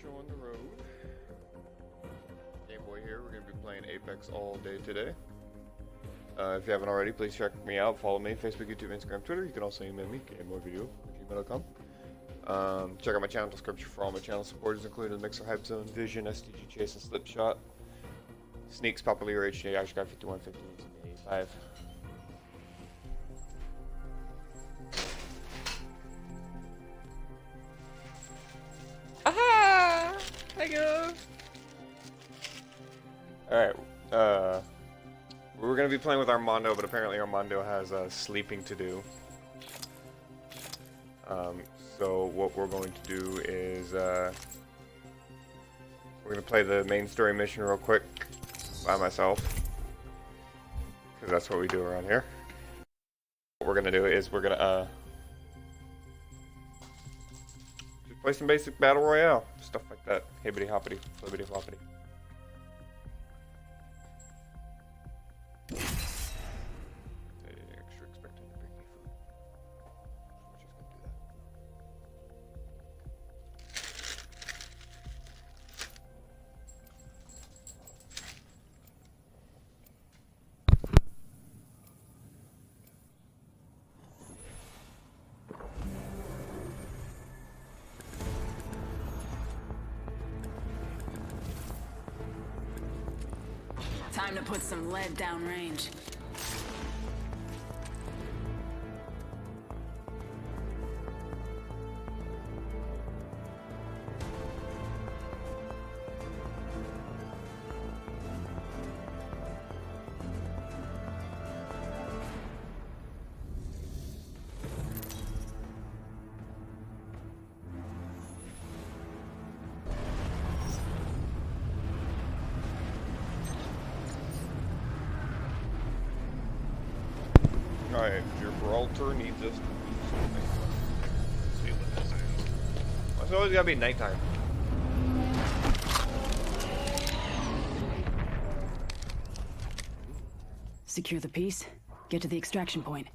show on the road. Game Boy here. We're going to be playing Apex all day today. Uh, if you haven't already, please check me out. Follow me Facebook, YouTube, Instagram, Twitter. You can also email me, GameBoyVideo at gmail.com. Um, check out my channel description for all my channel supporters, including Mixer, Hype Zone, Vision, SDG Chase, and Slipshot. Sneaks, Popular HJ, Ashguy 5150, 85. Playing with Armando, but apparently Armando has uh, sleeping to do. Um, so what we're going to do is, uh, we're going to play the main story mission real quick by myself. Because that's what we do around here. What we're going to do is we're going to, uh, just play some basic Battle Royale. Stuff like that. Hibbity hoppity, flippity floppity. Lead downrange. Gibraltar needs this is. Why it's always gotta be nighttime? Secure the piece. Get to the extraction point.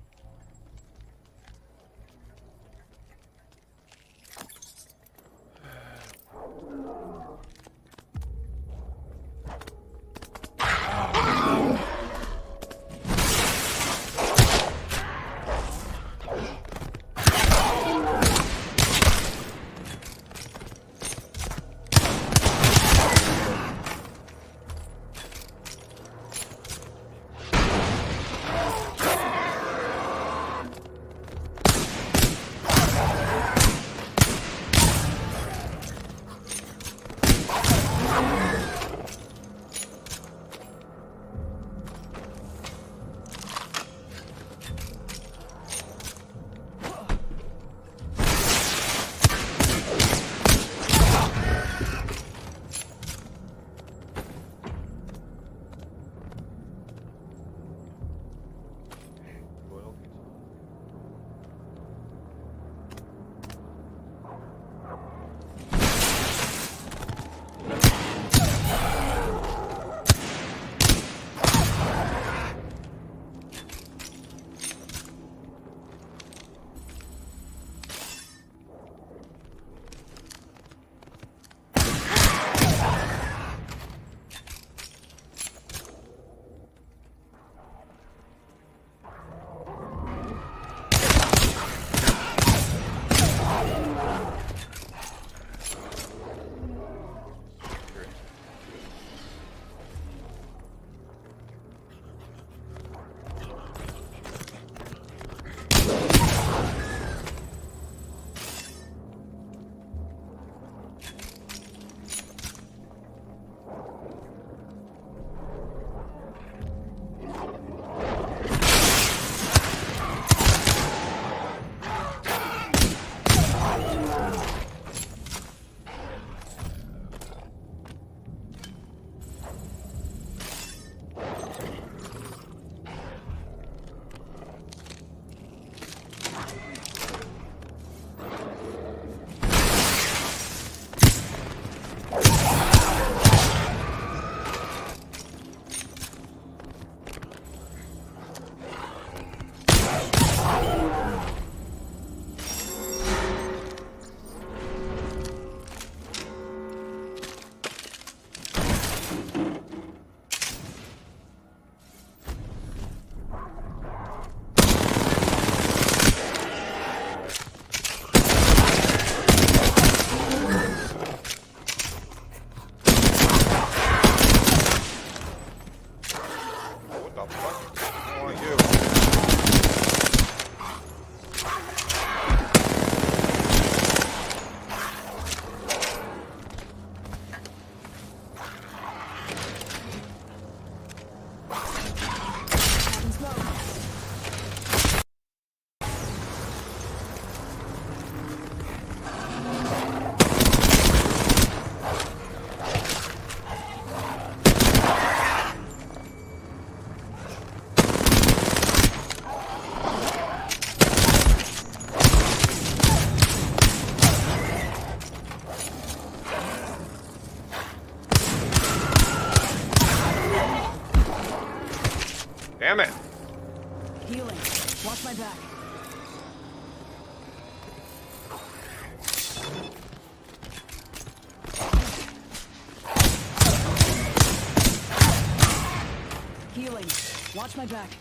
My back.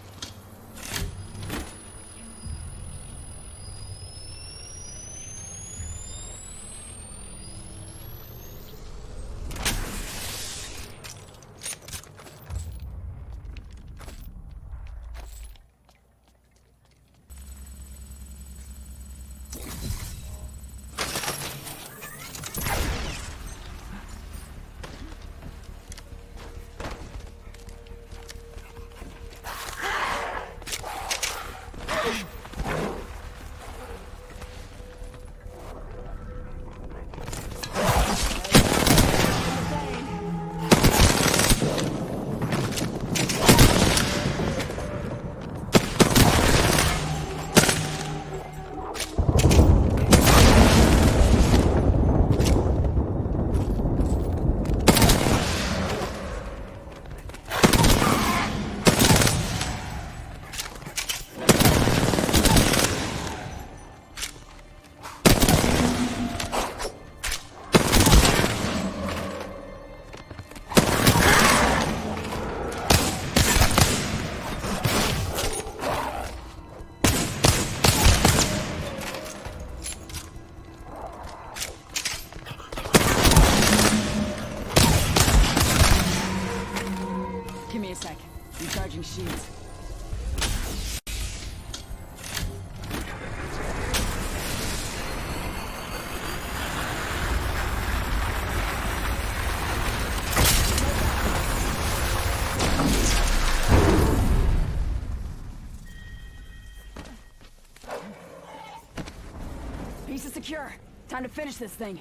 Secure. Time to finish this thing.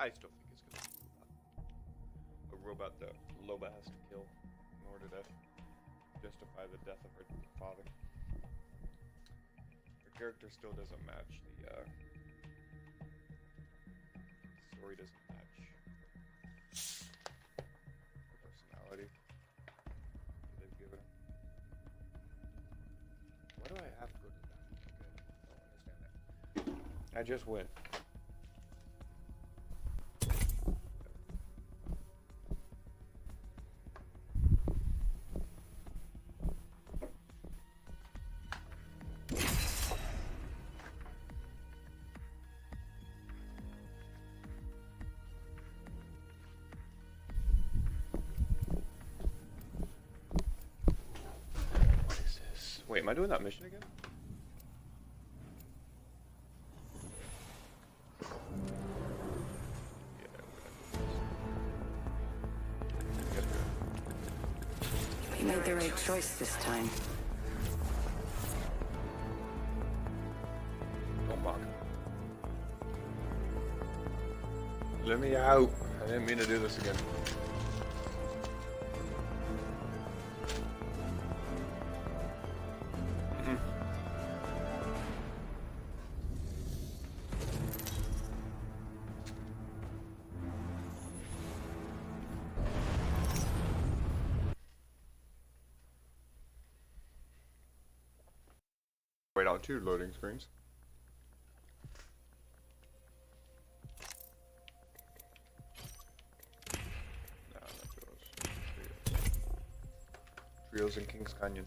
I still think it's gonna be a robot that Loba has to kill in order to justify the death of her father. Her character still doesn't match the uh, story doesn't match her personality that they've given her. Why do I have to go to that? Okay, I don't understand that. I just went. Am I doing that mission again? Yeah, I'm gonna do this. We made the right choice this time. Don't mock. Let me out. I didn't mean to do this again. Two loading screens. Those. Trios in Kings Canyon.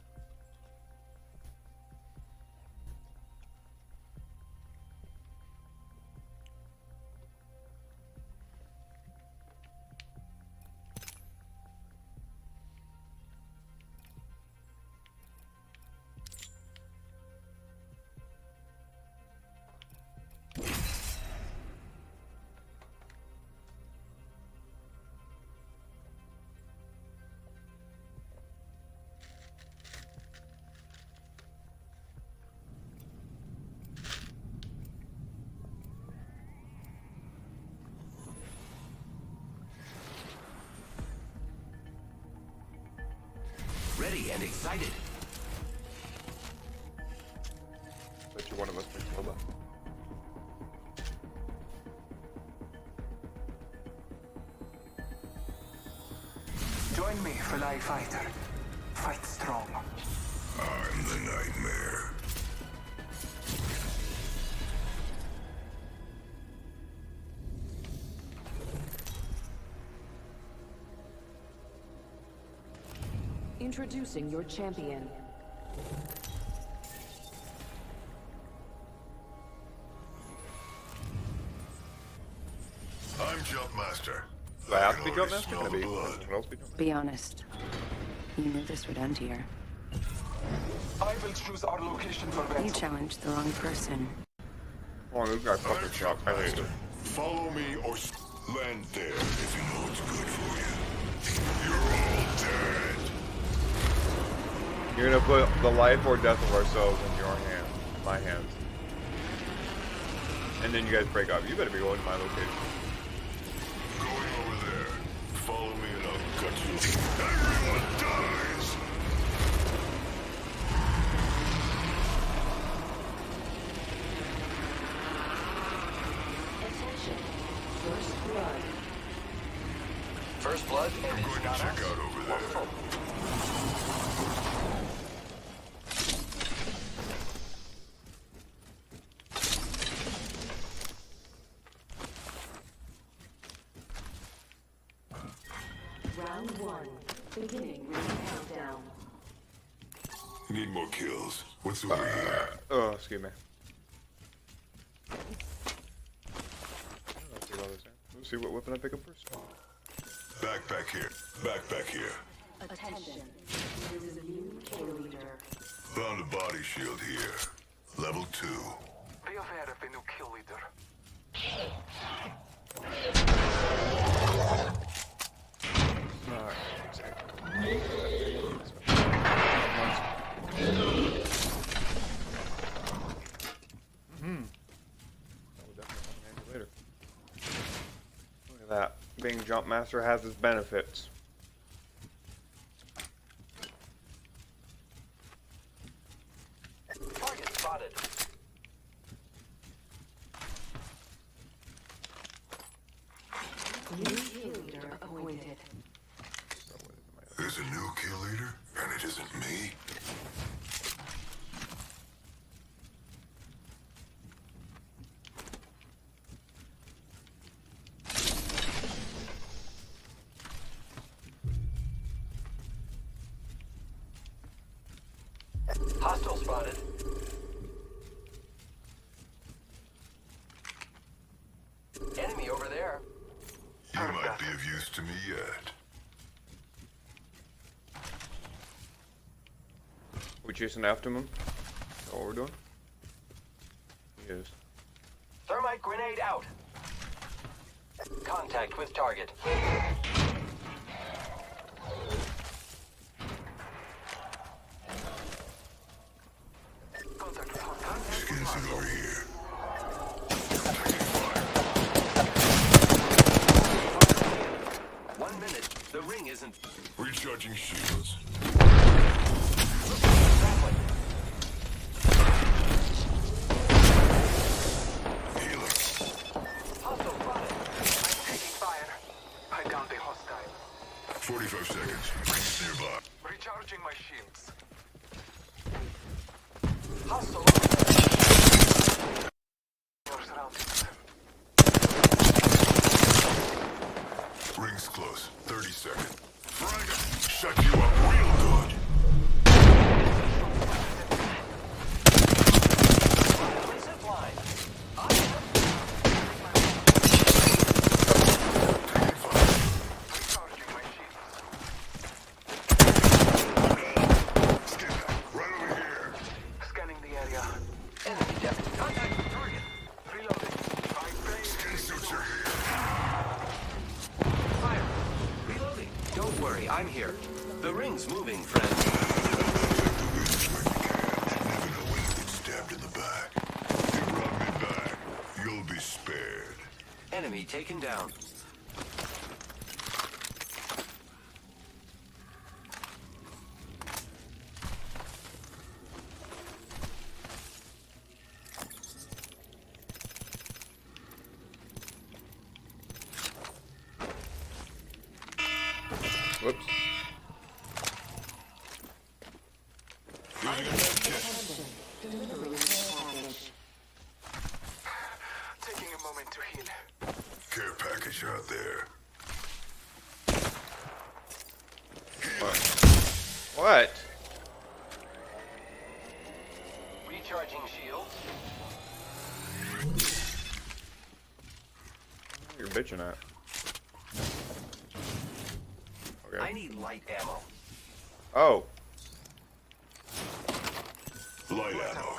Excited. Bet you one of us picked Boba. Join me, Fly Fighter. Introducing your champion. I'm Jumpmaster. Do I have to be Jumpmaster? smell Can I be someone else be Jumpmaster? Be honest. You knew this would end here. I will choose our location for You challenged the wrong person. Come on, this guy fucking shot. I hate it. Follow me or land there if you know what's good for you. You're all dead. You're gonna put the life or death of ourselves in your hands, my hands. And then you guys break up. You better be going to my location. Going over there. Follow me and I'll cut you. Everyone excuse me. Let's see what weapon I pick up first. Backpack here. Backpack here. Attention. There is a new K leader. Found a body shield here. Level 2. Jump master has its benefits. Target spotted. New kill leader appointed. There's a new kill leader, and it isn't me. Hostile spotted. Enemy over there. You might be of use to me yet. Chasing after him? Is that what we're doing? He is. Thermite grenade out. Contact with target. Hostile. Your surroundings. Rings close. 30 seconds. Frag 'em. Shut you up real good. I'm here. The ring's moving, friend. Never know when you get stabbed in the back. You rub me back, you'll be spared. Enemy taken down. You're bitching at. Okay. I need light ammo. Oh. Light ammo.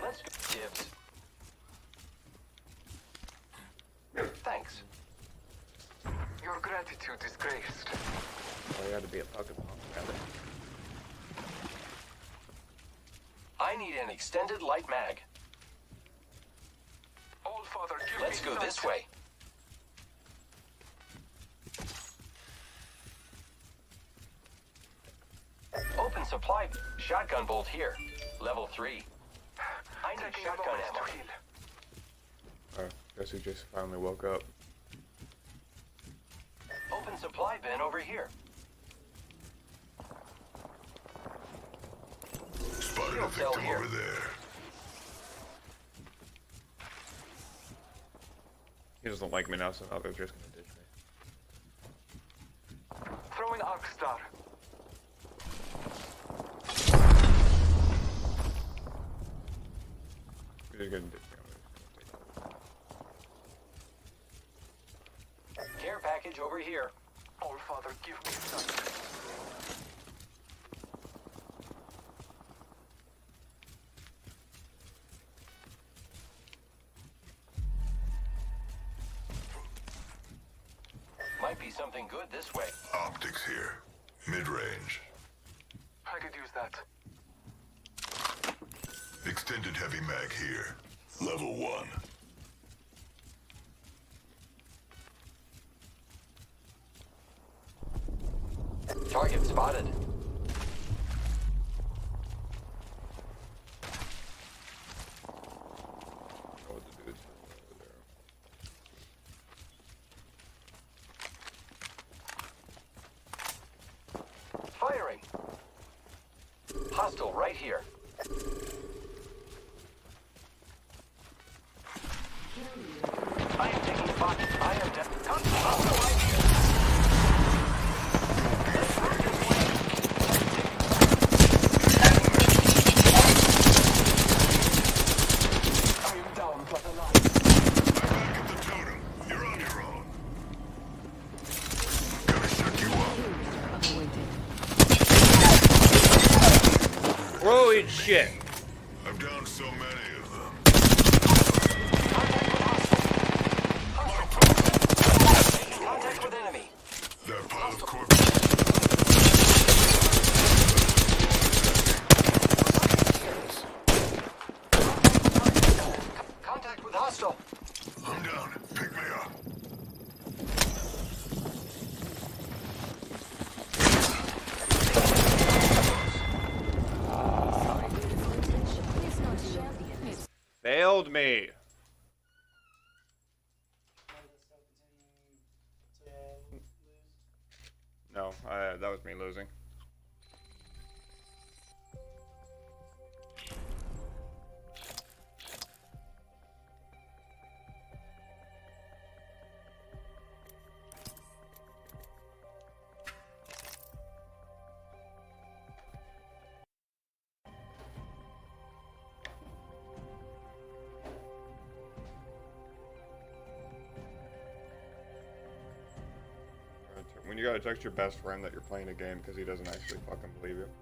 Let's go. Dibs. Thanks. Your gratitude is graced. Oh, you had to be a Pokemon. Got it. I need an extended light mag. All Father, give Let's me go sight. This way. Open supply. Shotgun bolt here. Level 3. I need Taking shotgun ammo. to heal. Oh, guess who just finally woke up? Open supply bin over here. Spotted a victim over there. He doesn't like me now, so this way. Optics here. Mid-range. I could use that. Extended heavy mag here. Level 1. Gotta text your best friend that you're playing a game because he doesn't actually fucking believe you.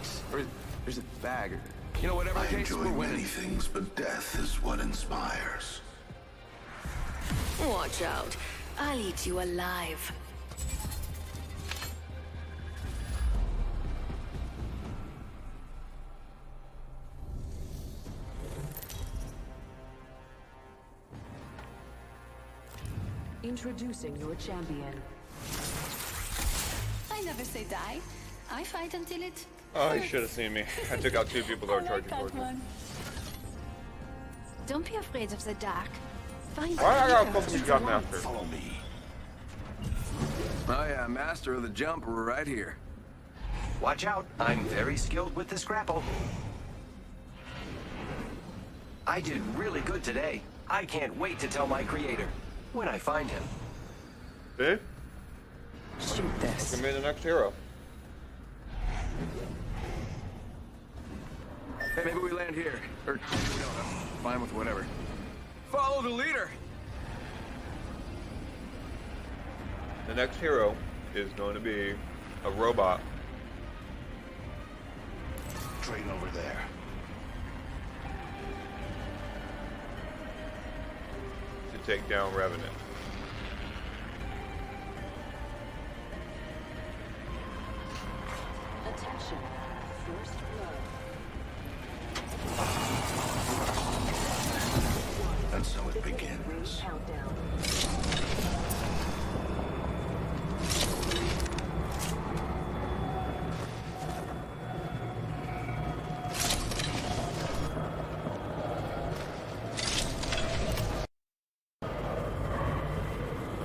Box. Or there's a bag. Or, you know, whatever I the case, enjoy we're many things, but death is what inspires. Watch out. I'll eat you alive. Introducing your champion. I never say die. I fight until it. Oh, you should have seen me. I took out two people that were charging like towards me. Don't be afraid of the dark. Find Why I gotta the fucking jump after? Follow me. Oh yeah, master of the jump right here. Watch out, I'm very skilled with this grapple. I did really good today. I can't wait to tell my creator when I find him. See? Shoot this. Gonna be the next hero. Hey, maybe we land here. Or, no, I'm fine with whatever. Follow the leader! The next hero is going to be a robot. Train over there. to take down Revenant.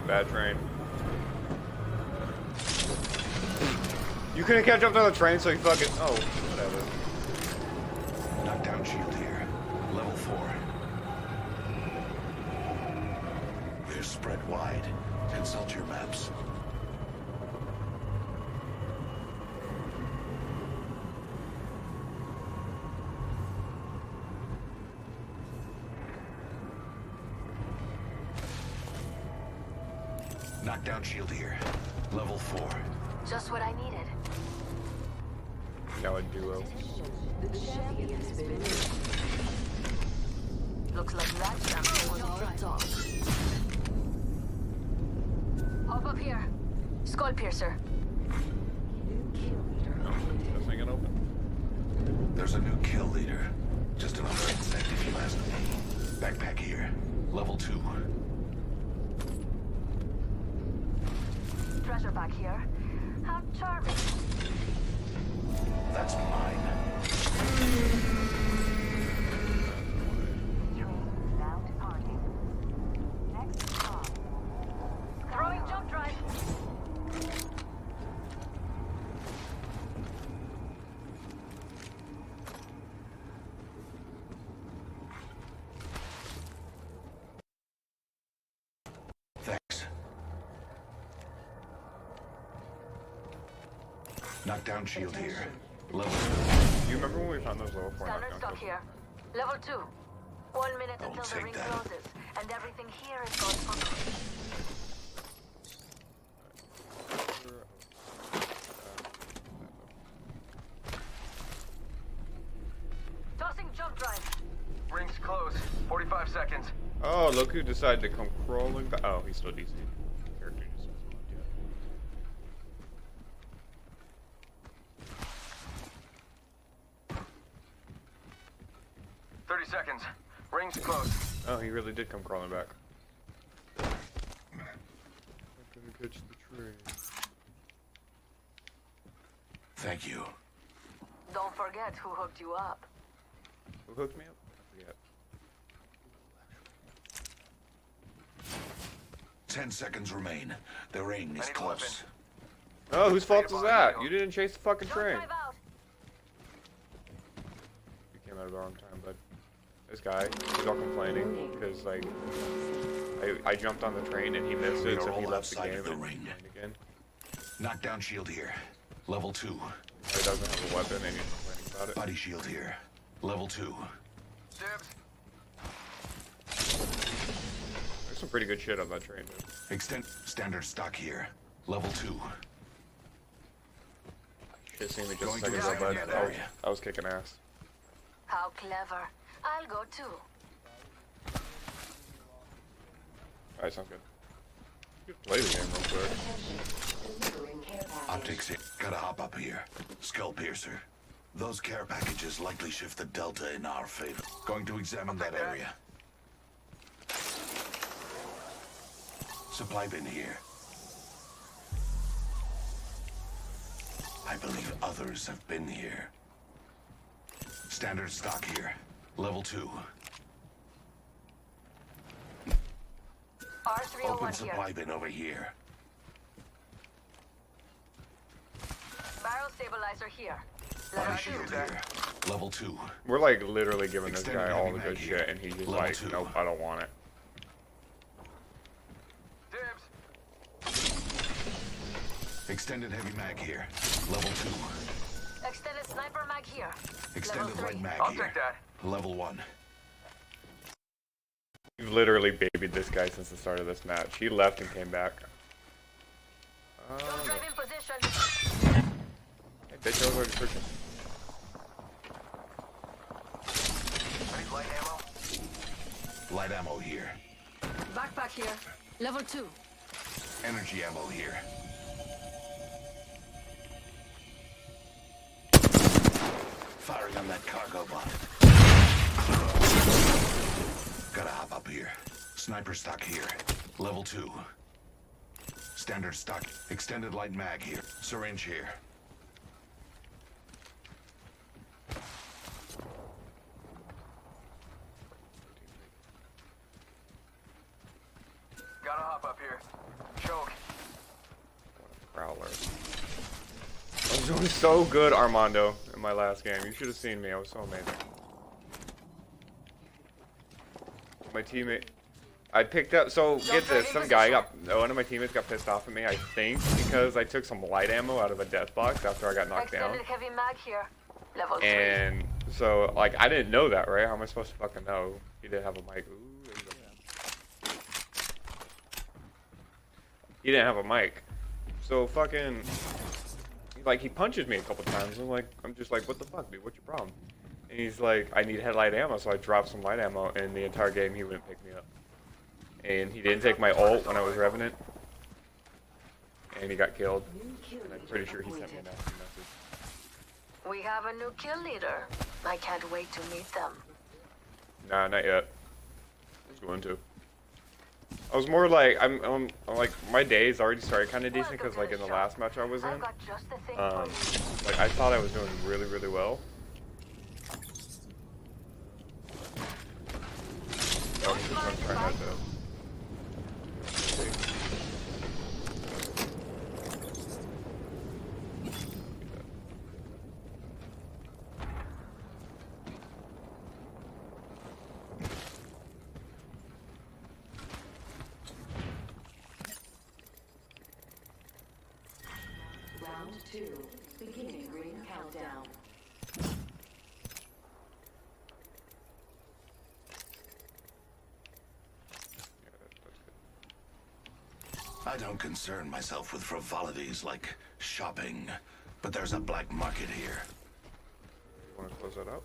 Bad train. You couldn't catch up to the train, so you fucking. Oh, Knockdown shield here. Level Do you remember when we found those level 4 Scanner knockdown stuck here. Level two. One minute I'll until the take ring that. closes, and everything here is gone for Tossing jump drive. Ring's close. 45 seconds. Oh, look who decided to come crawling back. Oh, he's still DC. Character just hasn't looked yet. 30 seconds. Ring's close. Oh, he really crawling back. I'm gonna catch the train. Thank you. Don't forget who hooked you up. Who hooked me up? I forget. Ten seconds remain. The ring is I need a close. Oh, whose fault is that? You didn't chase the fucking Jump train. drive out. You came out at the wrong time, bud. This guy, he's all complaining because like I, I jumped on the train and he missed it, so he left the outside game of the and ring. complained again. Knockdown shield here. Level two. He doesn't have a weapon and he's complaining about it. Body shield here. Level two. There's some pretty good shit on that train, dude. Extend standard stock here. Level two. Should have seen me just Going a to second ago, examine but I was. I was kicking ass. How clever. I'll go too. Alright, sounds good. You play the game real quick. Delivering care package. Optics here. Gotta hop up here. Skull piercer. Those care packages likely shift the delta in our favor. Going to examine that area. Supply bin here. I believe others have been here. Standard stock here. Level 2. R301 Open here. supply bin over here. Barrel stabilizer here. Body Level shield two. here. Level 2. We're like literally giving this guy all the good here. shit, and he's just Level like, two. nope, I don't want it. Dibs. Extended heavy mag here. Level 2. Extended sniper mag here. Extended Level light mag I'll here. take that. Level 1. You've literally babied this guy since the start of this match. He left and came back. Um, drive in position. hey, bitch, I was already searching. Need light ammo. Light ammo here. Backpack here. Level two. Energy ammo here. Firing on that cargo bot. Gotta hop up here. Sniper stock here. Level 2. Standard stock. Extended light mag here. Syringe here. Gotta hop up here. Choke. Prowler. I was doing so good, Armando, in my last game. You should have seen me. I was so amazing. My teammate. I picked up. So get this. Some guy got. One of my teammates got pissed off at me. I think because I took some light ammo out of a death box after I got knocked down. Heavy mag here. Level three. And so, like, I didn't know that, right? How am I supposed to fucking know? He didn't have a mic. Ooh. He didn't have a mic. So fucking, like, he punches me a couple times. I'm like, I'm just like, what the fuck, dude? What's your problem? And he's like, I need headlight ammo, so I dropped some light ammo, and the entire game he wouldn't pick me up. And he didn't take my ult when I was Revenant. And he got killed. And I'm pretty sure he sent me a nasty message. We have a new kill leader. I can't wait to meet them. Nah, not yet. I was going to. I was more like I'm, I'm, I'm like my days already started kind of decent because like in the last match I was in, I've got just the thing um, like I thought I was doing really really well. I was just try not to. Round two. Beginning ring countdown. Yeah, that, that's good. I don't concern myself with frivolities like shopping, but there's a black market here. Want to close that up?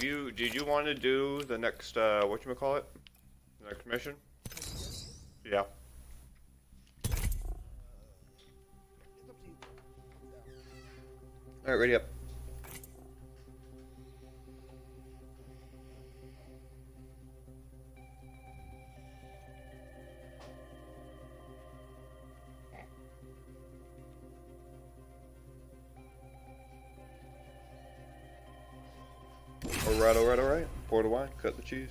Have you, did you want to do the next, uh, whatchamacallit? The next mission? Cheese.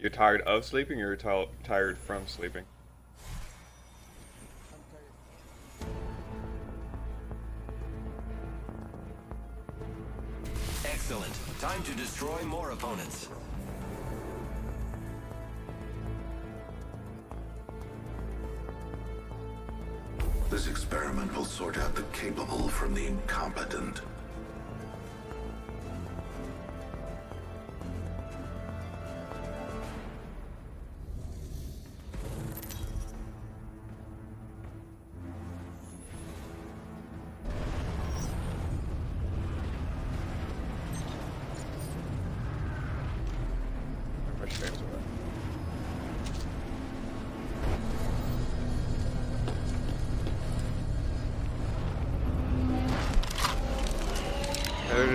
You're tired of sleeping or you're tired from sleeping? Excellent. Time to destroy more opponents. Capable from the incompetent.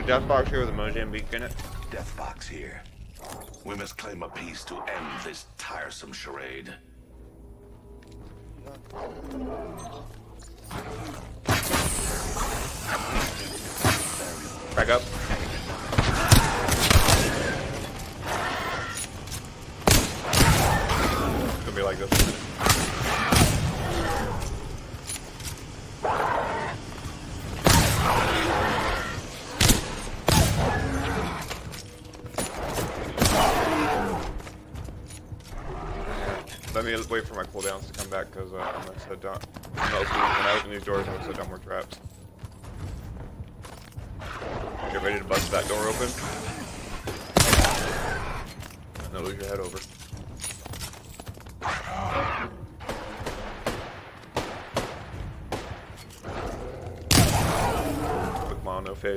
Death box here with a Mozambique in it. Death box here. We must claim a piece to end this tiresome charade.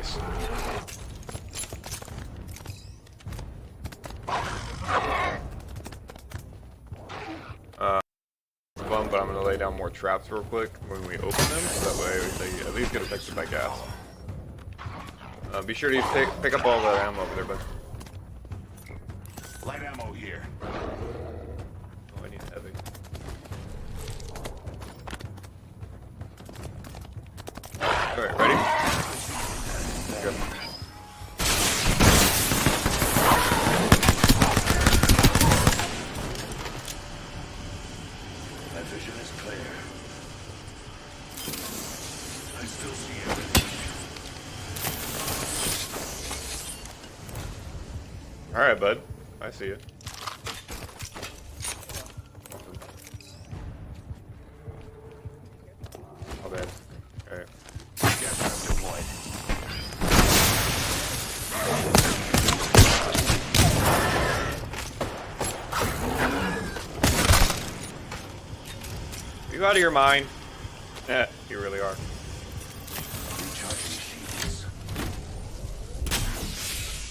Mono. Uh, fun, but I'm gonna lay down more traps real quick when we open them, so that way they at least get affected by gas. Uh, be sure to pick, pick up all the ammo over there, bud. You out of your mind? Eh, you really are.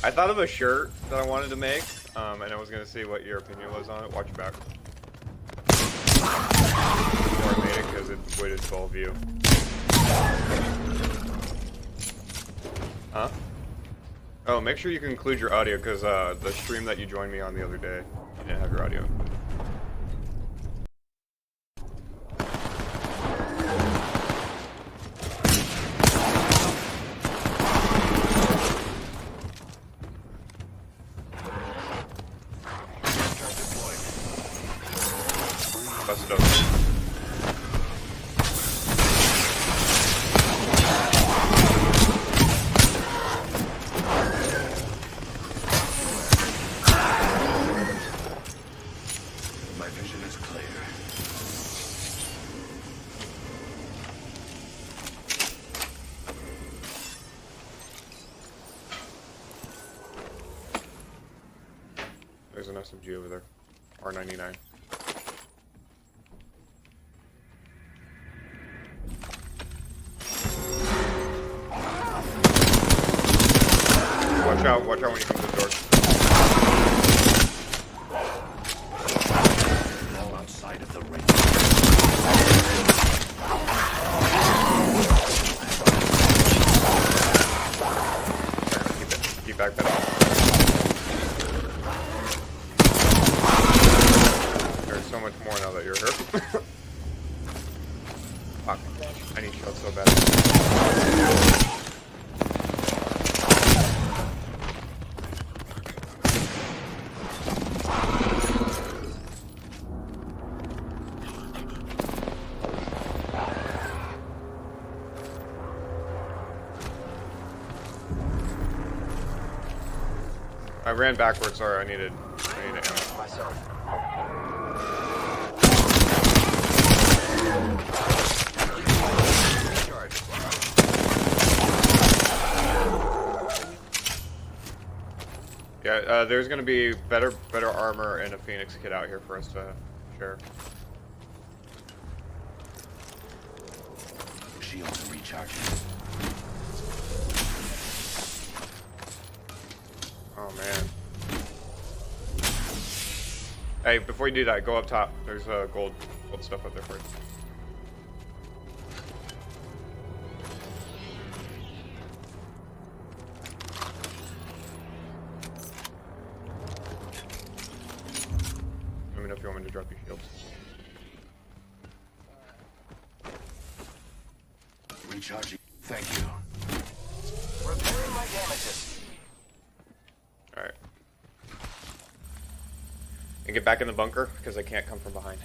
I thought of a shirt that I wanted to make, um, and I was gonna see what your opinion was on it. Watch back. Before I made it because it avoided 12 view. Huh? Oh, make sure you can include your audio because uh, the stream that you joined me on the other day, you didn't have your audio. I ran backwards, sorry, I needed, I needed ammo. Myself. Yeah, uh, there's gonna be better better armor and a phoenix kit out here for us to share. Shields recharging. Oh man. Hey, before you do that, go up top. There's uh, gold gold stuff up there for back in the bunker, because I can't come from behind.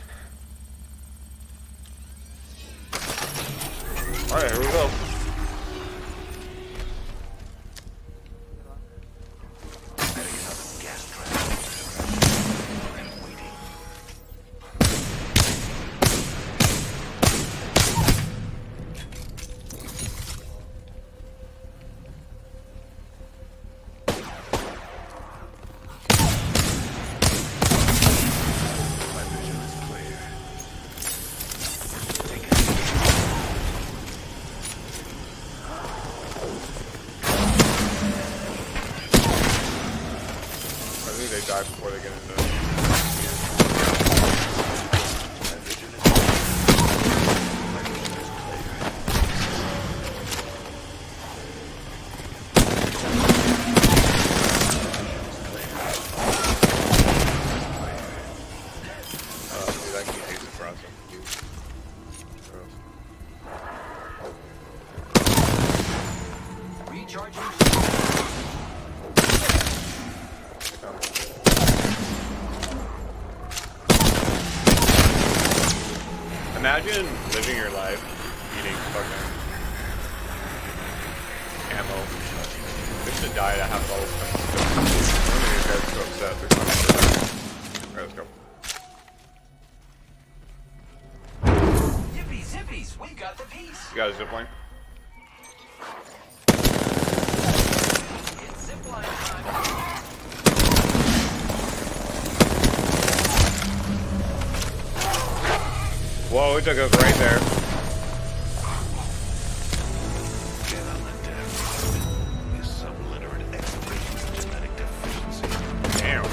Exhibition of genetic deficiency. Damn.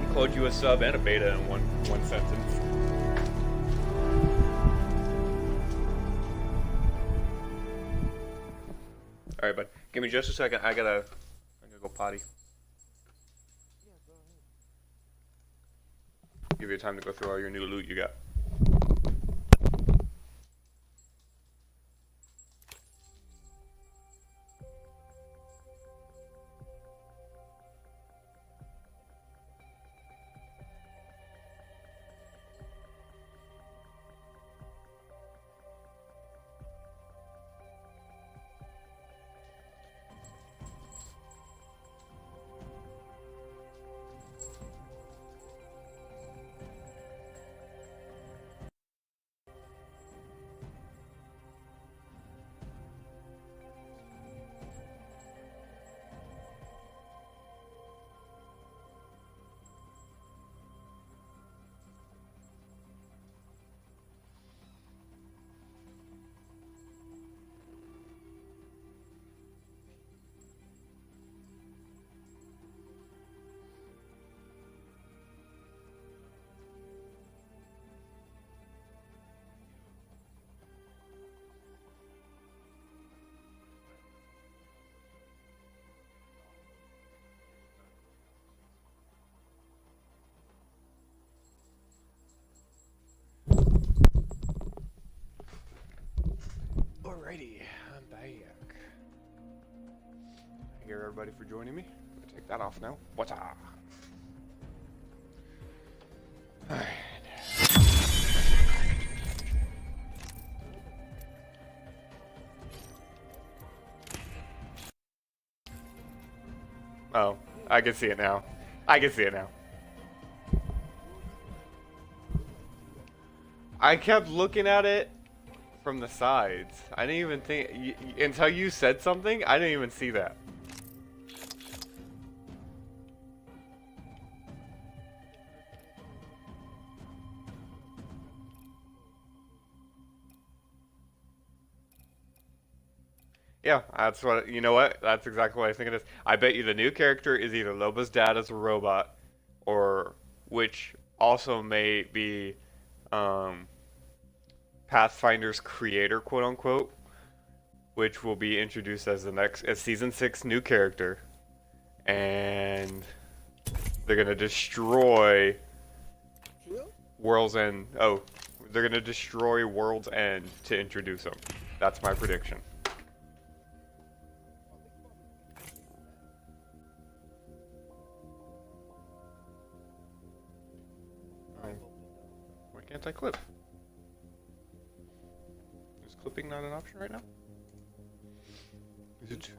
You called you a sub and a beta in one one sentence. All right, bud. Give me just a second. I gotta, I gotta go potty. Give you time to go through all your new Alrighty, I'm back. Thank you everybody for joining me. I'm gonna take that off now. What up? Alright. Oh, I can see it now. I can see it now. I kept looking at it from the sides. I didn't even think until you said something. I didn't even see that. Yeah, that's what you know. What that's exactly what I think it is. I bet you the new character is either Loba's dad as a robot, or which also may be um, Pathfinder's creator, quote unquote, which will be introduced as the next as season six new character, and they're gonna destroy World's End. Oh, they're gonna destroy World's End to introduce them. That's my prediction. Why can't I clip? Is clipping not an option right now? Is it?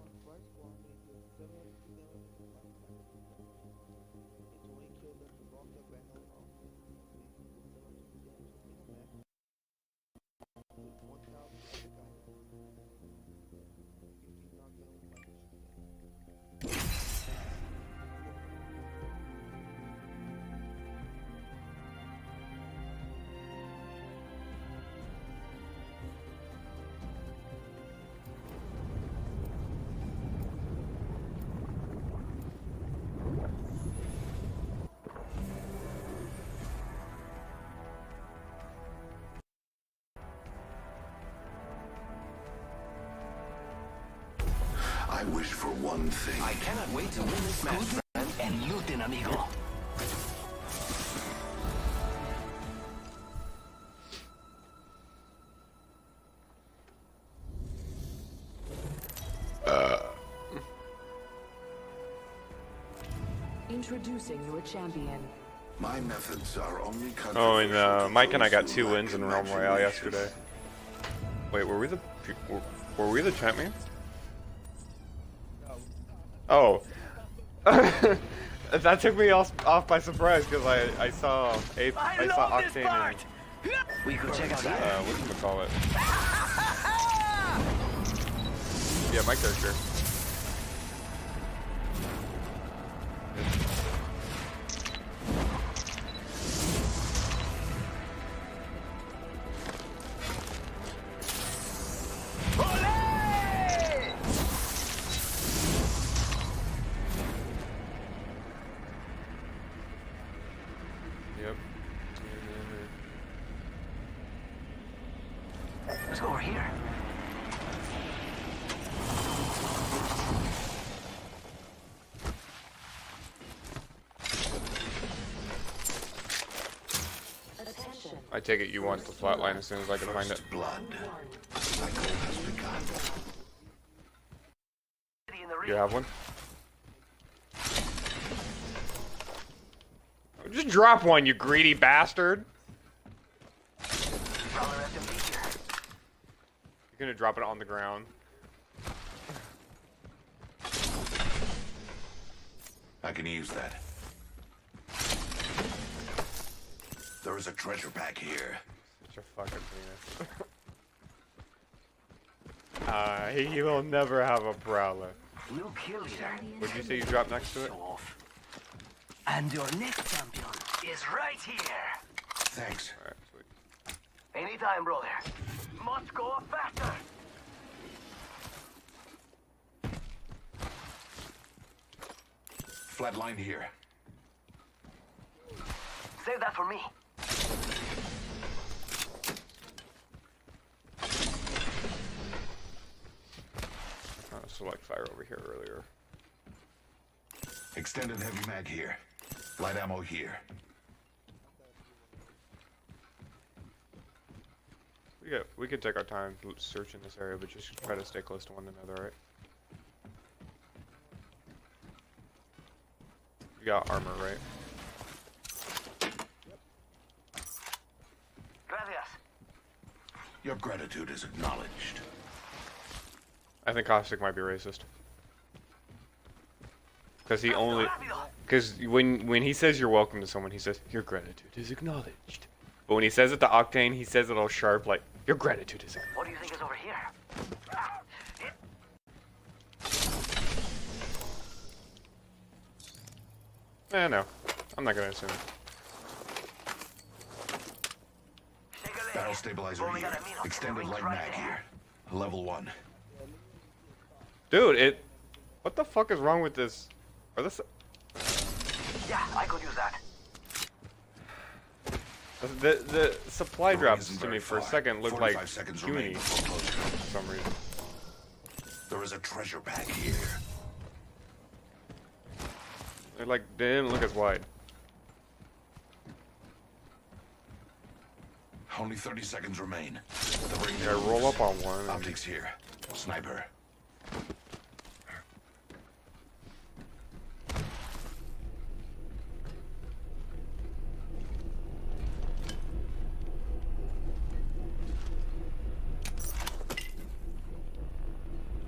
Introducing your champion. My methods are only Oh, and uh, Mike and I got two wins in Realm Royale yesterday. Wait, were we the were, were we the champions? Oh, that took me off, off by surprise because I I saw a I, I saw Octane and We could check out uh, that. what do call it? Yeah, my character. Take it you want the flatline as soon as I can find it. Blood. Cycle has begun. In the You have one? Just drop one, you greedy bastard! Prowler SMG here. You're gonna drop it on the ground. I can use that. There is a treasure pack here. Such a fucking penis. uh, he will never have a prowler. We'll kill leader. Would you say you dropped next to it? And your next champion is right here. Thanks. Alright, sweet. Anytime, brother. Must go faster. Flatline here. Save that for me. Select fire over here earlier. Extended heavy mag here. Light ammo here. We got, we could take our time l- searching this area, but just try to stay close to one another, right? You got armor, right? Gracias. Your gratitude is acknowledged. I think Caustic might be racist. Because he only... Because when, when he says you're welcome to someone, he says, your gratitude is acknowledged. But when he says it to Octane, he says it all sharp, like, your gratitude is acknowledged. What do you think is over here? Eh, no. I'm not gonna assume. Barrel stabilizer Only here. got a minute. Extended Rings light mag here. Level one. Dude, it... What the fuck is wrong with this? Are this... Yeah, I could use that. The, the supply The drops to me very for a second looked like 45 puny remain before closure. for some reason. There is a treasure bag here. They're like, they didn't look as wide. Only 30 seconds remain. The ring Yeah, roll up on one. Optics here. Sniper.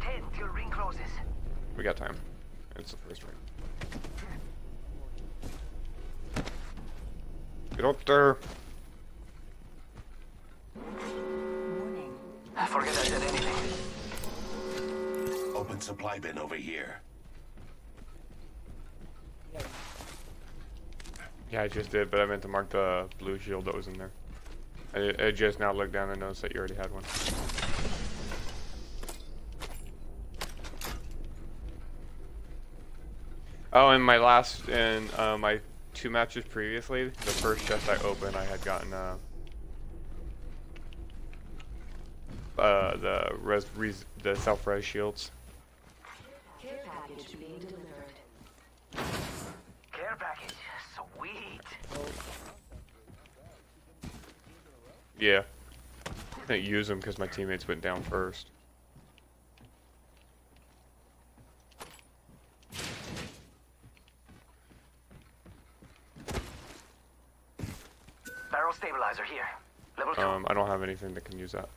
Ten till ring closes. We got time. It's the first ring. Get up there. i Forget I said anything. Open supply bin over here. Yeah, I just did, but I meant to mark the blue shield that was in there. I, I just now looked down and noticed that you already had one. Oh, and my last, in uh, my two matches previously, the first chest I opened, I had gotten uh, uh, the res, res the self res shields. Care package being delivered. Care package. Sweet. Yeah, I didn't use them because my teammates went down first. Barrel stabilizer here. Level two. Um, I don't have anything that can use that.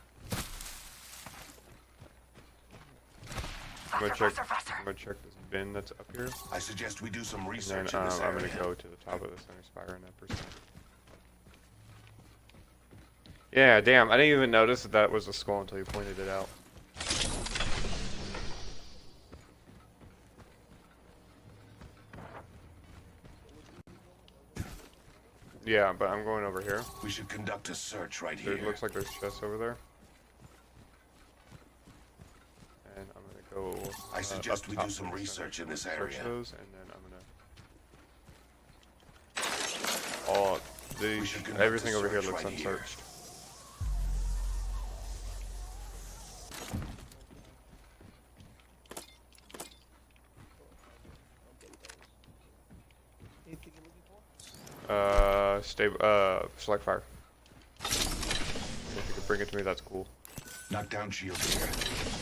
I'm gonna faster, check. faster, faster. I'm gonna check this bin that's up here, I suggest we do some and then research um, in this I'm area. gonna go to the top of the center spire and that percent. Yeah, damn! I didn't even notice that that was a skull until you pointed it out. Yeah, but I'm going over here. We should conduct a search right There here. looks like there's chests over there. And I'm gonna go. I uh, suggest we do some research in this search area. those, and then I'm gonna. Oh, the We should conduct everything over here looks right here. unsearched. Uh, stay. Uh, select fire. If you could bring it to me, that's cool. Knockdown shield here.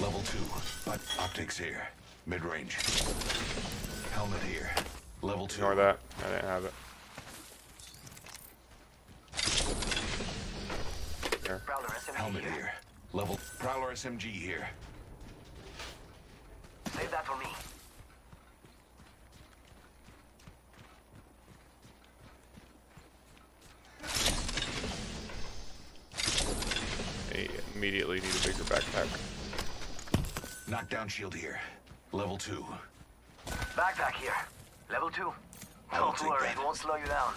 Level two. But optics here. Mid range. Helmet here. Level two. Ignore that. I didn't have it. There. Helmet here. here. Level Prowler SMG here. Save that for me. I immediately need a bigger backpack. Knockdown shield here. Level two. Backpack here. Level two. I will Don't worry, that. it won't slow you down.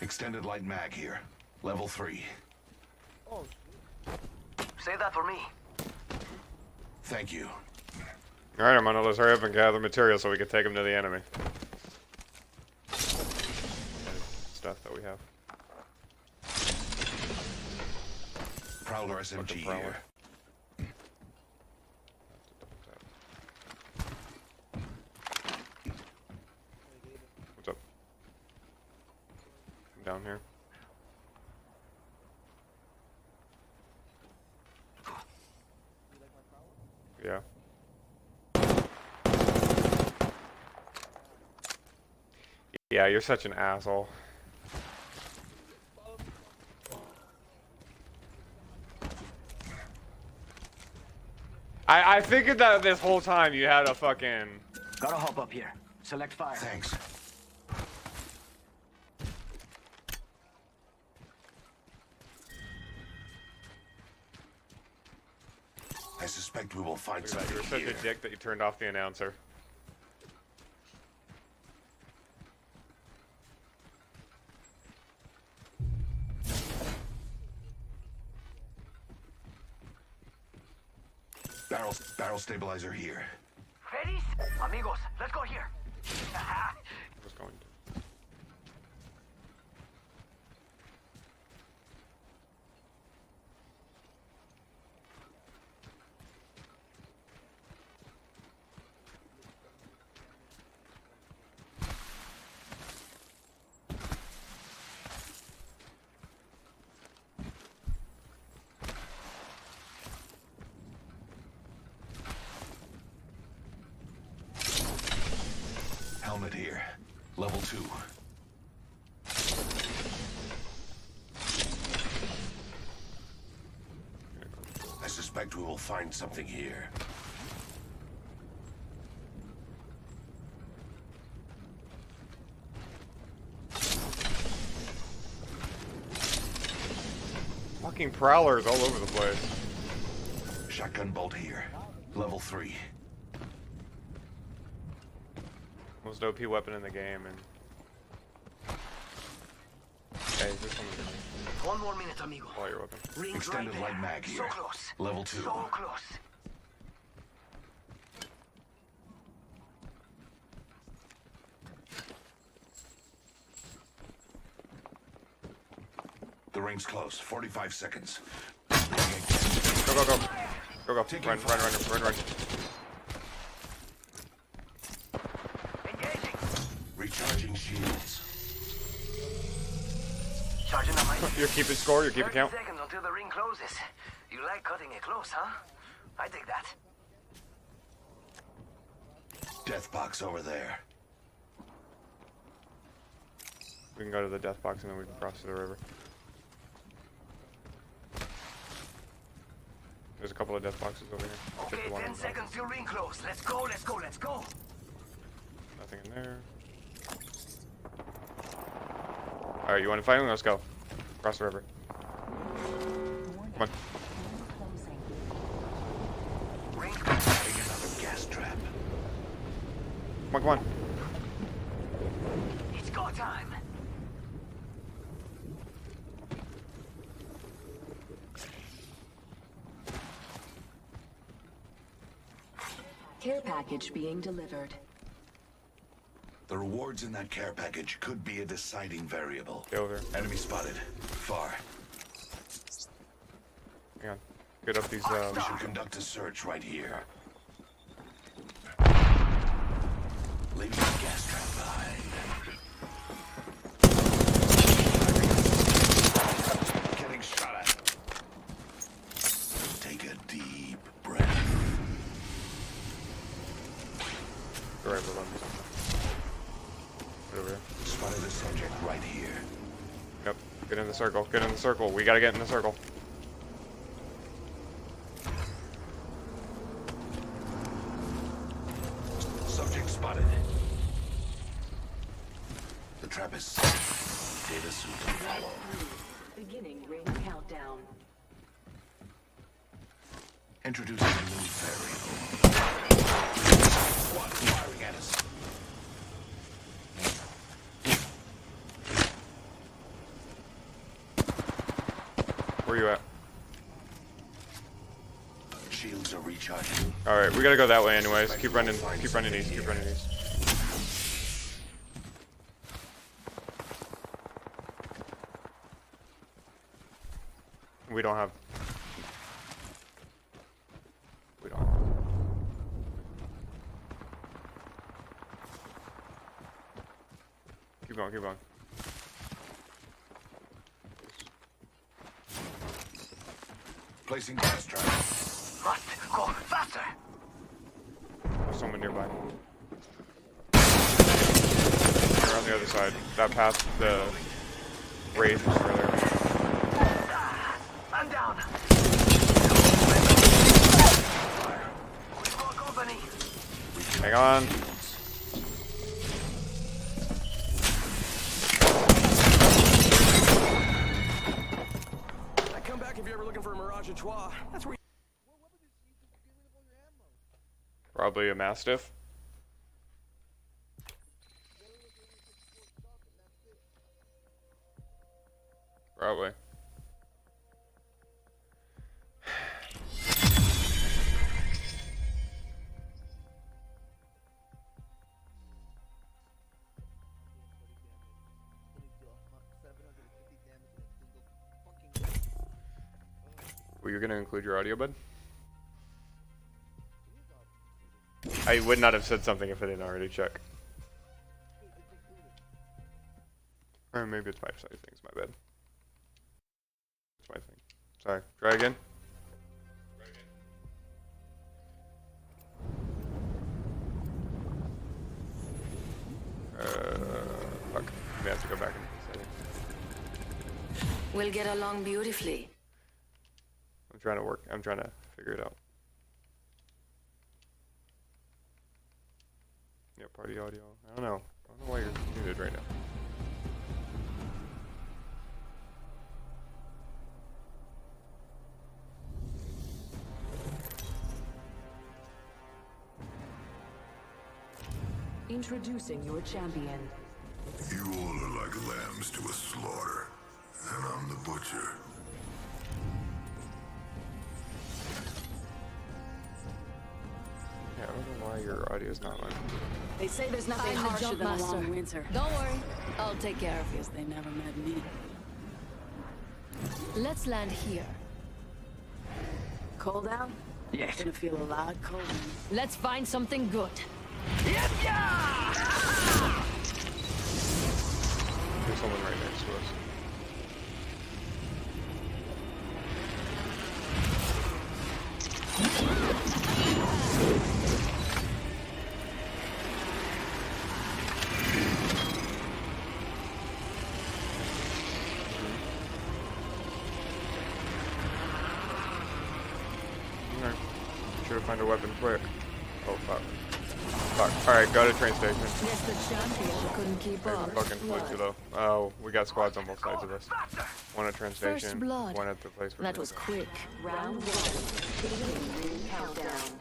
Extended light mag here. Level three. Save that for me. Thank you. Alright, Armando, let's hurry up and gather material so we can take them to the enemy. And Stuff that we have. Prowler SMG Prowler. here. What's up? Down here. Yeah. Yeah, you're such an asshole. I I figured that this whole time you had a fucking Gotta hop up here. Select fire. Thanks. I suspect we will find Look at that. You were something such here. a dick that you turned off the announcer. Barrel, stabilizer here. Ready? Amigos, let's go here going to. Helmet here. Level two. I suspect we will find something here. Fucking prowlers all over the place. Shotgun bolt here. Level three. Most OP weapon in the game, and. Is this one One more minute, amigo. Oh, while your weapon? Rings Extended right light there. mag So here. close. Level two. So close. The ring's close. 45 seconds. Go, go, go. Go, go. Taking Run, run, run, run, run. Engaging. Recharging shields. Charging up my You're keeping score, you're keeping 30 count. seconds until the ring closes. You like cutting it close, huh? I dig that. Death box over there. We can go to the death box and then we can cross to the river. There's a couple of death boxes over here. I'll check Okay, the one 10 on the seconds till ring close. Let's go, let's go, let's go. Nothing in there. Alright, you want to fight him? Let's go. Cross the river. Come on. Ring Taking another gas trap. Come on, come on. It's go time. Care package being delivered. The rewards in that care package could be a deciding variable. Over. Enemy spotted. Far. Hang on. Get up these, uh... We should conduct a search right here. Leaving the gas trap behind. Getting shot at. Take a deep breath. Go right below me. Get over here. Spotted a subject right here. Yep. Get in the circle. Get in the circle. We gotta get in the circle. Subject spotted. The trap is set. Data soon to follow. Beginning ring countdown. Introducing a new variable. One firing at us. Where you at? Shields are recharging. Alright, we gotta go that way anyways. Keep running. Keep running east. Keep running east. We don't have... We don't. Keep going, keep going. Placing gas trap. Must go faster. There's someone nearby. They're on the side. Past the raid earlier. I'm down. Got. Hang on. I come back if you're ever looking for a Mirage Trois. That's where Probably a Mastiff. Include your audio, bud? I would not have said something if I didn't already check. Or maybe it's my side things, my bad. It's my thing. Sorry. Try again. Uh, fuck. We have to go back into the settings. We'll get along beautifully. I'm trying to work. I'm trying to figure it out. Yeah, party audio. I don't know. I don't know why you're muted right now. Introducing your champion. You all are like lambs to a slaughter, and I'm the butcher. Your is not on. They say there's nothing I'm harsher jump than a master. long winter. Don't worry, I'll take care of you. They never met me. Let's land here. Cold out? Yes. Gonna feel a lot colder. Let's find something good. There's someone right next to us. Should find a weapon quick. Oh fuck. Fuck. Alright, go to train station. Guess the champion couldn't keep up. fucking fleet too though. Oh, we got squads on both sides of us. One at train First station, blood. one at the place where That was quick. Round one. Countdown.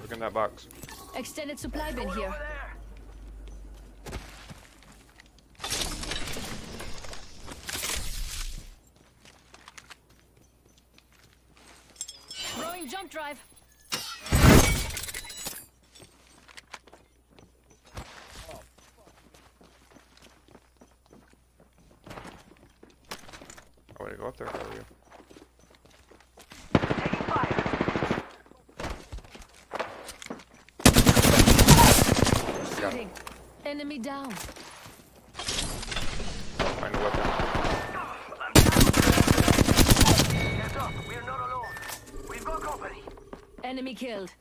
Look in that box. Extended supply bin here. Throwing jump drive. Oh, I want to go up there for you. Enemy down. Find a weapon. Heads up, we're not alone. We've got company. Enemy killed.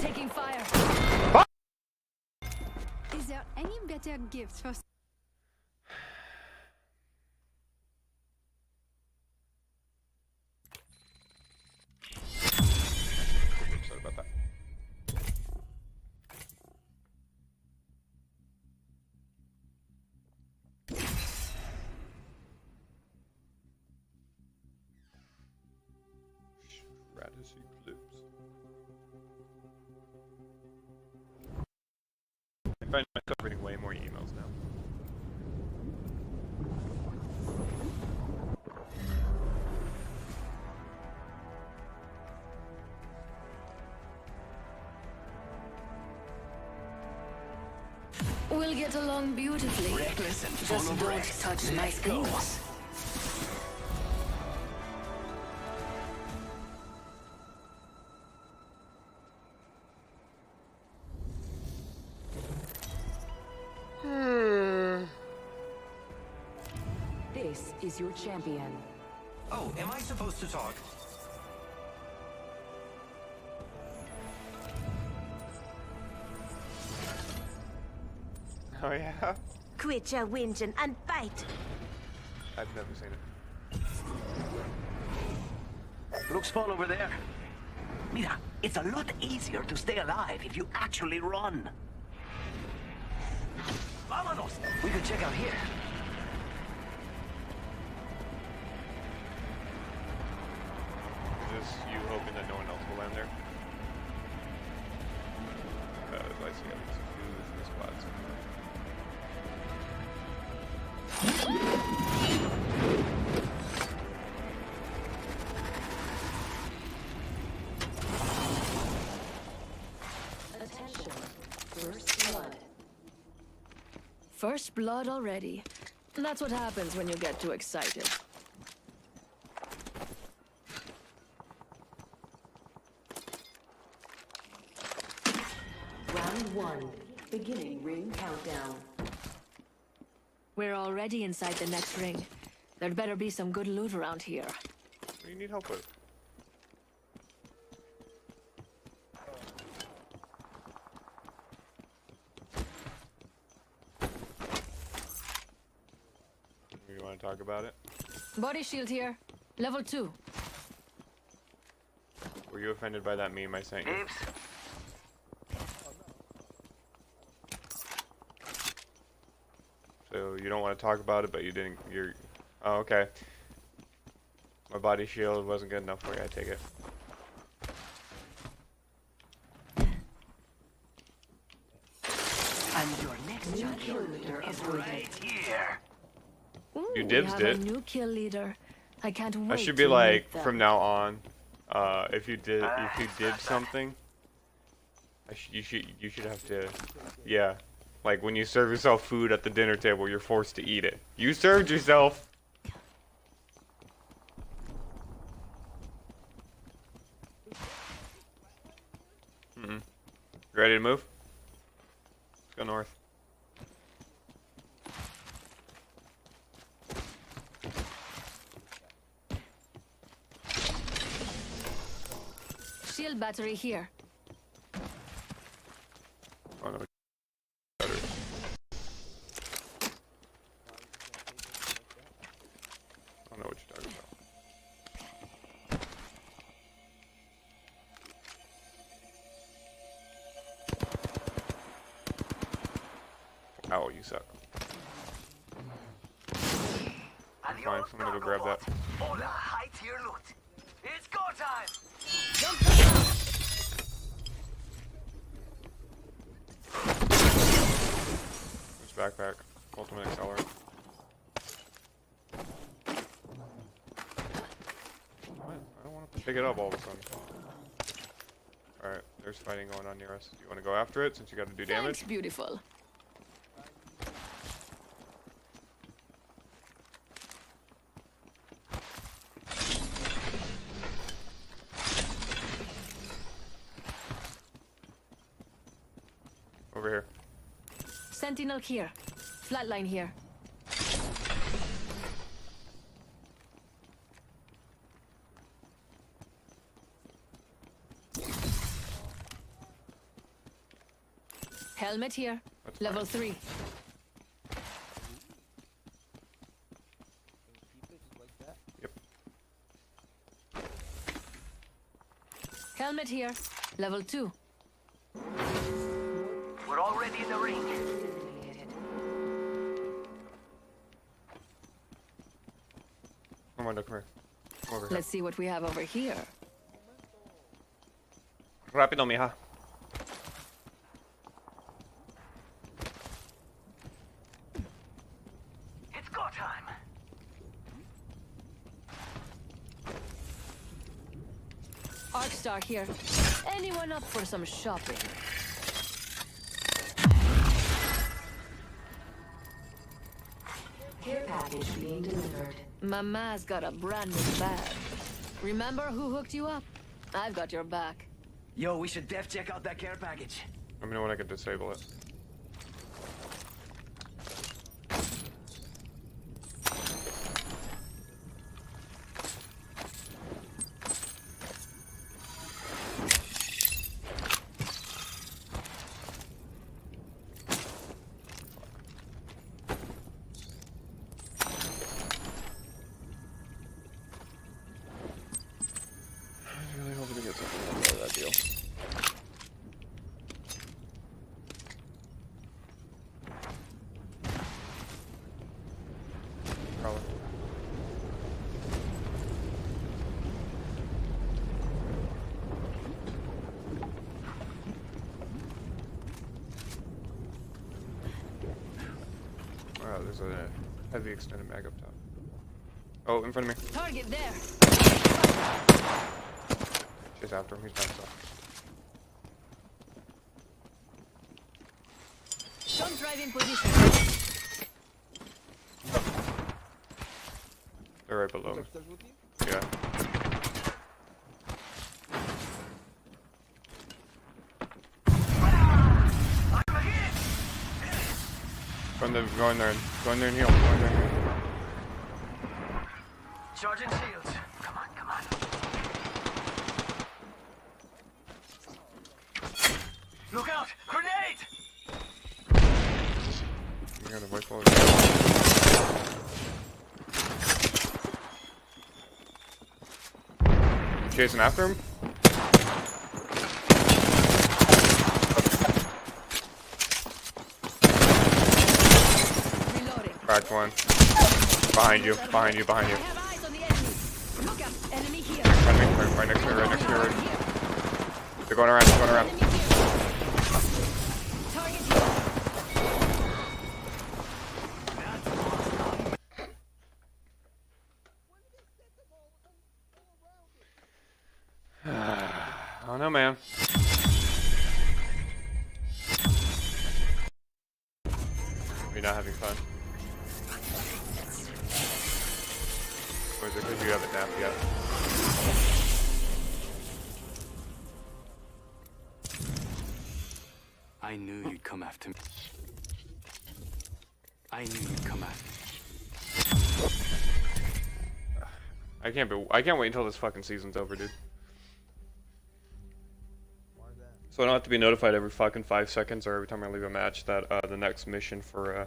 Taking fire. Is there any better gift for We'll get along beautifully. Reckless and Just of don't risk. touch my Let's go. things. Hmm. This is your champion. Oh, am I supposed to talk? Yeah? Quit your whinging and fight. I've never seen it. Looks fun over there. Mira, it's a lot easier to stay alive if you actually run. Vámonos! We could check out here. First blood already. That's what happens when you get too excited. Round one. Beginning ring countdown. We're already inside the next ring. There'd better be some good loot around here. What do you need help with? You want to talk about it? Body shield here. Level 2. Were you offended by that meme I sent you? Gibbs, So you don't want to talk about it, but you didn't. You're. Oh, okay. My body shield wasn't good enough for you. I take it. and your next champion is right here. Ooh, You we dibsed have it. a new kill leader. I can't wait I should be like from now on. Uh, if you did, if you did something, I sh you should you should have to, yeah, like when you serve yourself food at the dinner table, you're forced to eat it. You served yourself. Mm-hmm. Ready to move? Let's go north. Shield battery here. Oh no. I don't know what you're talking about. Ow, you suck. Fine, I'm gonna go grab that. Pick it up all of a sudden. Alright, there's fighting going on near us. Do You want to go after it since you got to do damage? Thanks, beautiful. Over here. Sentinel here. Flatline here. Helmet here. That's Level fine. 3. Yep. Helmet here. Level 2. We're already in the ring. Come on, come here. Come over here. Let's see what we have over here. Rápido, mija. Arcstar here. Anyone up for some shopping? Care package being delivered. Mama's got a brand new bag. Remember who hooked you up? I've got your back. Yo, we should def check out that care package. Let me know when I can disable it. there's a heavy extended mag up top. Oh, in front of me. Target there. Chase after him. He's down south. Don't drive in position. They're right below me. Yeah. From the going there, and- go in there and heal. Go in there and heal. Charging shields. Come on, come on. Look out! Grenade! You gotta wait for chasing after him? Reloading. Cracked one. Behind you, behind you, behind you. Right, next, right, right next to you, right next to. Right. They're going around, they're going around. Can't be. I can't wait until this fucking season's over, dude. So I don't have to be notified every fucking five seconds or every time I leave a match that uh, the next mission for uh,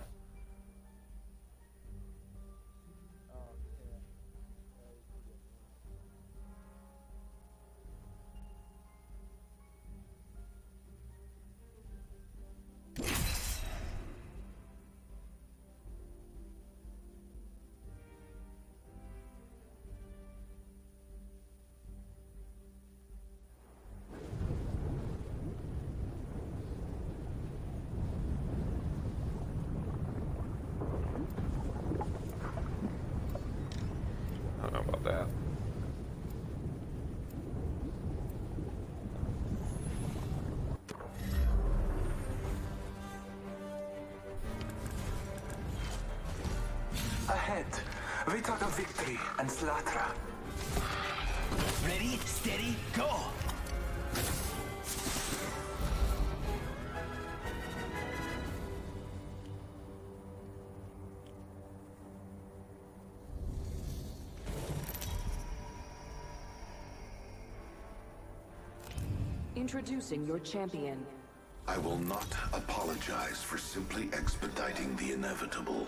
Ahead, we talk of victory and slaughter. Ready, steady, go! Introducing your champion. I will not apologize for simply expediting the inevitable.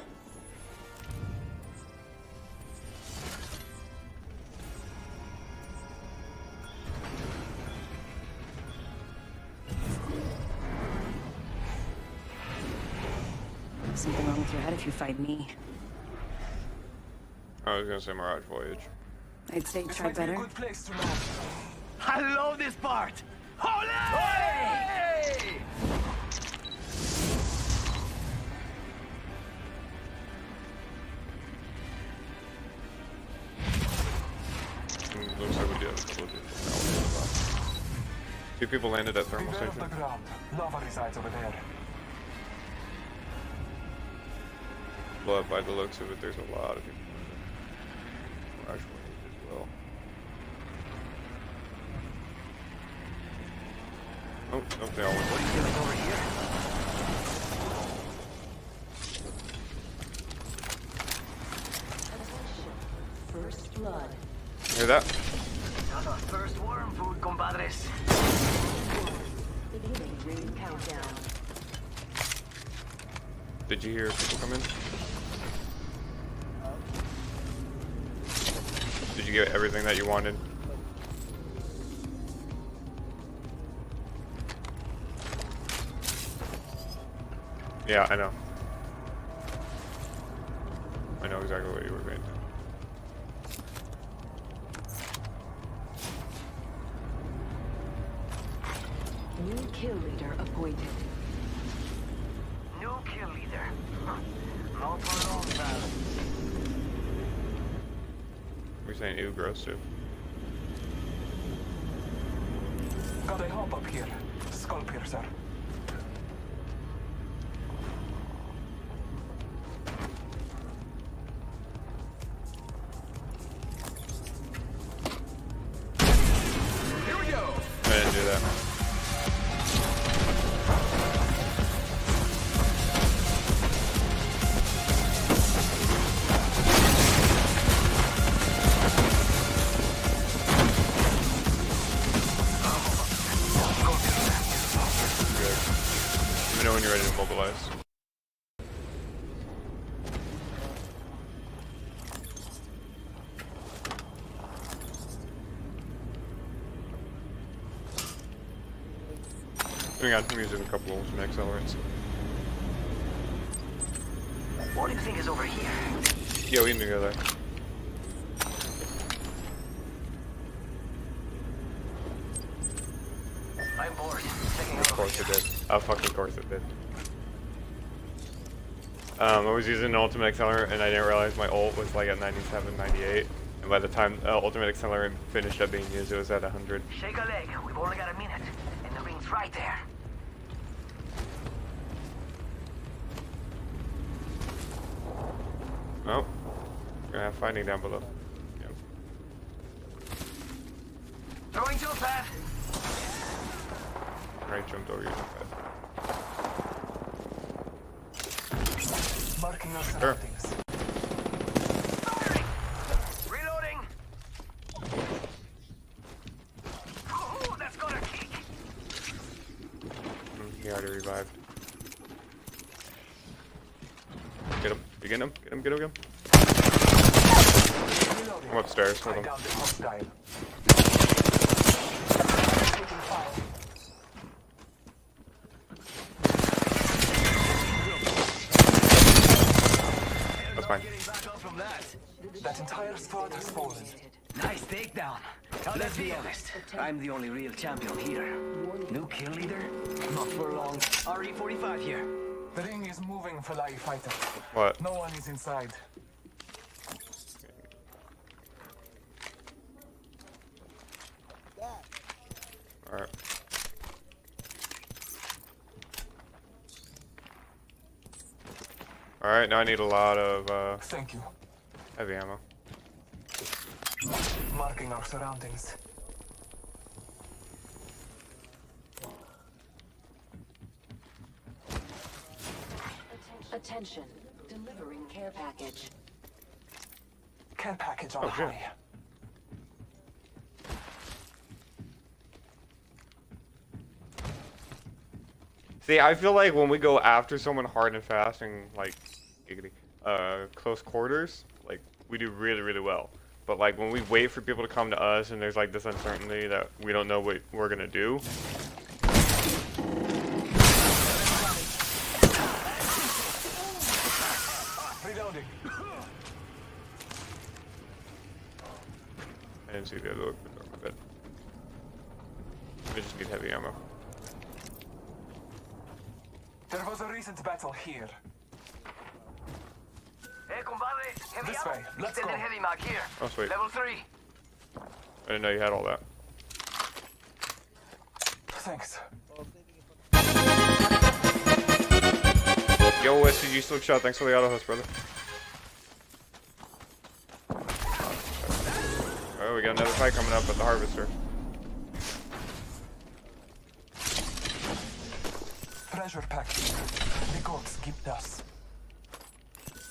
With your head if you fight me. I was gonna say Mirage Voyage. I'd say This try might be a better. good place to know. I love this part! Holy! Mm, looks like we do have a couple of people now. Two people landed at thermal station. the ground. Lava resides over there. But by the looks of it, there's a lot of people. I'm using a couple of some accelerants. What do you think is over here? Yeah, we need to go there. I'm bored. Of course it did. Of fucking course it did. Um, I was using an ultimate accelerant and I didn't realize my ult was like at 97, 98. And by the time uh, ultimate accelerant finished up being used, it was at 100. Shake a leg. We've only got a minute. And the ring's right there. Oh. Have down below. Yep. Throwing to a pad. Right, jumped over you. Marking our Sure. surroundings. Firing. Reloading. Ooh, that's got a kick. Mm, He already revived. Get him. You get him? Get him, get him, get him. Reloading. I'm upstairs. Hold I on. downed a hostile. Taking fire. That's fine. Getting back up from that. That entire squad has fallen. Nice takedown. Now let's be honest. I'm the only real champion here. New kill leader? Not for long. RE45 here. The ring is moving for live fighter. What? No one is inside. Alright. Alright, now I need a lot of uh, Thank you. heavy ammo. Marking our surroundings. Attention. Delivering care package. Care package on Oh, shit. See, I feel like when we go after someone hard and fast and like, giggity, uh, close quarters, like we do really, really well. But like when we wait for people to come to us and there's like this uncertainty that we don't know what we're gonna do. I didn't see the other my. I just need heavy ammo. There was a recent battle here. Hey, compadre. Heavy This ammo. way. Let's Extended go. heavy mag here. Oh, sweet. Level 3. I didn't know you had all that. Thanks. Yo, SCG Slick Shot, thanks for the auto host, brother. Oh, we got another fight coming up at the Harvester. Treasure pack. The gods give us.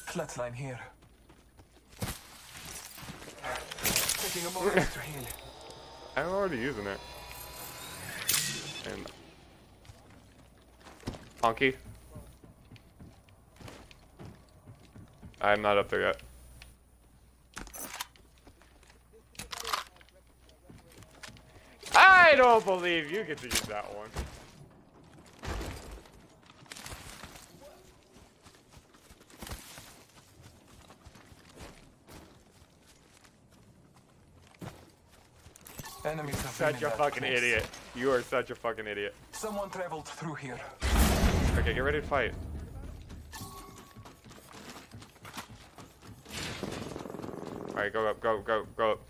Flatline here. Taking a moment to heal. I'm already using it. And Honky. I'm not up there yet. I don't believe you get to use that one. Enemies have Such a fucking place. idiot. You are such a fucking idiot. Someone traveled through here. Okay, get ready to fight. Alright, go up, go, go, go up.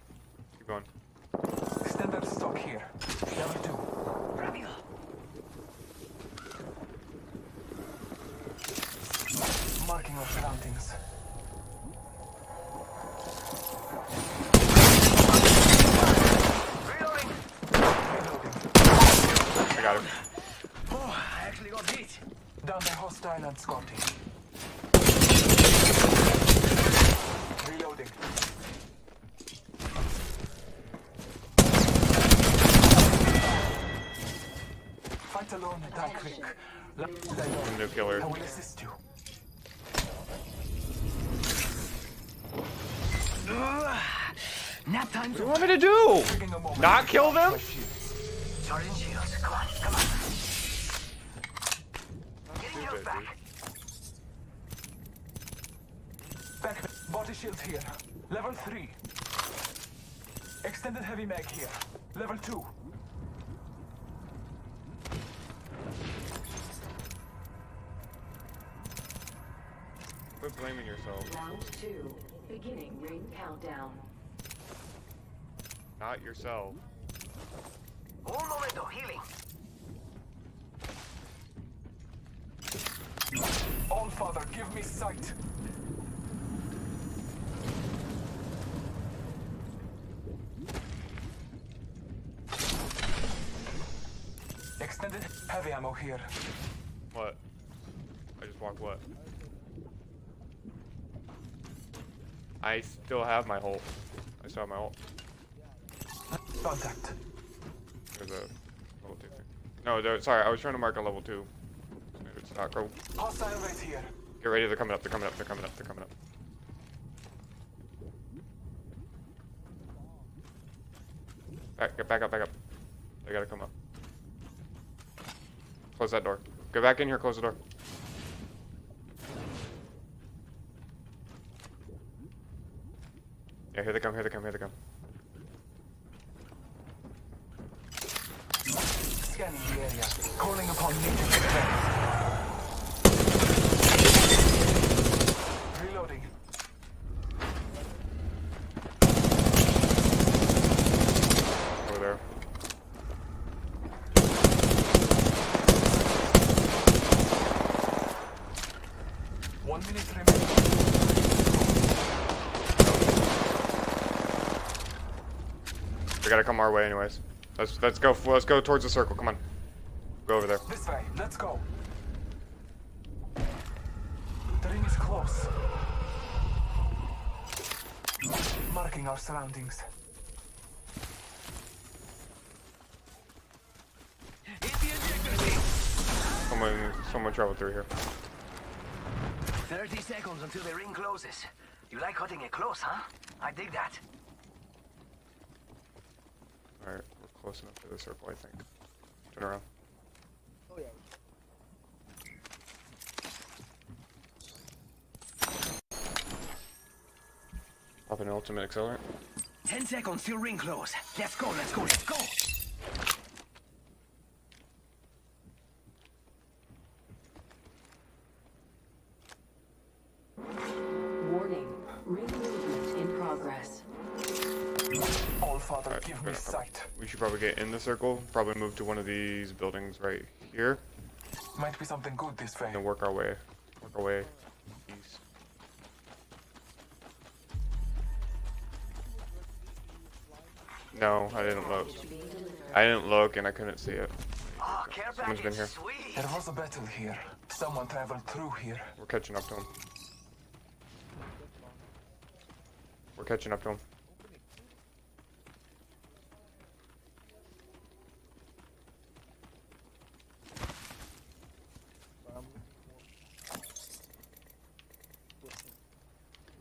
Keep going. Standard stock here. Level two. Ramil. Marking our surroundings. Reloading. I got him. Oh, I actually got hit. Down by hostile and scouting. Reloading. Fight alone, die quick. Let me die. New killer. I will assist you. Ugh. Nap time. What do you want me to do? Taking a moment. Not kill them? Charging shields. Come on, come on. Getting health back. Back. Body shield here. Level 3. Extended heavy mag here. Level 2. Quit blaming yourself. Round two. Beginning ring countdown. Not yourself. Un momento, healing. All Father, give me sight. Extended heavy ammo here. What? I just walked what? I still have my ult. I still have my ult. Contact. There's a level 2 thing. No, there, sorry, I was trying to mark a level 2. Maybe. Go. Hostile right here. Get ready, they're coming up, they're coming up, they're coming up, they're coming up. Back, get back up, back up. They gotta come up. Close that door. Get back in here, close the door. Yeah, here they come, here they come, here they come. Scanning the area. Calling upon native defense. Reloading. Over there. One minute remaining. They gotta come our way anyways. Let's let's go let's go towards the circle, come on. Go over there. This way. Let's go. The ring is close. Marking our surroundings. Someone someone travel through here. 30 seconds until the ring closes. You like cutting it close, huh? I dig that. Alright, we're close enough to the circle, I think. Turn around. Oh, yeah. Pop an ultimate accelerant. 10 seconds till ring close. Let's go, let's go, let's go. Warning. Ring movement in progress. Father, Alright, give me sight. We should probably get in the circle, probably move to one of these buildings right here, Might be something good this way. and work our way, work our way east. No, I didn't look. I didn't look and I couldn't see it. Oh, Someone's been here. sweet. There was a battle here. Someone traveled through here. We're catching up to him. We're catching up to him.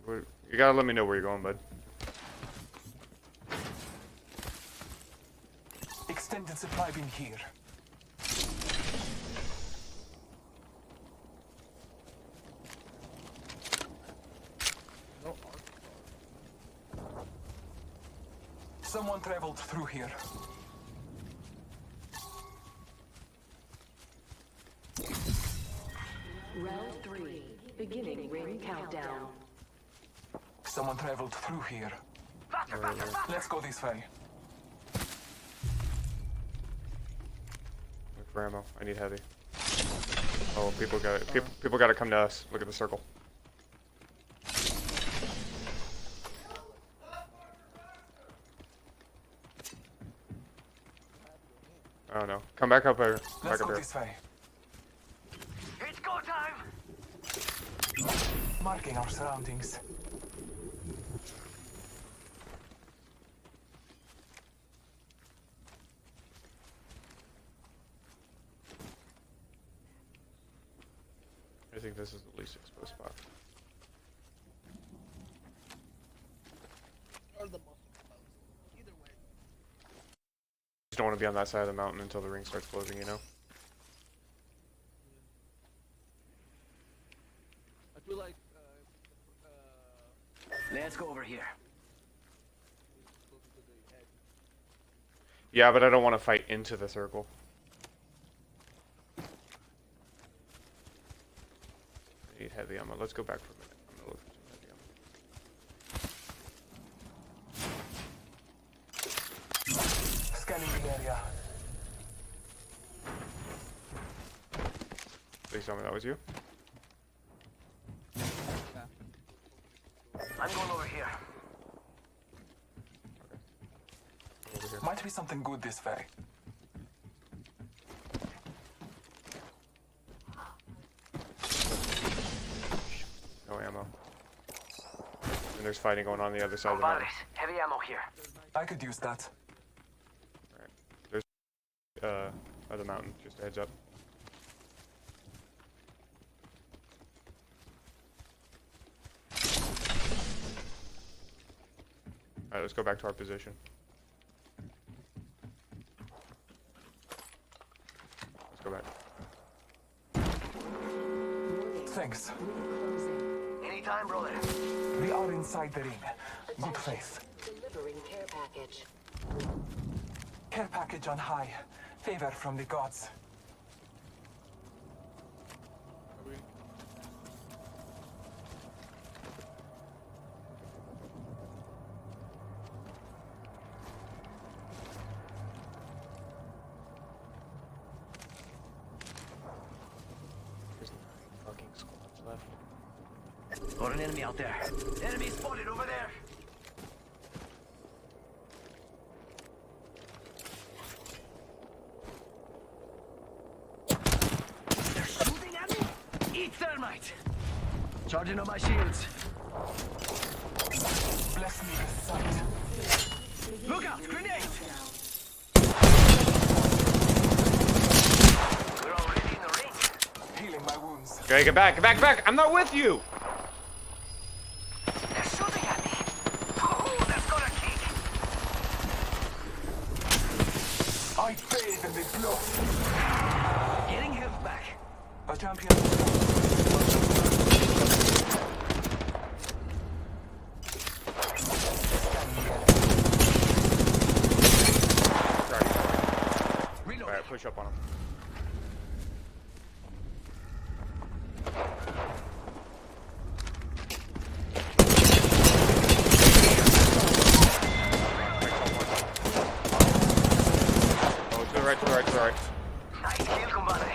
We're- You gotta let me know where you're going, bud. Extended supply bin here. Someone traveled through here. Someone traveled through here. Let's go this way. Look for ammo. I need heavy. Oh, people got it. People, people got to come to us. Look at the circle. Oh no. Come back up here. Back Let's Back up go here. this way. It's go time! Marking our surroundings. This is the least exposed spot. Just don't want to be on that side of the mountain until the ring starts closing, you know? I feel like Let's go over here. Yeah, but I don't want to fight into the circle. I need heavy ammo. Let's go back for a minute. I'm gonna look for some heavy ammo. Scanning the area. Please tell me that was you. I'm going over here. Over here. Might be something good this way. No ammo. And there's fighting going on the other side of the Compadres, mountain. heavy ammo here. I could use that. There's uh, of the mountain. Just a heads up. Alright, let's go back to our position. Let's go back. Thanks. Anytime, brother. We are inside the ring. Good faith. Delivering care package. Care package on high. Favor from the gods. There's nine fucking squads left. Got an enemy out there. Enemy spotted over there. They're shooting at me? Eat thermite! Charging on my shields. Bless me with sight. Look out! Grenade! We're already in the ring. Healing my wounds. Okay, get back, back, back! I'm not with you! They're shooting at me. Oh, that's got a kick. I bathe in the blood. Getting health back. A champion. Alright, push up on him. Oh, to the right, to the right, to the right. Nice kill, compadre.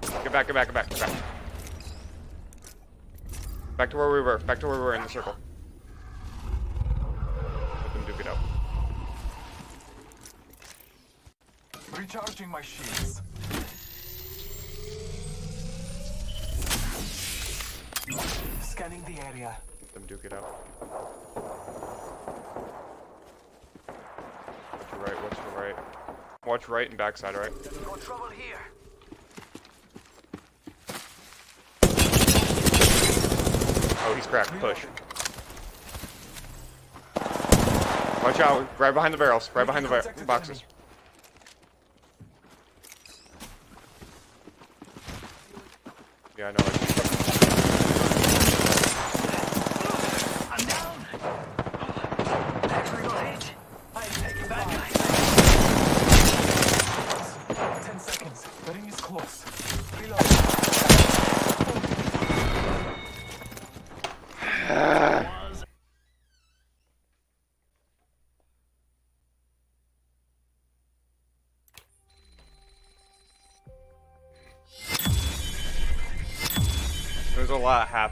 Get back, get back, get back, get back. Back to where we were, back to where we were in the circle. Let them duke it out. Recharging my shields. Scanning the area. Let them duke it out. Watch right, watch right. Watch right and backside, right? Cracked. Push. Watch out. Right behind the barrels. Right behind the boxes.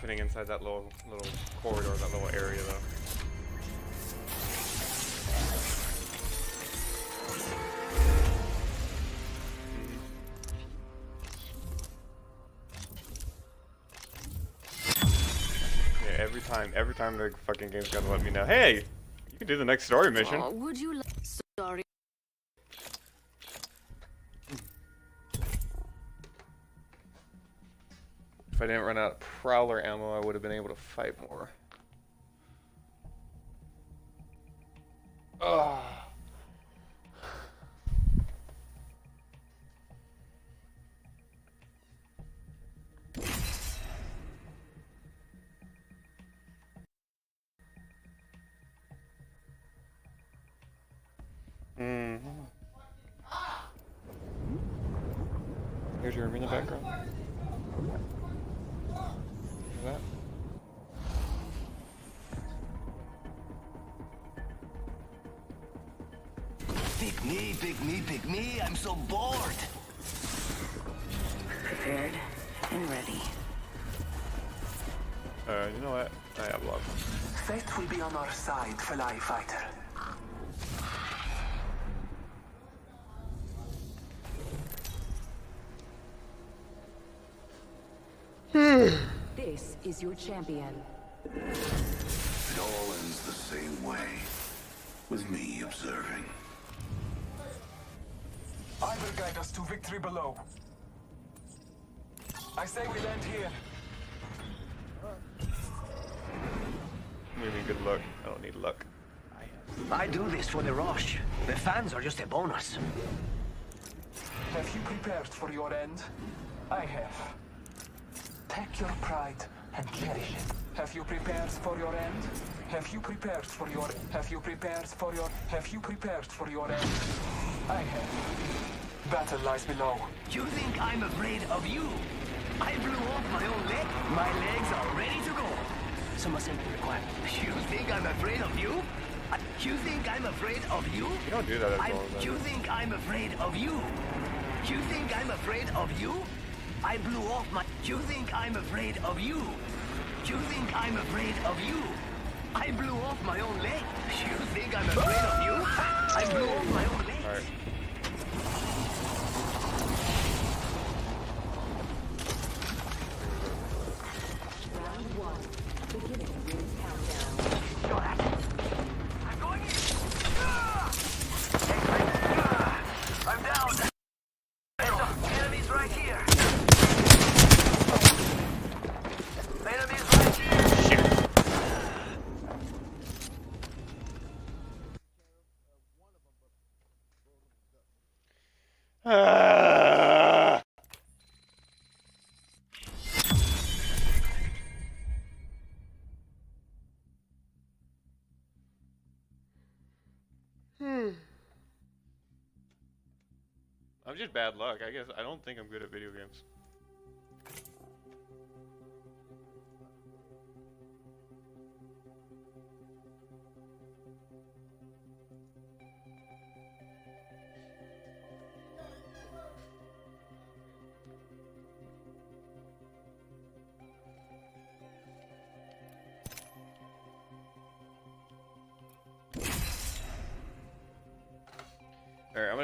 Happening inside that little little corridor, that little area though. Yeah, every time, every time the fucking game's gonna let me know, hey, you can do the next story mission. Oh, would you I didn't run out of Prowler ammo, I would have been able to fight more. Ugh. Side, Fly Fighter. This is your champion. It all ends the same way. With me observing. I will guide us to victory below. I say we land here. Give me good luck. I don't need luck. I do this for the rush. The fans are just a bonus. Have you prepared for your end? I have. Take your pride and cherish it. Have you prepared for your end? Have you prepared for your have you prepared for your have you prepared for your end? I have. Battle lies below. You think I'm afraid of you? I blew off my own leg. My legs are ready to go. You think I'm afraid of you? You think I'm afraid of you? You don't do that as I'm, well as I you think I'm afraid of you? You think I'm afraid of you? I blew off my... You think I'm afraid of you? You think I'm afraid of you? I blew off my own leg. You think I'm afraid of you? I blew off my own leg. I'm just bad luck. I guess I don't think I'm good at video games.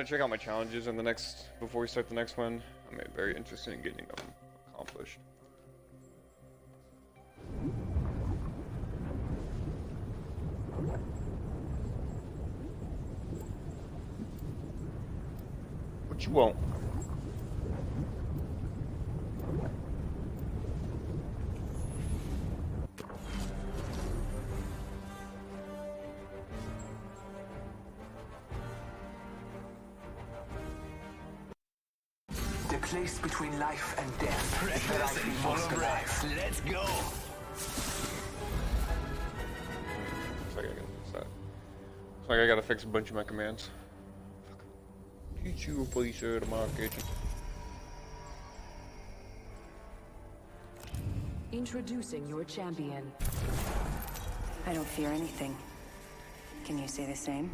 Gonna check out my challenges in the next before we start the next one. I'm very interested in getting them accomplished. What you want? Life and death is where I feel most alive. Let's go. Looks like I gotta fix that. Looks like I gotta fix a bunch of my commands. Fuck. Teach you a place out of my kitchen. Introducing your champion. I don't fear anything. Can you say the same?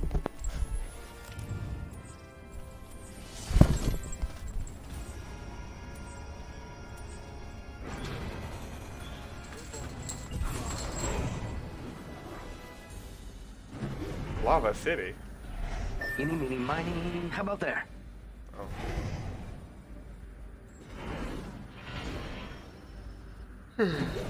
Lava City. Eeny, meeny, miny. How about there? Oh. ¡Vámonos!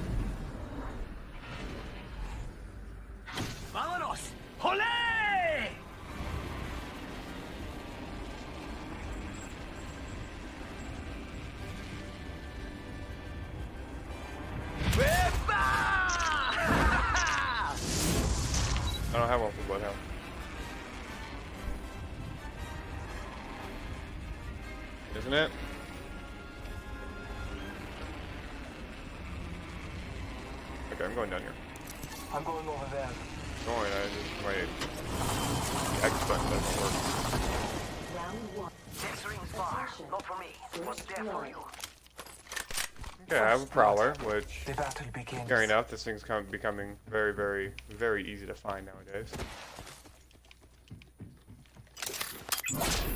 Have a prowler, which The battle begins. fair enough, this thing's of becoming very, very, very easy to find nowadays.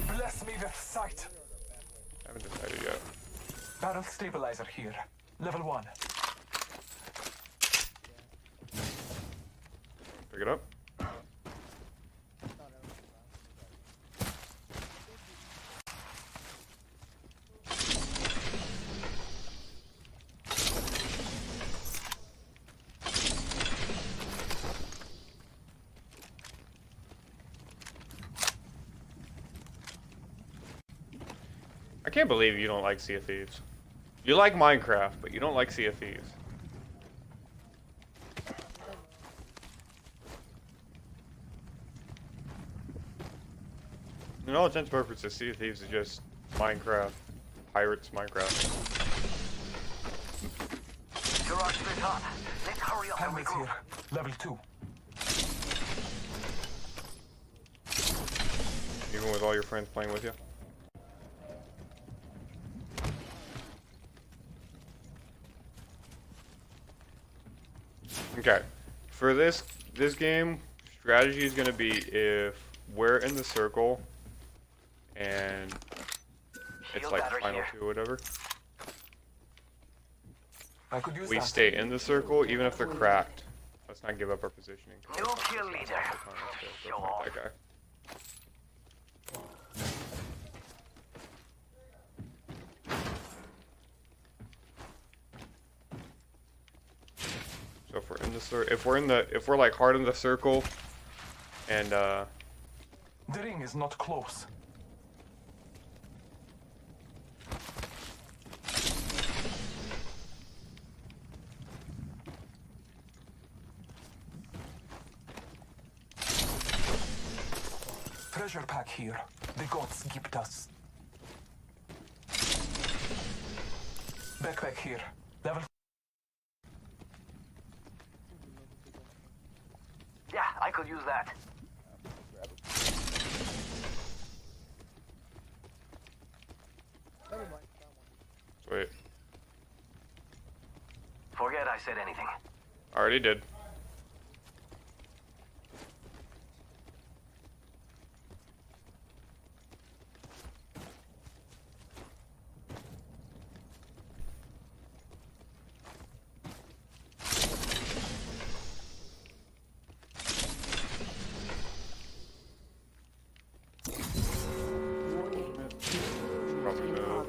Bless me with sight. I haven't decided yet. Barrel stabilizer here. Level one. Pick it up. I can't believe you don't like Sea of Thieves. You like Minecraft, but you don't like Sea of Thieves. In all intents and purposes, Sea of Thieves is just Minecraft. Pirates Minecraft. Garage split up. Let's hurry up and Helmets regroup. here. Level two. Even with all your friends playing with you. Okay. For this this game, strategy is gonna be if we're in the circle and it's like final here. two or whatever. I could use We that. stay in the circle even if they're cracked. Let's not give up our positioning. New kill leader. Show off. That guy. So if we're if we're in the if we're like hard in the circle, and uh, The ring is not close. Treasure pack here. The gods gift us. Backpack here. Level Yeah, I could use that. sweet. Forget I said anything. Already did. Probably move.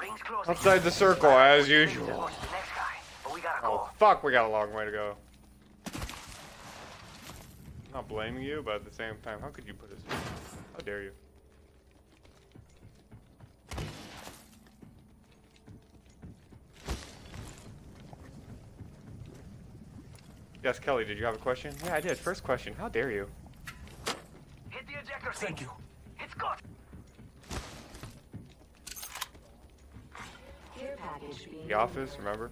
Rings close. Outside the circle as usual. What's the next guy? But we gotta Oh fuck, we got a long way to go. I'm not blaming you, but at the same time, how could you put us here? How dare you? Yes, Kelly, did you have a question? Yeah, I did. First question, how dare you? Hit the ejector seat. Thank you. It's got. Care package being The office, remember?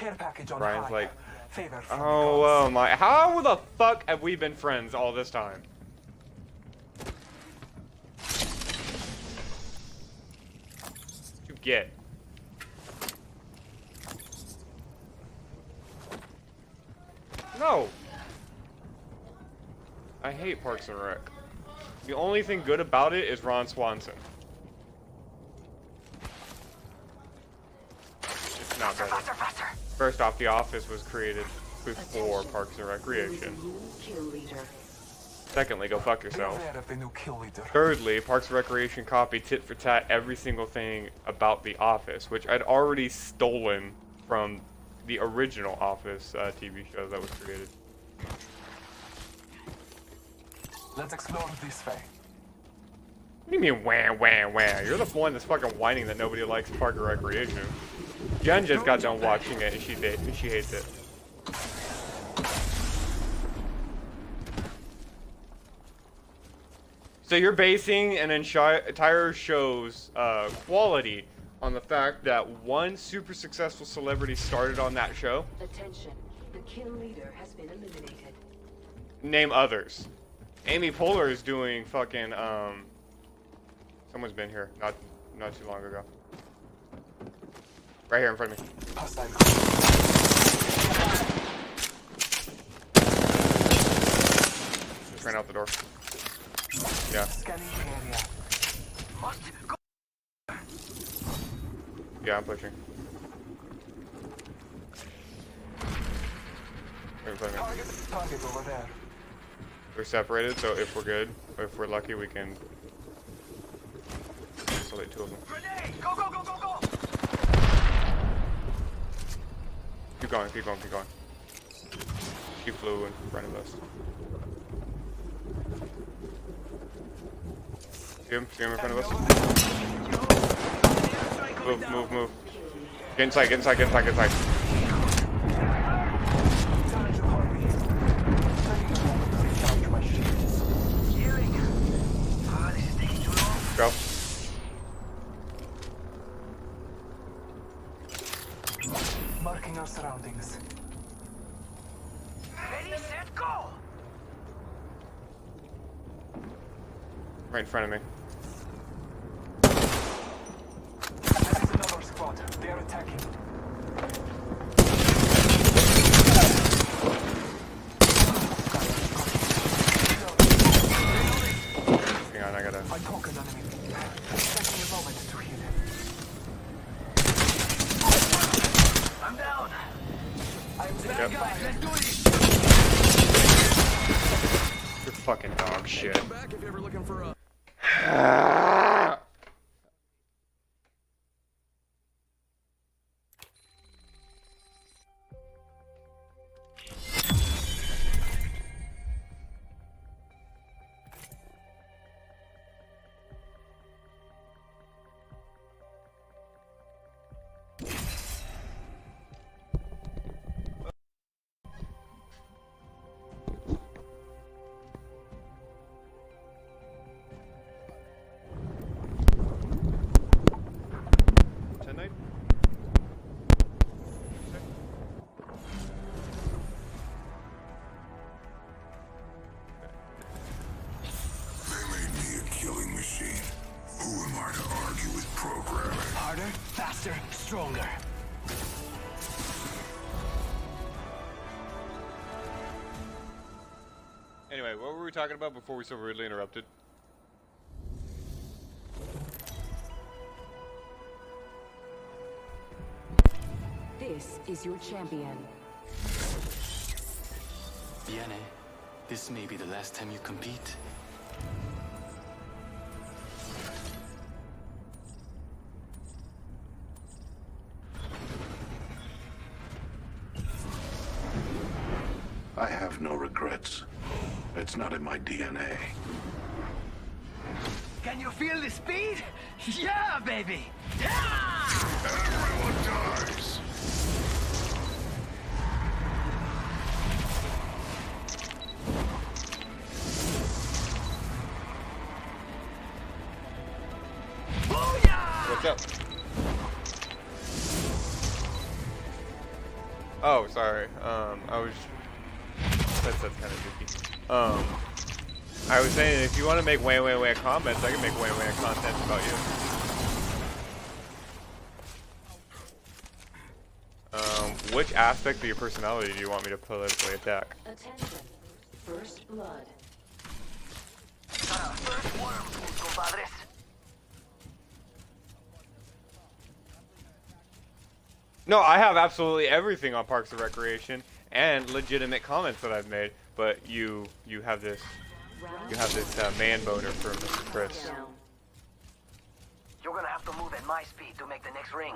care package on Ryan's high. like, Favor Oh, oh my, how the fuck have we been friends all this time? You get. No. I hate Parks and Rec. The only thing good about it is Ron Swanson. It's not better. Faster, faster. First off, The Office was created before Parks and Recreation. Secondly, go fuck yourself. Beware of the new kill leader. Thirdly, Parks and Recreation copied tit for tat every single thing about The Office, which I'd already stolen from the original Office uh, TV show that was created. Let's explore this way. What do you mean, wah, wah, wah? You're the one that's fucking whining that nobody likes Park and Recreation. Jen just got done watching it and she did, she hates it. So you're basing an entire show's uh, quality on the fact that one super successful celebrity started on that show? Attention. The kill leader has been eliminated. Name others. Amy Poehler is doing fucking um. Someone's been here not not too long ago. Right here in front of me. Just ran out the door. Yeah. Yeah, I'm pushing. We're separated, so if we're good, if we're lucky, we can isolate two of them. Go, go, go, go, go! Keep going, keep going, keep going. He flew in front of us. See him? See him in front of us? Move, move, move. Get inside, get inside, get inside, get inside. Go. Marking our surroundings. Ready, set, go! Right in front of me. Anyway, what were we talking about before we so rudely interrupted? This is your champion. Vianney, this may be the last time you compete. Make way way way comments, I can make way way content about you. Um, which aspect of your personality do you want me to politically attack? Attention. First blood. First worm tools, compadres. No, I have absolutely everything on Parks and Recreation and legitimate comments that I've made, but you you have this you have this uh, man boner for Mr. Chris. You're gonna have to move at my speed to make the next ring.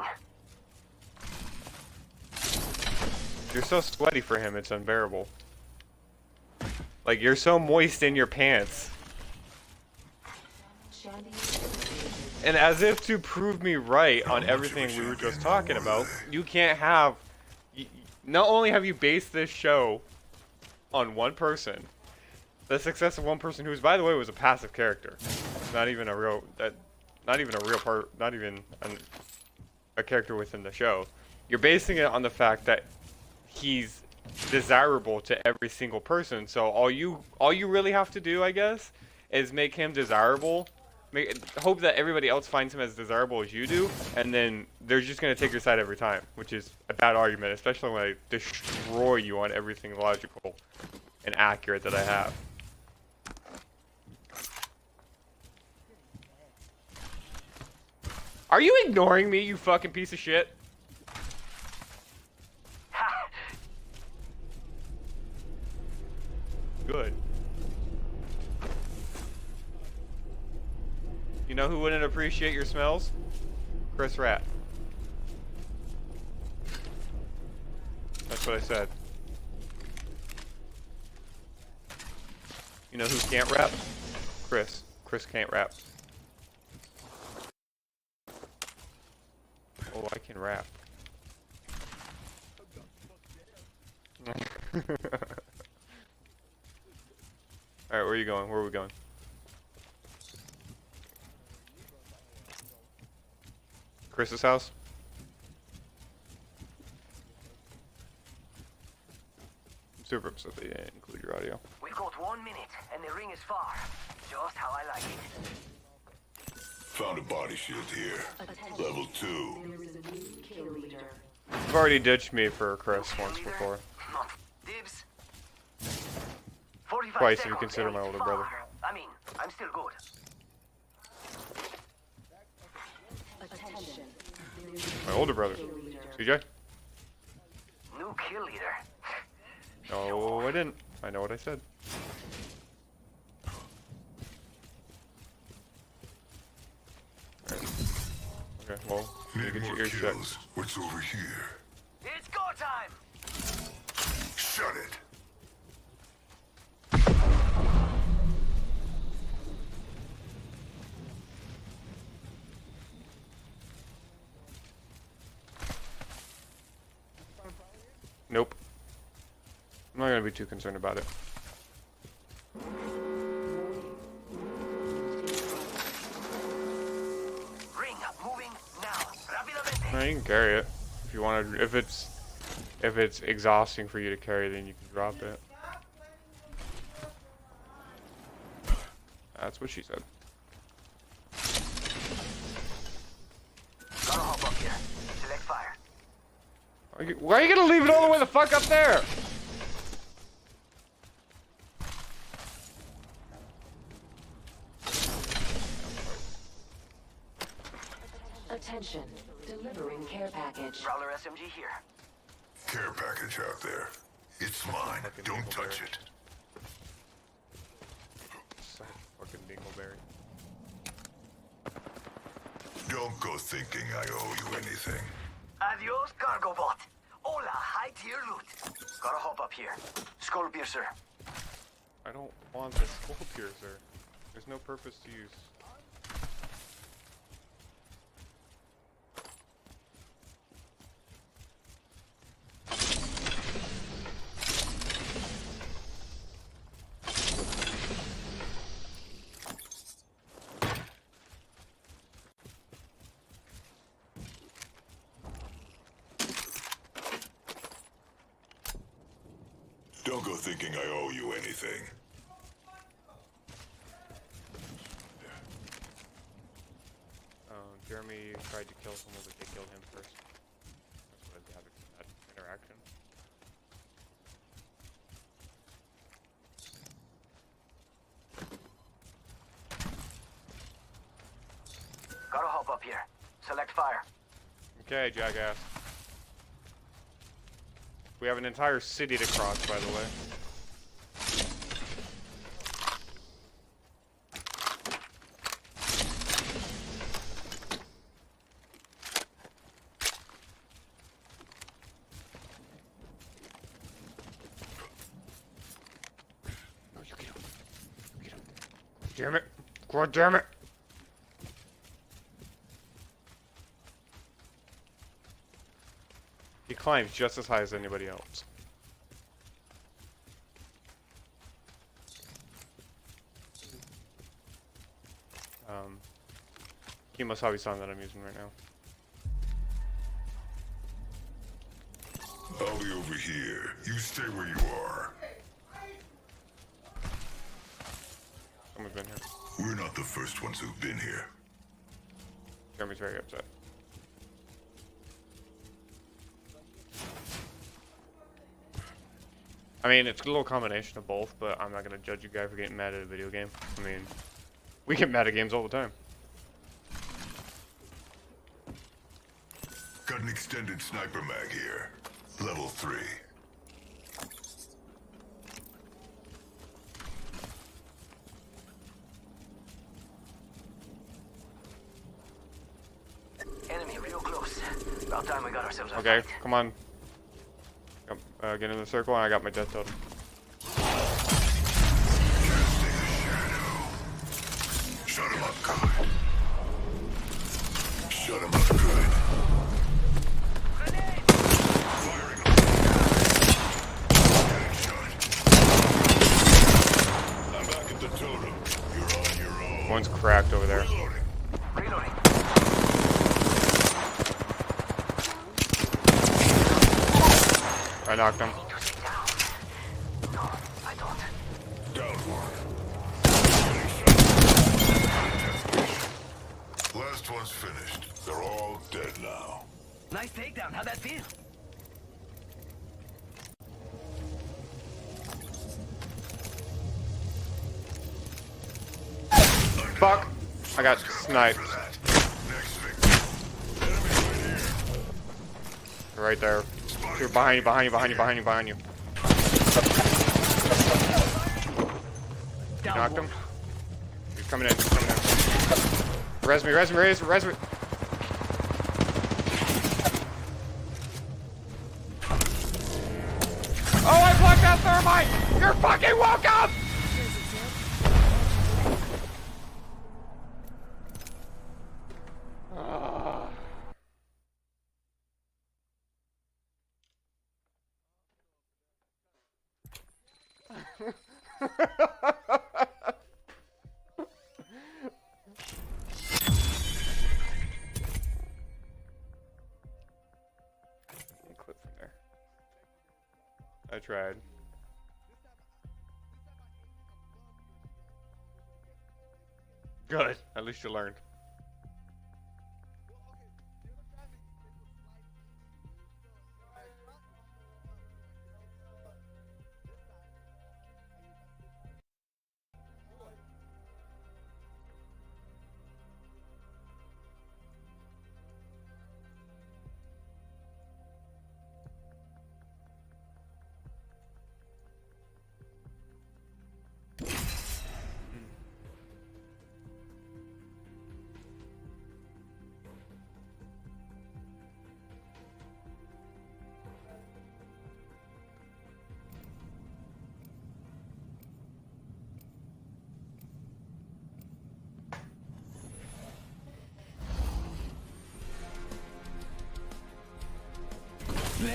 You're so sweaty for him, it's unbearable. Like you're so moist in your pants. And as if to prove me right on everything we were just talking about, you can't have. Not only have you based this show on one person, the success of one person, who's by the way was a passive character, not even a real that, not even a real part, not even an, a character within the show. You're basing it on the fact that he's desirable to every single person. So all you all you really have to do, I guess, is make him desirable. Make, hope that everybody else finds him as desirable as you do, and then they're just gonna take your side every time, which is a bad argument, especially when I destroy you on everything logical and accurate that I have. Are you ignoring me, you fucking piece of shit? Good. You know who wouldn't appreciate your smells? Chris Pratt. That's what I said. You know who can't rap? Chris. Chris can't rap. Oh, I can rap. Alright, where are you going? Where are we going? Chris's house? Super upset they didn't include your audio. We've got one minute, and the ring is far. Just how I like it. Found a body shield here. Level two. There is a new kill leader. You've already ditched me for Chris once before. Dibs. Twice if you seconds, consider my older far. brother. I mean, I'm still good. Attention. My older brother. CJ? New kill leader. No, I didn't. I know what I said. Okay, well, you Need get more your ears kills. checked. What's over here? It's go time! Shut it. Nope. I'm not gonna be too concerned about it. No, you can carry it if you want to. If it's if it's exhausting for you to carry, then you can drop it. That's what she said. Gotta hop up here. Select fire. Are you, why are you gonna leave it all the way the fuck up there? Attention. Delivering care package. Prowler SMG here. Care package out there. It's mine. Don't touch it. Such fucking dingleberry. Don't go thinking I owe you anything. Adios, cargo bot. Hola, high tier loot. Gotta hop up here. Skull piercer. I don't want the skull piercer. There's no purpose to use. Don't go thinking I owe you anything. Um, Jeremy tried to kill someone, but they killed him first. That's why they have that interaction. Gotta hop up here. Select fire. Okay, jackass. We have an entire city to cross, by the way. Damn it. God damn it. He just as high as anybody else. Um, Kimo's hobby song that I'm using right now. I'll be over here. You stay where you are. Someone's been here. We're not the first ones who've been here. Jeremy's very upset. I mean, it's a little combination of both, but I'm not gonna judge you guy for getting mad at a video game. I mean, we get mad at games all the time. Got an extended sniper mag here. Level 3. Enemy real close. About time we got ourselves a Okay, come on. Uh, get in the circle, and I got my death totem. Behind you, behind you, behind you, behind you, behind you. Down Knocked one. him. He's coming in, he's coming in. Res me, res me, res me, res me. Least you learned.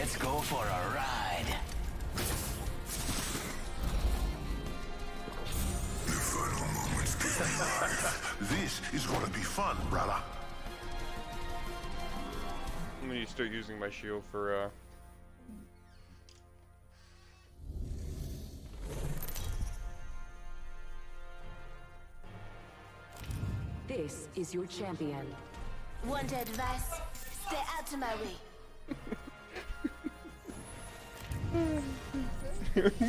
Let's go for a ride. This is gonna be fun, brother. I'm gonna start using my shield for uh This is your champion. Want advice? Stay out of my way.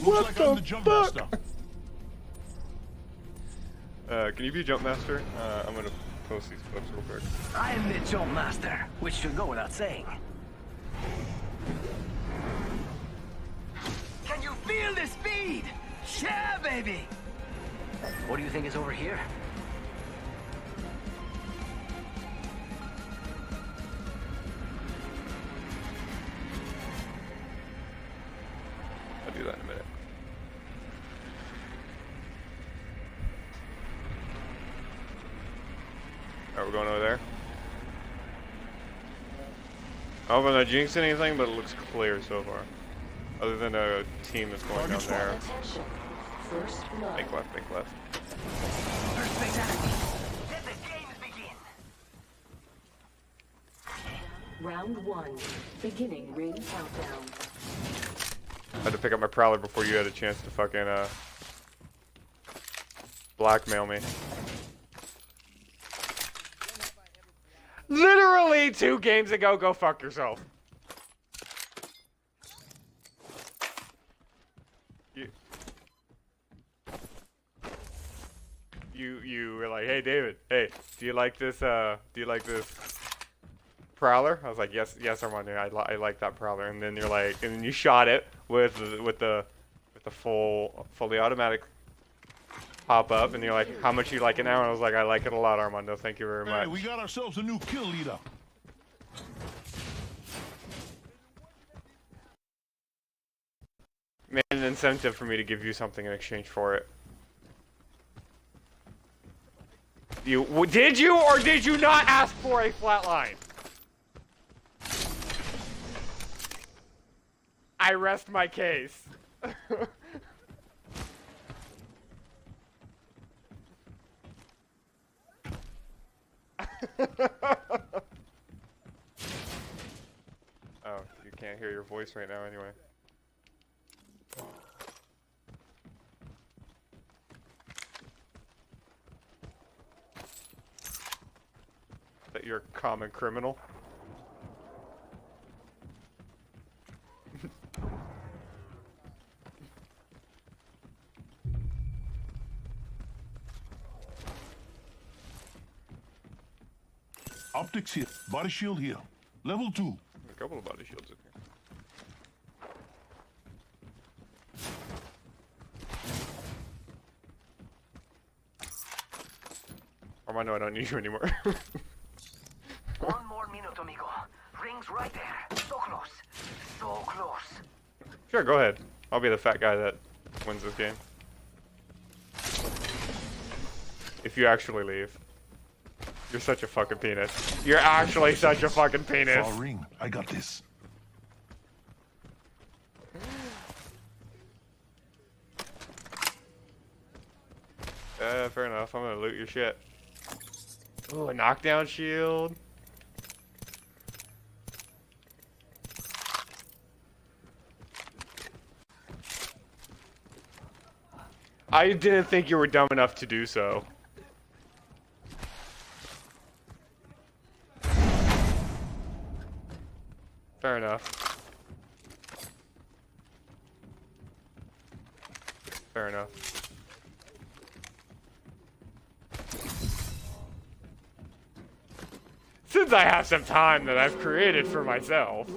What like I'm the jump master. Uh, can you be jump master? Uh, I'm gonna post these clips real quick. I am the jump master, which should go without saying. Can you feel the speed! Yeah, baby! What do you think is over here? I hope I'm not jinxing anything, but it looks clear so far. Other than a team that's going down there. First blood. Make left, make left. First fatality. Let the games begin. Round one. Beginning ring countdown. I had to pick up my prowler before you had a chance to fucking uh blackmail me. Literally two games ago, go fuck yourself. You You were like, "Hey David, hey, do you like this uh do you like this prowler?" I was like, "Yes, yes, Armando, I, li I like that prowler." And then you're like, and then you shot it with with the with the full fully automatic pop up, and you're like, "How much you like it now?" And I was like, "I like it a lot, Armando. Thank you very much." Hey, we got ourselves a new kill leader. Made an incentive for me to give you something in exchange for it. You did you or did you not ask for a flatline? I rest my case. oh, you can't hear your voice right now anyway. That you're a common criminal? Optics here. Body shield here. Level two. A couple of body shields in here. Oh, Armando, I don't need you anymore. One more minute, amigo. Ring's right there. So close. So close. sure, go ahead. I'll be the fat guy that wins this game. If you actually leave. You're such a fucking penis. You're actually such a fucking penis. Far ring. I got this. Uh, fair enough. I'm gonna loot your shit. Oh, a knockdown shield. I didn't think you were dumb enough to do so. Fair enough. Fair enough. Since I have some time that I've created for myself.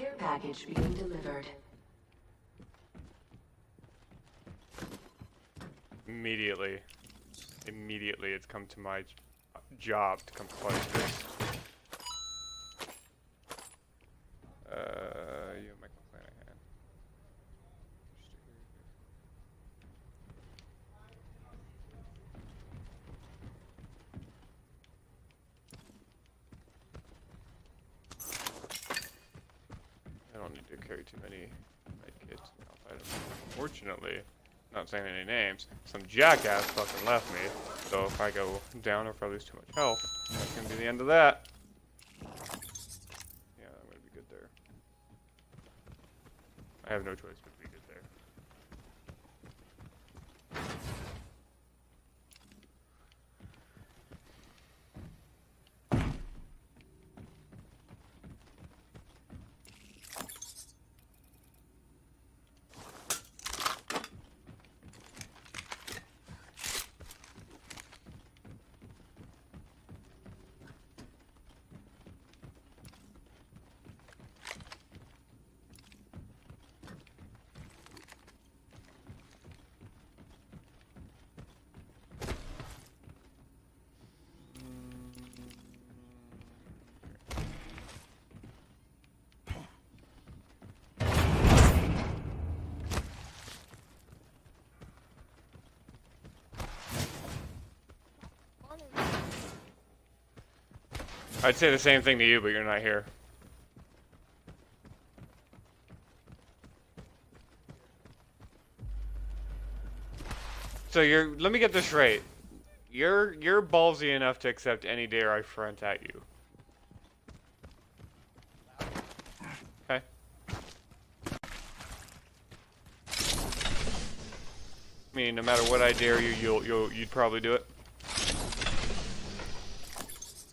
Care package being delivered. Immediately. Immediately it's come to my job to come collect this. Uh, you have my complaint at. I don't need to carry too many and health. Unfortunately, not saying any names, some jackass fucking left me. So if I go down or if I lose too much health, that's gonna be the end of that. Yeah, I'm gonna be good there. I have no choice but to be good there. I'd say the same thing to you, but you're not here. So you're, let me get this right. You're, you're ballsy enough to accept any dare I front at you. Okay. I mean, no matter what I dare you, you'll, you'll, you'd probably do it.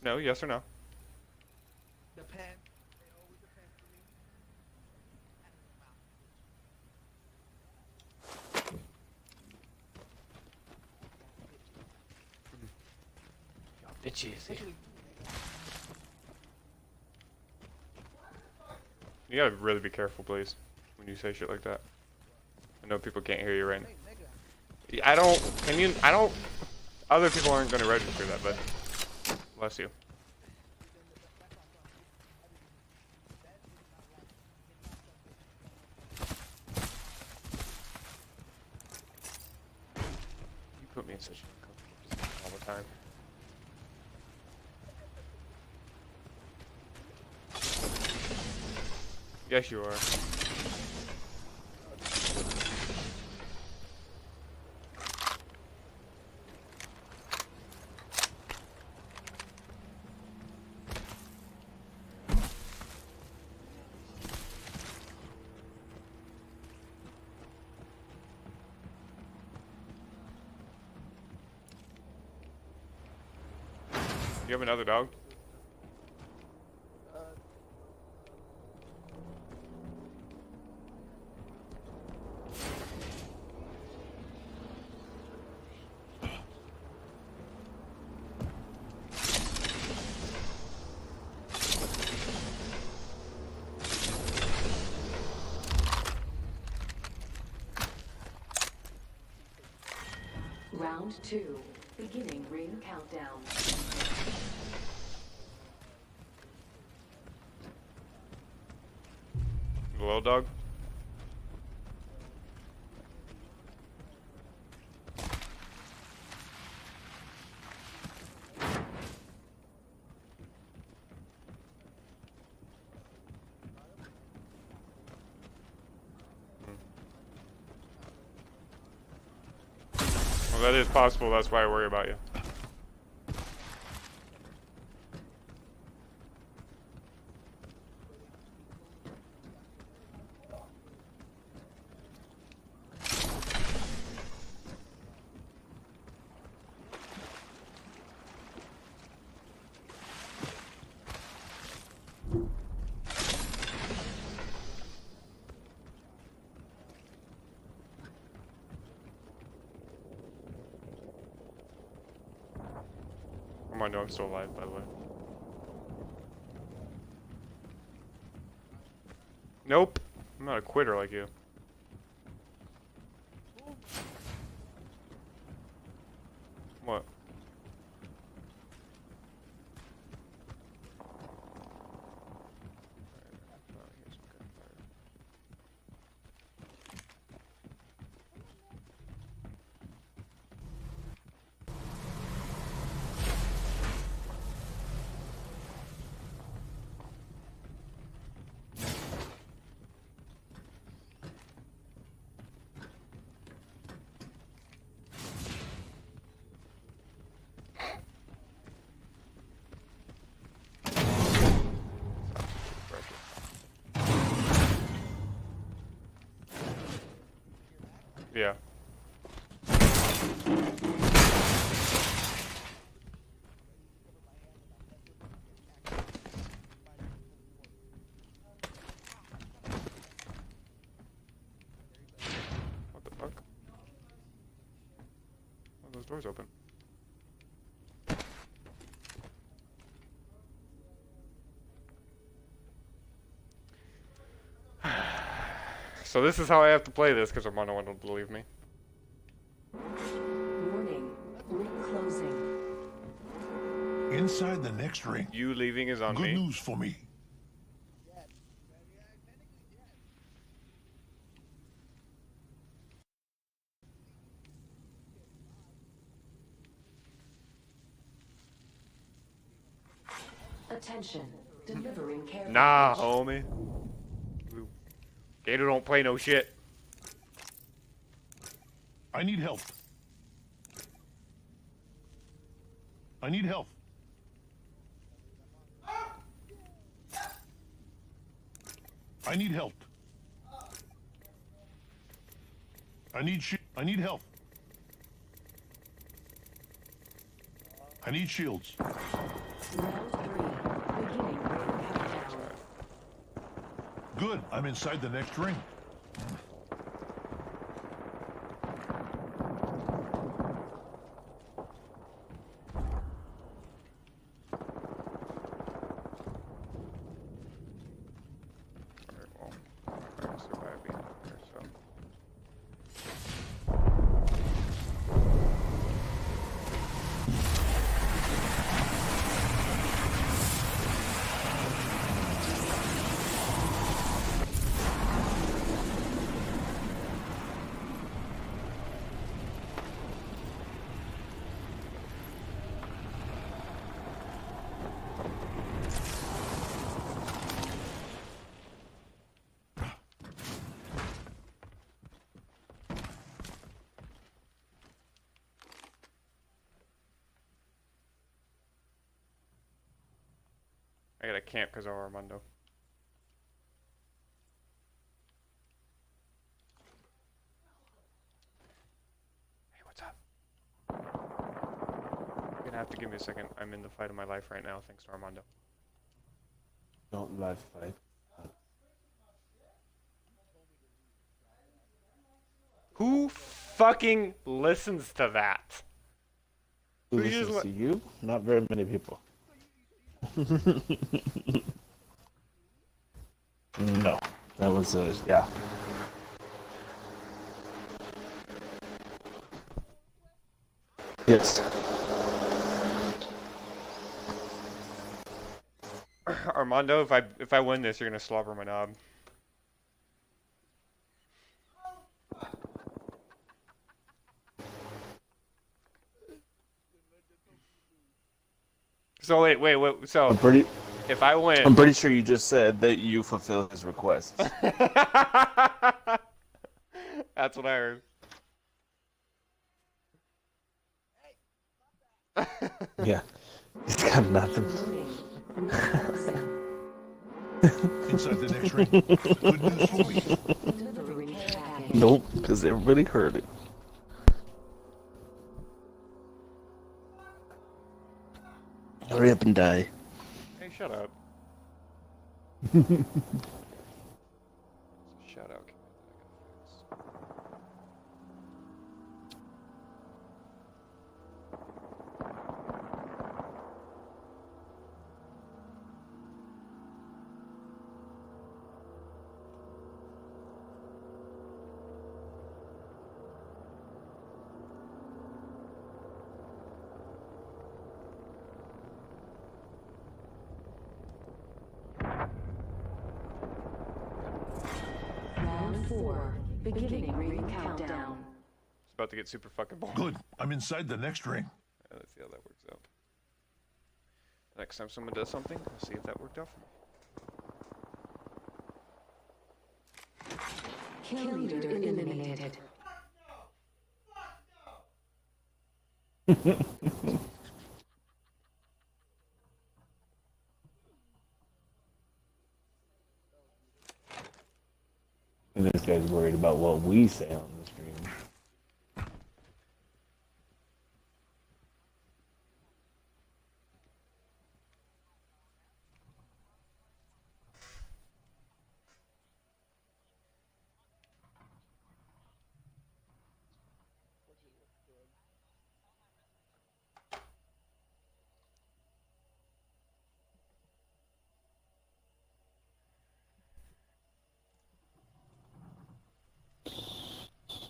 No, yes or no? Bitches. You gotta really be careful, please, when you say shit like that. I know people can't hear you right now. I don't. Can you? I don't. Other people aren't gonna register that, but bless. You put me in such an uncomfortable position all the time. You are. You have another dog? Round two. Beginning ring countdown. Little dog? Well, that is possible. That's why I worry about you. I'm still alive, by the way. Nope. I'm not a quitter like you. Doors open? So this is how I have to play this because Armando won't going to believe me. Warning. Ring closing. Inside the next ring. You leaving is on Good me. news for me. Attention. Delivering care. Nah, package. homie. Gator don't play no shit. I need help. I need help. I need help. I need shi- I need help. I need shields. Round three. Beginning ring countdown. Good. I'm inside the next ring. Alright, well, I'm trying to survive being up here, so. I gotta camp because of Armando. Hey, what's up? You're gonna have to give me a second. I'm in the fight of my life right now, thanks to Armando. Don't live fight. Who fucking listens to that? Who Who listens to you? Not very many people. No, that was uh, yeah. Yes. Armando, if I if I win this, you're gonna slobber my knob. So wait, wait, wait. So I'm pretty. if I win, I'm pretty sure you just said that you fulfill his requests. That's what I heard. yeah, he's got nothing. Inside the next ring. Good news for me. Delivering care package. Nope, because everybody heard it. Hurry up and die. Hey, shut up. Shout out. Round four. Beginning ring countdown. It's about to get super fucking boring. Good. I'm inside the next ring. Yeah, let's see how that works out. Next time someone does something, I'll see if that worked out for me. Kill leader eliminated. And this guy's worried about what we say on the stream.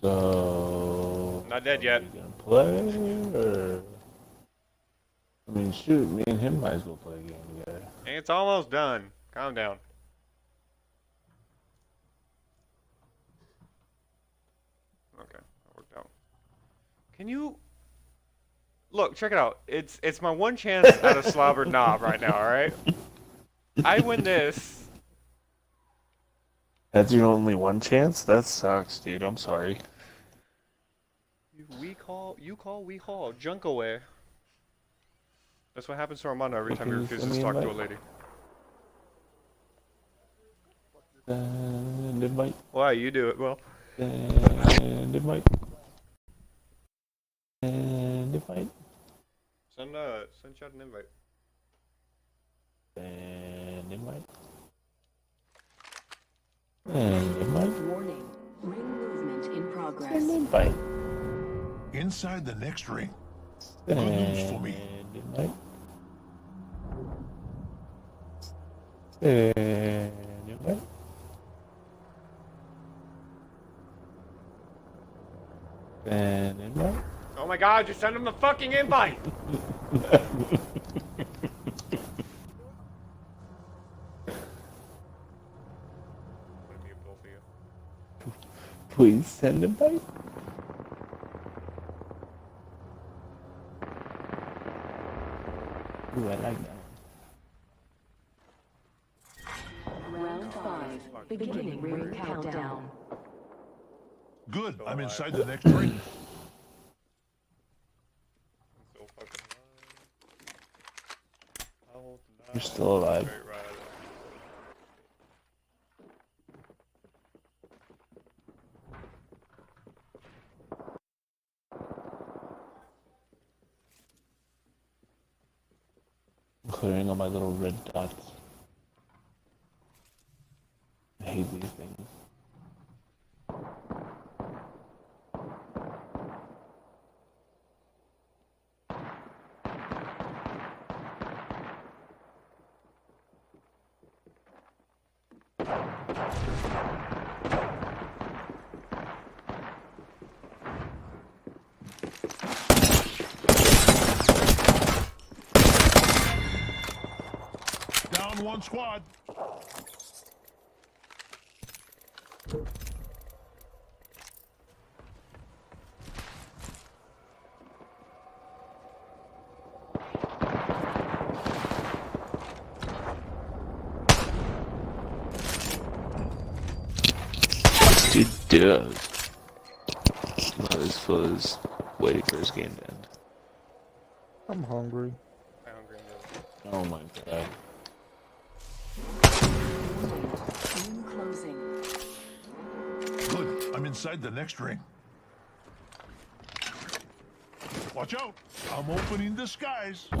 So. Not dead yet. Play or. I mean, shoot, me and him might as well play a game together. It's almost done. Calm down. Okay, that worked out. Can you look? Check it out. It's it's my one chance at a slobbered knob right now. All right. I win this. That's your only one chance? That sucks, dude. I'm sorry. We call, you call, we haul. Junk away. That's what happens to Armando every time he refuses to me talk to a lady. And invite. Why? You do it, well. And invite. And invite. Send uh, send Chad an invite. And invite. And invite. Warning. Ring movement in progress. And invite. Inside the next ring. Good news for me. And invite. And invite. Oh my God! Just send him the fucking invite. Please send invite. Ooh, I like that. Round five. Beginning ring countdown. Good. I'm inside the next ring. You're still alive. I'm clearing all my little red dots. I hate these things. Down one squad. Dude does. Not as full as waiting for his game to end. I'm hungry. Inside the next ring. Watch out. I'm opening the skies. To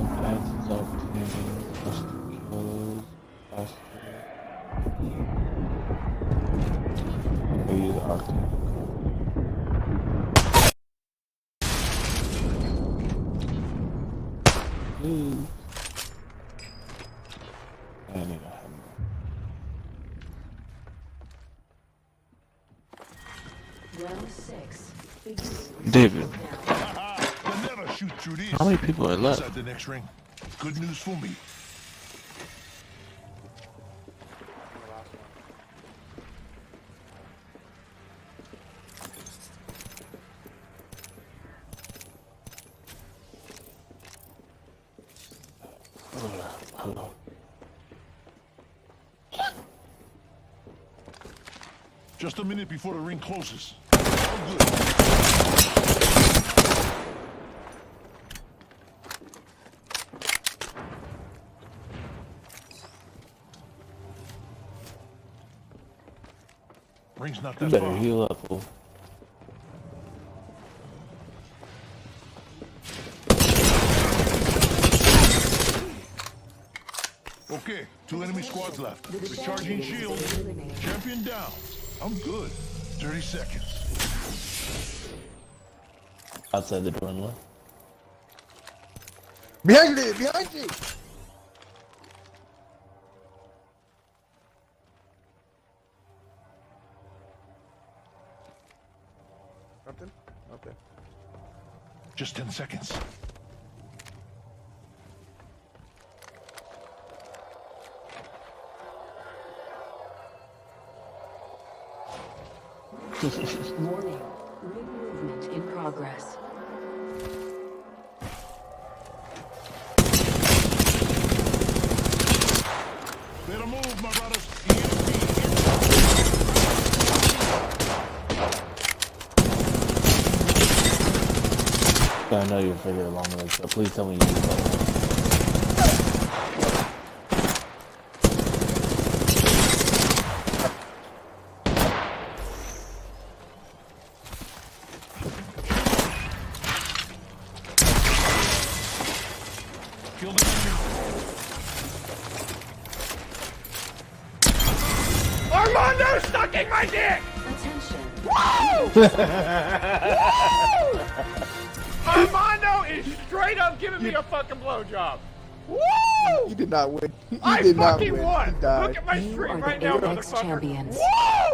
plus the kills, plus the... Use Octane. Please. I need a hammer. Round six. Beginning. David, They'll never shoot through these. How many people are left? The next ring. Good news for me. Just a minute before the ring closes. All good. Ring's not You that better far. heal up, fool. Okay, two enemy squads left. Recharging shield. Champion down. I'm good. 30 seconds. Outside the door on. Behind you! Behind you! Nothing? Okay. Just 10 seconds. I know you're along the way, so please tell me you do that. Kill the enemy. Armando sucking my dick! Attention. Woo! Woo! not win. You I did not fucking win. won. You died. Look at my You stream are right the now, Apex motherfucker. champions.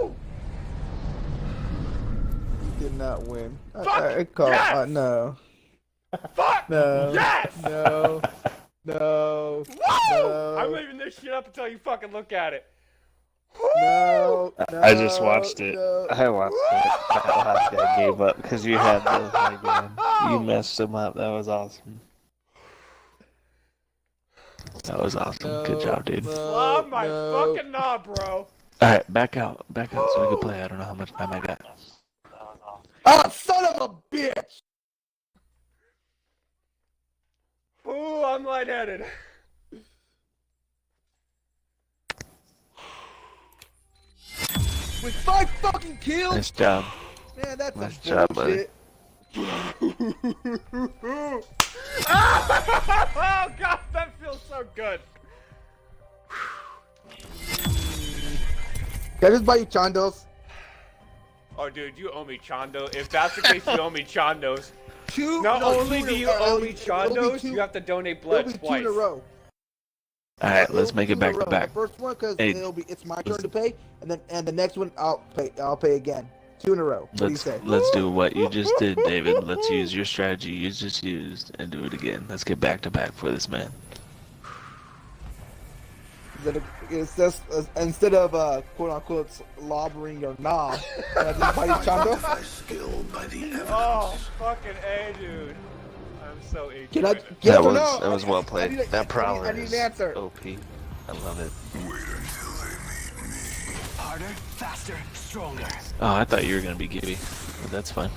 Woo! You did not win. I- Fuck I, I call. yes! uh, no. Fuck! No. Yes! No. No. Woo! No. I'm leaving this shit up until you fucking look at it. No. no. I just watched it. no. I watched it. That last guy gave up because you had those again. You messed him up. That was awesome. That was awesome. Good job, dude. Slob my no. fucking knob, bro. Alright, back out. Back out so we can play. I don't know how much time I got. Ah, son of a bitch! Ooh, I'm lightheaded. With five fucking kills? Nice job. Man, that's Nice some job, buddy. Bullshit. oh god, that feels so good. Can I just buy you Chandos? Oh, dude, you owe me Chondo. If that's the case, you owe me Chondos. Two. Not no, only two do you owe me it'll Chondos, two- you have to donate It'll blood be two twice. in a row. Alright, let's make it two in a back to back. The first one, because Hey, it'll be it's my turn to pay, and then and the next one I'll pay. I'll pay again. Two in a row. What do you Let's say? let's do what you just did, David. Let's use your strategy you just used and do it again. Let's get back to back for this man. Instead of, it's just uh, instead of uh, quote unquote lobbering your knob, can I just buy you Chando? Skilled by the evidence. Oh, fucking A, dude. I'm so A. Can I? right now. Yes that was no? that was I- well I played. need a- I that need- prowler I need is an answer. OP. I love it. Wait until they need me. Harder, faster, stronger. Oh, I thought you were gonna be Gibby, but that's fine.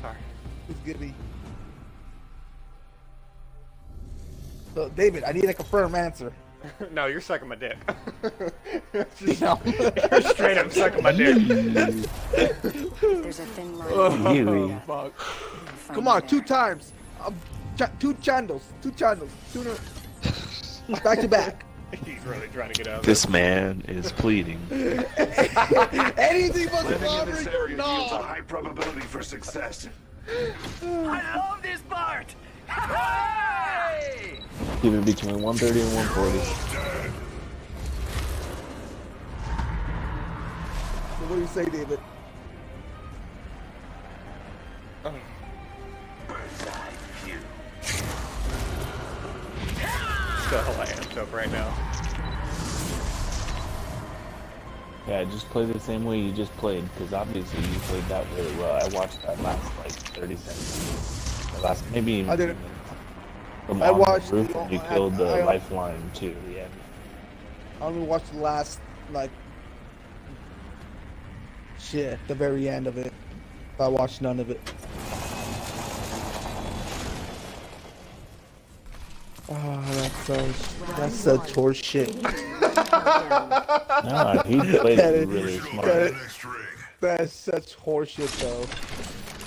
Sorry. Who's Gibby? So David, I need a confirmed answer. no, you're sucking my dick. No. you're straight up sucking my dick. There's a thin line. Oh, Gibby. fuck. Come on, two times. Um, ch- two chandles, two chandles, two in a- back to back. He's really trying to get out of This man is pleading. Anything but Living in lobbering this your area yields a high probability for success. I love this part. Hey! Keep it between 130 and 140. So what do you say, David? Oh, Still hella amped up right now. Yeah, just play the same way you just played, because obviously you played that really well. I watched that last like 30 seconds. The last maybe even I didn't- From I watched the roof the- you I- killed the I- lifeline too. Yeah. I only watched the last, like, shit, the very end of it. I watched none of it. Oh, that's so, that's such horse shit. No, he played That it is- really smart. that- That's such horse shit, though.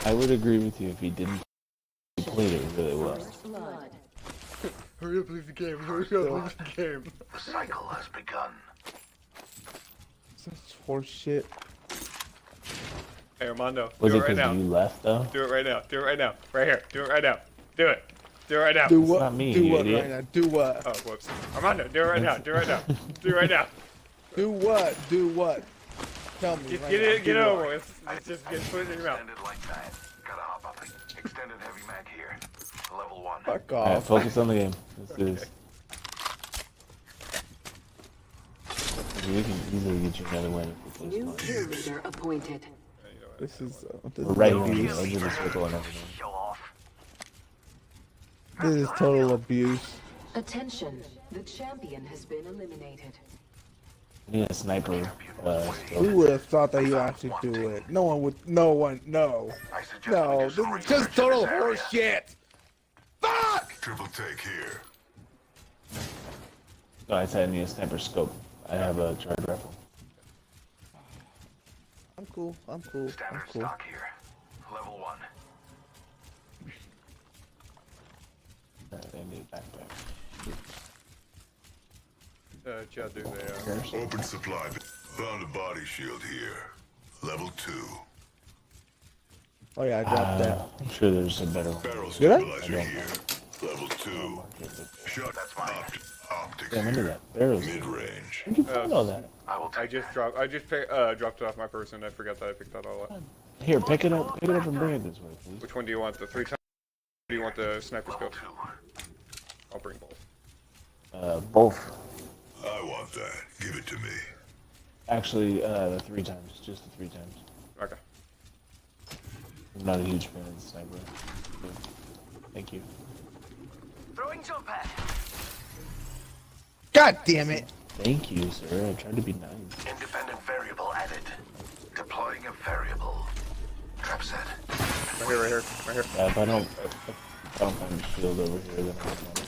I would agree with you if he didn't. He played it really well. Hurry up, leave the game. Hurry up, leave the game. The cycle has begun. Such horse shit. Hey, Armando, Was do it it right because now. you left though? Do it right now. Do it right now. Right here. Do it right now. Do it. Do it right now. Do what? not me, do you what idiot. right now? Do what? Oh, whoops. Armando, do it right now. Do it right now. Do it right now. Do what? Do what? tell me. Get, right get now. it, get Do it what? over with. Let's just get put it in your mouth. Extended light mag. Gotta hop up. Extended heavy mag here. Level one. Fuck Alright, off. focus on the game. Let's do this. We can easily get you another win if we play New smart. appointed. This is uh, this We're is right on the abuse. edge of the circle and everything. Show off. This is total abuse. Attention, the champion has been eliminated. We need a sniper. Uh, Who would have thought that you actually do it? No one would. No one. No. No. This is just total this area. horse shit. Fuck! Triple take here. No, I said I need a sniper scope. I have a charge rifle. I'm cool. I'm cool. I'm Standard cool. stock here. Level one. Uh, I need a backpack. Uh, Chad, do they, uh, Open supply. Found a body shield here. Level two. Oh yeah, I dropped that. Uh, I'm sure there's a better one. Barrel Did I? stabilizer here. Level two. Shot. That's mine. Opt optics Yeah, remember here. that. Barrels. Mid range. Where'd you find all that? I will I just dropped. I just pay, uh, dropped it off my person. I forgot that I picked that all up. Here, pick it up. Pick it up and bring it this way, please. Which one do you want? The three times? Do you want the sniper level scope? I'll bring both. Uh, both. I want that. Give it to me. Actually, uh, the three times. Just the three times. Okay. I'm not a huge fan of the sniper. Thank you. Throwing jump pad. God damn it! Thank you, sir. I tried to be nice. Independent variable added. Deploying a variable. Trap set. Right here, right here, right here. Yeah, if I don't, if, if I don't find the shield over here, then I'll find it.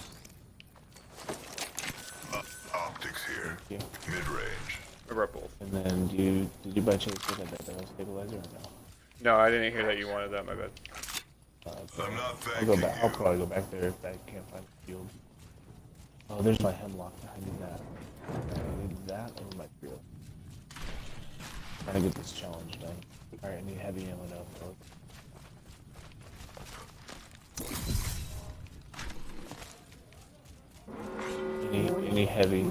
Optics here. Thank you. Mid range. I brought both. And then, do you, did you by chance get that barrel stabilizer or no? No, I didn't hear that you wanted that. My bad. Uh, I'm not I'll go back. I'll probably go back there if I can't find the shield. Oh, there's my Hemlok. I need that. I need that or my drill. Trying to get this challenge done. Alright, I need heavy ammo now. folks. Any, any heavy?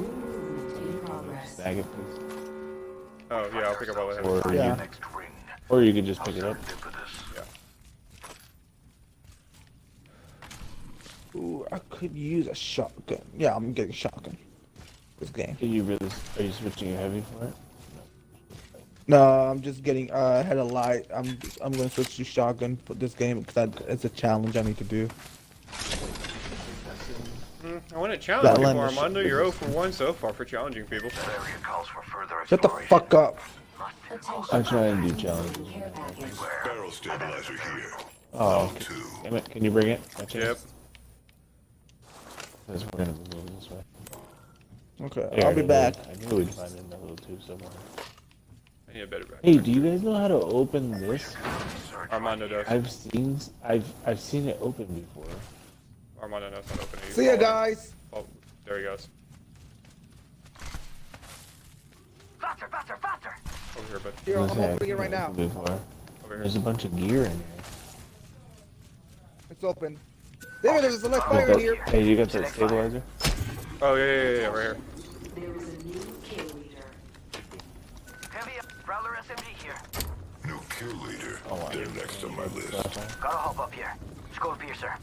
Bag it, please. Oh yeah, I'll pick up all that. Or Yeah. you, Next or you could just pick it up. Yeah. Ooh, I could use a shotgun. Yeah, I'm getting shotgun. This game. Are you really? Are you switching your heavy for it? No, I'm just getting uh, ahead of light. I'm I'm gonna switch to shotgun for this game because it's a challenge I need to do. Mm, I want to challenge That people, line was- Armando. You're 0 for 1 so far for challenging people. That area calls for further Shut the fuck up. I'm trying to do challenges. Barrel stabilizer here. Oh, Level okay. two. Damn it, can you bring it? by chance? Yep. Because we're gonna be moving this way. Okay, There I'll be back. I knew we'd find it in that little tube somewhere. I need a better back. Hey, do you guys know how to open this? Armando does. I've seen, I've, I've seen it open before. Armando knows how to open it. See ya, guys. Oh, there he goes. Faster, faster, faster. Over here, bud. Here, I I'm gonna say, opening it right now. Before. Over here. There's a bunch of gear in here. It's open. David, there's a left You fire that- here. Hey, you got that stabilizer? Oh yeah, yeah, yeah, yeah, right here. There is a new kill leader. Heavy Prowler SMG here. New kill leader. Oh. They're next on my list. Gotta hop up here. Skull piercer.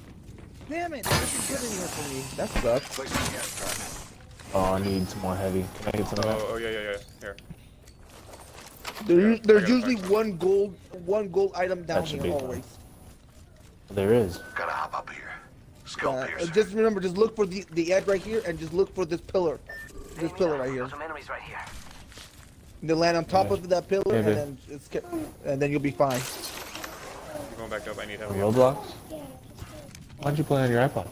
Damn it, there's nothing good in here for me. That sucks. Placing gas trap. Oh, I need some more heavy. Can I get some of that? Oh, oh yeah, yeah, yeah. Here. There, I there's usually one gold, one gold item down That should here be always. There is. Gotta hop up here. Skull Uh, piercer. just remember, just look for the the edge right here, and just look for this pillar, this pillar right here. Got some enemies right here. And then land on top Yeah. of that pillar, Yeah, and then it's and then you'll be fine. I'm going back up. I need On heavy. Roblox? Yeah, Why'd you play on your iPod?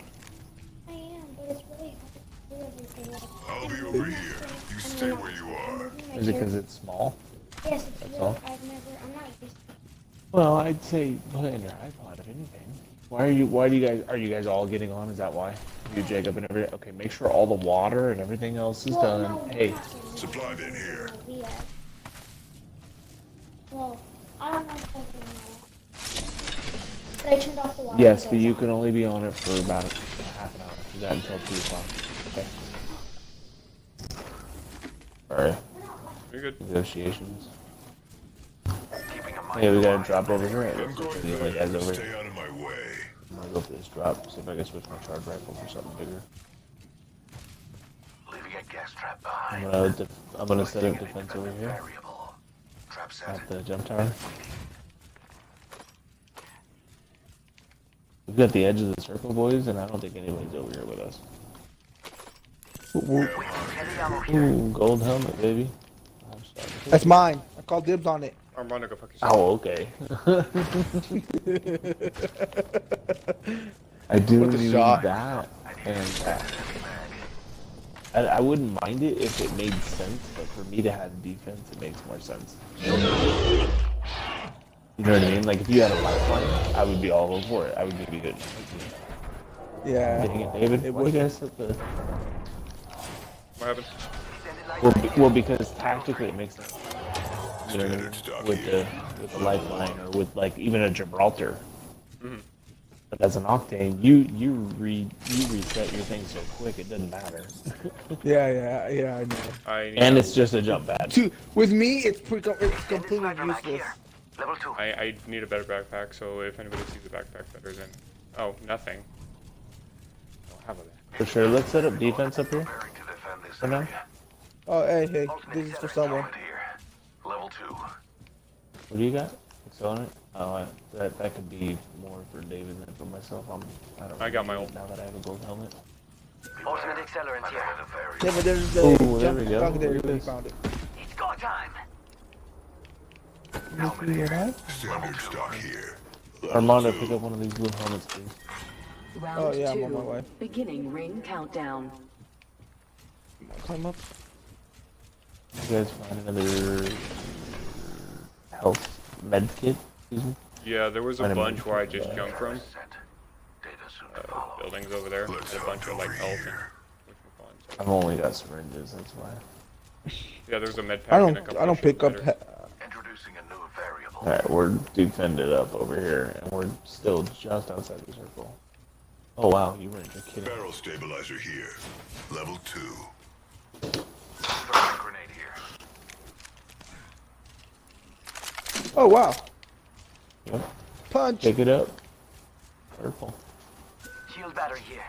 I am, but it's really hard to do everything. Like, I'll be over here. You stay where you are. Is it because it's small? Yes, it's That's really, all? I've never, I'm not used to Well, I'd say put on your iPod, if anything. Why are you? Why do you guys? Are you guys all getting on? Is that why? You, Jacob, and every. Okay, make sure all the water and everything else is Well, done. no, Hey, not in Supply bin here. the Well, I don't know if I can, uh, but I turned off the water. yes, but you can only be on it for about half an hour. Do that until two o'clock. Okay. Sorry. You're good. Negotiations. Hey, we got a drop over here. The only guys over Stay out of my way. I'm gonna go for this drop. See if I can switch my charge rifle for something bigger. Leaving a gas trap I'm gonna def I'm gonna set up defense over here Trap set. at the jump tower. We've got the edge of the circle, boys, and I don't think anybody's over here with us. Ooh, gold helmet, baby. That's mine. I called dibs on it. Armando, go fuck yourself. Oh, okay. I do With the need shot. that and that. I, I wouldn't mind it if it made sense, but for me to have defense, it makes more sense. You know what I mean? Like if you had a lifeline, I would be all over for it. I would be you good. Yeah. Dang it, David. It Why was- you the? What happened? Well, well, because tactically it makes sense. You know what I mean? With the with the lifeline or with like even a Gibraltar. Mhm. But as an Octane, you you re you reset your thing so quick it doesn't matter. Yeah, yeah, yeah. I know. I need and it's just a jump pad. Dude, with me, it's pretty. It's completely useless. Level two. I, I need a better backpack, so if anybody sees a backpack better than... Oh, nothing. I don't have a For sure. Let's set up defense up here. Preparing to For now. Oh, hey, hey, this is for someone. Here. Level two. What do you got? Accelerant? Oh, I, that that could be more for David than for myself. I'm, I don't. I got my really ult. Now that I have a gold helmet. Ultimate accelerant here. Yeah, but there's the Ooh, there we go. dog there. We this. found it. It's go time. Helmet here. Standard stock here. Armando, pick up one of these blue helmets, please. Round Oh, yeah, I'm on my way. Beginning ring countdown. Climb up you guys find another health med kit? Excuse me? Yeah, there was a bunch where I just jumped from. Uh, buildings over there. There's a bunch of like health and... I've only got syringes, that's why. Yeah, there's a med pack I don't, I don't pick up... Alright, we're defended up over here, and we're still just outside the circle. Oh wow, you weren't kidding. Barrel stabilizer here. Level 2. Oh wow! Yep. Punch. Pick it up. Purple. Shield battery here.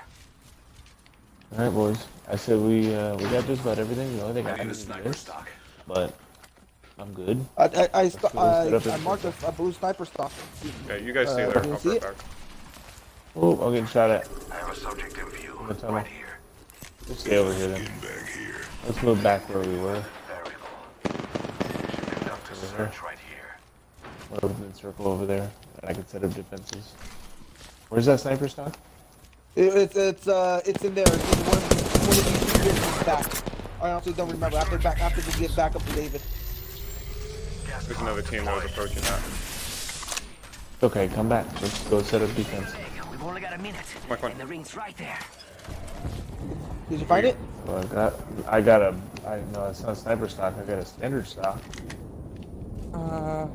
All right, boys. I said we uh, we got just about everything. The only thing I I need need is sniper this, stock. but I'm good. I I I, st- Let's I, I marked a, a blue sniper stock. Yeah, you guys stay Uh, there. can I'll see it? back. Oh, I'm getting shot at. I have a subject in view. the. Right here. Let's stay over here then. Here. Let's move back where we were. Variable. Conduct a Over search right here. We're open circle over there, and I can set up defenses. Where's that sniper stock? It, it's it's uh it's in there. It's in one one of these two buildings back. I honestly don't remember. After back after we get back up to David. There's another team that was approaching that. Okay, come back. Let's go set up defense. We've only got a minute. Come on, come on. And the ring's right there. Did you find it? So I got, I got a, I no, it's not sniper stock. I got a standard stock. Uh, I s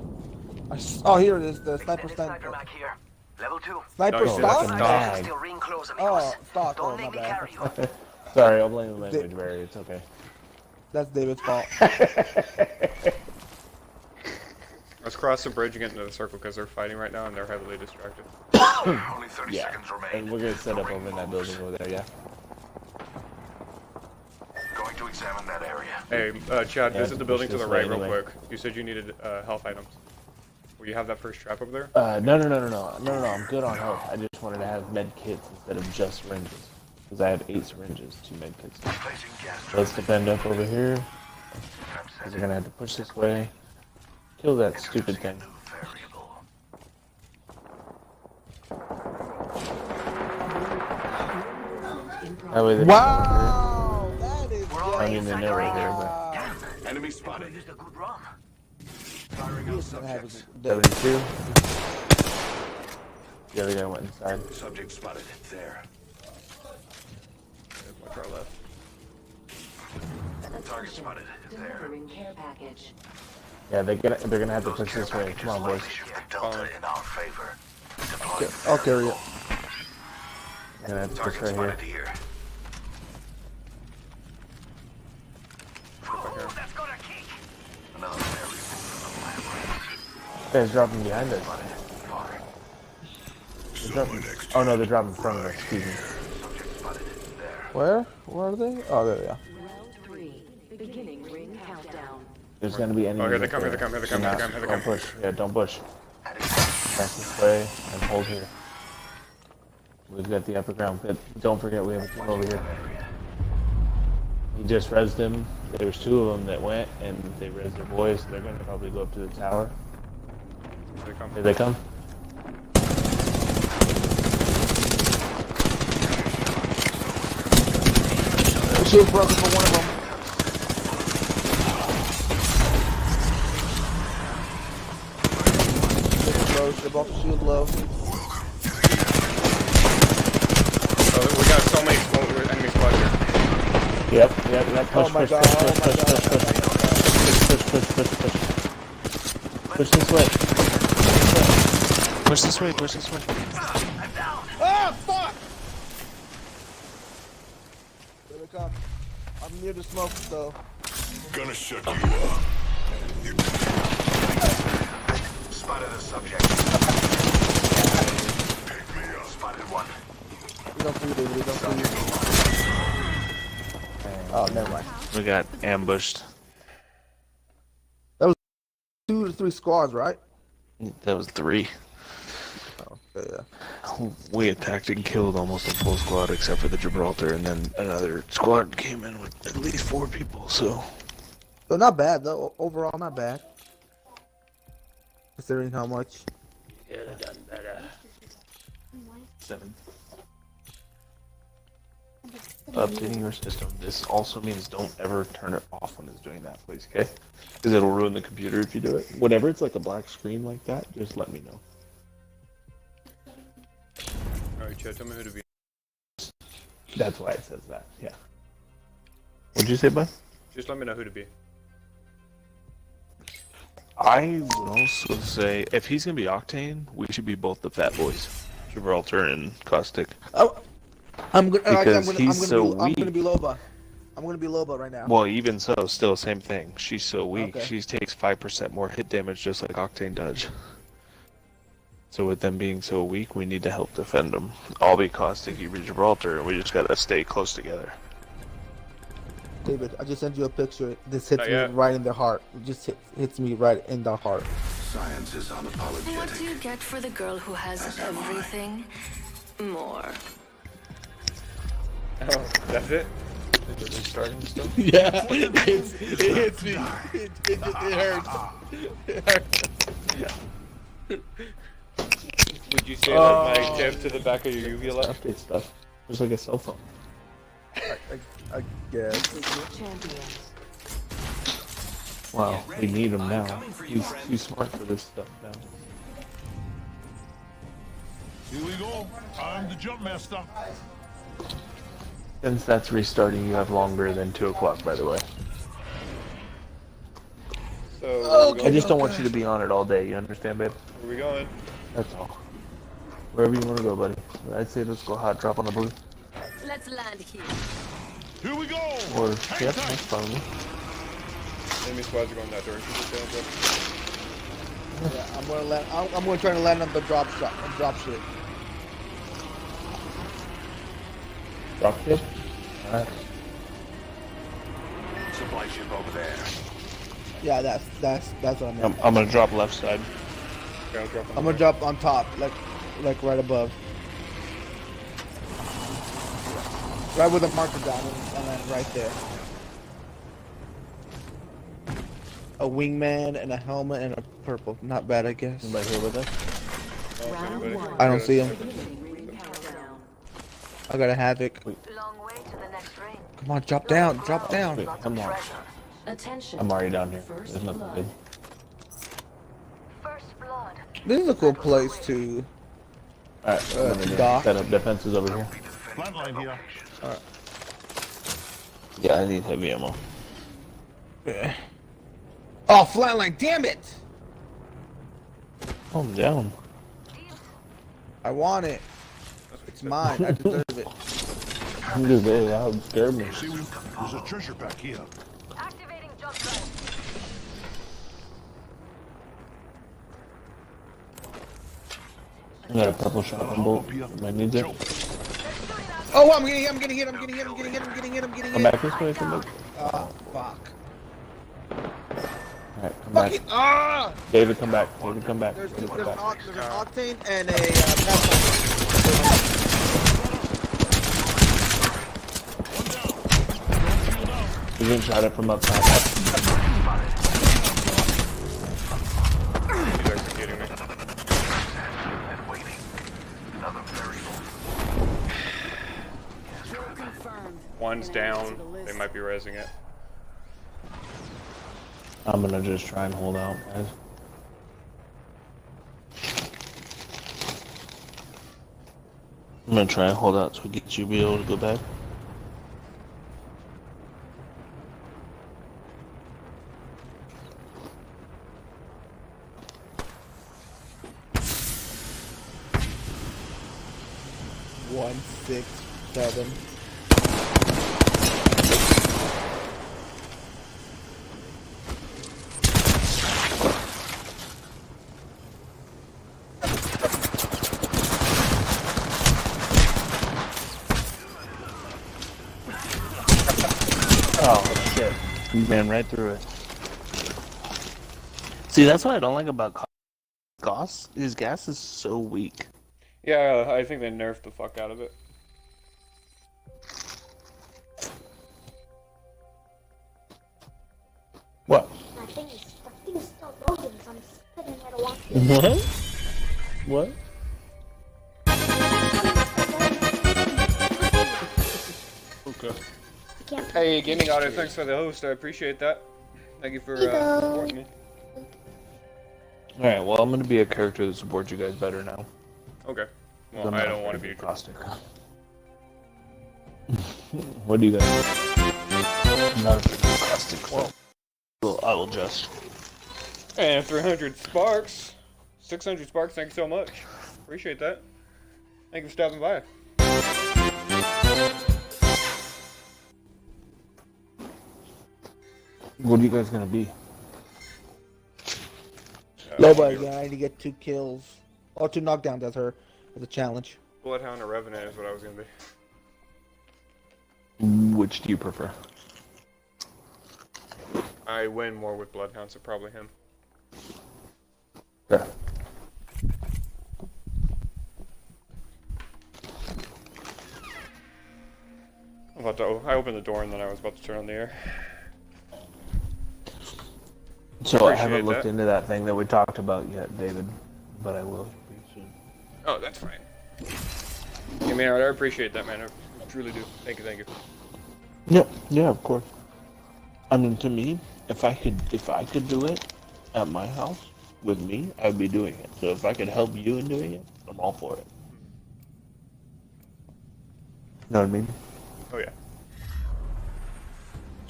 oh here it is. The sniper Extended sniper sniper. mag here. Level two. Sniper No, stock. that's a Sniper mag. still ring close. Oh, stock. Don't Oh, make my me bad. carry you. Sorry, I'll blame the language barrier. It's okay. That's David's fault. Let's cross the bridge and get into the circle because they're fighting right now and they're heavily distracted. Only 30 Yeah, seconds remain. and we're gonna set up over in that building over there. Yeah. Going to examine that area. Hey, uh, Chad, Yeah, visit the building to the this way right real quick. You said you needed uh, health items. Will you have that first trap over there? Uh, no, no, no, no, no, no, no, I'm good on health. I just wanted to have med kits instead of just syringes. Because I have eight syringes, two med kits. Let's defend up over here. Because we're going to have to push this way. Kill that stupid thing. That way wow! That is I mean, they know right here, but... Enemy spotted. 72. The other guy went inside. Subject spotted. There. Watch our left. Target spotted. There. Delivering care package. Yeah, they're gonna they're gonna have to Those push this way. Come on, boys. likely shift the delta in our favor. Okay, I'll carry it. We're gonna have to push right here. here. Oh, that's got a kick. Another variable. Guys dropping behind us. Dropping. Oh no, they're dropping in front of us. Excuse me. Where? Where are they? Oh, there they are. Beginning ring countdown. There's gonna be enemies. Oh, here they come, here they come, here they come, here they come, here they Don't push. Yeah, don't push. Press this way and hold here. We've got the upper ground pit. Don't forget we have a team over here. He just rezzed him. There was two of them that went, and they rezzed their boys. They're gonna probably go up to the tower. Here they come. Here they come. Shield broken for one of them. Low, shield off, shield low. Oh, we got so many squad- enemy squads here. Yep, yep, yep. Push, Oh my push, God, push, oh push, my push, God, push, push, push, push, push, push, push. Push this way. Push this way, push this way. Ah, fuck! Here they come. I'm near the smoke, though. Gonna shut you up. Spotted a subject. Pick me up. Spotted one. We don't see you. We don't see you. Oh, never mind. We got ambushed. That was two to three squads, right? That was three. Yeah. We attacked and killed almost a full squad except for the Gibraltar, and then another squad came in with at least four people, so. So not bad though. Overall, not bad. Considering how much. Yeah, done better. Seven. Updating your system. This also means don't ever turn it off when it's doing that, please, okay? Because it'll ruin the computer if you do it. Whenever it's like a black screen like that, just let me know. Alright, Chad, tell me who to be. That's why it says that. Yeah. What'd you say, bud? Just let me know who to be. I would also say if he's gonna be Octane, we should be both the Fat Boys, Gibraltar and Caustic. Oh, I'm gonna. I'm Because gonna, he's I'm so gonna be, I'm gonna be Loba. I'm gonna be Loba right now. Well, even so, still same thing. She's so weak. Okay. She takes five percent more hit damage, just like Octane does. So with them being so weak, we need to help defend them. I'll be Caustic, you be Gibraltar, and we just gotta stay close together. David, I just sent you a picture. This hits Not me yet. right in the heart. It just hit, hits me right in the heart. Science is unapologetic. What do you get for the girl who has everything? More. Oh, that's it? Is it restarting still? Yeah, it's, it hits me. It, it, it, it hurts. It hurts. Would you say Oh. like my oh. tip to the back of your uvula? Update stuff. Just like a cell phone. I, I, I guess. Wow, we need him now. He's too smart for this stuff now. Here we go. I'm the jump master. Since that's restarting, you have longer than 2 o'clock, by the way. So, where we I just don't want you to be on it all day, you understand, babe? Where we going? That's all. Wherever you want to go, buddy. I'd say let's go hot drop on the blue. Let's land here. Here we go. Or, Hang yep, tight. that's fine. with me. Enemy squads are going that direction. Just down, bro. Yeah, I'm gonna land. I'm, I'm gonna try to land on the drop shot. On drop shit. Drop ship? Alright. Supply ship over there. Yeah, that's that's that's what I meant. I'm, I'm gonna drop left side. Okay, I'm, I'm gonna drop on top, like like right above. Right with the marker down and, and then right there. A wingman and a helmet and a purple. Not bad, I guess. Anybody here with us? Oh. I don't see him. I got a havoc. the next. Come on, drop down, drop down. Wait, I'm on. Attention. I'm already down here. There's nothing good. First blood. This is a cool place to. Alright, Uh, I'm gonna dock. set up defenses over here. Flatline here. Yeah, I need heavy ammo. Yeah. Oh, flatline! Damn it! Calm down. I want it. It's mine. I deserve it. I'm just very loud, scared me. There's a treasure back here. Activating jump drive. I got a purple shotgun bolt. Might need it. Oh, I'm getting hit, I'm getting hit, I'm getting hit, I'm getting hit, I'm getting hit, I'm getting hit. Come back this way, come back. Oh, fuck. Alright, come back. Ah! David, come back. David, come back. There's, David, there's, come an, back. oct- there's an octane and a uh, pathfinder. He's getting shot at from outside. He's executing me. One's down. They might be raising it. I'm gonna just try and hold out, guys. I'm gonna try and hold out so we get you be able to go back. One, six, seven. Oh shit! You ran right through it. See, that's what I don't like about Goss. His gas is so weak. Yeah, I think they nerfed the fuck out of it. What? My thing is, my thing is still loading, so I'm sitting here to watch it. What? What? Okay. Can't- Hey, Gaming Auto, thanks for the host. I appreciate that. Thank you for uh, supporting me. Alright, well, I'm gonna be a character that supports you guys better now. Okay. Well, I'm I don't want to be of caustic. what do you guys? I'm not afraid caustic. Well, well, I will just. And 300 sparks. 600 sparks, thank you so much. Appreciate that. Thank you for stopping by. What are you guys gonna be? Nobody, again. I need to get two kills. Or two knockdowns as her as a challenge. Bloodhound or Revenant is what I was going to be. Which do you prefer? I win more with Bloodhound, so probably him. Yeah. I'm about to, I opened the door and then I was about to turn on the air. So I haven't looked that. into that thing that we talked about yet, David, but I will. Oh, that's fine. I mean, I appreciate that, man. I truly do. Thank you, thank you. Yeah, yeah, of course. I mean, to me, if I could, if I could do it at my house with me, I'd be doing it. So if I could help you in doing it, I'm all for it. You know what I mean? Oh, yeah.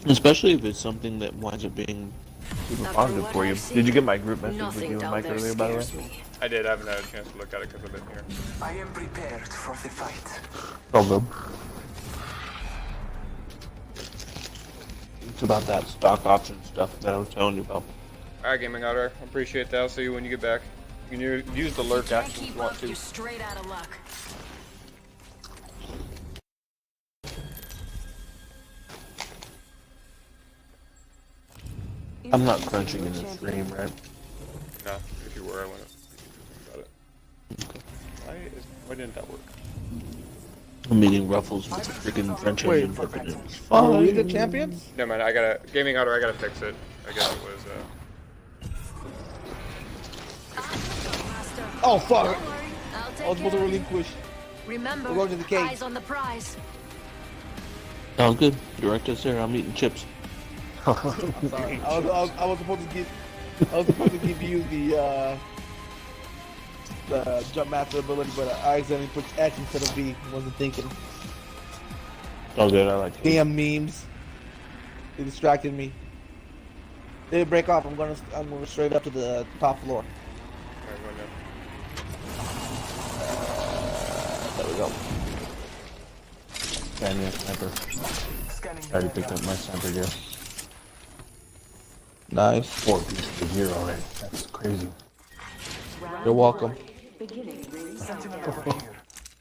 Especially if it's something that winds up being super After positive what for you. I've seen, Did you get my group message with nothing you and Mike earlier, by the way? me. I did. I haven't had a chance to look at it because I've been here. I am prepared for the fight. Oh, good. It's about that stock option stuff that I was telling you about. Alright, Gaming Outer. Appreciate that. I'll see you when you get back. You can use the lurk action if you want to. You're straight out of luck. I'm not crunching in the stream, right? No, if you were, I wouldn't about it. Why, is, why didn't that work? I'm eating ruffles with the freaking French Wait. onion fucking it's Oh, are we the champions? No, man, I gotta. Gaming Outer, I gotta fix it. I guess it was, uh. Oh fuck! I'll take was supposed to care of it. relinquish. Remember, We're going to the cave. eyes on the prize. Sounds good. Direct us there. I'm eating chips. Sorry, I was, I was, I was supposed to give, I was supposed to give you the, uh, the jump master ability, but I accidentally put X instead of B. Wasn't thinking. All good. I like it. Damn memes. They distracted me. They break off. I'm gonna, I'm going straight up to the top floor. There we go. Scanning sniper. I already picked up my sniper gear. Nice. Four pieces of gear already. That's crazy. You're welcome. Beginning ring Sentinel over here.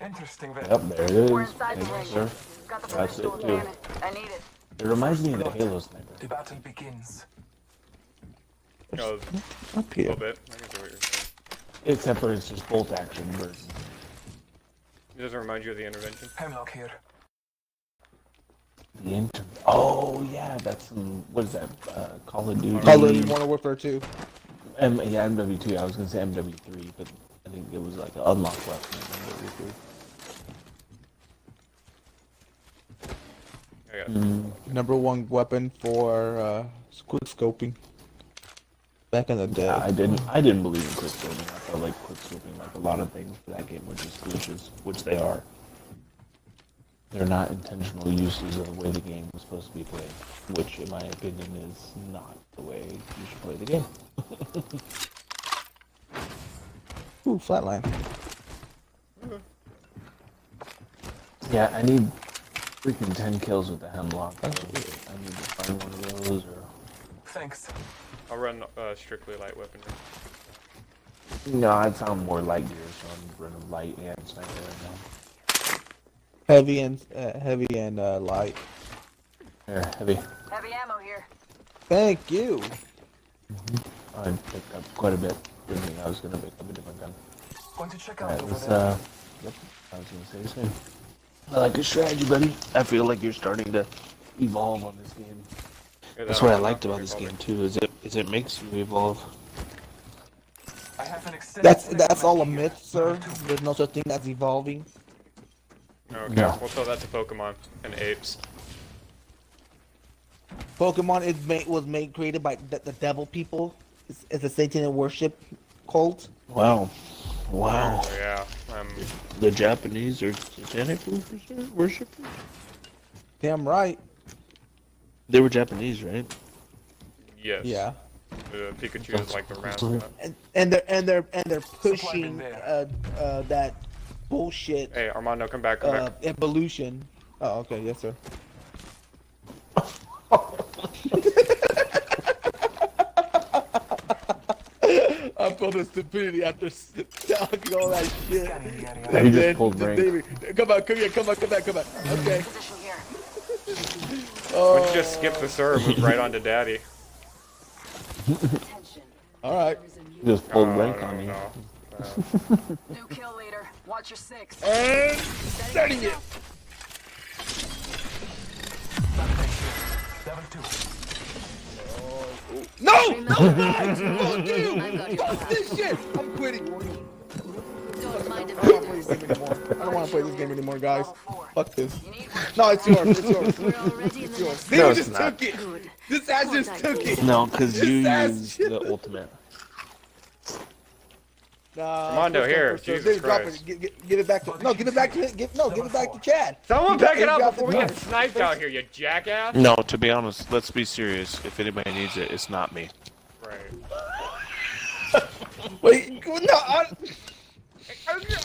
Interesting. Yep, there it is. We're inside the Thank you, sir. Got That's it too. I need it. It reminds me of the Halo sniper. The battle begins. Oh, Up a little bit. I can see what you're saying. Except for it's just bolt action versus. It doesn't remind you of the intervention. Hemlok here. The inter- oh yeah, that's some. What is that? Uh, Call of Duty. Call of Duty Modern Warfare 2. M- yeah, MW2. I was gonna say MW3, but I think it was like an unlocked weapon MW3. I got Mm, Number one weapon for uh, quick scoping. Back in the day. yeah, I didn't. I didn't believe in quick scoping. I felt like quick scoping, like a lot of things for that game, were just glitches, which they are. They're not intentional uses of the way the game was supposed to be played, which, in my opinion, is not the way you should play the game. Ooh, flatline. Yeah, I need freaking 10 kills with the Hemlok. I need to find one of those or. Thanks. I'll run uh, strictly light weaponry. No, I found more light gear, so I'm running light and sniper right now. Heavy and uh, heavy and uh, light. Here, heavy. Heavy ammo here. Thank you. I picked up quite a bit. Didn't think I was gonna pick up a different gun. Going to check out Alright, over there. uh, yep, I was gonna say the same. I like your strategy, buddy. I feel like you're starting to evolve on this game. Yeah, That's what I liked about this game too. Is it is it makes you evolve. I have an extended That's that's all a myth, sir. There's no such thing as evolving. Okay, No. we'll tell that to Pokemon and apes. Pokemon is made was made created by the, the devil people. It's, it's a Satan worship cult. Wow, wow. Oh, yeah. Um, The Japanese are satanic worshippers. worshippers? Damn right. They were Japanese, right? yes. Yeah. Uh, Pikachu is like the mascot. And, and they're and they're and they're pushing uh, uh, that bullshit Hey, Armando, come back, come uh, back. evolution. Oh, okay, yes, sir. I felt the stupidity after s- talking all that shit. Scanning the area. He just then pulled rank. David, come back, come here, come back, come back, come back. Okay. Position here. Why don't just skip the serve, move right on to Daddy? All right. Just pulled Oh, rank no, on you. no. New kill leader. Watch your six. And starting it. Level two. No! Remember- Oh, Fuck you! I've got your Fuck back. this shit! I'm quitting. Don't mind if I don't want to play this game anymore. I don't want to play this game anymore, guys. Fuck this. No, it's yours. It's yours. We're already in It's yours. They No, just took it. This ass just took it. No, because you ass use the ultimate. Nah, Armando, here, first. Jesus David, drop Christ. it. Give, give, give it back to no. Give it back to give no. Give it back to Chad. Someone pick it up before we the- get sniped out here, you jackass! No, to be honest, let's be serious. If anybody needs it, it's not me. Right. Wait, no. I,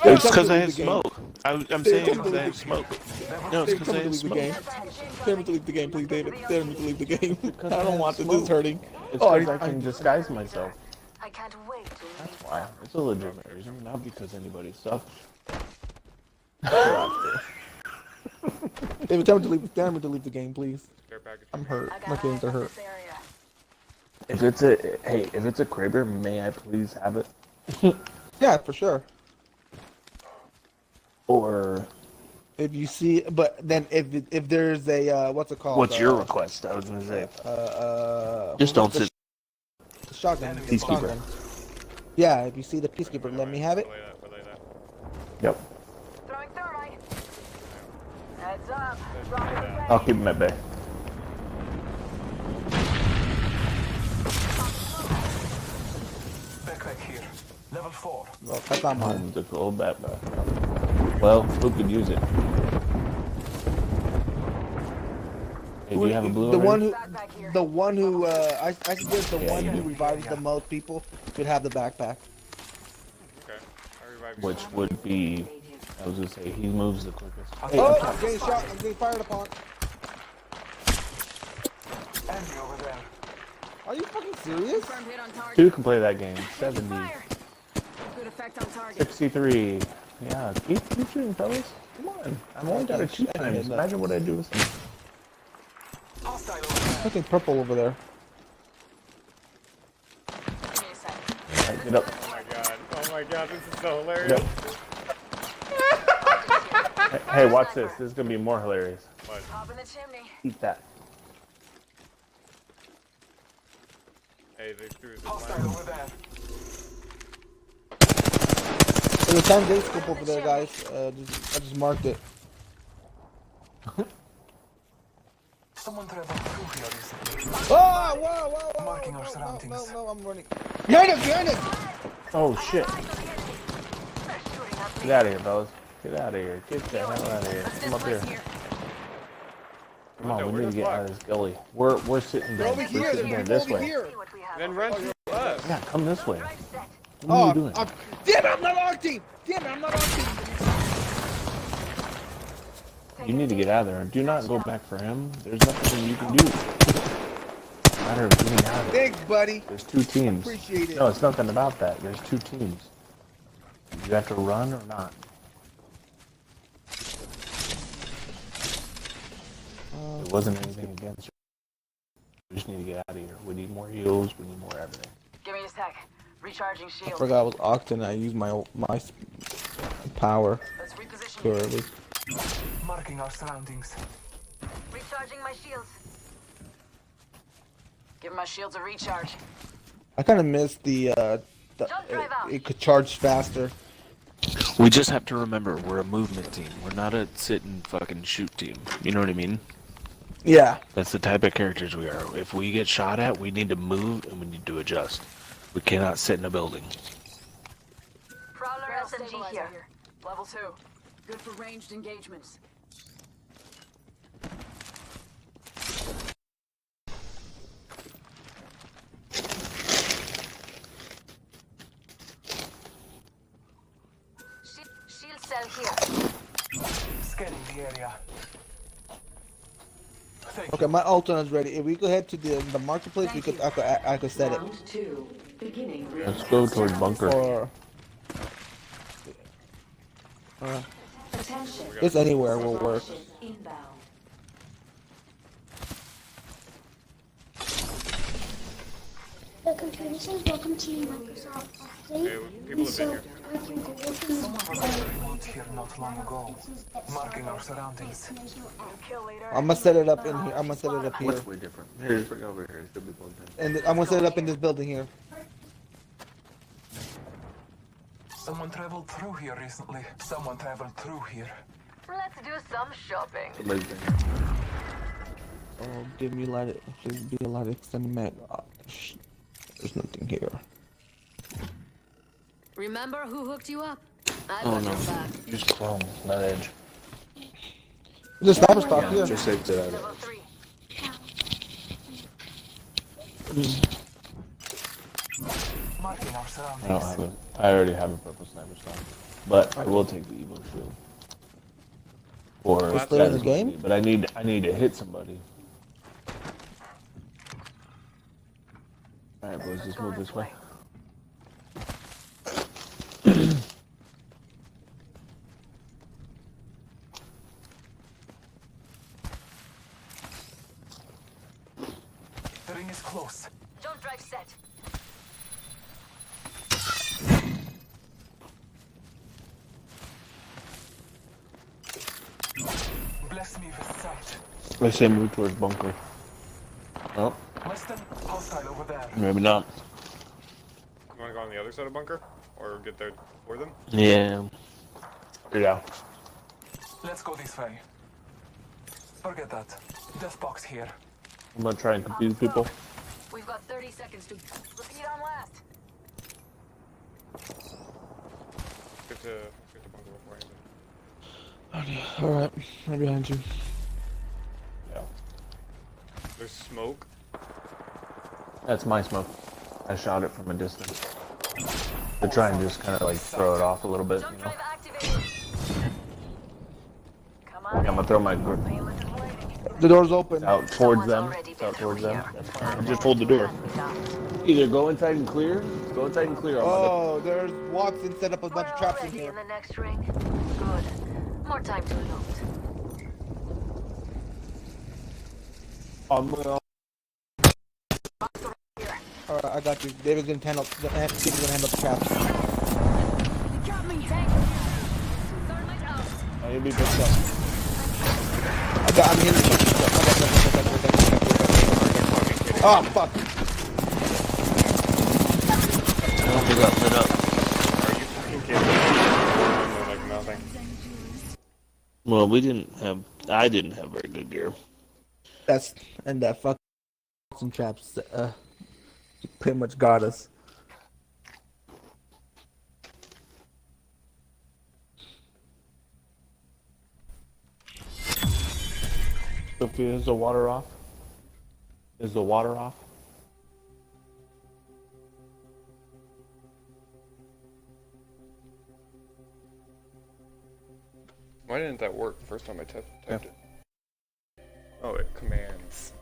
It's because I David, have smoke. I, I'm David, saying tell because I to have smoke. No, it's because I me to leave the smoke. game. Tell me to leave the game, please, David. Tell me to leave the game. I don't want this. This is hurting. It's Oh, because I, I can disguise myself. I can't wait to That's why. It's a legitimate reason, not because anybody sucks. David, tell me to leave. Tell me to leave the game, please. I'm hurt. My feelings are hurt. If it's a hey, if it's a Kraber, may I please have it? Yeah, for sure. Or If you see, but then if if there's a uh, what's it called? What's your Uh, request? I was gonna say. Uh, uh, Just don't sit. The sh- shotgun. Peacekeeper. shotgun. Yeah, if you see the peacekeeper, let me have it. Relay that, relay that. yep, Throwing thermite. Heads up. Drop. I'll keep him at bay. Backpack here. Level four. Well, that's not mine. Mine took a little bit, well, who could use it? Hey, do you have a blue the already? one who, the one who, uh, I, I suggest the Yeah, one you who do. revives the most people should have the backpack. Okay. I revive you. Which would be, I was gonna say, he moves the quickest. Hey, oh, I'm getting shot. I'm getting fired upon. Enemy over there. Are you fucking serious? Confirmed hit on target. Two can play that game. 70, Good effect on target. 63. Yeah, keep, keep shooting, fellas. Come on. I've only got it two times. Imagine what I'd do with them. Something purple over there. Alright, get up. Oh my god. Oh my god, this is so hilarious. Yep. Hey, hey, watch this. This is gonna be more hilarious. What? Hop in the chimney. Eat that. Hey, they threw this Hostile over there. There's a 10 day scope over there, guys. Uh, just, I just marked it. Someone traveled through here recently. Oh, whoa, whoa, whoa. Marking our surroundings. No, no, I'm running. Behind us, behind us! Oh shit. Get out of here, fellas. Get out of here. Get the hell out of here. Come up here. Come on, we need to get out of this gully. We're we're sitting They're down. over We're here. sitting They're there this over way. here. Then run to us. Yeah, come this way. What Oh, are you doing? I'm, damn it, I'm not on team! Damn it, I'm not on team! You need to get out of there. Do not go back for him. There's nothing you can do. Matter of getting out of there. Thanks, buddy. There's two teams. Appreciate it. No, it's nothing about that. There's two teams. You have to run or not. Um, it wasn't anything against you. We just need to get out of here. We need more heals. We need more everything. Give me a sec. Recharging shield. I shield. forgot it was Octane. I used my my power Let's reposition too here. early. Marking our surroundings. Recharging my shields. Give my shields a recharge. I kind of missed the, uh, the it, it could charge faster. We just have to remember we're a movement team. We're not a sit and fucking shoot team. You know what I mean? Yeah. That's the type of characters we are. If we get shot at, we need to move and we need to adjust. We cannot sit in a building. Prowler SMG here. Level 2. Good for ranged engagements. Shield, shield cell here. Scanning the area. Thank Okay, my alternate is ready. If we go head to the the marketplace, we could I could I, I could set it. Round two. Beginning. Let's go towards bunker. Or uh, Attention. just anywhere will work. Inbound. Welcome to Innocence, welcome to Microsoft Hey, people have been here. I can go open this Someone was remote here not long ago. Marking our surroundings. I'm gonna set it up in here. I'm gonna set it up here, What's way different? Here, bring over here. It could be one and I'm gonna set it up in this building here. Someone traveled through here recently. Someone traveled through here. Let's do some shopping. Somebody's. Oh, give me a lot of should be a lot of extended mag. Oh, uh, there's nothing here. Remember who hooked you up? I Oh no. back. Just chrome, not edge. There's a sniper stock Yeah, here. just exit out of it. Level 3. Hmm. Marking our I don't have it. I already have a purple sniper stock, but I will take the Evo shield. Or It's later the that is what I game? need, But I need I need to hit somebody. All right, boys, just move this way. The ring is close. Jump drive set. Bless me with sight. I say move towards bunker. Oh, Weston, hostile over there. maybe not. You want to go on the other side of bunker? Or get there for them? Yeah. Yeah. Let's go this way. Forget that. Death box here. I'm gonna try and confuse people. We've got 30 seconds to repeat on last. Get to, get to bunker before anything. All right, right behind you. Yeah. There's smoke. That's my smoke. I shot it from a distance. To try and just kind of like throw it off a little bit, you know. Come on. Yeah, I'm gonna throw my gr- The door's open. out towards them. Out towards them. That's fine. Just hold the door. Either go inside and clear, Go inside and clear. Oh, there's Wattson set up a bunch of traps in here. in the next ring? Good. More time to loot. Oh, I'm gonna. Alright, I got you. David's gonna handle. David's gonna handle the traps. I need to be picked up. I got. I'm hitting. Oh fuck! I don't think that lit up. Are you fucking kidding me? Like nothing. Well, we didn't have. I didn't have very good gear. That's and that fucking some traps. Uh, pretty much got us. Sophia, is the water off? Is the water off? Why didn't that work the first time I ty- typed it? Oh, it commands.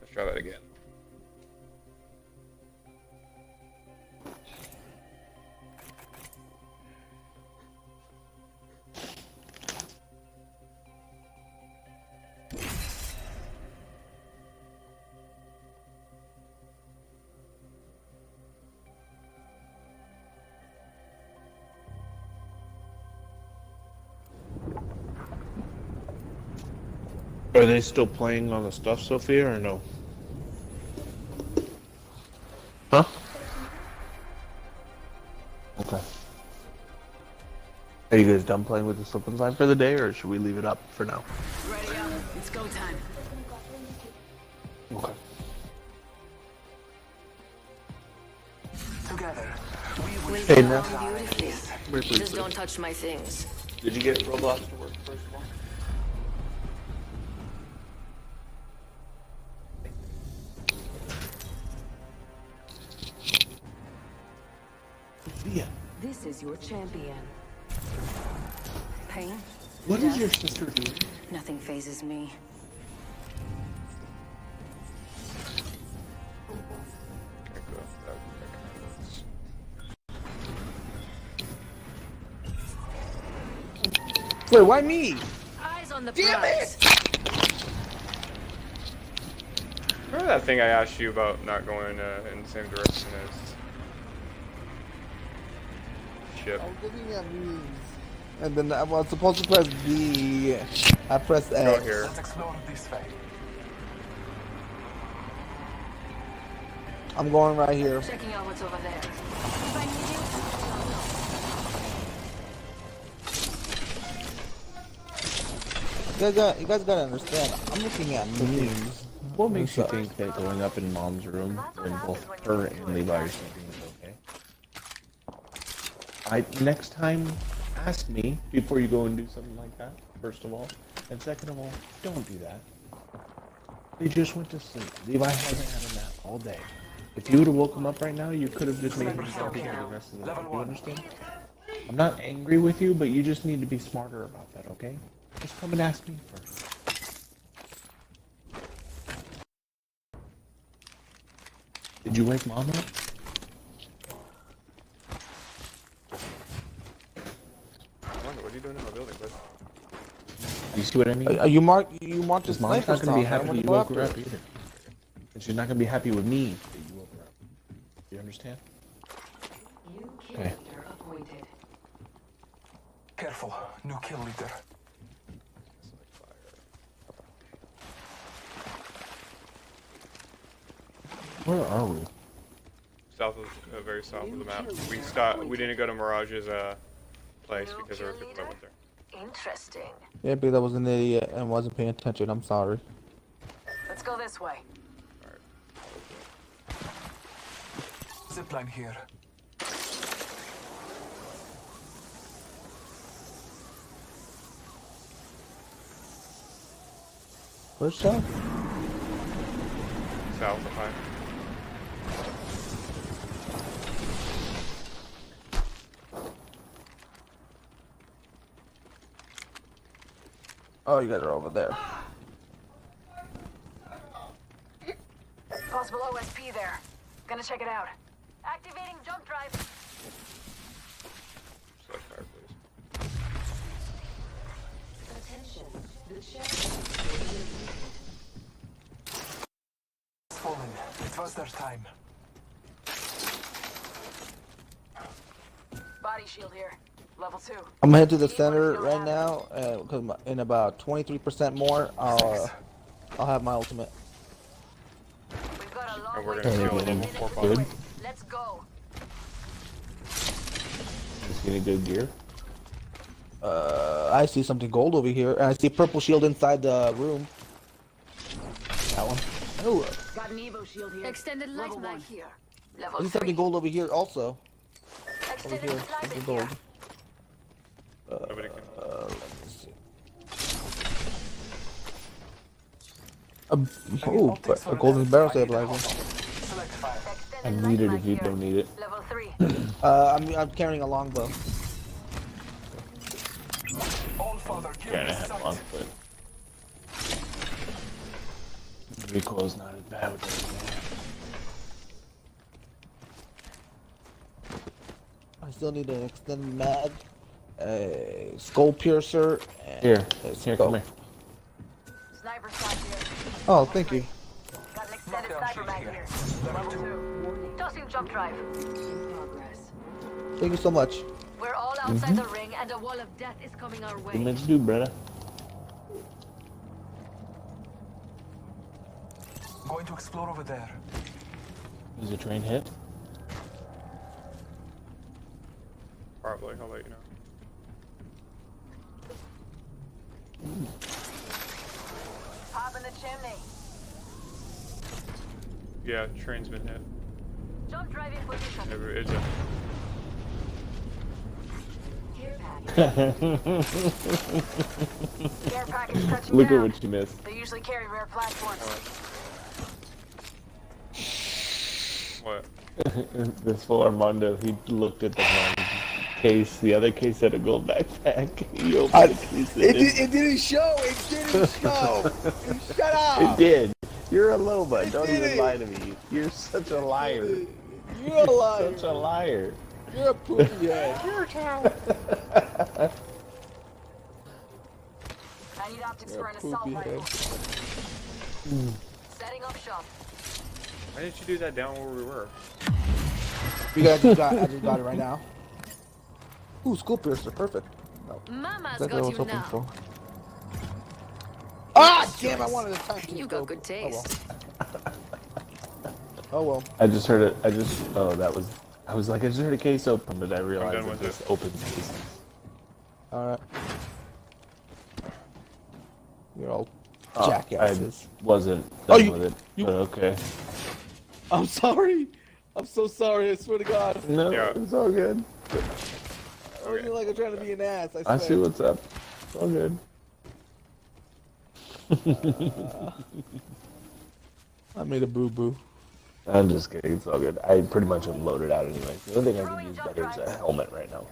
Let's try that again. Are they still playing on the stuff, Sophia, or no? Huh? Okay. Are you guys done playing with the slip and slide for the day, or should we leave it up for now? Ready up. It's go time. Okay. Together, We'll Hey, now. along beautifully. Wait, please, Just don't touch my things. Did you get Roblox to work first of all? Is your champion. Pain? what is your sister doing? Nothing phases me. Okay, go. That, Wait, why me? Eyes on the Damn prize. Remember that thing I asked you about not going uh, in the same direction as ship? I was looking at memes, and then uh, I was supposed to press B. I pressed Go X. here. let's explore this way. I'm going right here. Checking out what's over there. You guys, got, you guys gotta understand. I'm looking at memes. What makes you think that going up in mom's room when both her and Levi are sleeping is okay? I next time ask me before you go and do something like that. First of all, and second of all, don't do that. They just went to sleep. Levi hasn't had a nap all day. If you would have woke him up right now, you could have just made him happy for the rest of the night. You understand? I'm not angry with you, but you just need to be smarter about that, okay? Just come and ask me first. Did you wake mom up? Wanda, what are you doing in my building, bud? You see what I mean? Uh, you mark you marked Because this mom's not gonna be happy that you woke her up either. And she's not gonna be happy with me that you woke her up. You understand? Okay. Careful, new kill leader. Where are we? South of, uh, very south of the map. We stopped. We didn't go to Mirage's uh, place because there were people that went there. Interesting. Yeah, because I was an idiot and wasn't paying attention. I'm sorry. Let's go this way. Zipline here. Where's that? South of high. Oh, you guys are over there. Possible OSP there. Gonna check it out. Activating jump drive. Attention. Fallen. It was their time. Body shield here. Level two. I'm gonna head to the center right now, uh, cause my, in about 23% more, I'll uh, I'll have my ultimate. We've got a long And we're gonna to go. level four Good. bottom. Let's go. Just getting good gear. Uh, I see something gold over here, and I see a purple shield inside the room. That one. Oh, Got an Evo shield here. Extended light Level mag one. here. I Level see three. something gold over here also. Over here, something gold. here. Nobody can. Uh, let me see. Um, oh, but a golden barrel stabilizer. I need it if you don't need it. Level three. Uh, I'm I'm carrying a longbow. All father Yeah, I have site. one, but recoil's not as bad with this. I still need an extended mag, a skull piercer. And Here, a here, scope. come here. Sniper spot here. Oh, thank you. Got an extended Knockdown sniper mag here. here. Level Level two. two. Tossing jump drive. Thank you so much. We're all outside mm-hmm. the ring and a wall of death is coming our way. meant to do, brother? Going to explore over there. Is the train hit? Probably. I'll let you know. Pop in the chimney. Yeah, train's been hit. Jump drive in position. Every, it's a, Care package. Care package touching Look at what you missed. They usually carry rare platforms. Oh. what? this fool Armando, he looked at the one case. The other case had a gold backpack. He opened I- the case. It, It, di- it didn't show. It didn't show. Shut up. it did. You're a loba. It Don't did even it. lie to me. You're such a liar. You're a liar. Such a liar. You're a poopy head. I need optics You're for an assault poopy head. rifle. Mm. Setting up shop. Why didn't you do that down where we were? You guys just got, I just got it right now. Ooh, skull piercer, perfect. No, Mama's that's what I got was you hoping now. for. Ah, damn! I wanted a time. You got good taste. Oh well. I just heard it. I just. Oh, that was. I was like, I just heard a case open, but I realized with it just opened cases. All right. You're all Oh, jackasses. I wasn't Oh, done you- with it, you- but okay. I'm sorry. I'm so sorry. I swear to God. No, Yeah. it's all good. I wasn't like I'm trying to be an ass. I, I see what's up. It's all good. I made a boo boo. I'm just kidding. It's all good. I pretty much am loaded out anyway. The only thing I can use better is a helmet right now.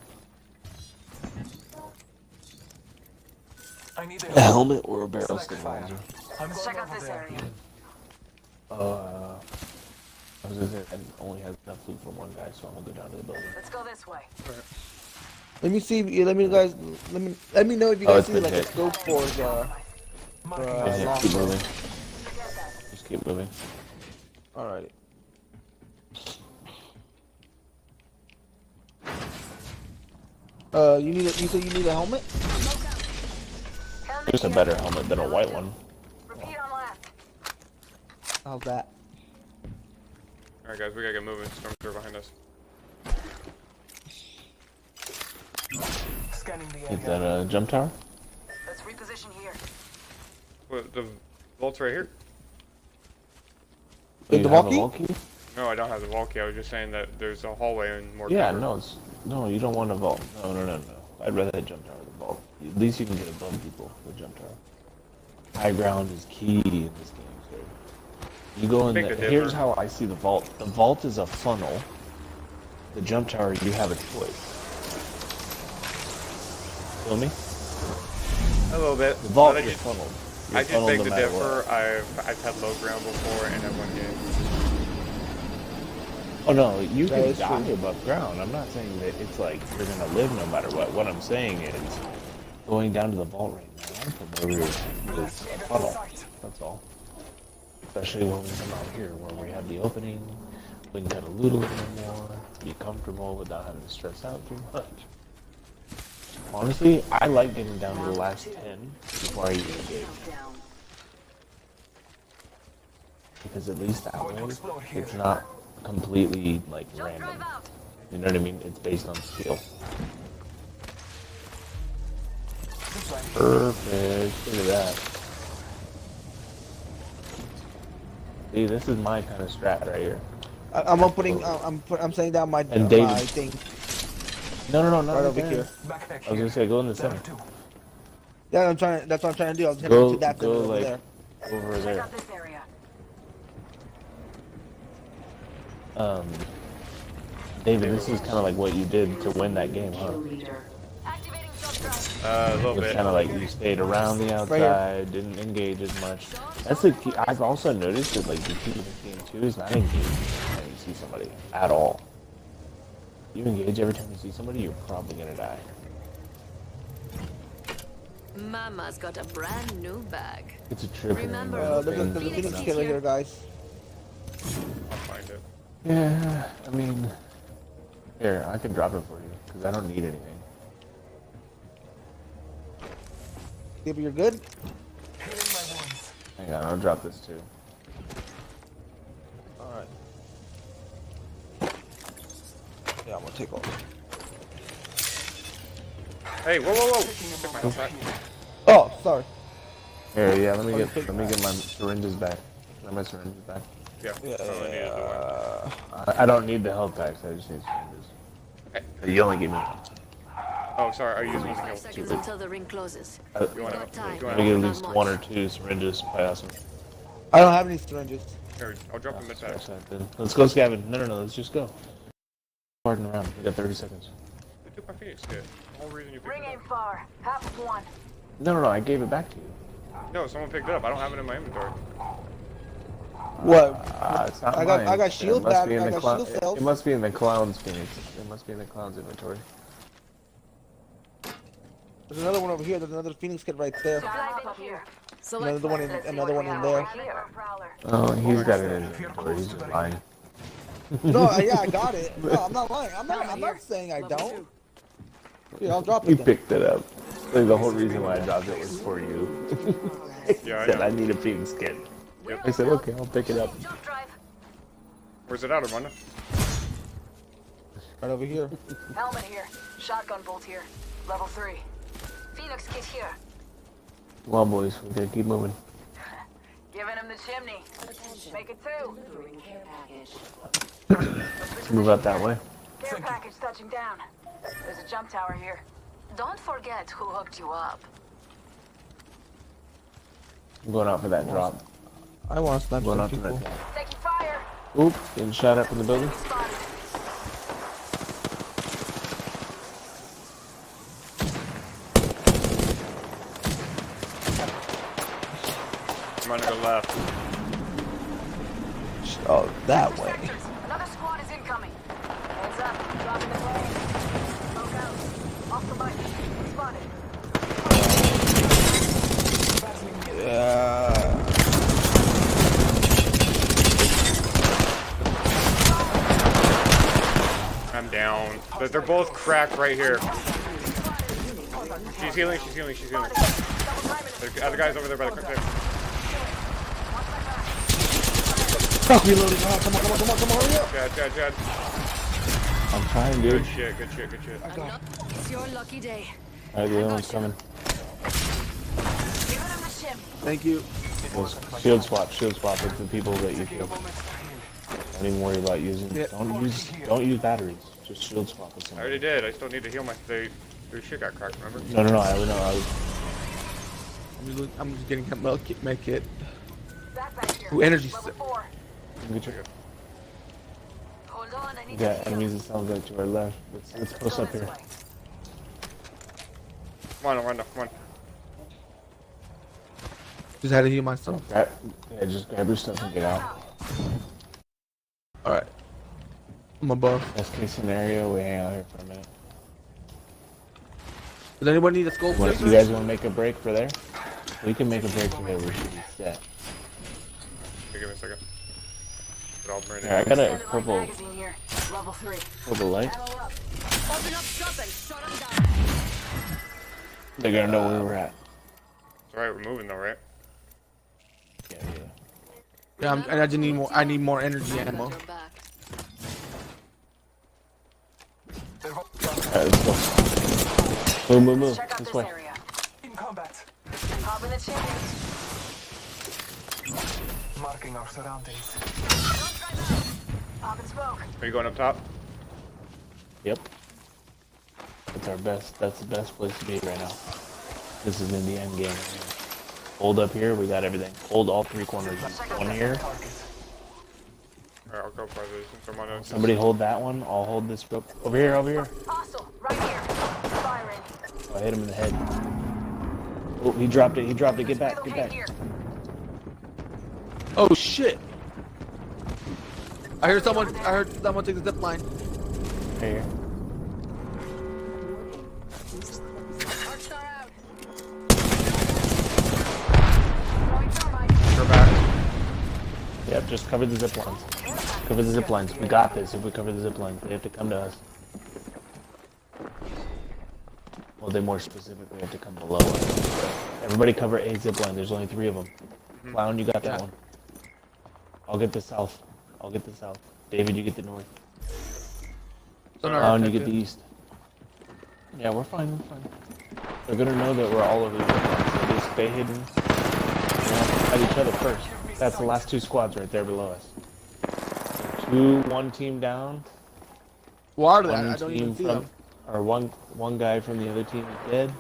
I need A a helmet or a barrel stabilizer. I'm Let's check out this area. Uh, I was gonna say I only have enough food for one guy, so I'm gonna go down to the building. Let's go this way. Let me see. if- Let me guys. Let me. Let me know if you Oh, guys it's see been like a hit. scope for the. For, uh, Yeah, long keep moving. Just keep moving. Alrighty. Uh, you need a. You say you need a helmet? Helmet Just a better helmet than a white one. Repeat. How's that? Alright, guys, we gotta get moving. Stormtrooper behind us. Scanning the Hit that uh, jump tower. Let's reposition here. What, the vault's right here? Do the you have a walkie? walkie? No, I don't have the Valky. I was just saying that there's a hallway and more Yeah, cover. no, it's no. You don't want a vault. No, no, no, no. I'd rather have jump tower than vault. At least you can get above people with jump tower. High ground is key in this game. So you go in. Beg The, here's how I see the vault. The vault is a funnel. The jump tower, you have a choice. Feel me? A little bit. The vault is funneled. You're I just beg no to differ. I've I've had low ground before and I won games. Oh no, you that can die true. above ground. I'm not saying that it's like you're gonna live no matter what. What I'm saying is going down to the vault right now from is funnel. That's all. Especially when we come out here where we have the opening, we can kind of loot a little more, be comfortable without having to stress out too much. Honestly, I like getting down to the last 10 before I even engage. Because at least that way, it's not completely, like, random. You know what I mean? It's based on skill. Perfect. Look at that. See, this is my kind of strat right here. I, I'm putting. uh, I'm put, I'm saying down my And my David- thing. No, no, no, not Right right over here. I was gonna say, go in the center. Yeah, I'm trying. That's what I'm trying to do. I'm heading Go, to that go center over like there. over there. Um, David, this is kind of like what you did to win that game, huh? Uh, a little It's bit. kind of like you stayed around the here. outside, didn't engage as much. That's the key. I've also noticed that like the key to this game too is not engaging when you see somebody at all. You engage every time you see somebody, you're probably gonna die. Mama's got a brand new bag. It's a trip. Remember, Uh, there's a, thing. there's a Phoenix killer here, guys. I'll find it. Yeah, I mean, here I can drop it for you because I don't need anything. Yeah, but you're good. Hang on, I'll drop this too. All right. Yeah, I'm gonna take over. Hey, whoa, whoa, whoa! Took my health back. Oh, sorry. Here, yeah, let me Oh, get let me get my syringes back. Let my syringes back. Yeah. Yeah, I only needed the one. uh, I, I don't need the health packs. I just need syringes. You only give me one. Oh, sorry, are you using Five the seconds until the ring closes. Uh, You wanna, you wanna, me get at Not least one or two syringes. By awesome. I don't have any syringes. here, I'll drop them in back. Let's go, Gavin. No, no, no. Let's just go. Pardon around. We got 30 seconds. You took my Phoenix kit. The whole reason you picked Ring it up. far. Half of one. No, no, no. I gave it back to you. No, someone picked it up. I don't have it in my inventory. What? Uh, it's not I got- mine. I got It shield must back- be in I the got shield it- It must be in the clown's Phoenix. It must be in the clown's inventory. There's another one over here. There's another Phoenix kit right there. Dive in here. Another one in another one in there. over here. Prowler. Oh, he's got it in his inventory. He's just lying. No, yeah, I got it. No, I'm not lying. I'm not. I'm not saying I don't. Yeah, I'll drop You it. Then. picked it up. Like, the whole reason why I dropped it was for you. Yeah, I said know. I need a Phoenix kit. Yep. I said, okay, I'll pick it up. Jump drive. Where's it out, Armando? Right over here. Helmet here. Shotgun bolt here. Level three. Phoenix kit here. Come on, boys. We gotta keep moving. Giving him the chimney. Make it two. Move out that way. Care package touching down. There's a jump tower here. Don't forget who hooked you up. I'm going out for that drop. I want to snipe Going some out for people. that drop. Taking fire. Oop, getting shot up in the building. Spotted. Armando, go left. Oh, that way. Sectors. Another squad is incoming. Heads up. Dropping the plane. Smoke out. Off the mic. Spotted. Yeah. I'm down. They're, they're both cracked right here. She's healing, she's healing, she's healing. The other guy's over there by the quick Stop reloading. Oh, come on, come on, come on, come on, hurry up. Chad, Chad, Chad. I'm trying, dude. Good shit, good shit, good shit. It's your lucky day. Alright, the other one's coming. Thank you. Just shield swap, shield swap with the people that you kill. Don't even worry about using. Yeah. Don't use. Don't use batteries. Just shield swap with I already did. I still need to heal my. They, their shit got cracked. Remember? No, no, no. I would know. I was. I'm just, look- I'm just getting a med kit. Med kit. Backpack. Ooh, energy Level stick. four. Get your, I need yeah, to enemies. It sounds like to our left. Let's, let's push up here. way. Come on, Armando, come on. Just had to heal myself. Grab, yeah, just grab your stuff and get out. All right. I'm above. Best case scenario, we hang out here for a minute. Does anyone need a scope? What, laser? you guys want to make a break for there? We can make a break for there. We should be set. Here, give me a second. Put all ready. Here, I got a purple. Level three. purple light. Open up shop and down. They're gonna know where we're at. It's alright, we're moving though, right? Yeah, yeah. Yeah, I'm, I just need more. I need more energy ammo. Alright, let's go. Move, move, move. This this way. area. In combat. Pop in the champions. Marking our surroundings. Pop and smoke. Are you going up top? Yep. That's our best. That's the best place to be right now. This is in the end game. Hold up here. We got everything. Hold all three corners. One here. Alright, I'll go farther since I'm on a- Somebody hold that one. I'll hold this rope. Over here. Over here. Hostile. Right here. Firing. Oh, I hit him in the head. Oh, he dropped it. He dropped it. Get back. Get back. Oh shit! I heard someone. I heard someone take the zip line. Here. Yep. Just cover the zip lines. Cover the zip lines. We got this. If we cover the zip lines, they have to come to us. Well, they more specifically have to come below us. Everybody cover a zip line. There's only three of them. Clown, you got that one. I'll get the south. I'll get the south. David, you get the north. Clown, you get the east. Yeah, we're fine. We're fine. They're gonna know that we're all over the place. So just stay hidden. We have to fight each other first. That's the last two squads right there below us. Two, one team down. Who are they? One I don't team even see from, them. or one one guy from the other team is dead.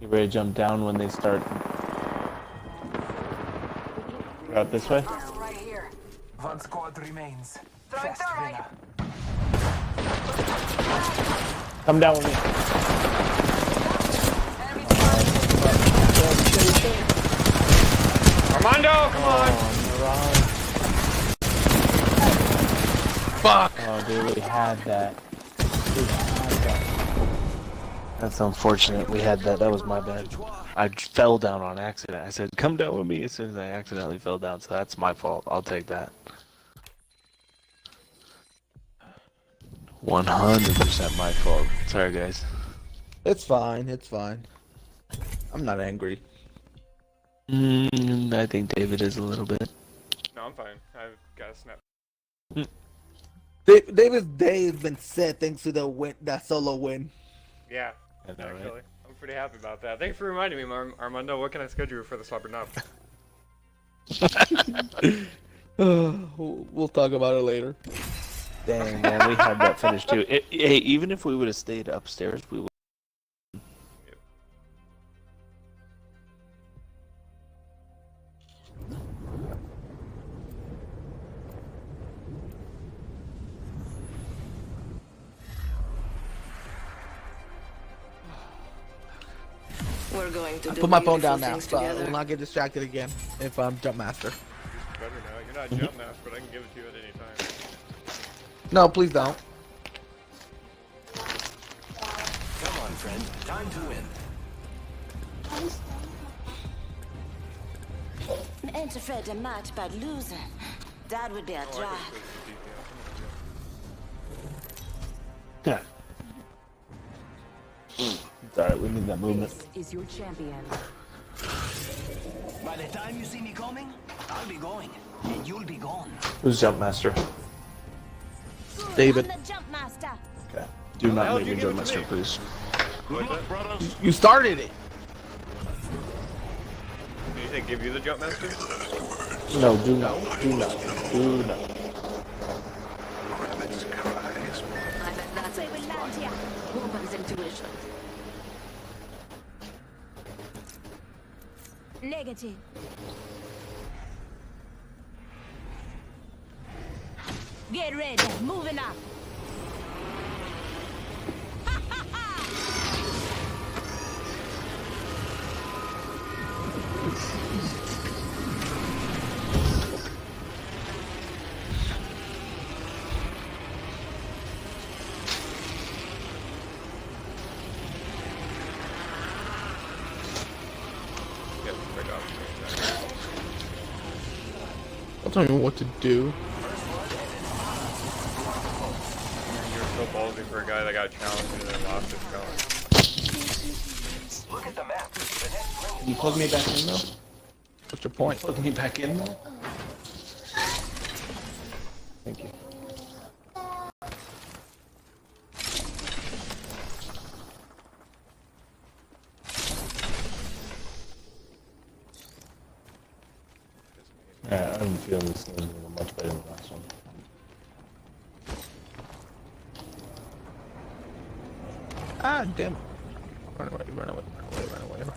Get ready to jump down when they start. Go out this way. Right here. One squad remains. Throwing Fast thermite. winner. Come down with me. Enemy spotted. Armando, come on! Oh, Fuck! Oh, dude, we had that. We had that. That's unfortunate. We had that. That was my bad. I fell down on accident. I said, "Come down with me." As soon as I accidentally fell down, so that's my fault. I'll take that. One hundred percent my fault. Sorry, guys. It's fine. It's fine. I'm not angry. Mm, I think David is a little bit. No, I'm fine. I've got a snap. Da- David's day has been set thanks to the win, that solo win. Yeah, I know, right? actually. I'm pretty happy about that. Thanks for reminding me, Mar- Armando. What can I schedule for the slapper knob? we'll we'll talk about it later. Dang, man, we had that finished too. It, hey, even if we would have stayed upstairs, we would. We're going to I do put my phone down now, things so I will not get distracted again if I'm jump master. Better now. You're not jump master, but I can give it to you at any time. No, please don't. Come on, friend. Time to win. Ain't afraid of much but losing. That would be a oh, drag. Yeah. Mm. It's alright, we need that movement. Is your champion. By the time you see me coming, I'll be going, and you'll be gone. Who's jump master? David. I'm the jump master. Okay. Do the not make me you jump give it master, me? please. Good luck, brothers. You started it. Did you say give you the jump master? No, do not. Do not. Do not. I bet that's a woman's intuition. Negative. Get ready. Moving up. Don't know what to do. You're so ballsy for a guy that got challenged and then lost his challenge. Look at the map. The next Can you plug me back in though? What's your point? Plug me back in though? Thank you. Yeah, I'm feeling this game much better than the last one. Ah, damn it. Run away, run away, run away, run away.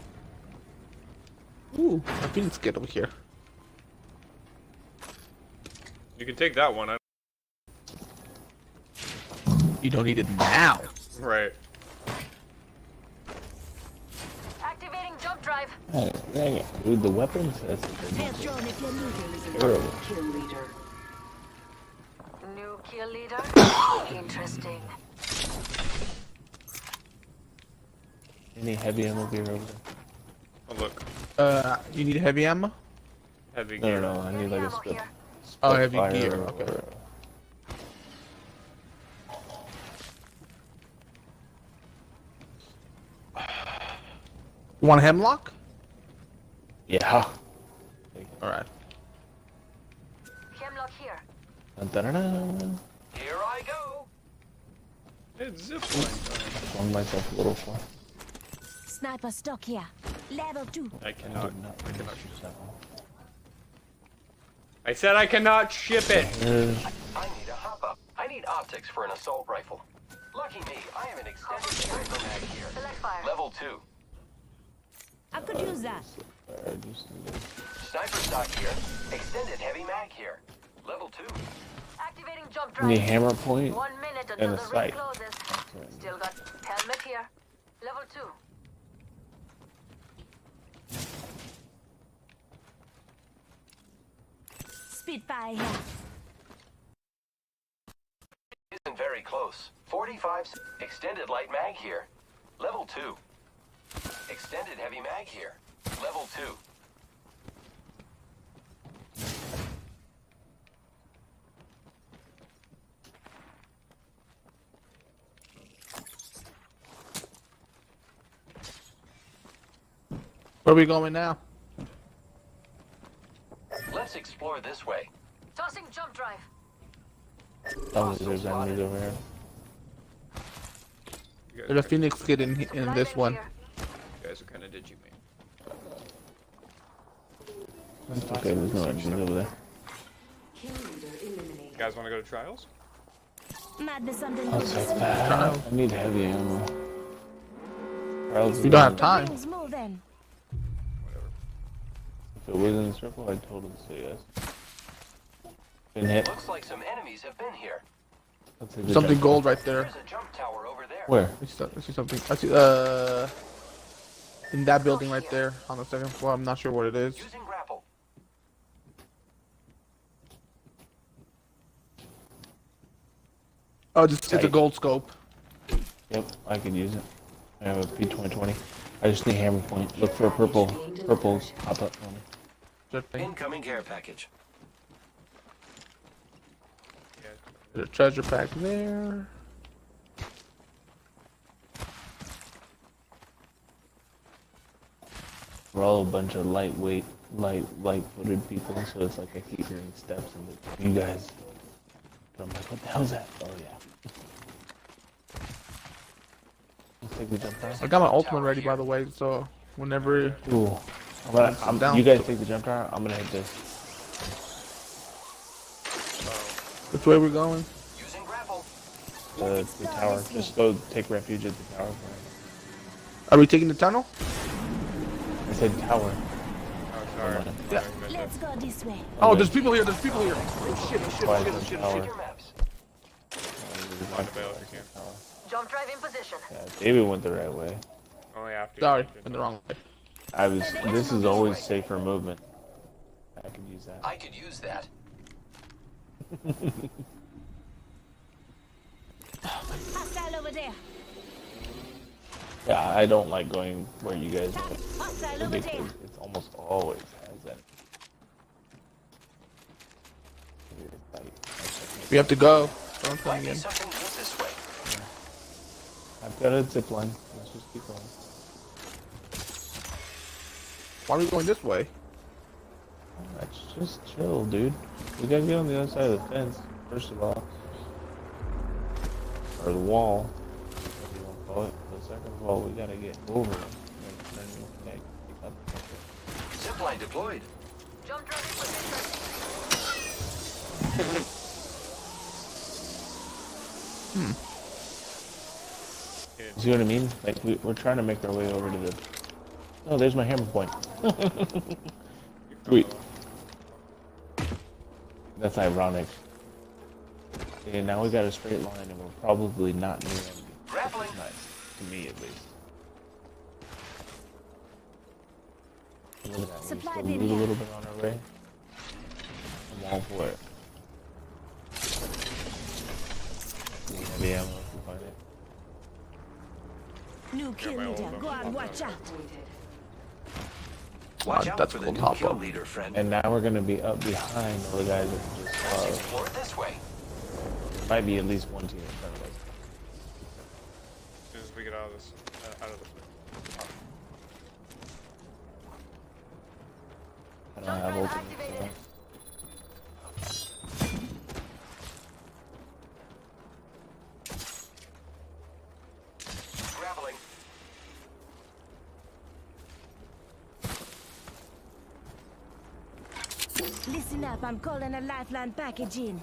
Ooh, a phoenix get over here. You can take that one. I You don't need it now. right. Activating jump drive. Hey, dang it. Dude, the weapons? That's Test drone if you're looting. terrible. Kill leader. New kill leader. Interesting. Any heavy ammo gear over there? Oh look, Uh, you need heavy ammo? heavy No, gear. no, no, I need like a spit. Oh, heavy Spitfire gear, or- okay. You want Hemlok? Yeah. Alright. Hemlok here. Dun, dun, dun, dun. Here I go. It's zipline. Swung myself a little far. Sniper stock here. Level 2. I I cannot. did not I cannot shoot shoot that one. I said I cannot ship it. There's I need a hop up. I need optics for an assault rifle. Lucky me, I have an extended sniper mag here. Select fire. Level 2. I could use that. I just Sniper stock here. Extended heavy mag here. Level 2. Activating jump I need drive. hammer point One minute until a the ring sight. closes. Still got helmet here. Level two. Spitfire here. Isn't very close. 45 extended light mag here. Level 2. Extended heavy mag here. Level 2. Where are we going now? Let's explore this way. Tossing jump drive. Oh, there's enemies over here. You guys, There's a phoenix kit in, in this one. you guys are kind of digi me. It's okay, there's no enemies over there. Kill leader eliminated. You guys want to go to trials? Madness on the I'll loose. take that. I need heavy ammo. Trials You don't have on- time. It was in the circle, I told him to say yes. Been hit. Looks like some enemies have been here. Let's take the Something jump. gold right there. There's a jump tower over there. Where? I see, I see something. I see, uh, in that building right there on the second floor. I'm not sure what it is. Using grapple. Oh, it's, it's a gold scope. Yep, I could use it. I have a P2020. I just need hammer point. Look for a purple, purple hop up for me. Just thing. Incoming care package. There's a treasure pack there. We're all a bunch of lightweight, light, light-footed people, so it's like I keep hearing steps and you guys. But I'm like, what the hell's that? Oh yeah. Let's take the jump. I got my ultimate ready, by the way. So whenever Cool. I'm gonna, I'm, down. you guys take the jump tower. I'm gonna hit this. which way we're going? Using. The, the tower. Just go take refuge at the tower. Are we taking the tunnel? I said tower. Oh, sorry. Yeah. Let's go this way. Oh, Okay. there's people here. There's people here. Oh shit! Oh shit! Oh, Why Oh shit! is Oh it shit! Oh, tower? Oh shit! Your maps. Find a bail if you can. Jump drive in position. Yeah, David went the right way. Only after. Sorry, you in the wrong way. I was. This is always safer movement. I could use that. I could use that. Hostile over there. Yeah, I don't like going where you guys went. Hostile over there. It's almost always has that. We have to go. So I'm coming Might be in. something good this way. I've got a zip line. Let's just keep going. Why are we going this way? Let's just chill, dude. We gotta get on the other side of the fence, first of all. Or the wall, whatever you want to call it. But second of all, we gotta get over it. And then we can pick up the picture. Zipline deployed. Jump drive in position. Hmm. See what I mean? Like, we, we're trying to make our way over to the... Oh, there's my hammer point. Sweet. That's ironic. Okay, now we got a straight line and we're probably not near enemy. Grappling. Nice. To me, at least. Look at that. We Supply still a little bit on our way. I'm all for it. Heavy ammo if we find it. New kill leader. Go on, watch out. Watch Ah, that's for the cool. new Hop kill up. leader, friend. And now we're gonna be up behind all the guys that we just Let's saw. explore this way. Might be at least one team in front of us. As soon as we get out of this, uh, out of this. I don't have openings. Listen up, I'm calling a lifeline package in.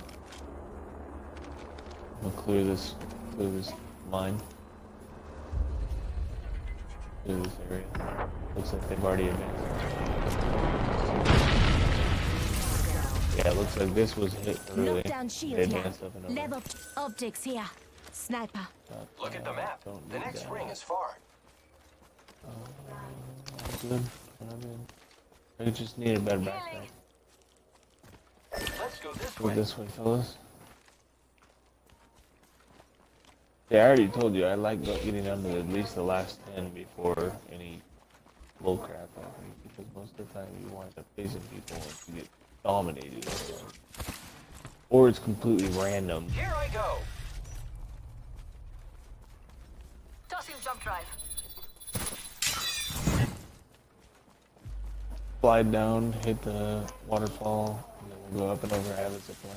We'll clear this, clear this line. Clear this area. Looks like they've already advanced. Yeah, it looks like this was hit early. Knockdown shield They here. advanced up and over. Level optics here. Sniper. Uh, Look at the map. The next that. ring is far. Uh, good. I'm in. I just need a better backpack. Let's go this Go way. this way, fellas. Yeah, I already told you I like getting down to at least the last ten before any bull crap happens because most of the time you wind up facing people and you get dominated, or it's completely random. Here I go. Tossing jump drive. Slide down, hit the waterfall, and then we'll go up and over I have a zip line.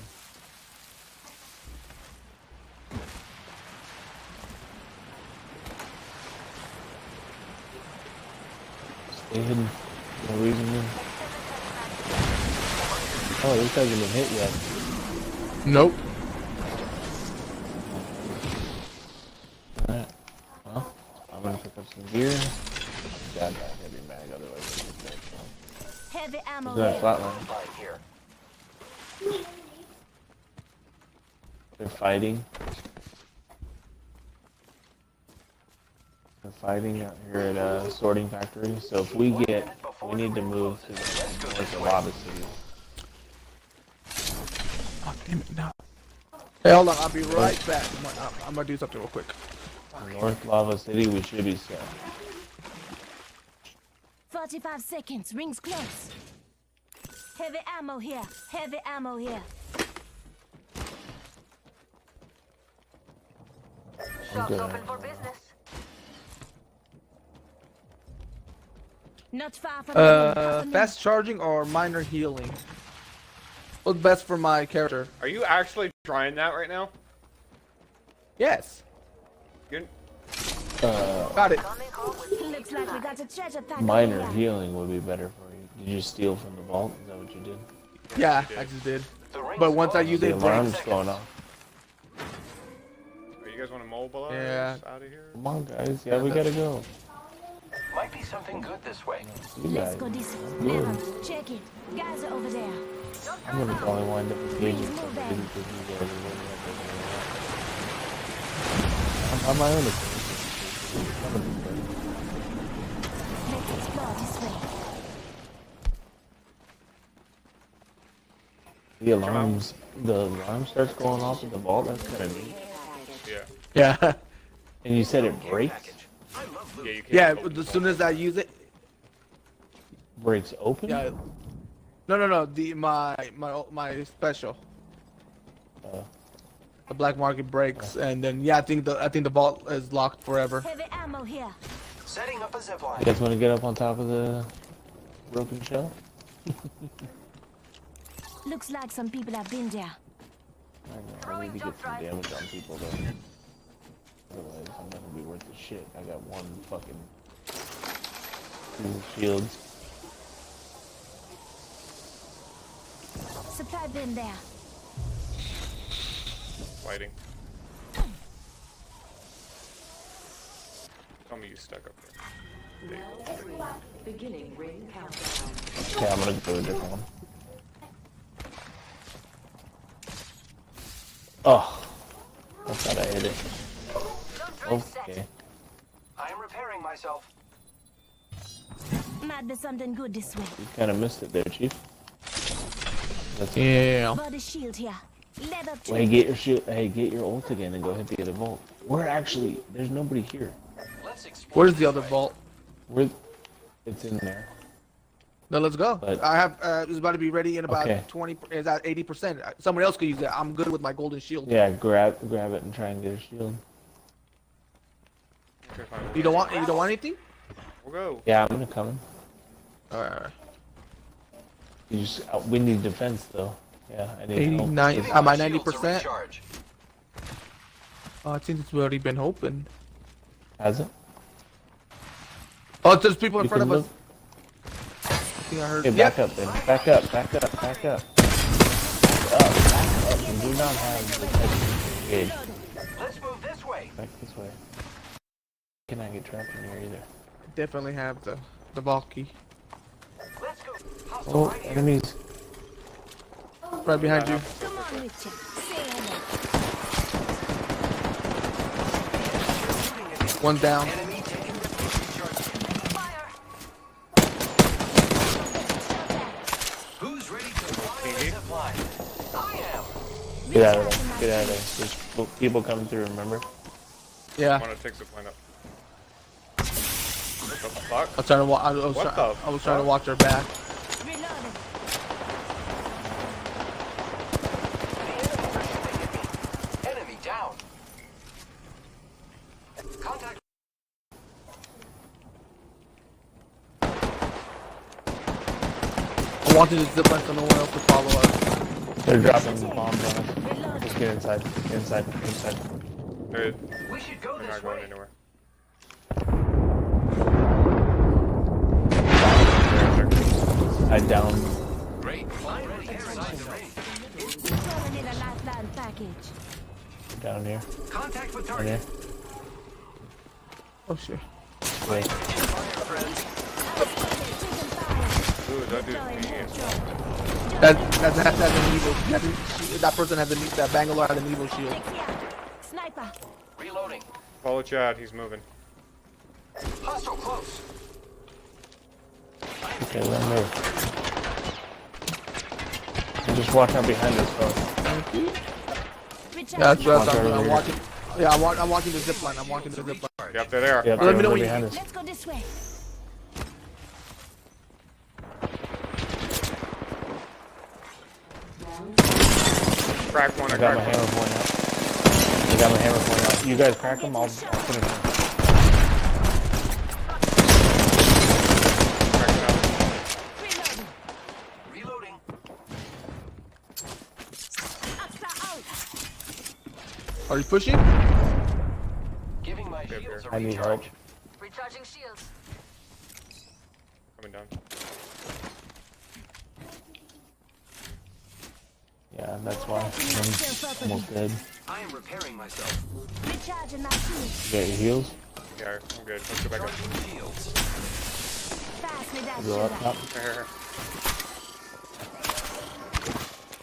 Stay hidden. No reason to. Oh, this hasn't been hit yet. Nope. Alright. Well, I'm gonna pick up some gear. Got that heavy mag, otherwise I'll get that. Heavy ammo Is that flatline? Fine here. They're fighting. They're fighting out here at a sorting factory. So if we get, we need to move to the north of Lava City. Oh, damn it, no. Hey, hold on. I'll be right back. I'm gonna, I'm gonna do something real quick. North Lava City, we should be set. 45 seconds. Rings close. Heavy ammo here. Heavy ammo here. Shops Okay. open for business. Not far from. Uh, fast charging or minor healing? What's best for my character? Are you actually trying that right now? Yes. You're, Uh, Got it. Looks like we got a treasure pack. minor healing would be better for you. Did you steal from the vault? Is that what you did? Yeah, I just did. But once I close. use The it, it alarm's breaks. going off. are you guys want to mobilize Yeah. out of here? Come on, guys. Yeah, we gotta go. Might be something good this way. You Let's guys. go this way. Good. Check it. Guys are over there. I'm gonna probably wind up engaging Please move somebody in. because you guys are running up. I'm on my own. it's- it's gonna be great. Let's explore this way. The alarms, the alarm starts going off in the vault. That's kind of neat. Yeah. Yeah. And you said it breaks, Yeah, you can't Yeah, as the soon as I use it, breaks open. yeah. No, no, no. The my my my special. Uh, The black market breaks, and then yeah, I think the I think the vault is locked forever. Heavy ammo here. Setting up a zip line. you guys want to get up on top of the broken shell? Looks like some people have been there. I know, I need to get some damage on people though. Otherwise, I'm not gonna be worth the shit. I got one fucking two shields. Supply bin there. Fighting. Tell me you stuck up there. There. Beginning ring countdown. Okay, I'm gonna go to a different one. Oh, I thought I hit it. Okay. I am repairing myself. Might be something good this way. You kind of missed it there, Chief. That's Yeah. Body shield here. Leather Hey, get your shield. Hey, get your ult again and go hit the other vault. We're actually there's nobody here. Where's the other vault? We're it's in there. No, let's go. But- I have uh, it's about to be ready in about Okay. twenty. Is that eighty percent. Someone else could use it. I'm good with my golden shield. Yeah, grab grab it and try and get a shield. Okay. You don't want you don't want anything? We'll go. Yeah, I'm gonna come. Alright. You just uh, we need defense though. Yeah, I need help. 89. Am I ninety Shields to percent? recharge. I think it's already been opened. Has it? Oh, there's people in You front of can us. I think I heard. Hey, Yep. back up then. Back up, back up, back up. Back up, back up. You do not have the type. Let's move this way. Back this way. Cannot get trapped in here either. Definitely have the the vault key Let's go. Hostile Oh, right here. enemies. right behind you. Come on, Richard. One down. Enemy taking the Fire! Who's ready to fly the zip line? I am. Get out of there. Get out of there. There's people- people coming through, remember? Yeah. I want to take the plane up. What the fuck? I was trying to wa- I was, What try- the I was trying to watch her back. Enemy down. Contact. I wanted to zip line so no one else would follow us. They're dropping bombs on us. Just get inside. Get inside. Get inside. They're, We should go they're this not going way. anywhere. I down. Great. Flying ready inside the ring. Gonna need a lifeline package. Down here. Contact with Down target. here. Oh shit. Wait. Fire, friends. Ooh, that dude's. That that that has an Evo. That, that person has an that Bangalore has an Evo shield. Sniper. Reloading. Follow Chad, he's moving. Hostile close. Okay, let me move. And just walking out behind us, folks. Richard. Yeah, that's what I'm, over I'm here. watching. Yeah, I'm, wa- I'm watching the zip line. I'm watching the zip line. Yep, they're there. Yep, Let me know when you- behind us. Let's go this way. Crack one, I I got cracked my one. hammer point out. I got my hammer point out. You guys crack them, I'll, I'll finish them. Cracked it out. Reloading. Extra out. Are you pushing? Giving my shields a I need help. recharge. Recharging shields. Coming down. Yeah, that's why. I'm almost dead. I am repairing myself. Recharging my shield. You got your heals? Yeah, I'm good. Let's go back up. Charging shields. Pass me that Go up sugar. top.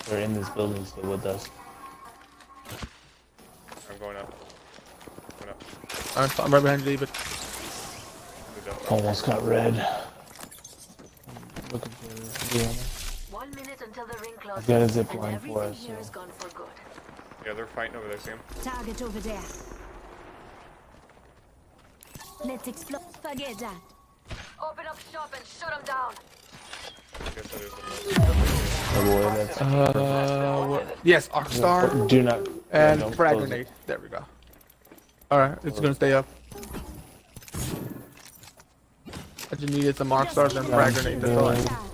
They're in this building still with us. I'm going up. Going up. I'm, I'm right behind you, David. Almost got red. Looking for yeah. One until the ring closes. I've got a zip line for us, here so- is gone for good. Yeah, they're fighting over there, Sam. Target over there. Let's explode. Forget that. Open up shop and shut them down. Guess that is the Oh boy, that's. Uh. Yes, arc star. Do not. And don't frag close it. grenade. There we go. Alright, it's gonna stay up. I just needed some Arcstars and frag grenade. That's all I need.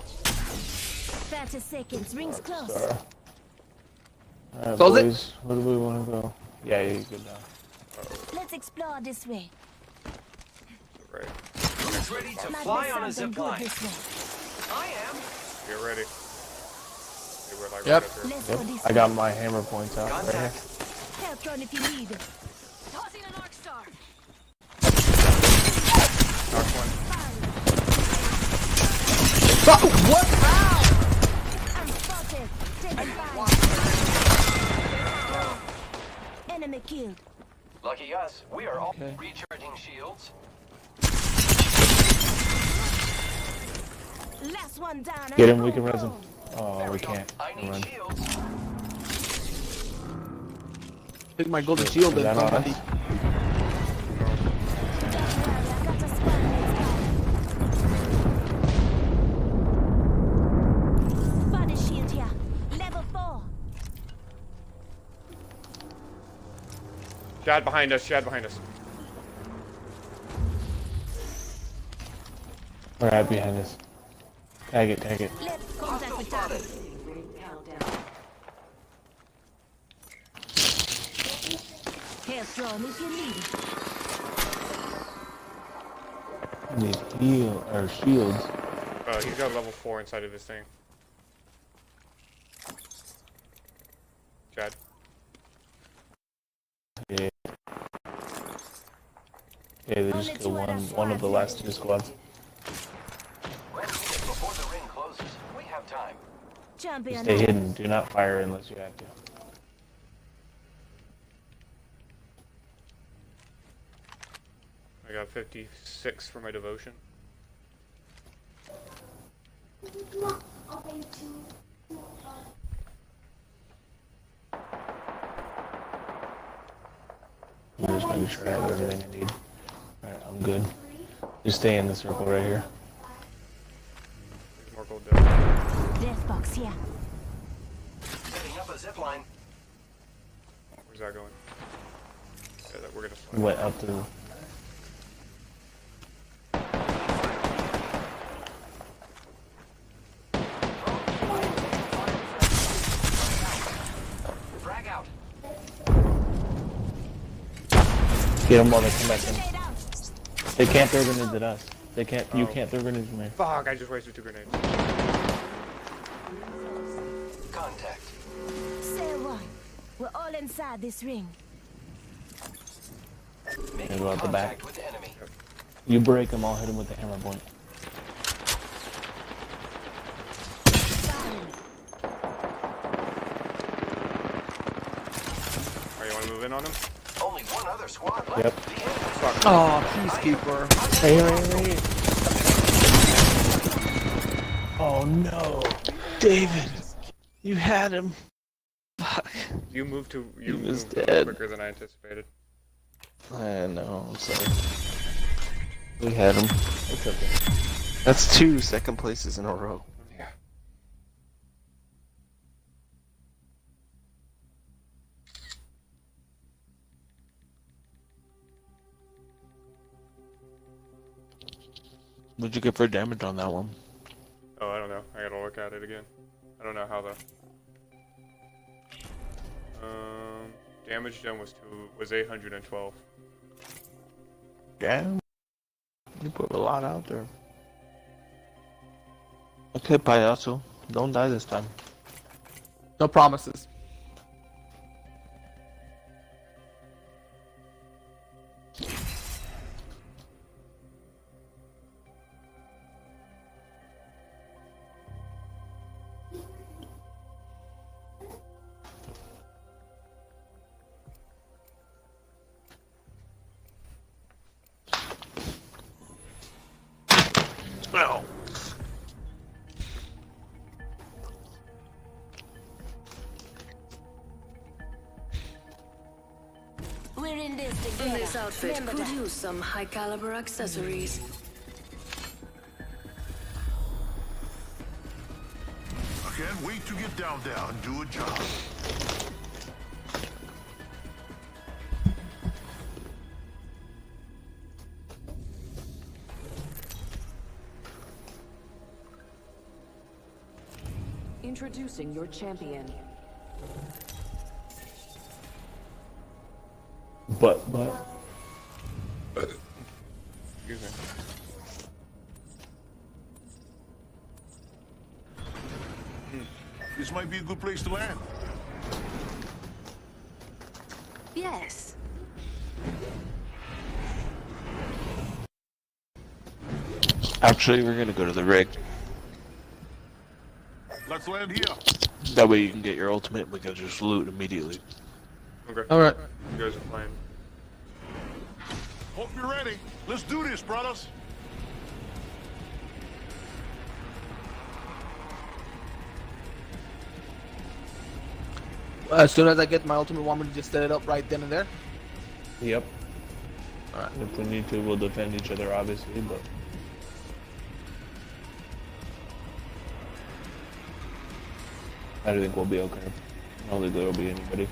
30 seconds. Rings close. Alright, Close it. Where do we want to go? Yeah, you're good now. Let's explore this way. Right. Who's ready to Might fly on a something zip line? I am. Get ready. Okay, like Yep. right up here. Let's go Yep. I got my hammer points out right here. Help run if you need. Tossing an arc star. Knock one. what? I'm spotted. Taking fire. Enemy killed. Lucky us, we are all recharging shields. Last one down. Get him, we can res him. home. Oh, we can't. I need Run. shields. Take my golden shield Is and somebody. Shad behind us. Shad behind us. Alright, behind us. Tag it, tag it. Let's contact with target. Hailstorm if you need it. I need heal or shields. Uh, he's got level four inside of this thing. Chad. Yeah. Yeah, they just killed one one of the last two squads. Before the ring closes. We have time. Champion. Stay hidden. Do not fire unless you have to. I got 56 for my devotion. I'm just making sure I have everything I need. Alright, I'm good. Just stay in the circle right here. There's more gold there. Death box here. Setting up a zip line. Where's that going? Yeah, that we're gonna We slide. went up to Frag out. get them while they come back in. They can't throw grenades at us. They can't. You Oh. can't throw grenades at me. Fuck, I just wasted two grenades. Contact. Say one. We're all inside this ring. They go out the back. Contact with enemy. You break them. I'll hit them with the hammer point. Are you wanna move in on him? Only one other squad left. Yep. The enemy's Fuck. Oh, peacekeeper. Hey, hey, hey. Oh no, David, you had him. Fuck. You moved to you He was moved a little dead. quicker than I anticipated. I know. I'm sorry. We had him. It's okay. That's two second places in a row. What'd you get for damage on that one? Oh, I don't know. I gotta look at it again. I don't know how the um damage done was two was 812. Damn. You put a lot out there. Okay, payaso. Don't die this time. No promises. Some high caliber accessories. I can't wait to get down there and do a job. Introducing your champion. Good place to land. Yes. Actually, we're gonna go to the rig. Let's land here. That way you can get your ultimate and we can just loot immediately. Okay. Alright. You guys are playing. Hope you're ready. Let's do this, brothers. As soon as I get my ultimate, want me to just set it up right then and there? Yep. Alright. If we need to, we'll defend each other, obviously, but. I think we'll be okay. I don't think there'll be anybody.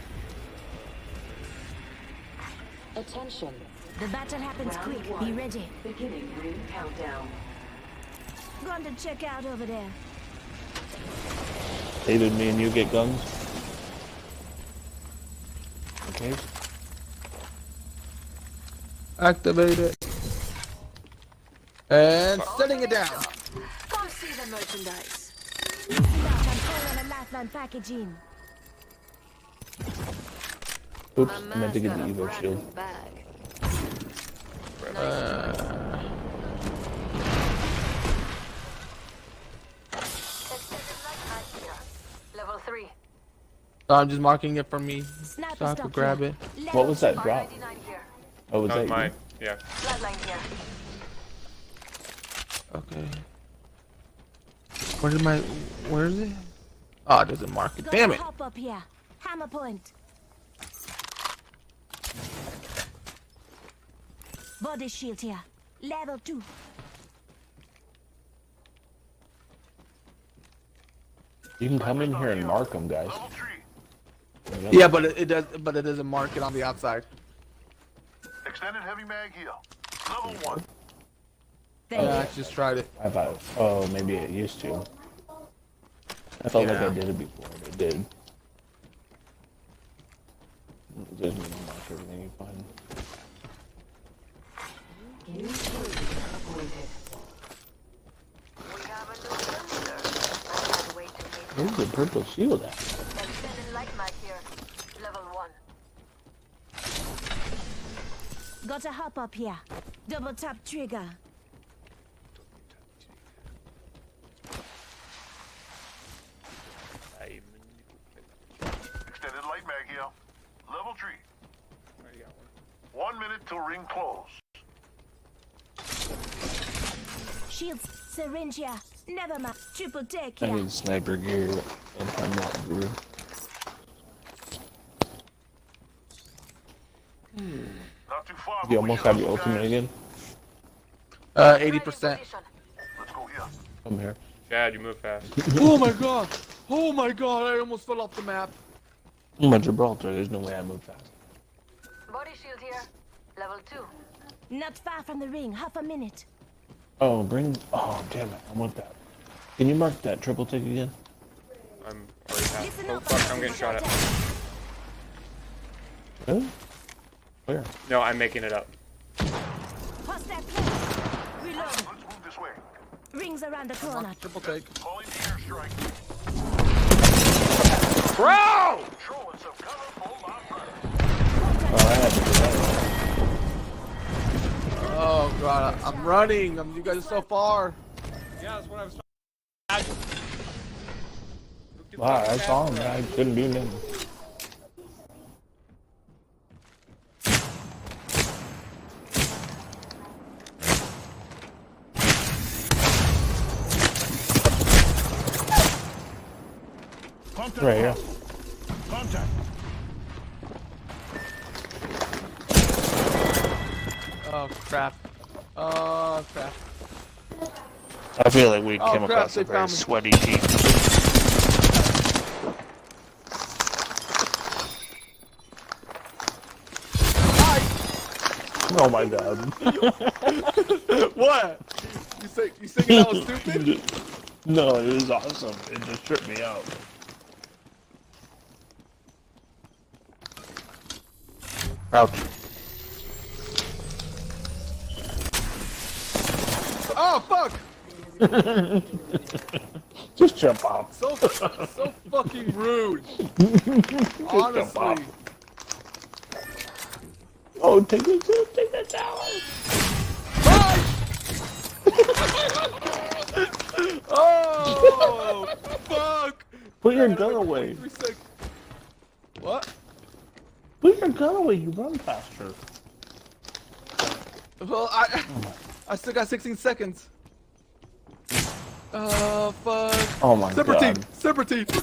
Attention. The battle happens Round quick. one. Be ready. Beginning ring countdown. Going to check out over there. David, me and you get guns. Okay. Activate it. And setting it down. Come see the merchandise. Listen up, I'm calling a lifeline package in. Oops, I meant to get the Evo shield. Bag. Uh, Level 3. I'm just marking it for me Sniper so I can stock grab it. What was that drop? Oh, was That that was you? mine. Yeah. Flatline. Okay. Where did my where is it? Ah, oh, it doesn't mark it. Damn it. hop up here. Hammer point. Body shield here. Level 2. You can come in here and mark them, guys. Yeah, but it, it does but it doesn't mark it on the outside. Extended heavy mag here. Level one. Yeah, I just tried it. I thought, oh, maybe it used to. I felt like I did it before, but it did. It doesn't mean mark everything you find. New kill appointed. We have a new sensor. I can't wait to meet Where's the purple shield at? Extended light mag here. Level 1. Gotta hop up here. Double tap trigger. Extended light mag here. Level three. One minute till ring close. Shields. Syringe here. Never mind. Triple take I need sniper gear and I'm Not too far. Hmm. You almost have your ultimate again? Uh, 80%. Come here. Chad, you move fast. oh my god! Oh my god! I almost fell off the map. I'm at Gibraltar, there's no way I move fast. Body shield here. Level 2. Not far from the ring. Half a minute. Oh, bring. Oh, damn it. I want that. Can you mark that triple take again? I'm already past. Oh fuck, I'm getting shot at. Really? Where? No, I'm making it up. Pass that place. Reload. Let's move this way. Rings around the corner. Triple take. Calling the airstrike. Bro! Throwing some cover for my brother. Oh, I had to do that. Oh god, I- I'm running. I'm, you guys are so far. Yeah, that's what I was Wow, I saw him. I couldn't do nothing. Right here. Contact. Oh crap. Oh crap. I feel like we oh, came crap, across a very sweaty team. Oh my god. what? You say you think that was stupid? No, it was awesome. It just tripped me out. Ouch. Oh fuck! Just jump off. So so fucking rude. Just jump off. Honestly. Oh, take the take that tower. Oh fuck! Put your gun away. What? Put your gun away. You run faster. Well, I I still got 16 seconds. Oh fuck! Oh my Serpentine! god. team. Serpentine! team!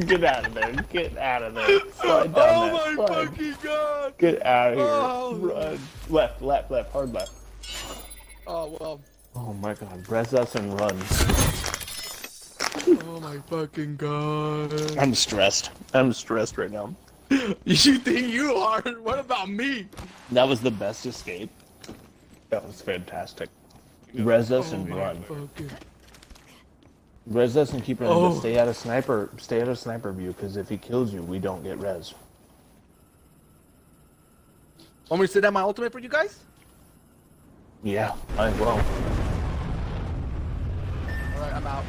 Get out of there. Get out of there. Oh slide down Oh my slide. fucking god! Get out of here. Oh. Run. Left, left, left. Hard left. Oh well. Oh my god. Press us and run. Oh my fucking god. I'm stressed. I'm stressed right now. You think you are? What about me? That was the best escape. That was fantastic. Res us Oh and my run. fucking- Res us and keep running, Oh. but stay out of sniper. Stay out of sniper view, because if he kills you, we don't get res. Want me to sit down my ultimate for you guys? Yeah, I will. Alright, I'm out.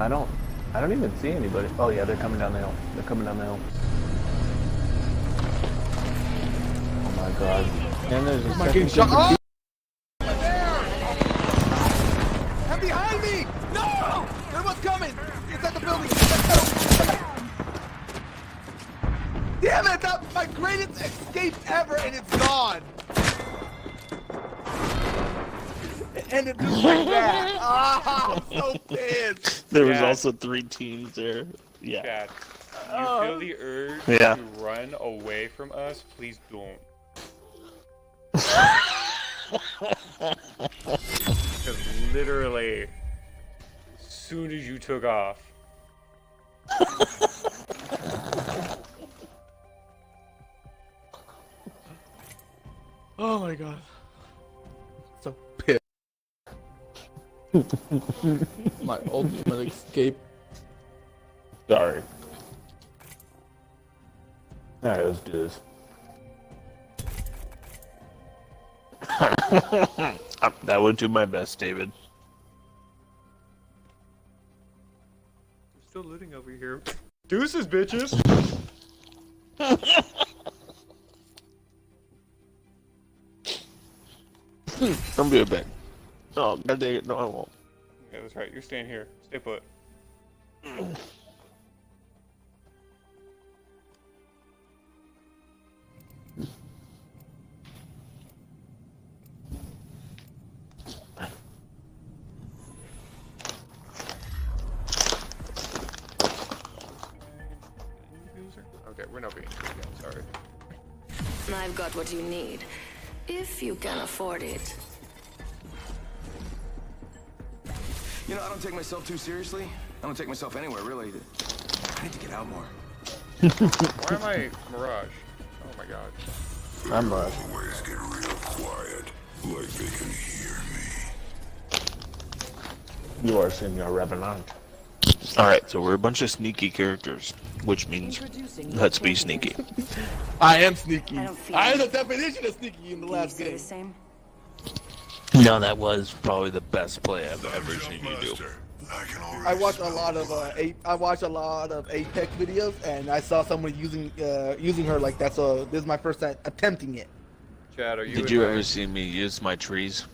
I don't. I don't even see anybody. Oh yeah, they're coming down the hill. They're coming down the hill. Oh my god. And there's a second shot? Oh! Ah! And behind me! No! Coming! It's at the building! Damn it! That's my greatest escape ever, and it's gone! And it just like that. Ah, I'm so pissed. There was Yeah. also three teams there. Yeah. Chad, you Oh. feel the urge Yeah. to run away from us? Please don't. Because literally, as soon as you took off, Oh my god. my ultimate escape. Sorry. Alright, let's do this. that would do my best, David. we're still looting over here. Deuces, bitches! Don't be a bit. Oh, god dang it. No, I won't. Yeah, that's right. You're staying here. Stay put. Okay, we're not being again, sorry. I've got what you need, if you can afford it. You know, I don't take myself too seriously. I don't take myself anywhere, really. I need to get out more. Why am I Mirage? Oh my god. I'm uh, Always get real quiet, like they can hear me. You are Senor Revenant. Alright, so we're a bunch of sneaky characters, which means let's be sneaky. I am sneaky. I don't I am the definition of sneaky in the Can you last say game. the same? No, that was probably the best play I've ever seen you do. I watch a lot of uh, a- I watch a lot of Apex videos, and I saw someone using uh, using her like that. So this is my first time attempting it. Chad, are you Did you my- ever see me use my trees?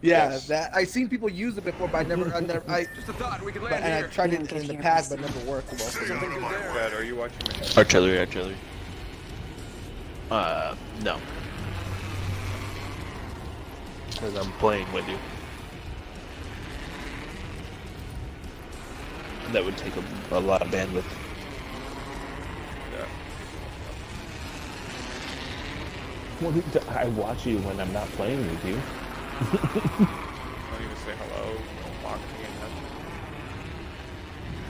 Yeah, Yes. that I seen people use it before, but I never, I never, I. Just a thought, we could But, land and I tried You it in the here past, first. but never worked well for me. Something good. Chad, are you watching me? Artillery, artillery. Uh, no. Because I'm playing with you. That would take a, a lot of bandwidth. Yeah. What do I watch you when I'm not playing with you. Don't even say hello. Don't mock me and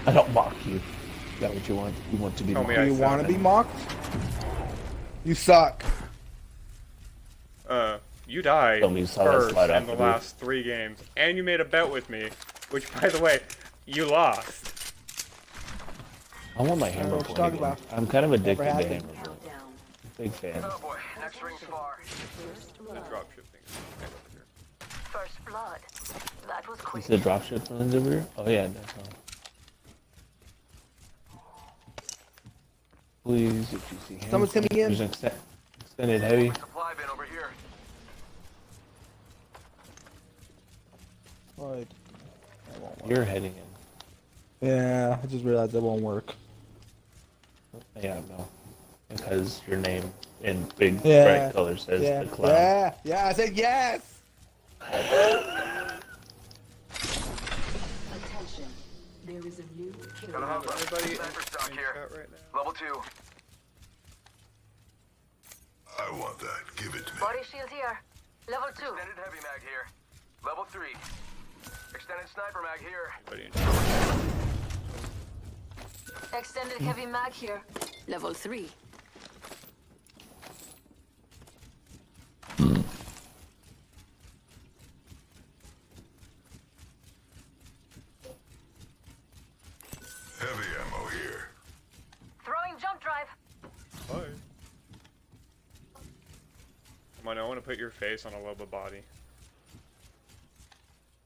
I don't mock you. Is that what you want? You want to be Tell mocked? You want to be mocked? You suck. Uh, you died Tell me you saw that first in the the roof. last three games, and you made a bet with me, which, by the way, you lost. I want my hammer what you're point talking again. about. I'm kind of addicted to happened. hammer point. Big fan. Oh boy, next ring's far. The drop shifting. is over here. First blood. That was You quick. said dropship runs over here? Oh yeah, definitely. Please, if you see him, Someone's coming in. There's an extend, extended heavy. Supply bin over here. Right. You're heading in. Yeah, I just realized that won't work. Yeah, no. Because your name in big Yeah. bright colors says yeah. the clown. Yeah. Yeah. I said yes. Attention. There is a new kill. Gotta have Anybody sniper stock here. right now? Level two. I want that. Give it to me. Body shield here. Level two. Extended heavy mag here. Level three. Extended sniper mag here. Anybody in chat? Extended heavy mag here. Level three. Heavy ammo here. Throwing jump drive. Come on, I want to put your face on a Loba body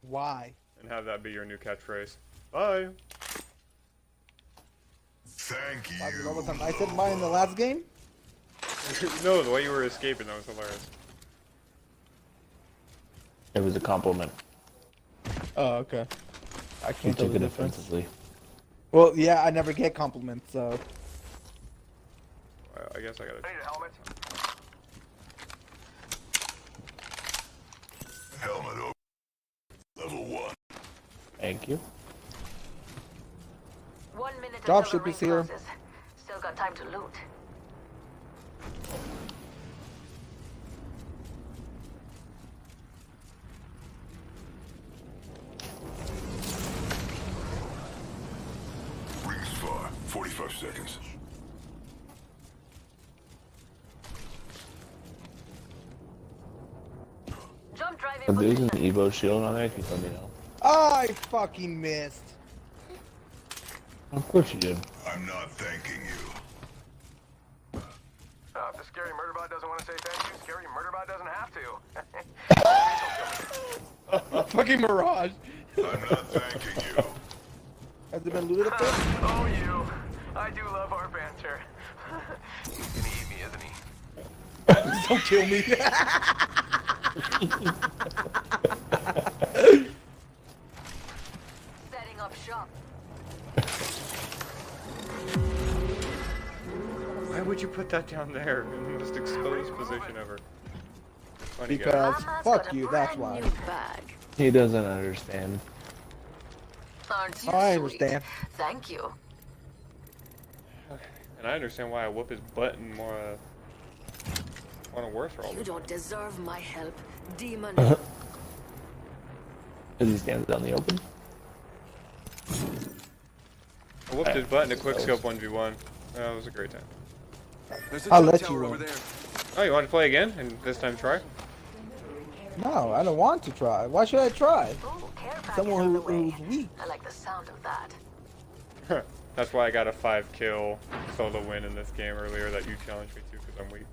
Why? and have that be your new catchphrase. Bye. Thank you. did all time I said mine in the last game. no, the way you were escaping, that was hilarious. It was a compliment. Oh, okay. I can't tell took it difference. offensively. Well, yeah, I never get compliments, so. Well, I guess I gotta. I need a helmet. Helmet over. Level one. Thank you. One minute Dropship until is here. closes. Still got time to loot. Rings far. 45 seconds. Jump drive If in there's an. Evo shield on there, can you let me know? I fucking missed. Of course you did. I'm not thanking you. Uh, if the scary murderbot doesn't want to say thank you, scary murder bot doesn't have to. fucking Mirage. I'm not thanking you. Has it been looted up there? oh, you. I do love our banter. He's gonna eat me, isn't he? Don't kill me. Would you put that down there in the most exposed position ever? Funny because Mama's fuck you, that's why. He doesn't understand. Aren't you I sweet? understand. Thank you. And I understand why I whoop his butt and more. Uh, want to worse for all You don't deserve my help, demon. Because he stands out in the open. I whooped his butt in a quick scope 1v1. That was a great time. There's a I'll let you over win. there. Oh, you want to play again? And this time try? No, I don't want to try. Why should I try? Ooh, Someone on who, the way. who's weak. I like the sound of that. That's why I got a 5 kill solo win in this game earlier that you challenged me to because I'm weak.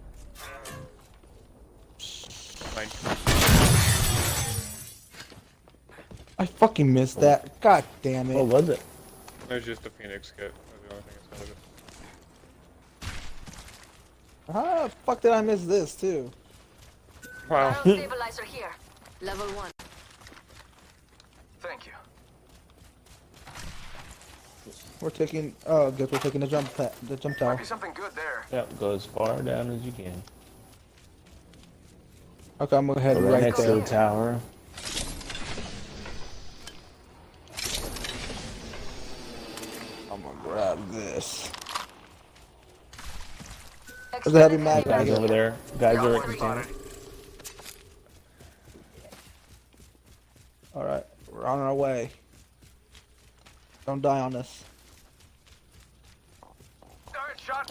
I fucking missed that. God damn it. What was it? It was just a Phoenix kit. That's the only thing I said of it. How the fuck did I miss this too? Wow. Barrel stabilizer here. Level one. Thank you. We're taking. Oh, guess we're taking the jump pa- the jump tower. Might be something good there. Yep, go as far down as you can. Okay, I'm gonna head Go right right next to there. the tower. I'm gonna grab this. There's a heavy mag Guys over there. Guys are at container. All right, we're on our way. Don't die on us. Oh,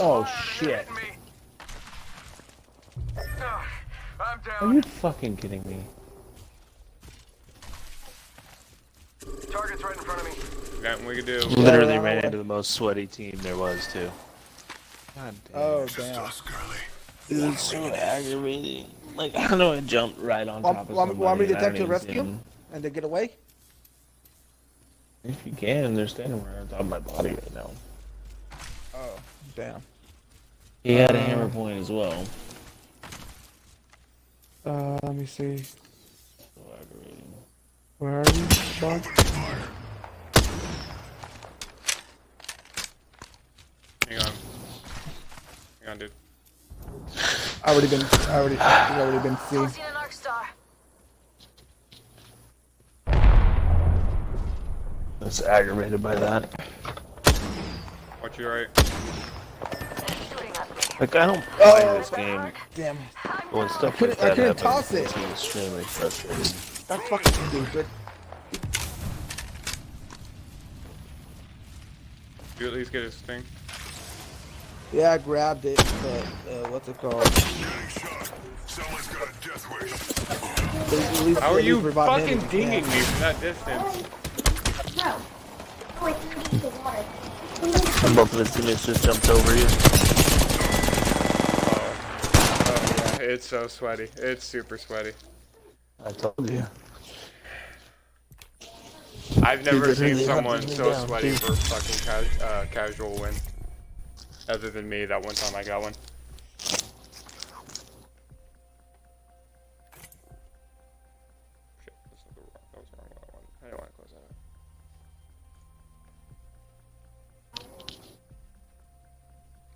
oh shit. Are you fucking kidding me? Target's right in front of me. Got we could do. Literally Yeah, ran into the most sweaty team there was too. God damn. Oh damn. Dude, it's so aggravating. Like I know I jumped right on Want, top of want, somebody. want me to and attempt to rescue him and to get away? If you can, they're standing right on top of my body right now. Oh damn. He had a Uh, hammer point as well. Uh, let me see. So aggravating. Where are you, Sean? Hang on. Hang on, dude. I already been. I already. I already been seen. Tossing an arc star. That's aggravated by that. Watch your right. Like I don't oh! play Oh, this game Damn. when stuff couldn't- like I that couldn't happens. toss it. It's extremely frustrating. That's fucking stupid. You at least get his thing. Yeah, I grabbed it, but uh, what's it called? At least- How are you fucking him if you can. dinging me from that distance? No. Oh, I threw it into the water. And both of his teammates just jumped over you. Oh yeah, it's so sweaty. It's super sweaty. I told you. I've never Dude, seen someone so down, sweaty dude. for a fucking ca- uh, casual win. Other than me, that one time I got one. Shit, this is the wrong, that was the wrong one. I didn't want to close that.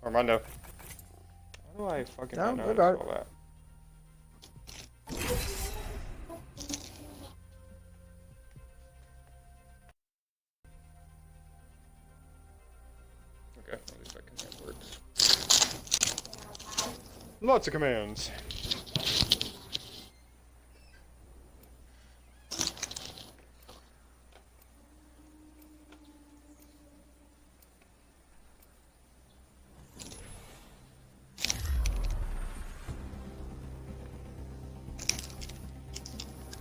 Armando. How do I fucking No, not know we how to got it. spell that? Lots of commands.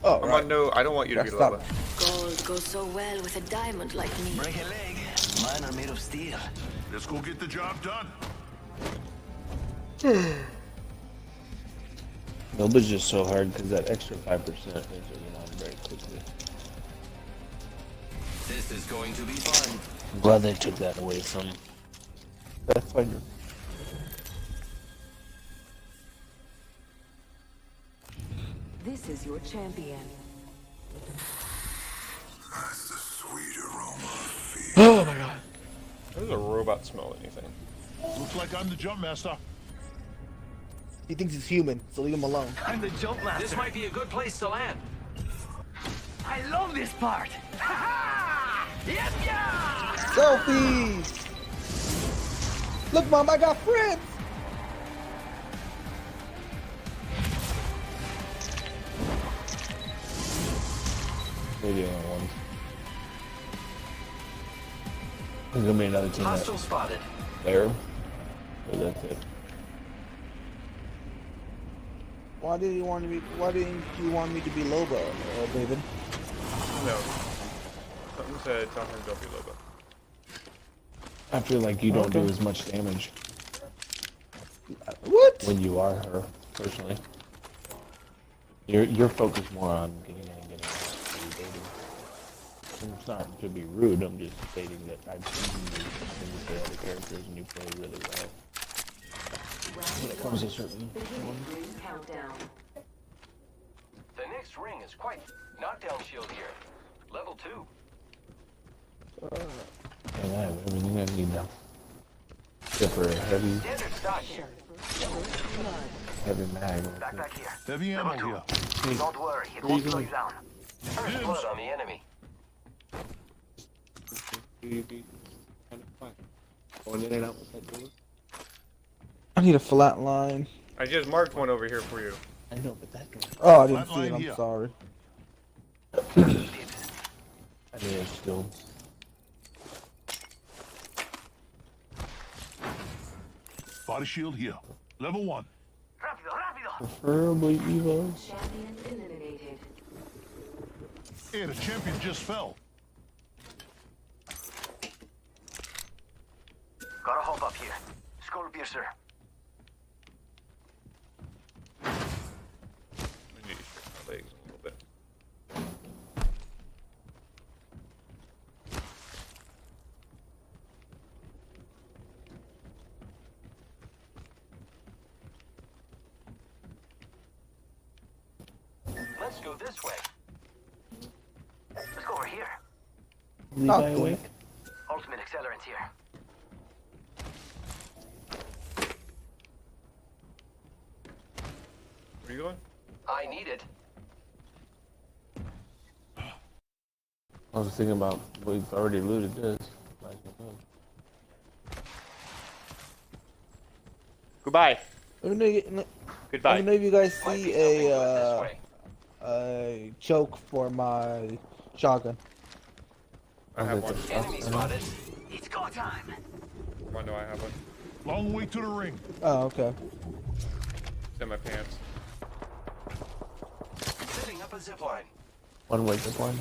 Oh, oh right. Armando, I don't want you to be Yeah, stop. Loba. Gold goes so well with a diamond like me. Break a leg. Mine are made of steel. Let's go get the job done. Loba's just so hard because that extra 5% makes it on very quickly. This is going to be fun. I'm glad they took that away from Pathfinder. This is your champion. Oh my god. How does a robot smell anything? Looks like I'm the jump master. He thinks he's human, so leave him alone. I'm the jump master. This might be a good place to land. I love this part. Ha ha! Yep, yeah! Selfie! Look, mom, I got friends. They're the only ones. There's gonna be another team Hostile spotted. there. But that's it. Why did you want me? Why didn't you want me to be Loba, uh, David? No. Something said tell him don't be Loba. I feel like you don't do as much damage What? when you are her, personally. You're you're focused more on getting in and getting out and dating. And it's not to be rude, I'm just stating that I've seen you and you play other characters and you play really well. When it comes to certain. Countdown. The next ring is quite knockdown shield here. Level two. And I have everything I need now. Except for a heavy, Standard stock here. heavy mag. Backpack here. Heavy ammo here. Don't worry, it won't slow you down. First blood on the enemy. Going in and out with that door. I need a flat line. I just marked one over here for you. I know, but that door. Oh, I didn't Flat see it. I'm here. sorry. I mean, it's still. Body shield here. Level one. Preferably Evo. Champion eliminated. Hey, the champion just fell. Gotta hop up here. Skull piercer. I need to stretch my legs a little bit. Let's go this way. Let's go over here. Levi Okay. awake? Ultimate accelerant here. Where are you going? I need it. I was thinking about we've already looted this. Might as well move. Goodbye. Let me know, you- let Goodbye. me know if you guys see a uh, a choke for my shotgun. I have one. Enemy spotted. It's go time. One do I have one? Long way to the ring. Oh, okay. It's in my pants. Setting up a zipline. One way zip line.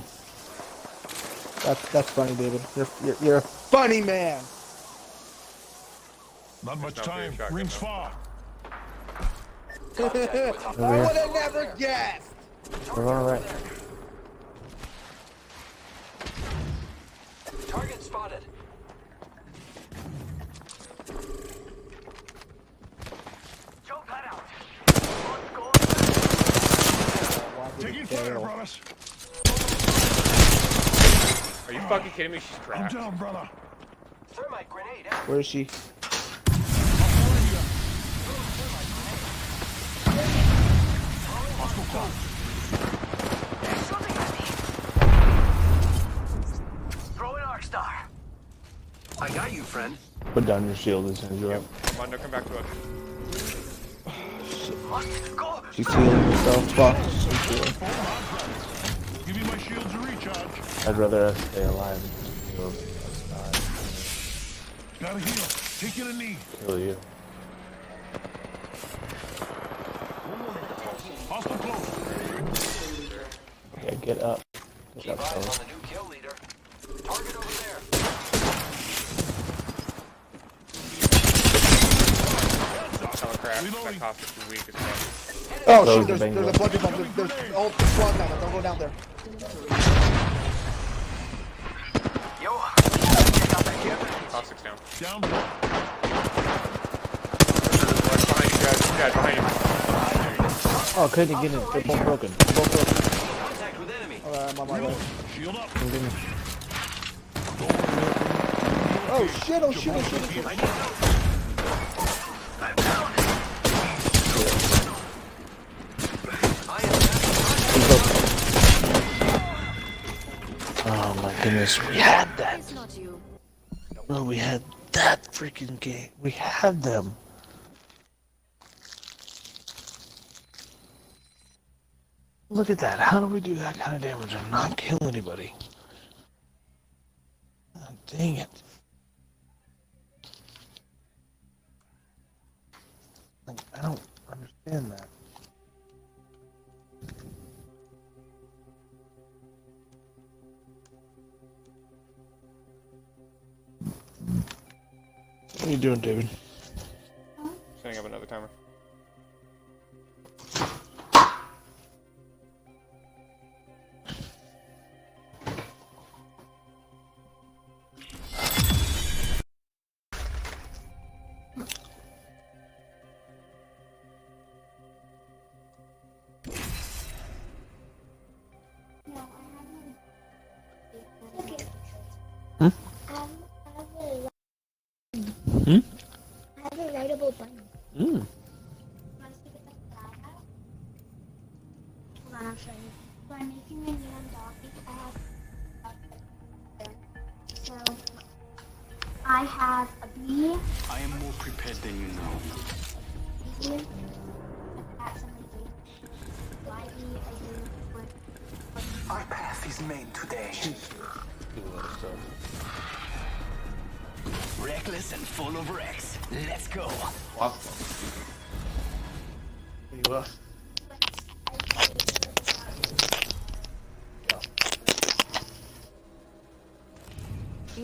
That's that's funny, David. You're you're, you're a funny man. Not much not time. Rings though. far. I would have never guessed. We're all right. Target spotted. Choke that out. Let's. Taking fire, brothers. Are you fucking kidding me? She's cracked. I'm down, brother. Thermite grenade out. Where is she? Hostile close. Shooting at me. Throw an arc star. I got you, friend. Put down your shield as soon as you're up. Come on, no, come back to us. What? Go. She's healing herself. Fuck. She's healing. Give me my shield to recharge. I'd rather us stay alive than us Gotta heal. Taking a knee. die. Kill you. Hostile close. Yeah, get up. Get Keep up, eyes fellas. on the new kill leader. Target over there. Oh crap, that cost us too weak as fuck. Oh Those shoot! There's, there's a bunch of them. There's, there's all the squad down there. Don't go down there. Yo. Check out that kid. Caustic's down. Down. Behind you guys, you guys behind you. Oh, couldn't get in. They're both broken. They're both broken. Contact with enemy. Alright, I'm on my way. Shield up. I'm getting- Oh shit! Oh shit! Oh shit! Oh shit! Goodness, we had that. Well, we had that freaking game. We had them. Look at that. How do we do that kind of damage and not kill anybody? God dang it. Like, I don't understand that. What are you doing, David? Setting up another timer.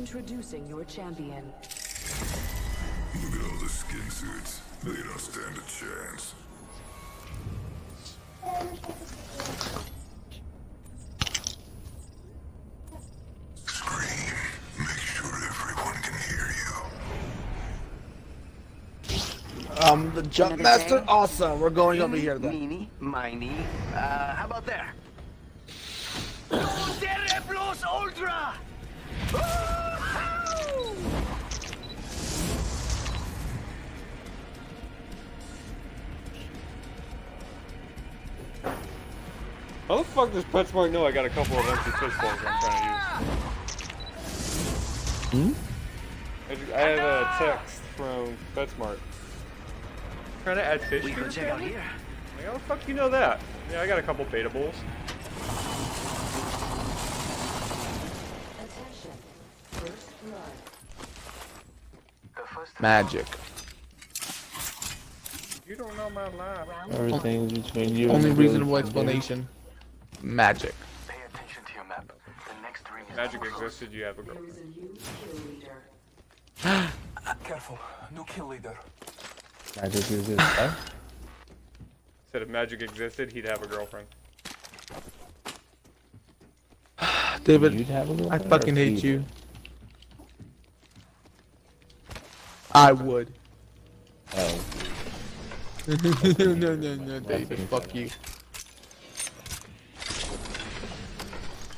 Introducing your champion. Look at all the skin suits. They don't stand a chance. Scream. Make sure everyone can hear you. Um, the jump Another master, day? awesome. We're going over here then. Meeny, miny. Uh, how about there? Fuck does PetSmart know I got a couple of empty fish bowls I'm trying to use? Hmm? I, I had a text from PetSmart. Trying to add fish We to go your check out here. Like, how the fuck you know that? Yeah, I got a couple beta bowls. Attention. First blood. Magic. You don't know my life. Everything's between you Only and reasonable Billy. explanation. Magic. Pay attention to your map. The next ring is Magic existed, you have a girlfriend. Careful, new kill leader. Magic is huh? Said if magic existed, he'd have a girlfriend. David, You'd have a I girlfriend or fucking hate you. I would. Oh. no, no, no, David, fuck you.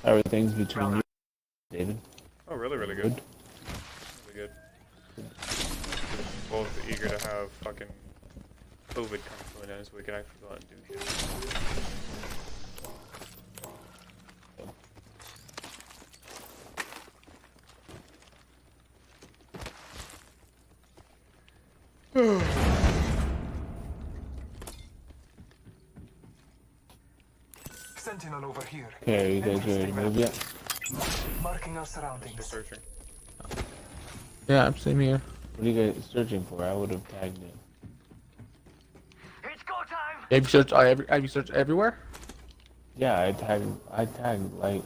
Everything's between you, David. Oh, really, really good. Really good. Both eager to have fucking COVID come to an end so we can actually go out and do shit. Sentinel over here. Okay, you guys ready to move yet? Marking our surroundings. Searching. Yeah, I'm same here. What are you guys searching for? I would have tagged it. It's go time! Have you searched? Uh, every, have you searched everywhere? Yeah, I tagged, I tagged like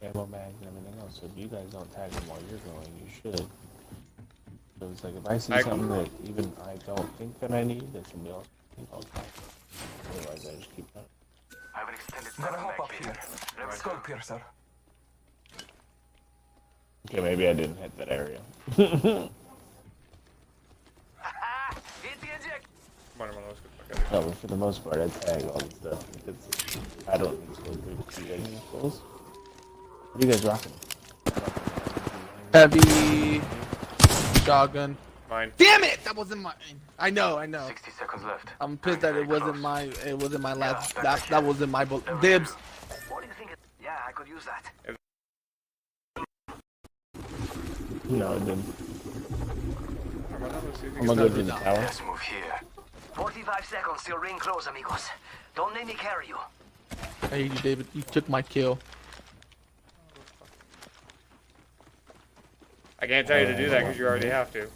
ammo mags and everything else. So if you guys don't tag them while you're going, you should. So it's like if I see I- something that even I don't think that I need, that somebody else needs, I'll tag it. Otherwise, I just keep that. I have an extended Gotta hop up here. here. Skull piercer. Okay, maybe I didn't hit that area. Hit the eject! Come on, everyone, let's get the fuck out of No, but for the most part, I tag all the stuff because I don't need skulls. Do you guys need skulls? What are you guys rocking? Heavy shotgun. Mine. Damn it! That wasn't mine. I know, I know. 60 seconds left. I'm pissed that it wasn't my. It wasn't my last. That that wasn't my bu- dibs. What do you think? Yeah, I could use that. No, it didn't. Let's see if we I'm gonna go stop to the tower. Let's move here. 45 seconds till ring close, amigos. Don't let me carry you. I hate you, David. You took my kill. I can't tell you to do that uh, because you already have to.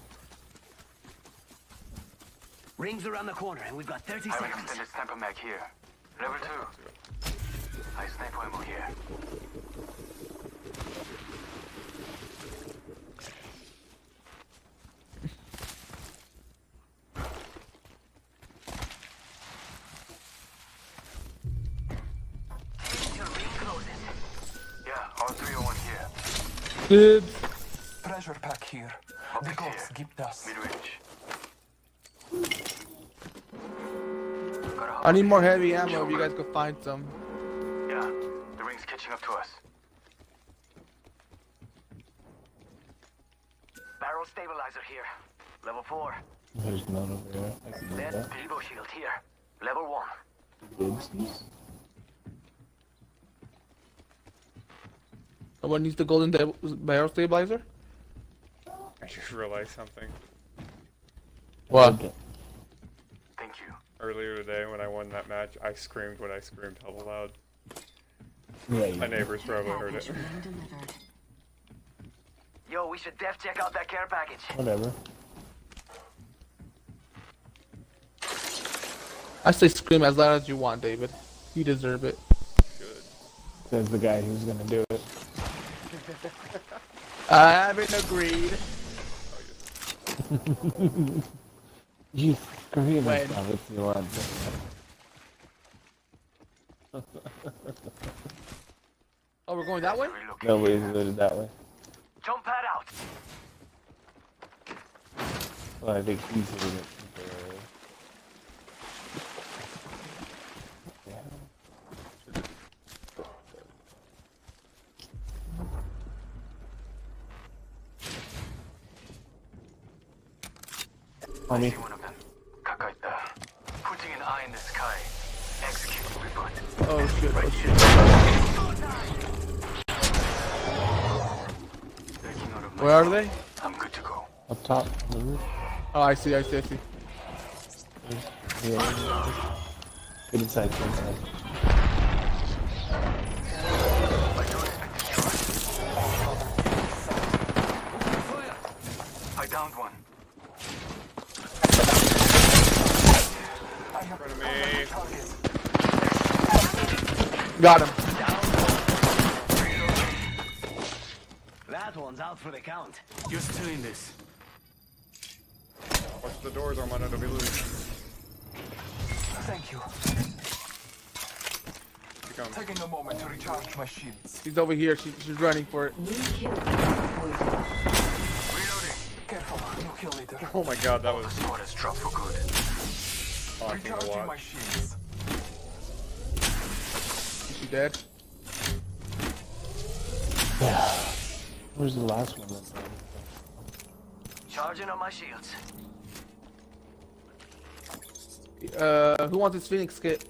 Rings around the corner, and we've got 30 I have an seconds. extended sniper mag here. Level 2. I sniper ammo here. Dibs. Treasure pack here. The ghosts gibt us. Mid-range. I need more heavy ammo. If you guys could find some. Yeah, the ring's catching up to us. Barrel stabilizer here. Level 4. There's none over there. I can move that. Evo shield here. Level 1. Dibsies. Someone needs the golden de- barrel stabilizer. I just realized something. What? Thank you. Earlier today when I won that match, I screamed when I screamed hella loud. Yeah, you My neighbors probably heard it. Package being delivered. Yo, we should def check out that care package. Whatever. I say scream as loud as you want, David. You deserve it. Says the guy who's gonna do it. I haven't agreed. you scream When? and stuff if you want. Oh, we're going that way? Nobody's voted that way. Jump pad out. Well, I think he's hitting it temporarily. Homie. Kakaita. Putting an eye in the sky. Execute reboot. Oh shit, oh shit. Where are they? I'm good to go. Up top on the roof. Oh, I see, I see, I see. Yeah. Get inside, get inside. I downed one. Oh Got him. That one's out for the count. You're still in this. Watch the doors, Armando. Don't be loose. Thank you. She. Taking a moment to recharge my shields. She's over here. She, she's running for it. Careful, no kill later. Oh my god, that was. Sword has dropped for good. Awesome to Recharging my shields. Is she dead? Yeah. Where's the last one? That's Charging on my shields. Uh, who wants this Phoenix kit?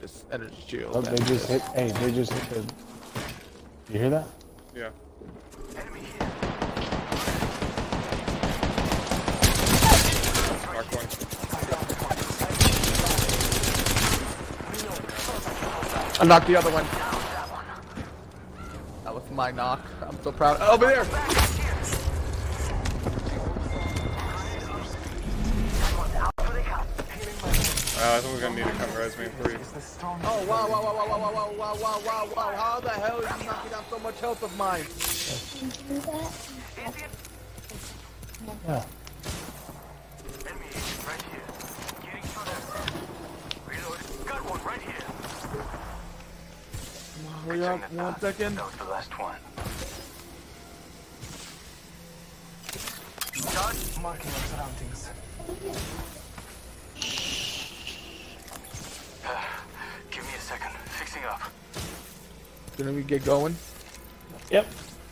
This energy shield. Oh, they just hit. Hey, they just hit the. You hear that? Yeah. I knocked the other one. That was my knock. I'm so proud. Over there! Uh, I think we're gonna need to come res me for you. Oh wow wow wow wow wow wow wow wow wow wow! How the hell is he knocking down so much health of mine? Yeah. Enemy right here. Getting to them. Reload. Got one right here. Hurry up, one second. That was the last one. Charge. Marking our surroundings. Give me a second. Fixing up. Can we get going? Yep.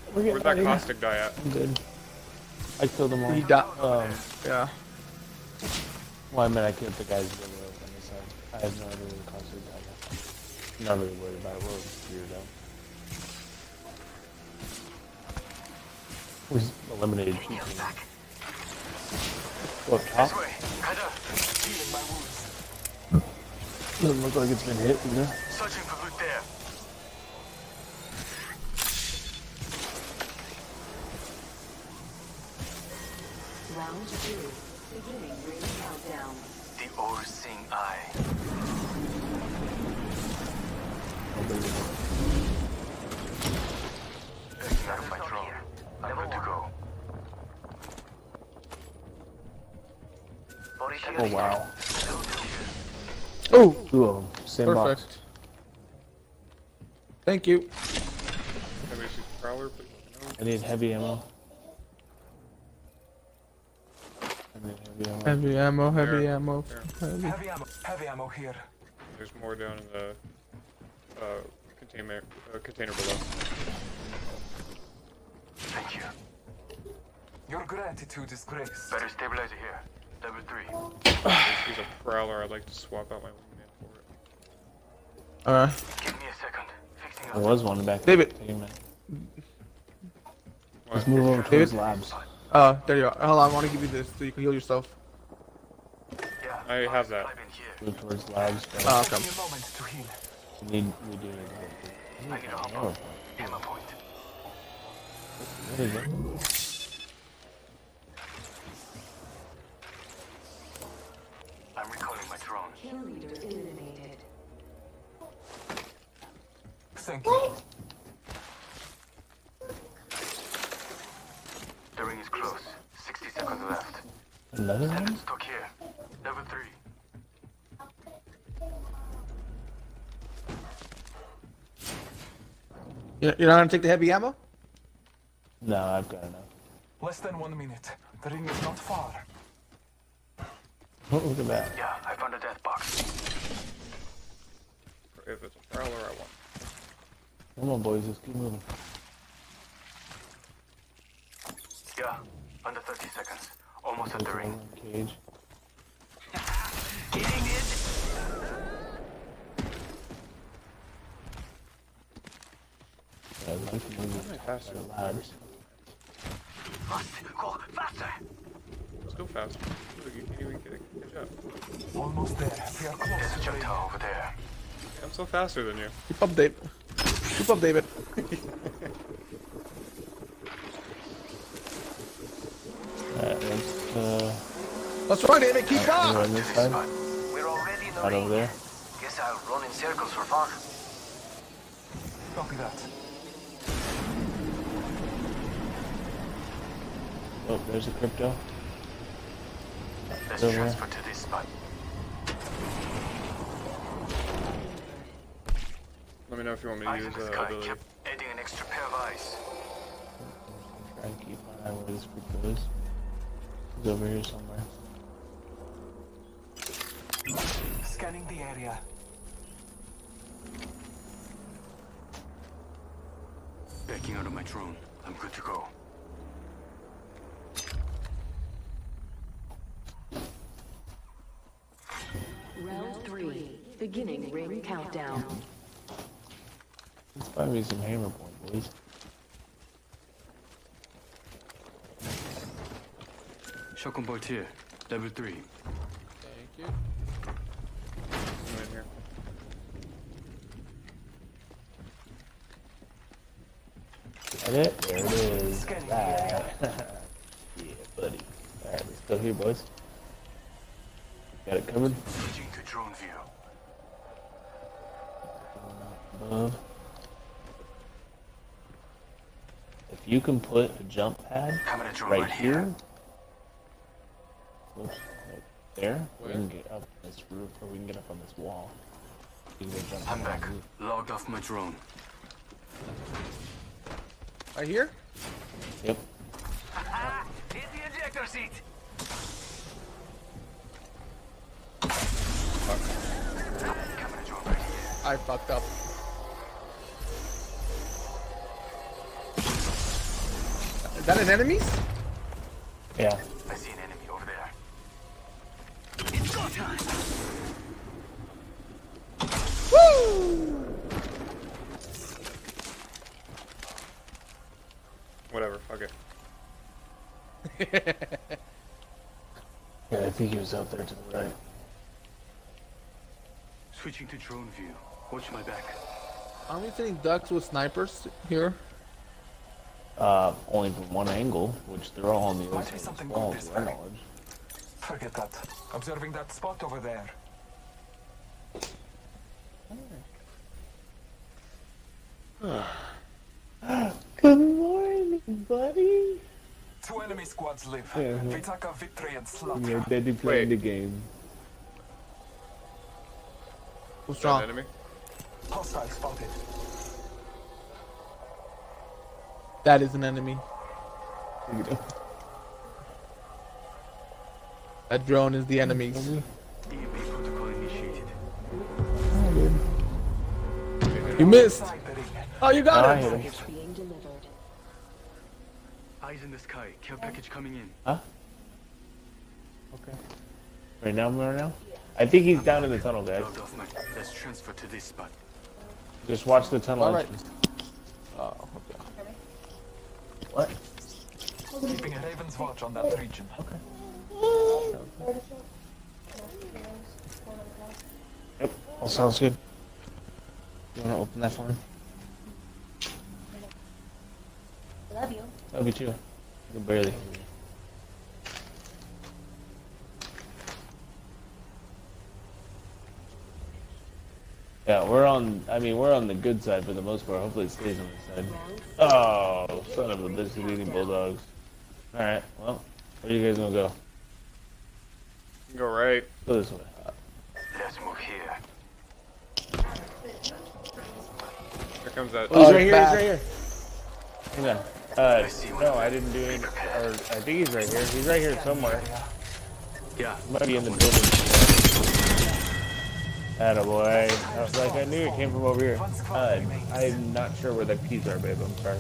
We're getting Where'd that caustic guy at? I'm good. I killed them all. He died. Um, Yeah. well, I mean, I killed the guys that were on the side. I have no idea where the concert died. I'm not really worried about it. We're here though. We eliminated people. Go up top. This way. Header. Healing my wounds. Doesn't look like it's been hit either. Searching for loot there. Round two. Beginning ring countdown. The all-seeing eye. Picking out of my drone. I'm good to go. Body shield Oh here. wow. Oh, Two of them. Um, Same box. perfect. Thank you. Somebody shoot the prowler, please. No. I need heavy ammo. I need heavy ammo. Heavy ammo, heavy There. ammo. Heavy. Heavy ammo. Heavy ammo here. There's more down in the uh, container uh, container below. Thank you. Your gratitude is grace. Barrel stabilizer here. Level 3. There's, there's a prowler. I'd like to swap out my wingman for it. Alright. Give me a second. Fixing There was one back David. there. Take him in. What? Let's move over towards David? labs. Uh, there you are. Hold on, I want to give you this so you can heal yourself. Yeah. I have that. I've been here. Move towards labs. But Oh, Give okay need you do it. I need a hopper. Ammo point. What is eliminated. Thank you. The ring is close. 60 seconds left. Another one? stuck here. Level 3. You're you're not gonna take the heavy ammo? No, I've got enough. Less than one minute. The ring is not far. Oh, look at that. Yeah, I found a death box. If it's a prowler, I want. Come on, boys, let's keep moving. Yeah, under 30 seconds. Almost at the ring. Cage. Getting it. Yeah, I'd like to move faster. loud. Must go faster. Let's go fast. Look, you can't even get a catch up. Almost there. We are close. There's a jump tower over there. I'm so faster than you. Keep up, David. Keep up, David. Alright, let's, uh... What's wrong, David? Keep we're up! on this side. We're already in the Right ring. over there. Guess I'll run in circles for fun. Copy that. Oh, there's a crypto. Let's Over transfer to this spot. Let me know if you want me to Eyes use the uh, sky. ability. Keep adding an extra pair of eyes. Try and keep an eye where this crypto is. He's over here somewhere. Scanning the area. Backing out of my drone. I'm good to go. Round three. Beginning ring countdown. Let's find me some hammer point, boys. Shotgun bolt here. Level 3. Thank you. I'm here. Got it? There it is. Alright. Ah. yeah, buddy. Alright, let's go here, boys. Got it covered. Switching to drone view. Above. If you can put a jump pad Coming right right here. here. Oops, right there. We can get up this roof, or we can get up on this wall. You can go jump I'm back. the roof. Logged off my drone. Right here? Yep. Hit the ejector seat. Coming at drone right here. I fucked up. Is that an enemy? Yeah. I see an enemy over there. It's go time. Woo! Whatever, fuck it. Yeah, I think he was out there to the right. Switching to drone view. Watch my back. Aren't we seeing ducks with snipers here? Uh, only from one angle, which they're all on the other Might side be of something this wall, good to this our way. knowledge. Forget that. Observing that spot over there. Good morning, buddy. Two enemy squads live. Yeah. We take our victory and slaughter. You're dead to playing the game. What's Is that wrong? enemy? Hostile spotted. That is an enemy. That drone is the enemies. EMP protocol initiated. You missed. Oh, you got I it. hit him. Package being delivered. Eyes in the sky. Care package coming in. Huh? Okay. Right now, right now? I think he's down in the tunnel, guys. Logged off my. Let's transfer to this spot. Just watch the tunnel Alright. Oh, okay. What? Keeping a Raven's watch on that region. Okay. Yep, all sounds good. You wanna open that for me? Love you. Look at you. You barely. Yeah, we're on. I mean, we're on the good side for the most part. Hopefully, it stays on this side. Oh, son of a bitch, these eating bulldogs. All right, well, where you guys gonna go? Go right. Go this way. Let's move here. Here comes that. Oh, he's right here. He's right here. Hang on. Uh, no, I didn't do any. Or I think he's right here. He's right here somewhere. Yeah. Might be in the building. Attaboy. I was like, I knew it came from over here. Uh, I'm not sure where the keys are, babe. I'm sorry.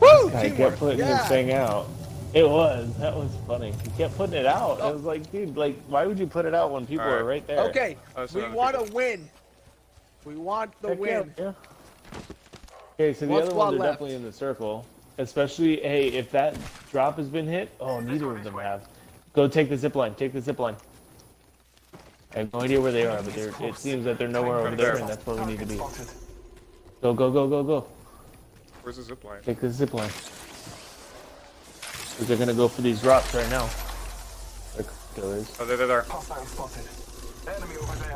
Woo! I kept putting yeah. this thing out. It was. That was funny. He kept putting it out. I was like, dude, like, why would you put it out when people Alright. are right there? Okay, Oh, we want people- to win. We want the Heck win. yeah. Okay, so the One other ones are left. definitely in the circle. Especially, hey, if that drop has been hit, oh, neither of them have. Go take the zip line. Take the zip line. I have no idea where they are, but they're, it seems that they're nowhere over there, and that's where we need to be. Go, go, go, go, go. Where's the zip line? Take the zip line. Because they're gonna go for these drops right now. Like, killers. Oh, there, there, there. Hostile spotted. Enemy over there.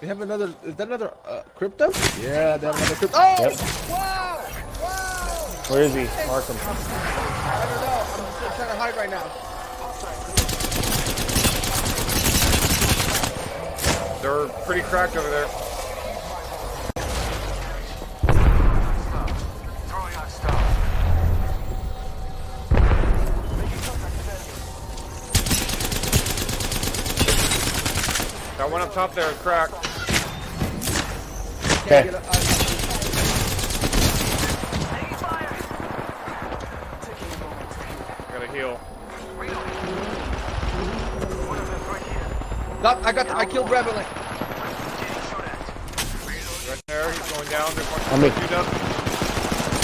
We have another. Is that another uh, crypto? Yeah, they have another crypto. Oh! Yep. Wow! Wow! Where is he? Mark him. I don't know. I'm still trying to hide right now. They're pretty cracked over there. That one up top there is cracked. Okay. Gotta heal. Got, I got. I killed Revenant. Right there, he's going down. There's one I'm in. up.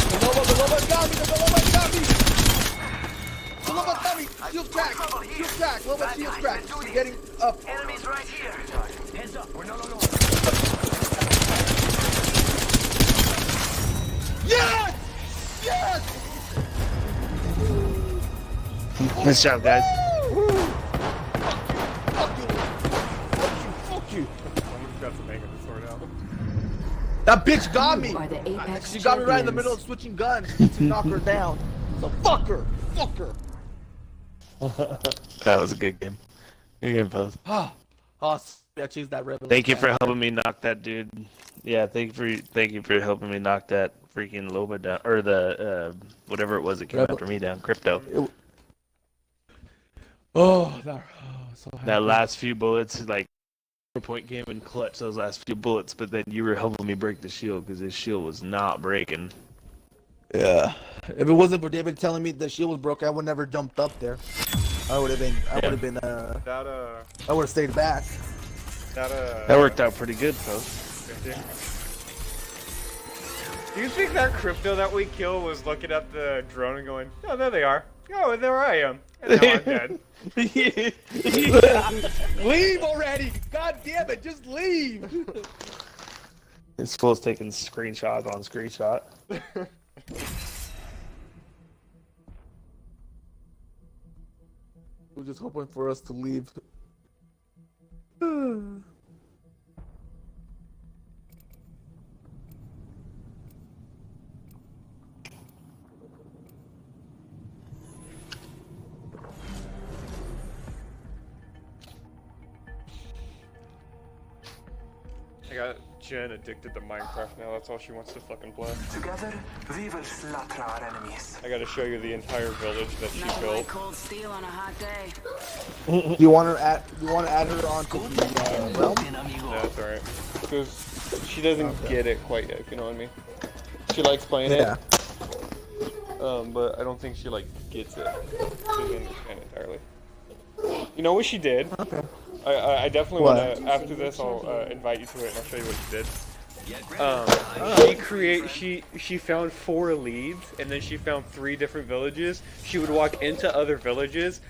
The Loba, the Loba got me. The Loba got me. The Loba got me. Shield crack. Shield crack. Loba shield crack. She's getting up. Enemies right here. Heads up. We're no, no, no. Yes! Yes! Nice job, guys. Woo! Fuck you. Fuck you. Fuck you. Someone's got some anger to sort out. That bitch got me. are the Apex She got me right in the middle of switching guns to knock her down. So fuck her. Fuck her. That was a good game. Good game. Ah. Oh, I chased that Revenant. Thank you for helping me knock that dude. Yeah, thank you for thank you for helping me knock that freaking Loba down or the uh, whatever it was that came Rebel- after me down. Crypto. Oh, that, oh, so. That last few bullets, like point came in clutch. Those last few bullets, but then you were helping me break the shield because his shield was not breaking. Yeah. If it wasn't for David telling me the shield was broken, I would never jumped up there. I would have been. I would have been. Uh. That, uh, I would have stayed back. that, uh. That worked out pretty good, folks. Do you think that crypto that we killed was looking at the drone and going, oh, there they are. Oh, there I am. And now I'm dead. leave already! God damn it, just leave! This fool's taking screenshot on screenshot. We're just hoping for us to leave. I got Jen addicted to Minecraft now. That's all she wants to fucking play. Together, we will slaughter our enemies. I gotta show you the entire village that she Nothing like built. cold steel on a hot day. Do you want to add? Do you want to add her on to the uh, realm? That's alright. Because she doesn't get it quite yet, if you know what I mean. She likes playing Yeah. it. Um, but I don't think she like gets it. She doesn't understand entirely. You know what she did? Okay. I, I, I definitely want to. After this, I'll uh, invite you to it and I'll show you what she did. Um, she create she she found four leads and then she found three different villages. She would walk into other villages,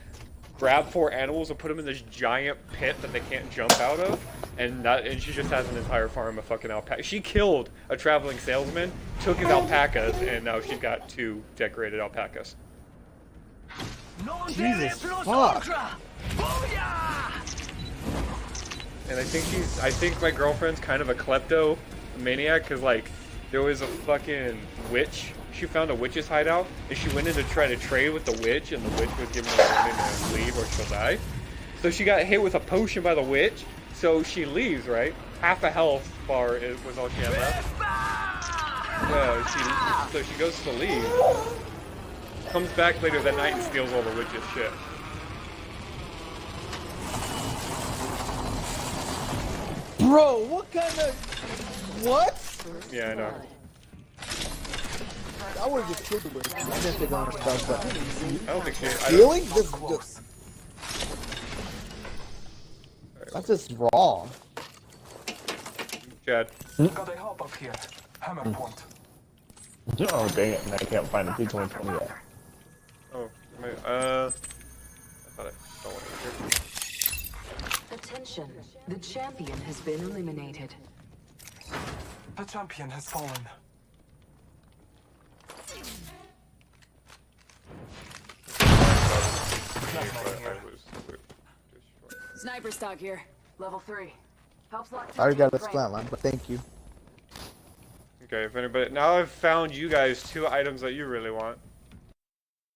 grab four animals and put them in this giant pit that they can't jump out of, and that, and she just has an entire farm of fucking alpacas. She killed a traveling salesman, took his alpacas, and now she's got two decorated alpacas. Jesus fuck. And I think she's, I think my girlfriend's kind of a kleptomaniac, cause like, there was a fucking witch. She found a witch's hideout, and she went in to try to trade with the witch, and the witch was giving her warning to leave or she'll die. So she got hit with a potion by the witch, so she leaves, right? Half a health bar was all she had left. Yeah, she, so she goes to leave, comes back later that night and steals all the witch's shit. Bro, what kind of what? Yeah, I know. I would have just killed the witch. I didn't think on stuff, but I don't think she. I don't- really? Just, just that's just raw. Chad. Got a hop up here. Hammer point. Oh dang it! And I can't find the P2020 yet. Oh, wait, uh, I thought I saw one here. Attention, the champion has been eliminated. The champion has fallen. Sniper stock here. Level three. Helps lock I already got the this line, but thank you. Okay, if anybody now I've found you guys two items that you really want.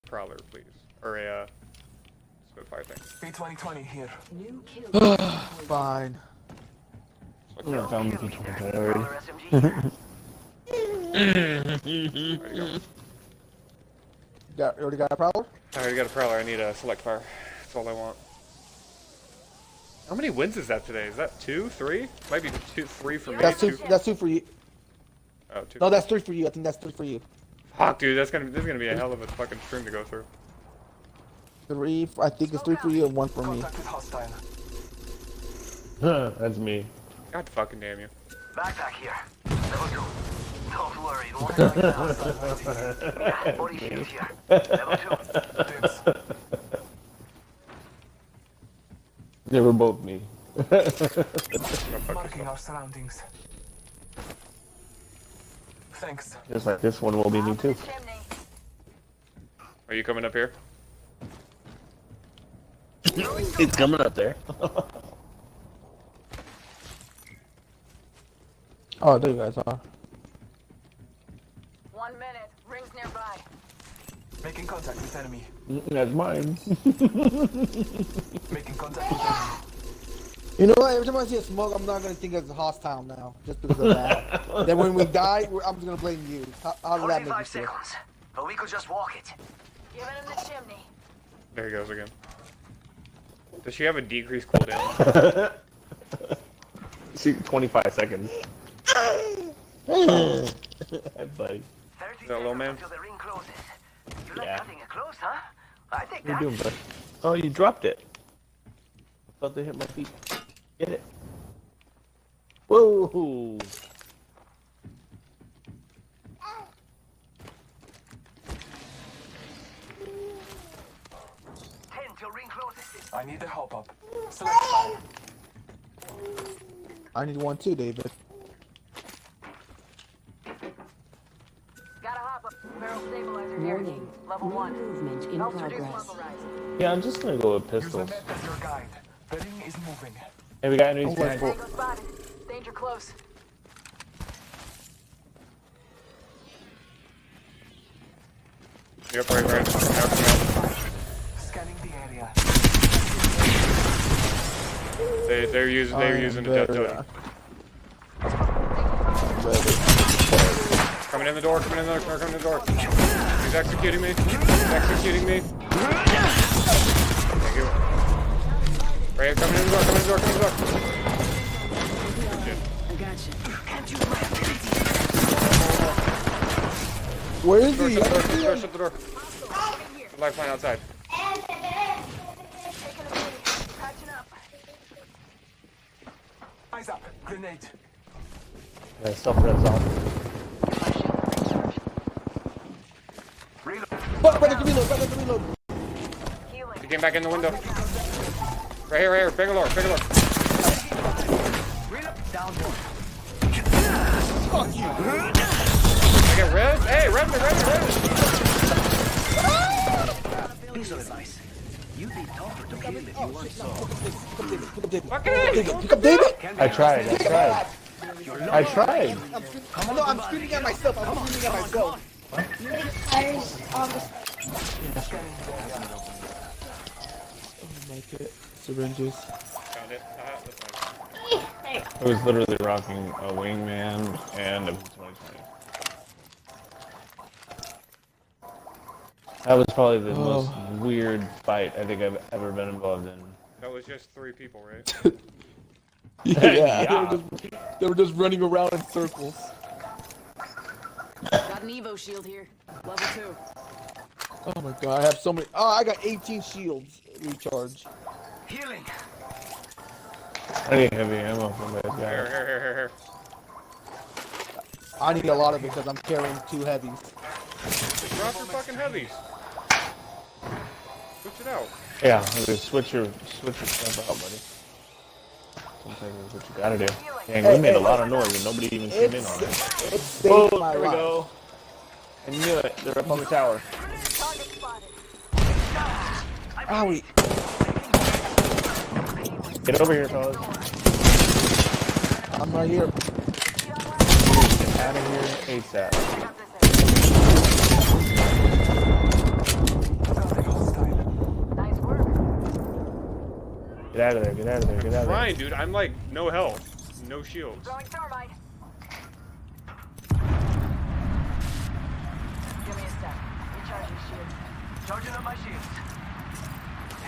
Prowler, please, or a uh, Spitfire thing. P2020 here. New kill. Fine. I found the P2020 already. Got, you already got a prowler? I already got a Prowler. I need a Select Fire. That's all I want. How many wins is that today? Is that two, three? Might be two, three for me. That's two. That's two for you. Oh, two. No, that's three for you. I think that's three for you. Fuck, dude, that's gonna this is gonna be a hell of a fucking stream to go through. Three. I think it's three for you and one for me. Contact with hostile. That's me. God fucking damn you. Backpack here. Level two. Don't worry, it won't like the hostile Yeah, body shield here. Level two. They were both me. Marking our surroundings. Thanks. Just like this one will be me too. Are you coming up here? it's coming up there. Oh, there you guys are. One minute. Rings nearby. Making contact with enemy. Mm, that's mine. Making contact with enemy. You know what? Every time I see a smoke, I'm not gonna think it's hostile now, just because of that. then when we die, we're, I'm just gonna blame you. How, how does that make you 45 feel? seconds. But we could just walk it. Giving him the chimney. There he goes again. Does she have a decreased cooldown? See, 25 seconds. Hey, buddy. Is that low man? Until the ring closes. You like Yeah. close, huh? I think What are you doing, bud? Oh, you dropped it. I thought they hit my feet. Get it. Whoa! ten till ring closes. I need a hop up. Select fire. I need one too, David. Gotta hop up. Barrel stabilizer here. Warning. Level one. Movement in Helps progress. Yeah, I'm just gonna go with Use the pistols. map as your guide. The ring is moving. Hey, we got enemies Oh, behind. Spotted. Danger close. Yep, right, right. Yep, Scanning the area. yep. They, they're using, they're I using the death totem. Coming in the door, coming in the door, coming in the door. He's executing me. He's executing me. Thank you. Right, coming in the door, coming in the door, coming in the door. I got you. Where is he? shut the door, shut the door, shut the door. Lifeline outside. Patching up. Eyes up. Grenade. Yeah, self res off. But, but, reload, but, reload. He came back in the window. Right here, right here. Bangalore, Bangalore. Down. Fuck you. I get res? Hey, res me, res me, res me. Piece of advice. You be tougher to kill if you want so. Fuck! Pick up David. I tried, I tried. I tried. I'm, no, I'm shooting at myself. I'm shooting at myself. Fires on the Syringes. Found it. That's fine. It was literally rocking a wingman and a 2020. That was probably the oh. most weird fight I think I've ever been involved in. That was just three people, right? Yeah, Yeah. They, were just, they were just running around in circles. Got an Evo shield here. Level two. Oh my god, I have so many. Oh, I got 18 shields recharge. Healing. I need heavy ammo from that Here, guy. here, here, here, here. I need a lot of it because I'm carrying two heavies. Drop your fucking heavies. Switch it out. Yeah, switch your switch your stuff out, buddy. Sometimes that's what you gotta do. Dang, we Hey, made a lot of noise and nobody even came in on it. it saved Oh, my there we life. go. I knew it. They're up on the tower. Owie. Get over here, fellas. I'm right here. Get out of here ASAP. Get out of there, get out of there, get out of there. Ryan, dude, I'm like no health, no shields. Throwing thermite. Give me a sec. Recharging shield. Charging up my shields.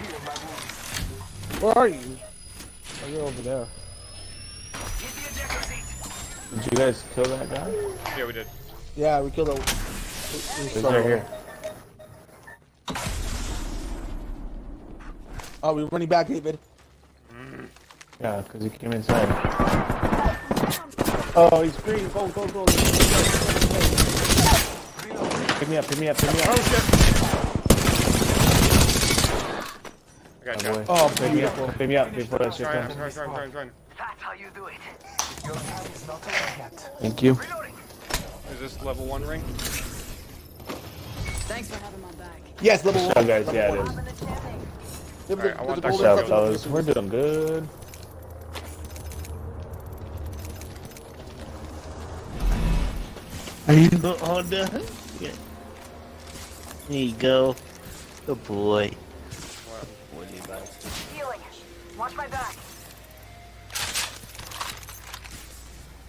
Healing my wounds. Where are you? Oh, you're over there. Hit the ejector seat. Did you guys kill that guy? Yeah, we did. Yeah, we killed a. we- we He's right here. Oh, we're running back, David. Yeah, because he came inside. Oh, he's green. Go, go, go. Pick me up, pick me up, pick me up. Oh shit! I got Oh, you. boy. Oh, pick me up, pick me up before that shit Ryan, comes. That's how you do it. Your time is not over yet. Thank you. Is this level one ring? Thanks for having my back. Yes, level one. job, guys. Yeah, it is. Alright, I want a that Good golden job, second fellas. We're doing good. Are you all done? Yeah. There you go. Good boy. Healing. Watch my back.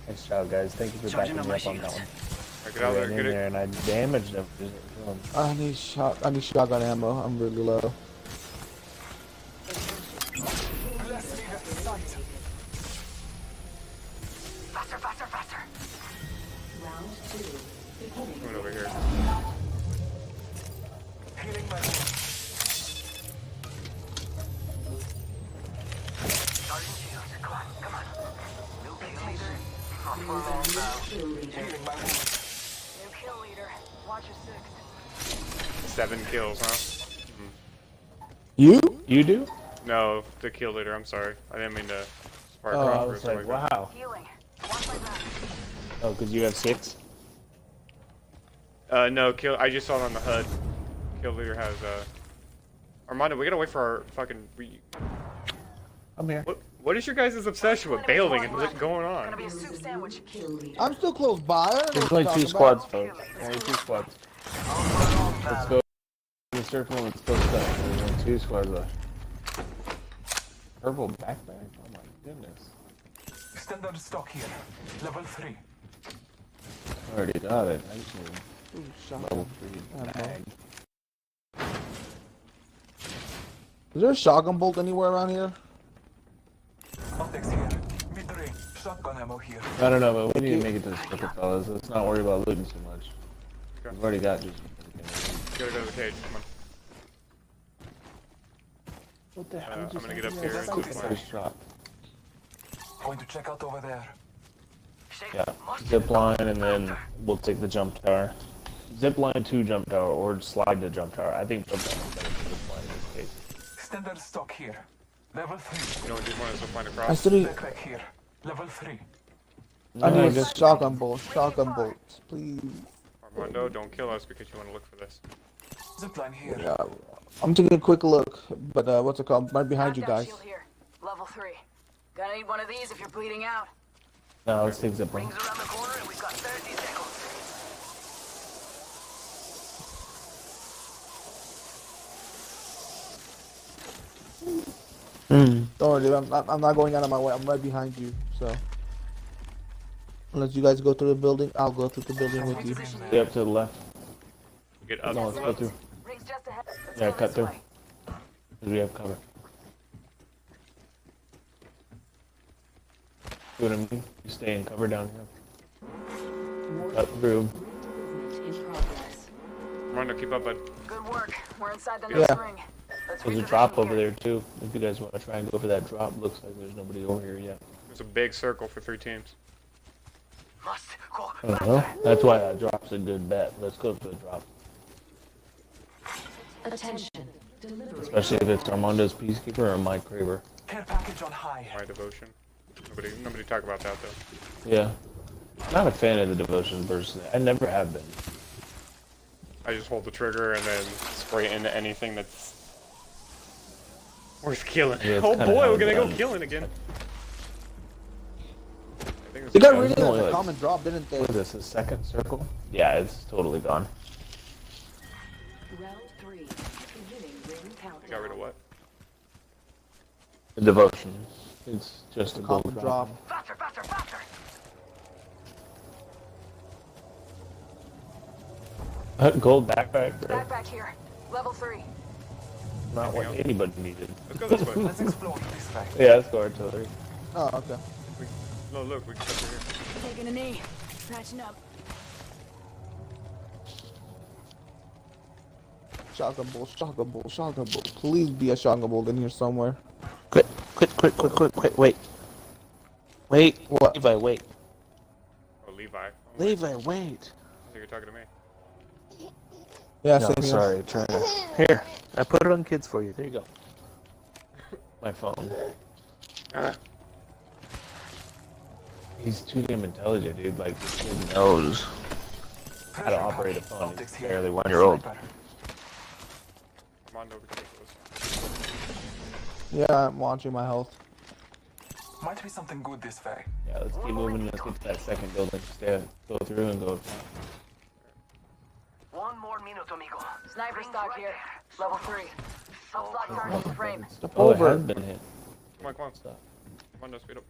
Nice job, guys. Thank you for Charging backing me my up on that one. Alright, get out I there, in there and I damaged them. I need shot. I need shotgun ammo. I'm really low. Seven kills, huh? You? You do? No, the kill leader. I'm sorry. I didn't mean to spark Oh, I off or was like, like wow. Healing. Watch my back. Oh, because you have six? Uh, no, kill. I just saw it on the HUD. Kill leader has uh. Armando, we gotta wait for our fucking. Re- I'm here. what What is your guys' obsession with bailing and what's going on? be a soup sandwich. I'm still close by. I don't know There's only two squads, about. folks. Only two squads. Let's go. The circle. Let's go stuff. There's only two squads left. Purple backpack. Oh my goodness. Standard stock here. Level 3. I already got it. I just need Ooh, level three bag. Is there a shotgun bolt anywhere around here? Optics here. Mid-range. Shotgun ammo here. I don't know, but we need to make it to the circle, fellas. Let's not worry about looting too much. We've already got just. Gotta go to the cage. Come on. What the Uh, hell? I'm gonna get up here and That's do my- first shot. Going to check out over there. Yeah, zip line and then we'll take the jump tower. Zip line to jump tower or slide to jump tower. I think jump tower is better for zip line in this case. Extended stock here. Level 3. You know, just want us to find a I cross. still need, Backpack here. Level 3. I need just- shotgun bolts. Shotgun bolts, please. Armando, don't kill us because you want to look for this. Zipline here. Yeah, I'm taking a quick look, but uh, what's it called? Right behind you guys. here. Level three. Gonna need one of these if you're bleeding out. No, let's take zip line. Rings around the corner and we've got 30 seconds. Hmm. Don't worry, dude. I'm not, I'm not going out of my way. I'm right behind you, so. Unless you guys go through the building, I'll go through the building with you. Yeah, up to the left. Get up. No, let's go through. Rings just ahead. Let's Yeah, cut through. way. 'Cause we have cover. See what I mean? You stay in cover down here. Cut through. In progress. Armando, keep up, bud. Good work. We're inside the Yeah. ring. Let's There's a reposition drop here. over there too. If you guys want to try and go for that drop, looks like there's nobody over here yet. There's a big circle for three teams. Must go I don't know. That's why that drop's a good bet. Let's go for the drop. Attention. Delivery. Especially if it's Armando's Peacekeeper or Mike Kraber. Care package on high. My devotion. Nobody, nobody talk about that though. Yeah. Not a fan of the devotion personally. I never have been. I just hold the trigger and then spray into anything that's worth killing. Yeah, oh boy, we're gonna go done. killing again. I think They got Yeah, rid of the common drop, didn't they? What is this? A second circle? Yeah, it's totally gone. The devotion. It's just a Common gold drop. drop. Faster, faster, faster! Uh, gold backpack, bro. Backpack here. Level three. Not what anybody needed. Let's go this way. Let's explore this way. Yeah, let's go artillery. Oh, okay. We, no, look, we can cut here. Taking a knee. Patching up. Shotgun bolt, shotgun bolt, shotgun bolt. Please be a shotgun bolt in here somewhere. Quick, quick, quick, quick, quick, quick, wait. Wait. What? Levi, wait. Oh, Levi. Oh, Levi, wait. so you're talking to me. Yeah, no, same here. sorry, trying to. Here, I put it on kids for you. There you go. My phone. Ah. He's too damn intelligent, dude. Like, this kid knows how to operate a phone. He's barely one year old. Sniper. Armando, we can take this. Yeah, I'm watching my health. Might be something good this way. Yeah, let's keep moving. Let's get to that second building. Stay, go through and go. One more minute, amigo. Sniper Rings stock here. Level three. Upslot target in frame. Step Oh, it over. has been hit. Come on, come on. Stop. Armando, speed up.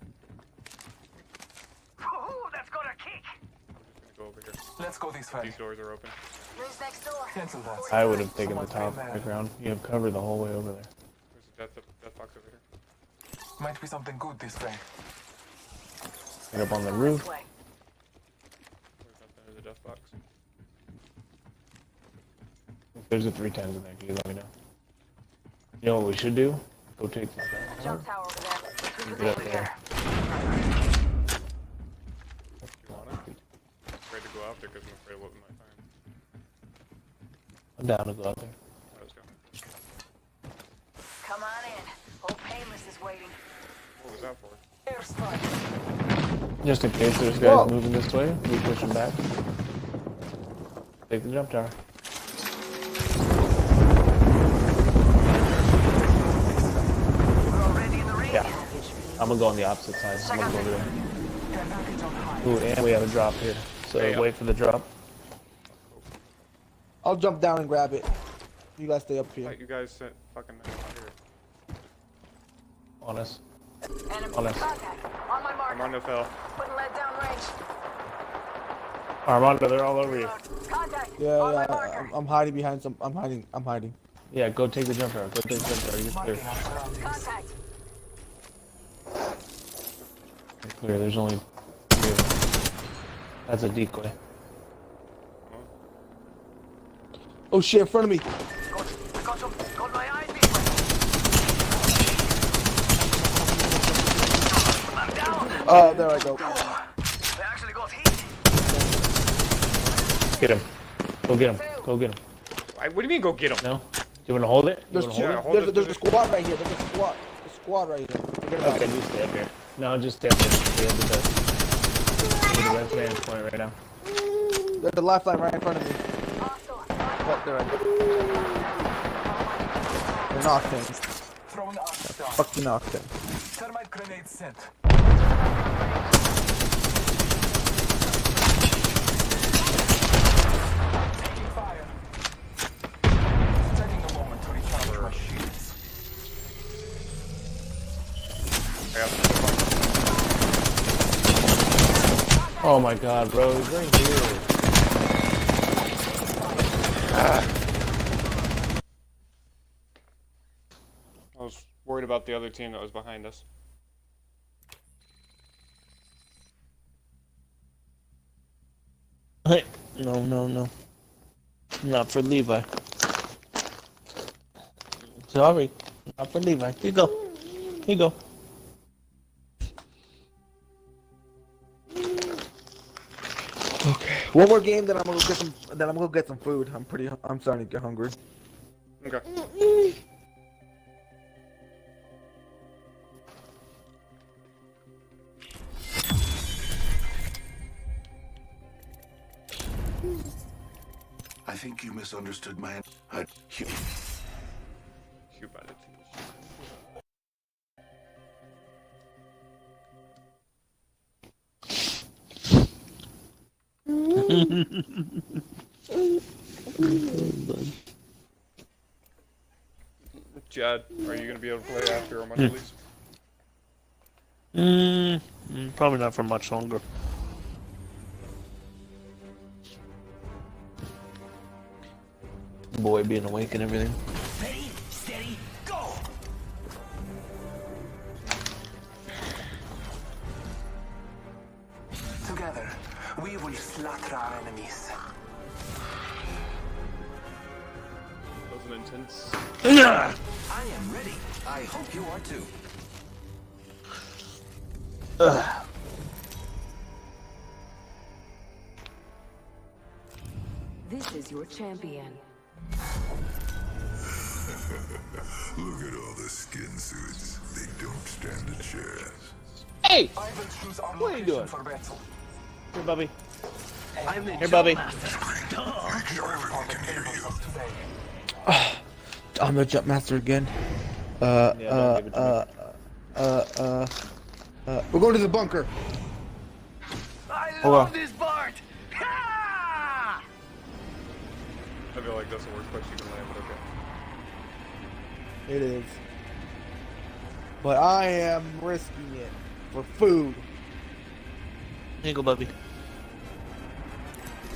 Ooh, that's got a kick! I'm just gonna go over here. Let's go this way. These doors are open. Rings next door. Cancel that. I would have taken the top been there. high ground. You have cover the whole way over there. There's a death, death box over here. Might be something good this way. Get up on the roof. Way. There's nothing in the death box. If there's a three times in there, can you let me know? You know what we should do? Go take the Jump tower over there. Get up there. You want it. I'm afraid to go out there because I'm afraid of what we might find. I'm down to go out there. Alright, let's go. Come on in. Old Painless is waiting. What was that for? Airstrike. Just in case there's guys Whoa. moving this way, we push them back. Take the jump tower. We're already in the ring. Yeah. I'm gonna go on the opposite side. I'm gonna go over there. Care package on high. Ooh, and we have a drop here. So Hey, wait for the drop. I'll jump down and grab it. You guys stay up here. thought you guys sent fucking out here. On us. Enemy On contact. On my mark. Armando fell. Putting lead down range. Armando, they're all over you. Contact. Yeah, on yeah. I'm, I'm hiding behind some. I'm hiding. I'm hiding. Yeah, go take the jump tower. Go take the jump tower. You're clear. Marking our surroundings. Contact. You're clear. There's only three of them. That's a decoy. Oh shit! In front of me. Got, got, some, got my eye beat. I'm down. Oh, there I go. They actually got hit. Get him. Go get him. Go get him. What do you mean go get him? No? You wanna hold it? You There's wanna two. hold it? hold There's, it, there's a squad right here. There's a squad. A squad right here. Forget Okay, it. just stay up here. No, just stay up here. Stay up with the, with the red vantage point right now. There's a lifeline right in front of me. Oh, what? They're right there. They're Octane. Throwing Octane. Fucking Octane. Thermite grenade sent. Taking fire. Taking a moment to recharge my shields. I Oh my god, bro, he's right here. I was worried about the other team that was behind us. Hey, no, no, no. Not for Levi. Sorry, not for Levi. Here you go. Here you go. One more game, then I'm gonna go get some. Then I'm gonna go get some food. I'm pretty. I'm starting to get hungry. Okay. I think you misunderstood my. I, you, Humanity. Chad, are you gonna be able to play after our money Hmm. release? Mm, mm, probably not for much longer. Boy being awake and everything. Hope you too. Ugh. This is your champion. Look at all the skin suits. They don't stand a chance. Hey! I will choose our What are you location doing? for battle. Here, Bubby. I'm the Here, Bubby. Make sure everyone can hear you. I'm the jump master again. Uh, uh, don't give it to me. uh, uh, uh, uh, we're going to the bunker. I Hold love on. this part! Ha! I feel like that's the worst place you can land, but okay. It is. But I am risking it for food. Here you go, Bubby.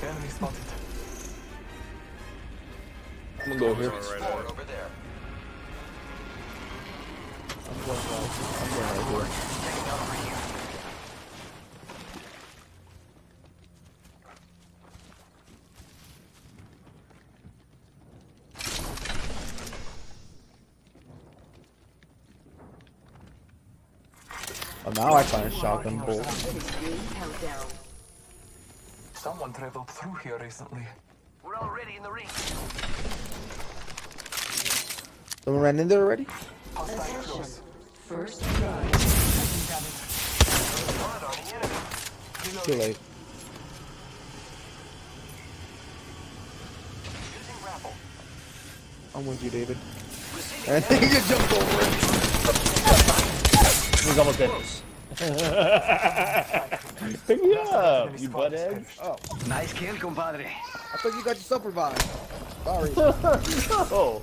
Enemy spotted. I'm gonna go here. Right. Over there. I'm going right. I'm going right here. Taking over here. Oh, now I find a shotgun bolt. Someone traveled through here recently. We're already in the ring. Someone ran in there already? Hostile close. First blood. Taking damage. Blood on the enemy. Too late. I'm with you, David. Receiving And damage. you jumped over it. He's almost dead. Pick me up, you butt egg. Oh, Nice kill, compadre. I thought you got yourself revived. Sorry. oh.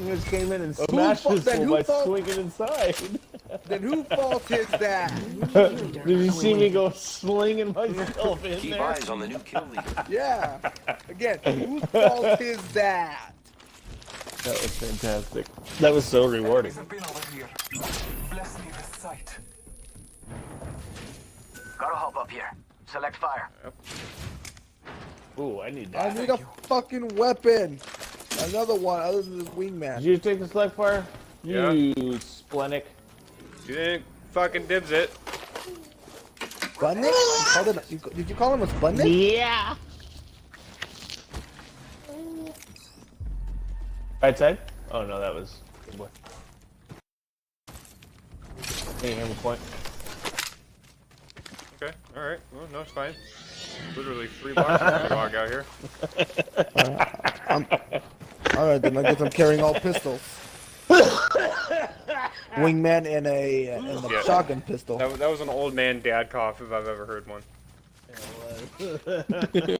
You just came in and smashed fu- this then fool who by fu- swinging inside. then who fault is that? Did you see me go slinging myself in Keep there? eyes on the new kill leader. Yeah. Again, who fault is that? That was fantastic. That was so rewarding. Enemies have been over here. Bless me with sight. Gotta hop up here. Select fire. Ooh, I need that. I that. need a fucking weapon. Another one other than this wingman. Did you take the select fire? Yeah. You splenic. You didn't fucking dibs it. Sputnik? You called it, you, did you call him a Sputnik? Yeah. Right side? Oh no, that was good boy. Hey, hammer point. Okay, alright. Well, no, it's fine. Literally three blocks from the dog out here. Um, Alright, then I guess I'm carrying all pistols. Wingman and a, uh, and a Yeah. shotgun pistol. That, that was an old man dad cough if I've ever heard one.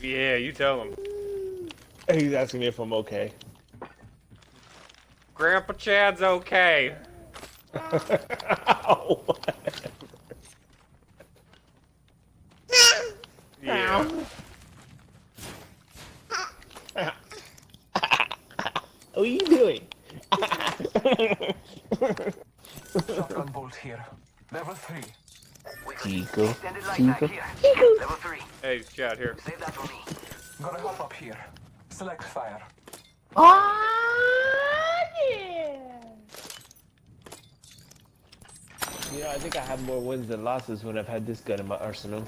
Yeah, you tell him. He's asking me if I'm okay. Grandpa Chad's okay. Yeah. What are you doing? Shotgun bolt here. Level 3. Chico. Extended light Chico. Level 3. Hey, Chad, here. Save that for me. Gonna hop up here. Select fire. You know, I think I have more wins than losses when I've had this gun in my arsenal.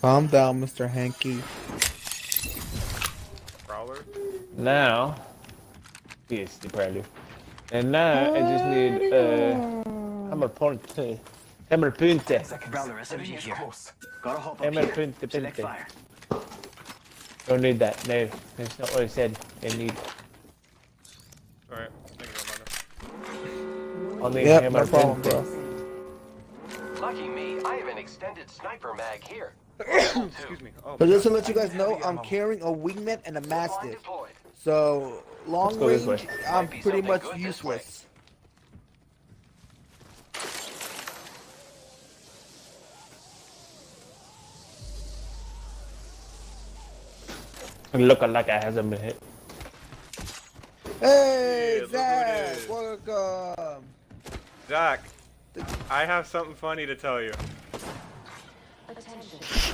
Calm down, Mr. Hanky. Prowler? Now, yes, the probably. And now I just need uh, hammer ponte, hammer punte, Prowler SMG here. Gotta hop up hammer here. punte Select punte. fire. Don't need that. No, that's not what I said. I need. Alright, thank you, I'll need Yep, hammer no punte. Lucky me, I have an extended sniper mag here. Excuse me. Oh, But just to let you guys know, I'm carrying a wingman and a mastiff. So long range. I'm pretty much useless. Looking like I hasn't been hit. Hey, Yeah, look who it Zach, is. welcome. Zach, I have something funny to tell you.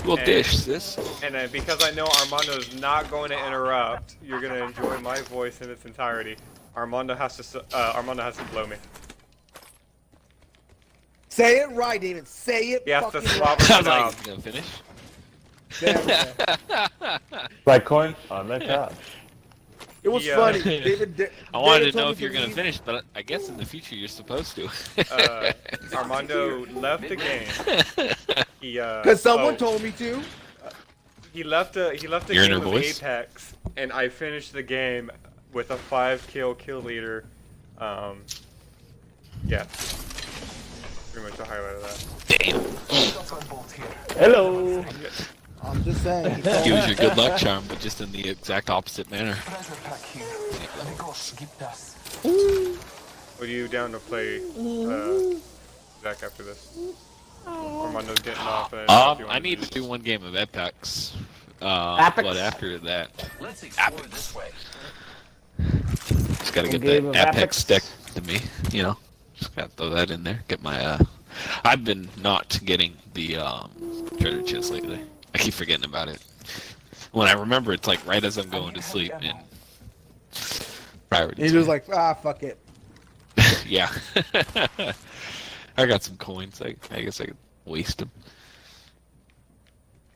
Well, And- dish this. And then because I know Armando's not going to interrupt, you're going to enjoy my voice in its entirety. Armando has to uh, Armando has to blow me. Say it right, David. Say it He has to fucking swap it I'm not gonna finish. Like corn on the top. It was Yeah. funny. David, Da- I wanted David to know if you're gonna leave. finish, but I guess in the future you're supposed to. Uh, Armando left the game. He uh Cause someone oh, told me to. he left a he left a Your game inner of voice? Apex and I finished the game with a 5 kill kill leader. Um yeah. Pretty much the highlight of that. Damn. bolt. Hello. I'm just saying. he He told was your good luck charm, but just in the exact opposite manner. Treasure pack here. Amigos, gibt das. What are you down to play uh Zach after this? Armando's getting off and Um, if you I wanna need to just- do one game of Apex. Uh, Apex? but after that, Let's explore this way. just gotta get game that Apex Apex? deck to me. You know, just gotta throw that in there. Get my. uh I've been not getting the um treasure chest lately. I keep forgetting about it. When I remember, it's like right as I'm going to sleep. And priorities. He was like, ah, fuck it. yeah. I got some coins. I, I guess I could waste them.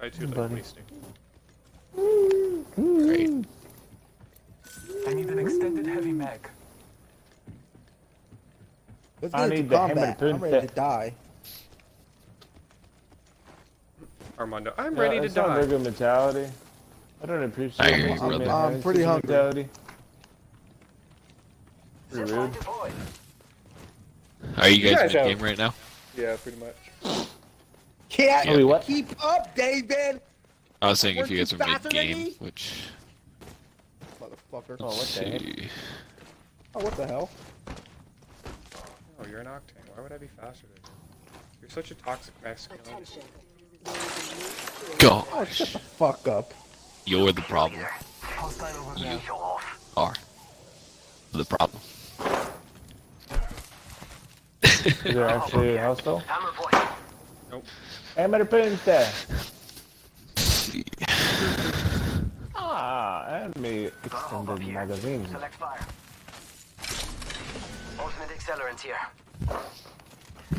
I too like Buddy. wasting. Great. I need an extended heavy mag. Let's I get into need the hammer combat. I'm ready to die. Armando, I'm Yeah, ready to that's not die. very good mentality. I don't appreciate I hear you, brother. I'm pretty hungry. Mentality. Pretty rude. Are you You guys guys mid have- game right now? Yeah, pretty much. Can't Yeah. Wait, keep up, David. I was saying if Weren't you guys are mid faster than game, which Motherfucker. Oh, what let's the heck? Oh, what the hell? Oh, you're an octane. Why would I be faster than you? You're such a toxic masculinity. Oh, Gosh, shut the fuck up. you're the problem. Hostile over there. You are the problem. Is there actually a hostile? Hammer point. Nope. Hammer punte. Ah, enemy extended magazine. Select fire. Ultimate accelerant here.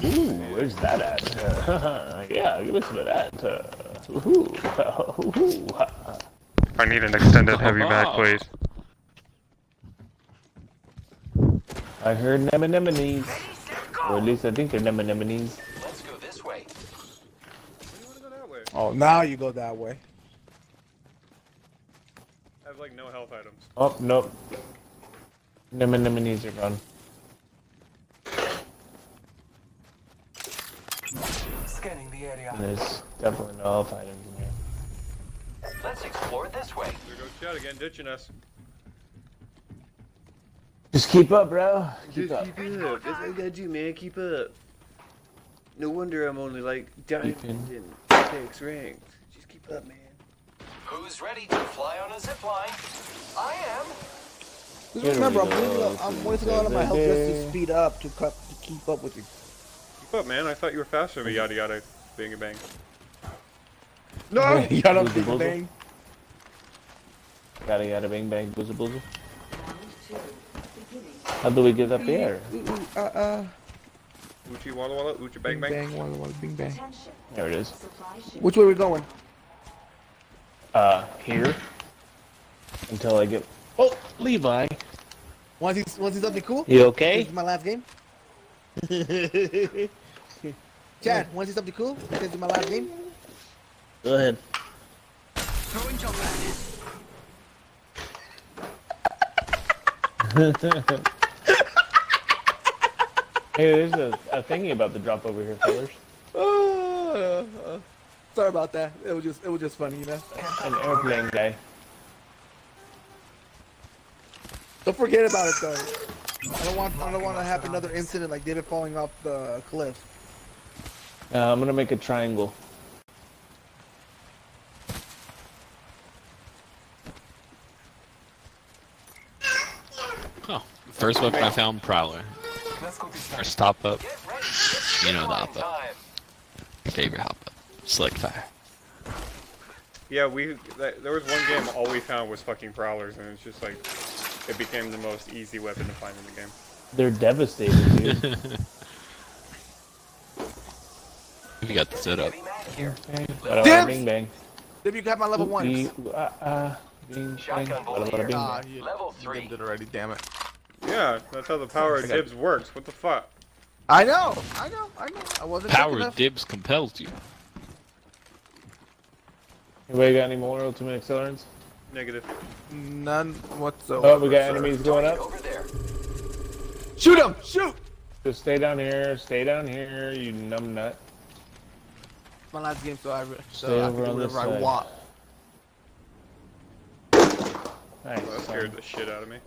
Ooh, where's that at? Uh, yeah, give me some of that. Uh, ooh, ooh. I need an extended heavy mag, please. I heard anemones. Or at least I think they're anemones. Let's go this way. Oh, now you go that way. I have like no health items. Oh, nope. Anemones are gone. Scanning the area. And there's definitely no health items in here. Let's explore this way. There goes Chad again, ditching us. Just keep up, bro. Keep Just up. keep up. That's what I gotta do, man. Keep up. No wonder I'm only like diamond Keeping. and six ranked. Just keep up, man. Who's ready to fly on a zip line? I am. Just remember, I'm go. wasting, I'm wasting a of my health just to speed up to, cut, to keep up with you. Keep up, man. I thought you were faster than me. Yada yada, bang bang. No, you got up Boozle, bang. Yada yada bang bang boozle boozle. How do we get up there? Ooh, ooh, uh, uh, Uchi walla walla, uchi bang bing bang. bang, walla walla, bing bang. There it is. Which way we going? Uh, here. Until I get. Oh, Levi. Want to see, want to see something cool? You okay? This is my last game. Chad, want to see something cool? This is my last game. Go ahead. Throwing jump pad. hey, there's a, a thingy about the drop over here, fellas. Uh, uh, sorry about that. It was just it was just funny, you know. An airplane guy. Don't forget about it though. I don't want I don't want to have another incident like David falling off the cliff. Uh, I'm gonna make a triangle. Oh, first weapon I found, Prowler. First top up. You know the hop up. Favorite hop up. Slick fire. Yeah, we th- there was one game all we found was fucking prowlers, and it's just like it became the most easy weapon to find in the game. They're devastating, dude. You got the setup. Bada bada Dibs! bing bang. If you got my level one. Uh, uh, bing bang. Bada bada bing Ah, bang. you Level three. did already. Damn it. Yeah, that's how the power of I dibs works. What the fuck? I know. I know. I know. I wasn't. Power enough. dibs compels you. Anybody got any more ultimate accelerants? Negative. None whatsoever. Oh, we got sir. enemies going up. Over there. Shoot him! Shoot! Just stay down here. Stay down here, you numb nut. My last game, so I re- Stay so I can over do on whatever I want. Nice. That scared the shit out of me.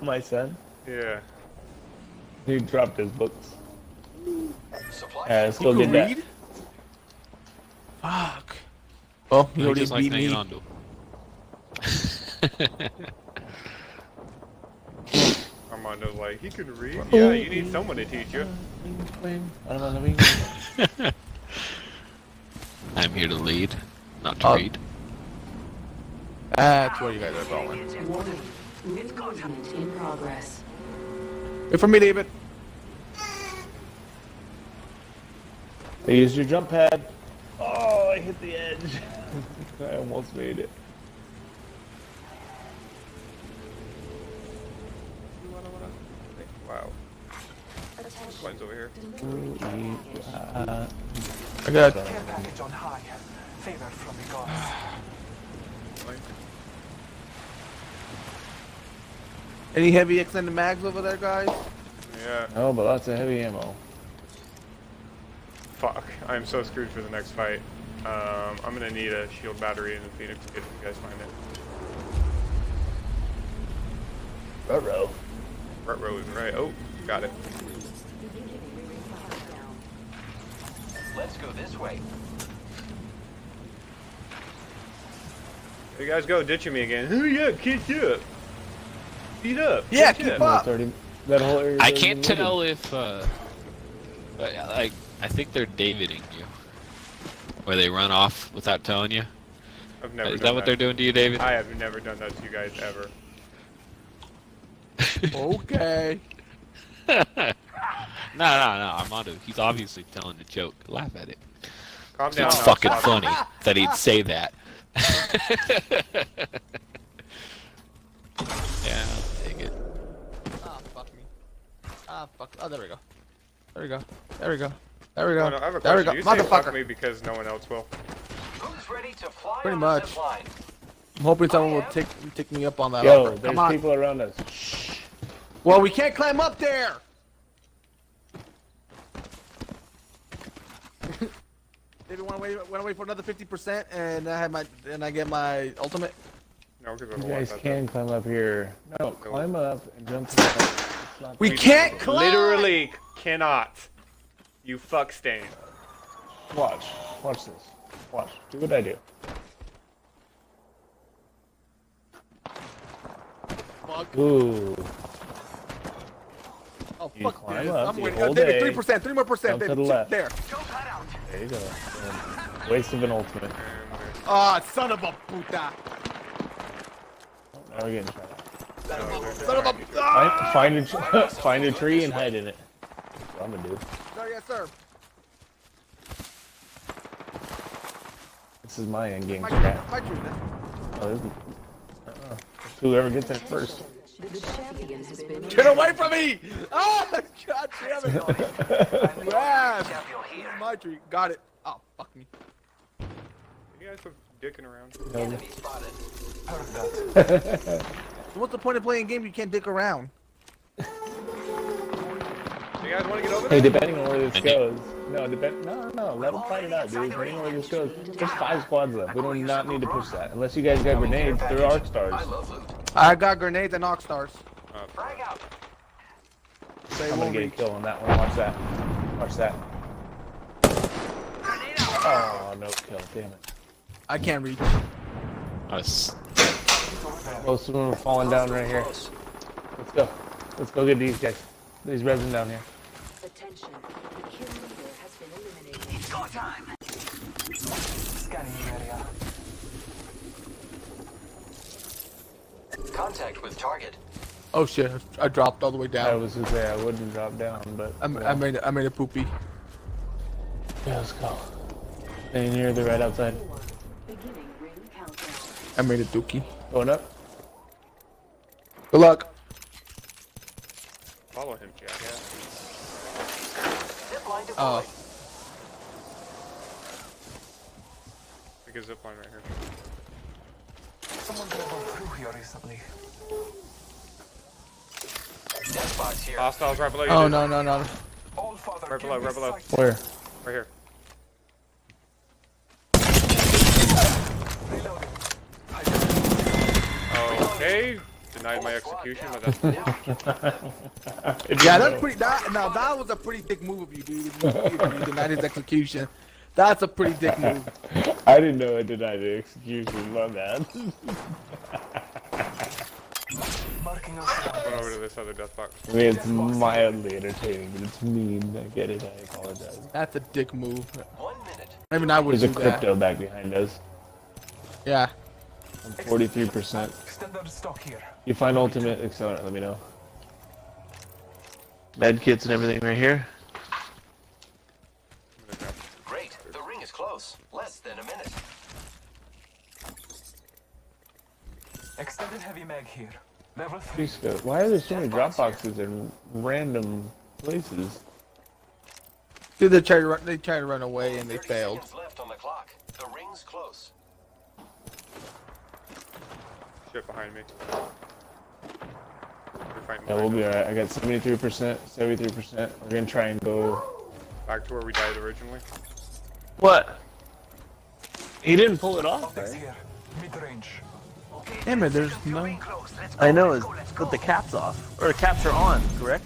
My son. Yeah. He dropped his books. Supply Yeah, let's go You get can that. read? Fuck. Oh, you He already just beat hanging me. on to him. Armando's like, he can read. Yeah, you need someone to teach you. Bada bada bing bang. I'm here to lead, not to Uh, read. That's where you guys are going. Warning. Movement in progress. Wait for me, David. They used your jump pad. Oh, I hit the edge. I almost made it. Wow. Mine's over here. Uh, I got. Care package on high. Favor from the gods. Any heavy extended mags over there, guys? Yeah. no, but lots of heavy ammo. Fuck. I'm so screwed for the next fight. Um, I'm gonna need a shield battery in the Phoenix if you guys find it. Ruh-roh. Right row is right. Oh, got it. Let's go this way. You guys go, ditching me again. Hurry up, catch up. Speed up. Yeah, catch keep up. up. 30, that whole area. I can't looted. tell if, uh, but, like, I think they're Daviding you. Where they run off without telling you. I've never Is done that what they're doing to you, David? I have never done that to you guys ever. Okay. no, no, no, Armando. He's obviously telling a joke. Laugh at it. Calm It's down. not now, fucking stop. funny that he'd say that. Yeah, take it. Ah, fuck me. Ah, fuck. Oh, there we go. There we go. There we go. There we go. Oh, no, I have a there we question. go. You say fuck Motherfucker. me because no one else will. Who's ready to fly Pretty much. the zip line? I'm hoping someone will take take me up on that Yo, offer. there's Come on. people around us. Shh. Well, we can't climb up there. Maybe want to wait, want to wait for another 50% and I have my and I get my ultimate. No, because You guys can climb up here. No, climb up and jump. to the top. We can't climb. Literally cannot. You fuck stain. Watch. Watch this. Watch. Do what I do. Fuck. Ooh. Oh You fuck climb this. up, I'm you waiting. hold Uh, David, A, three percent, three more percent. jump to David. the left. There. There you go. And waste of an ultimate. Ah, son of a puta. Now we're getting shot. at. Son of a. Ah! Find, find a find a tree and hide in it. That's what I'm gonna do. Sir, yes, sir. This is my end game My, strat. my tree. then. Oh, this is, uh, whoever gets there first. The champion has been Get away from me! Ah, god damn it! Grab! My tree. Got it. Oh, fuck me. You guys are dicking around. Enemy spotted. So what's the point of playing a game you can't dick around? You guys want to get over Hey, depending on where this goes. No, depend. No, no, let them fight it out, dude. Depending on where this goes. There's five squads left. We do not need to push that. Unless you guys got grenades, they're arc stars. I got grenades and arc stars. Frag out. They I'm gonna get a kill on that one. Watch that. Watch that. Oh, no kill. Damn it. I can't reach. Us. Most of them are falling down right here. Let's go. Let's go get these guys. These resin down here. Attention. The kill leader has been eliminated. It's go time. Scanning the area. Contact with target. Oh shit! I dropped all the way down. I was gonna say I wouldn't drop down, but I, I made it. I made a poopy. yeah, let's go. Stay in here. They're right outside. Beginning ring countdown. I made a dookie. Going up. Good luck. Follow him, jackass. Zip line. Oh, a zip line right here. Someone drove through here recently. Death here. Hostiles right below you. oh dude. no no no! Right below, right below. Where? Right here. Okay. Denied my execution, but that's Yeah, that's pretty. That now that was a pretty dick move of you, dude. You, you denied his execution, that's a pretty dick move. I didn't know I did denied the execution. My bad. Marking us going over to this other death box. I mean, it's mildly entertaining, but it's mean. I get it. I apologize. That's a dick move. One minute. Even I would There's a do that. crypto back behind us. Yeah. I'm 43%. Standard stock here. You find ultimate accelerant, let me know. Med kits and everything right here. Great. The ring is close. Less than a minute. Extended heavy mag here. Level three. Please. Why are there so many drop boxes in random places? Dude, they tried to run. They tried to run away and they failed. left on the clock. The ring's close. Shit behind me. We're fighting Yeah, we'll be alright. I got 73%, 73%. We're gonna try and go. Back to where we died originally. What? He didn't pull it off, Optics right? here. Mid range. Damn it! There's no. I know, is put the caps off. Or the caps are on, correct?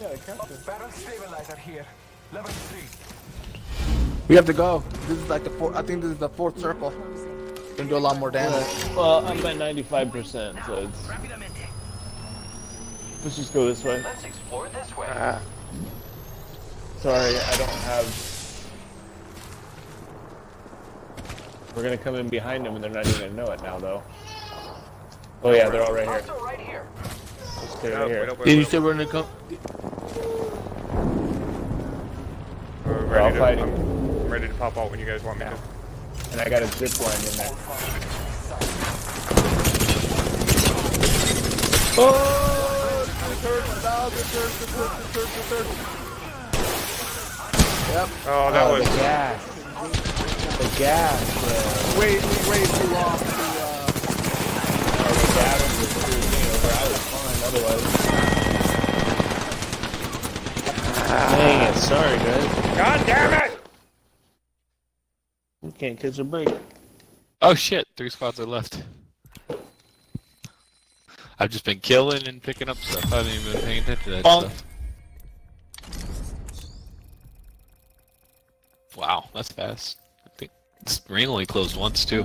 Yeah, the captain. Barrel stabilizer here. Level three. We have to go. This is like the fourth. I think this is the fourth circle. Gonna do a lot more damage. Well, I'm at 95%, so it's. Let's just go this way. Let's explore this way. Ah. Sorry, I don't have. We're gonna come in behind them and they're not even gonna know it now, though. Oh yeah, they're all right here. Right here. Let's stay right here. wait wait Did you say we're gonna come? We're We're all to- fighting. I'm, I'm ready to pop out when you guys want me to. And I got a zip line in there. Oh! Yep. Oh, that Oh, was. the gas. The gas, bro. Wait, we way too long uh, to, uh... Oh, the gas was screwed me over. I was fine otherwise. Dang it, sorry guys. God damn it! You can't catch a break. Oh shit, three spots are left. I've just been killing and picking up stuff. I haven't even been paying attention to that Bonk. stuff. Wow, that's fast. I think this ring only closed once too.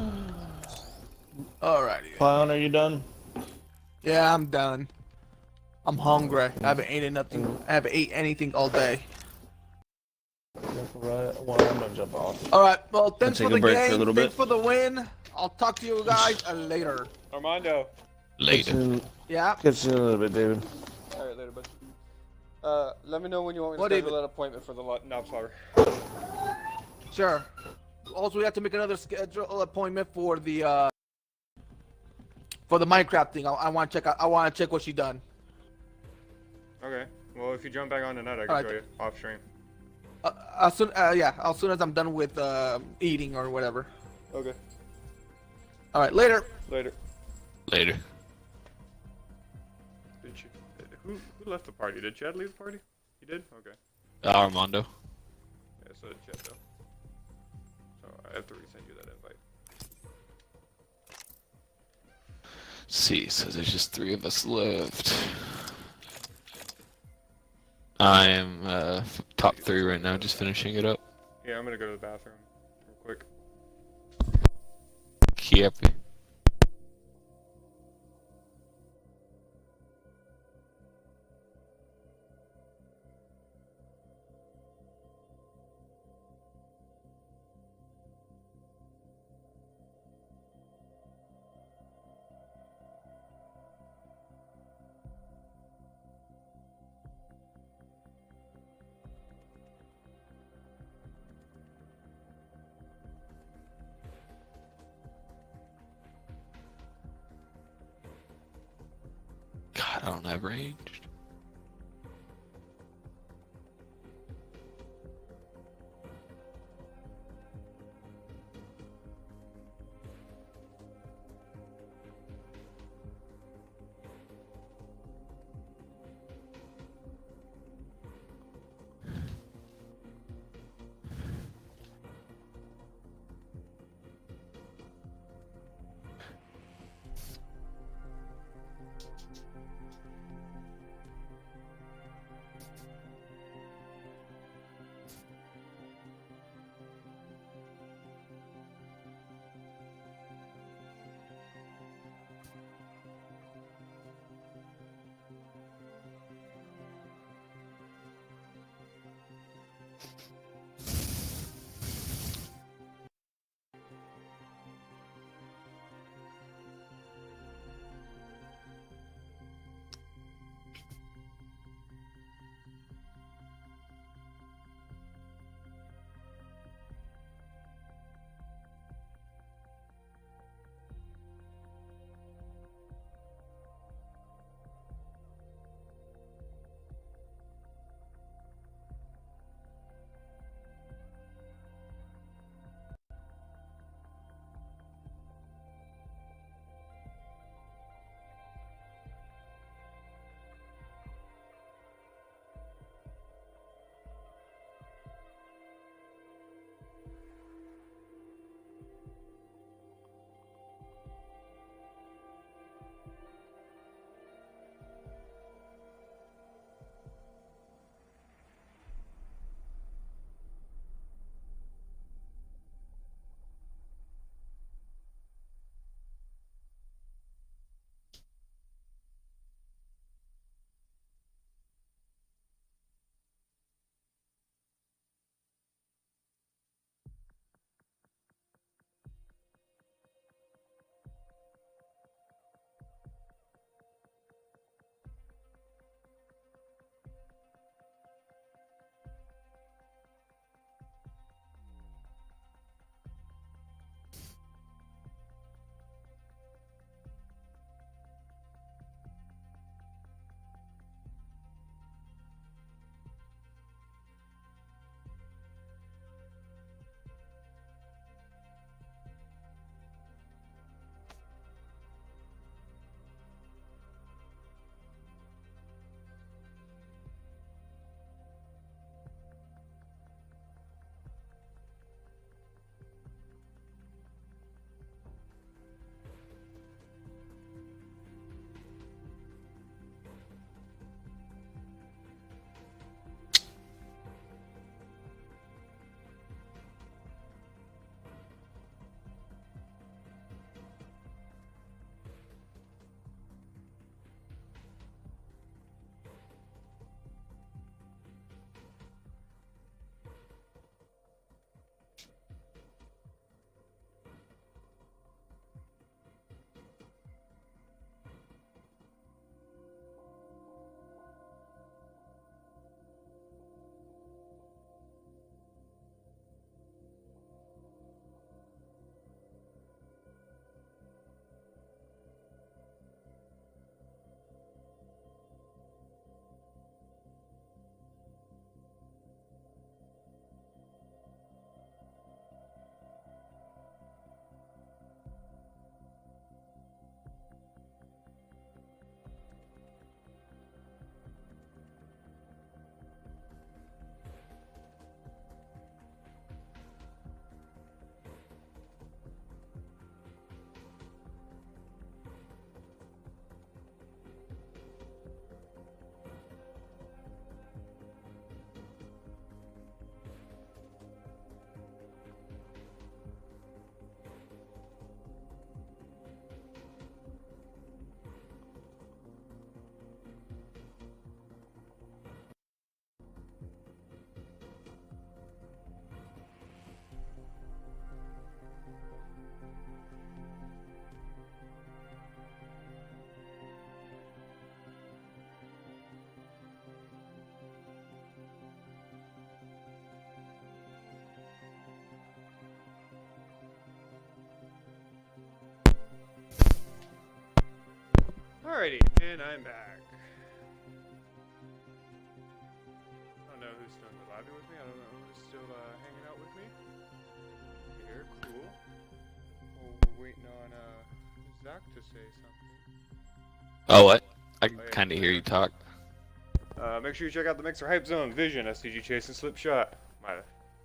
Alrighty. Clown, are you done? Yeah, I'm done. I'm hungry. I haven't eaten nothing. I haven't ate anything all day. Right. Well, I'm gonna jump off. All right. Well, thanks for the game. for a little thanks bit. for the win. I'll talk to you guys later. Armando. Later. Yeah. Catch you in a little bit, David. Alright, later, bud. Uh, let me know when you want me to What schedule even- that appointment for the lo- knob slaughter. Sure. Also, we have to make another schedule appointment for the uh for the Minecraft thing. I, I want to check. out- I want to check what she done. Okay. Well, if you jump back on tonight, I can Alright. show you off stream. Uh, as soon, uh, yeah, as soon as I'm done with uh, eating or whatever. Okay. All right, later. Later. Later. Did you? Who who left the party? Did Chad leave the party? He did. Okay. Uh, Armando. Yeah, so did Chad though. So I have to resend you that invite. Let's see, so there's just three of us left. I am uh, top three right now, just finishing it up. Yeah, I'm gonna go to the bathroom real quick. Yep. Don't have range. And I'm back. I don't know who's still in the lobby with me. I don't know who's still uh, hanging out with me. Here, cool. Oh, we're waiting on uh, Zach to say something. Oh, what? I can Oh, yeah. kind of hear you talk. Uh, make sure you check out the Mixer Hype Zone, Vision, SCG Chase, and Slipshot. My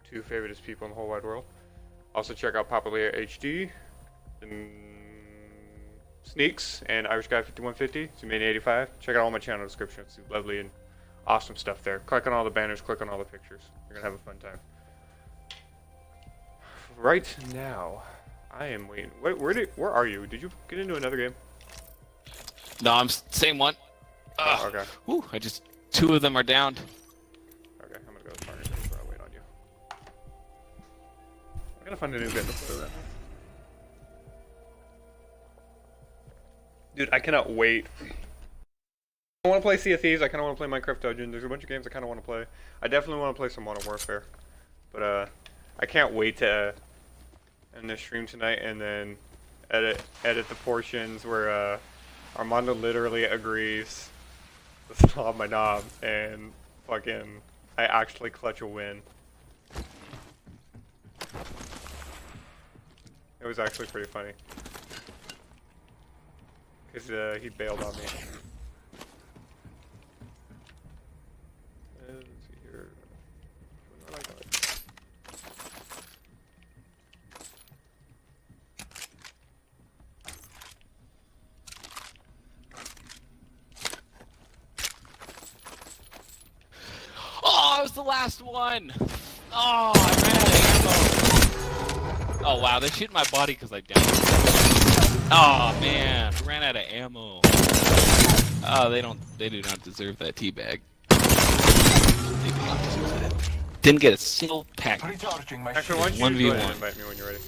two favoriteest people in the whole wide world. Also check out Leia HD, Sneaks, and Irish Guy 5150, Zoomania 85. Check out all my channel descriptions. It's lovely and awesome stuff there. Click on all the banners, click on all the pictures. You're gonna have a fun time. Right now, I am waiting. Wait, where did? Where are you? Did you get into another game? No, I'm same one. Oh, okay. Whew, I just two of them are down. Okay, I'm gonna go with Margaret before I wait on you. I'm gonna find a new game to play that. Dude, I cannot wait. I want to play Sea of Thieves. I kind of want to play Minecraft Dungeon. There's a bunch of games I kind of want to play. I definitely want to play some Modern Warfare, but uh, I can't wait to uh, end this stream tonight and then edit edit the portions where uh, Armando literally agrees to stop my knob and fucking I actually clutch a win. It was actually pretty funny. Cause uh, he bailed on me. Uh? Oh, I was the last one. Oh, I ran out of ammo. Oh wow, they shoot my body because I downed. Oh man, I ran out of ammo. Oh, they don't. They do not deserve that teabag. They do not deserve that. Didn't get a single pack. Actually, why don't you One v go ahead and one. invite me when you're ready?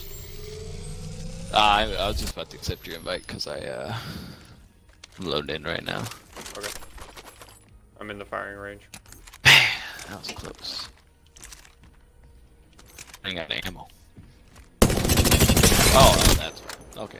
Uh, I, I was just about to accept your invite because I uh, I'm loaded in right now. Okay. I'm in the firing range. That was close. I got ammo. Oh, that's okay.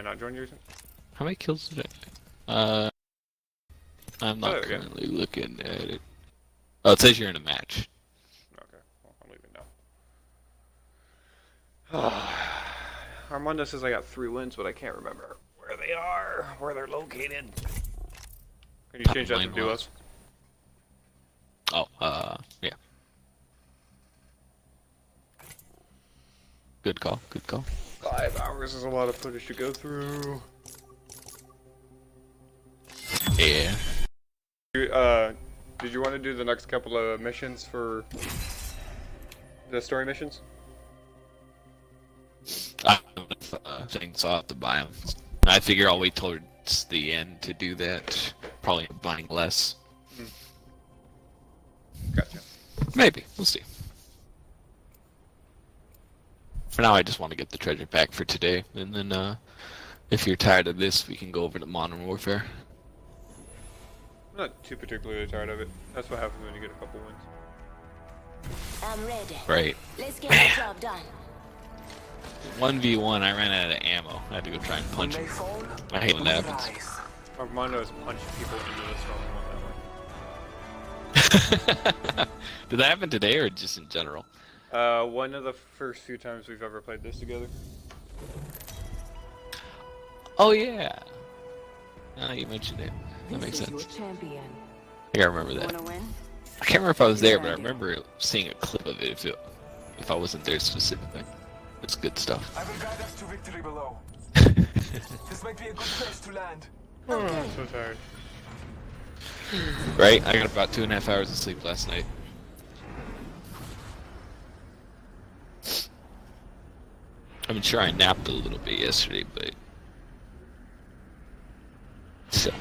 I, not join yours? How many kills did I? Uh, I'm not Oh, we go. currently looking at it. Oh, it says you're in a match. Okay, well, I'm leaving now. Armando says I got three wins, but I can't remember where they are, where they're located. Can you change that to duos? Oh, uh, yeah. Good call. Good call. Five hours is a lot of footage to go through. Yeah. Uh, did you want to do the next couple of missions for the story missions? I don't know if, uh, things I'll have to buy them. I figure I'll wait towards the end to do that. Probably buying less. Gotcha. Maybe. We'll see. For now, I just want to get the treasure pack for today, and then uh, if you're tired of this, we can go over to Modern Warfare. I'm not too particularly tired of it. That's what happens when you get a couple wins. I'm ready. Right. Let's get the job done. 1v1, I ran out of ammo. I had to go try and punch him. I hate when that happens. Armando has punched people into the storm on that one. Did that happen today or just in general? Uh, one of the first few times we've ever played this together. Oh yeah. Now you mentioned it. That makes This is sense. your champion. I gotta remember that. I can't remember if I was there, but I remember seeing a clip of it. If it, if I wasn't there specifically, it's good stuff. I will guide us to victory below. this might be a good place to land. Oh, I'm so tired. Right? I got about two and a half hours of sleep last night. I mean, sure, I napped a little bit yesterday, but so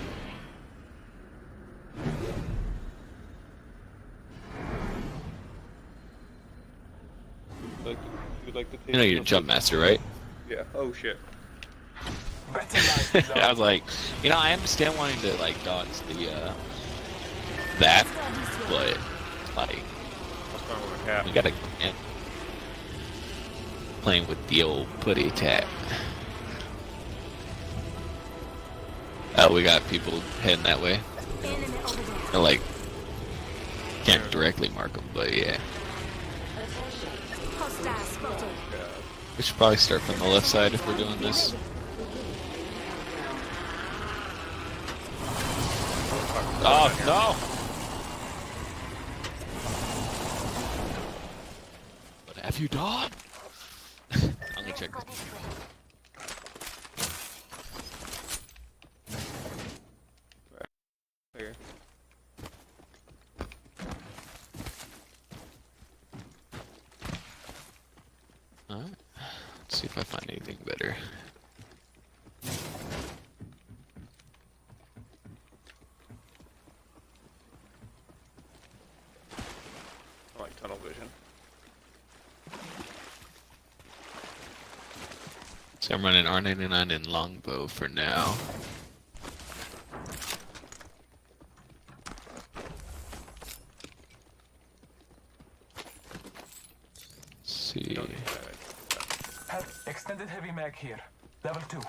Like, you like the you know you're a jump master, right? Yeah. Oh shit. I was like, you know, I understand wanting to like dodge the uh that, but like we gotta and playing with the old putty attack. Oh, we got people heading that way. I, like can't directly mark them, but yeah. We should probably start from the left side if we're doing this. Oh no! What have you done? I'm gonna check. Alright. Let's see if I find anything better. I like tunnel vision. So I'm running R99 in longbow for now. Let's see. Have extended heavy mag here. Level 2.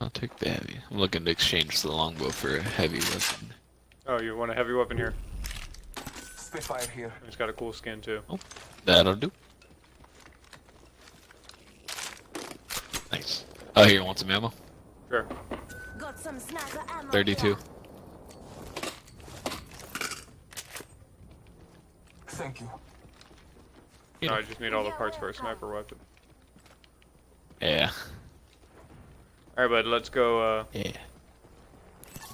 I'll take the heavy. I'm looking to exchange the longbow for a heavy weapon. Oh, you want a heavy weapon here? Spitfire here. It's got a cool skin too. Oh, that'll do. Nice. Oh, here, you want some ammo? Sure. Got some sniper ammo. 32. Thank you. No, I just need all the parts for a sniper weapon. Yeah. Alright, bud, let's go, uh... Yeah.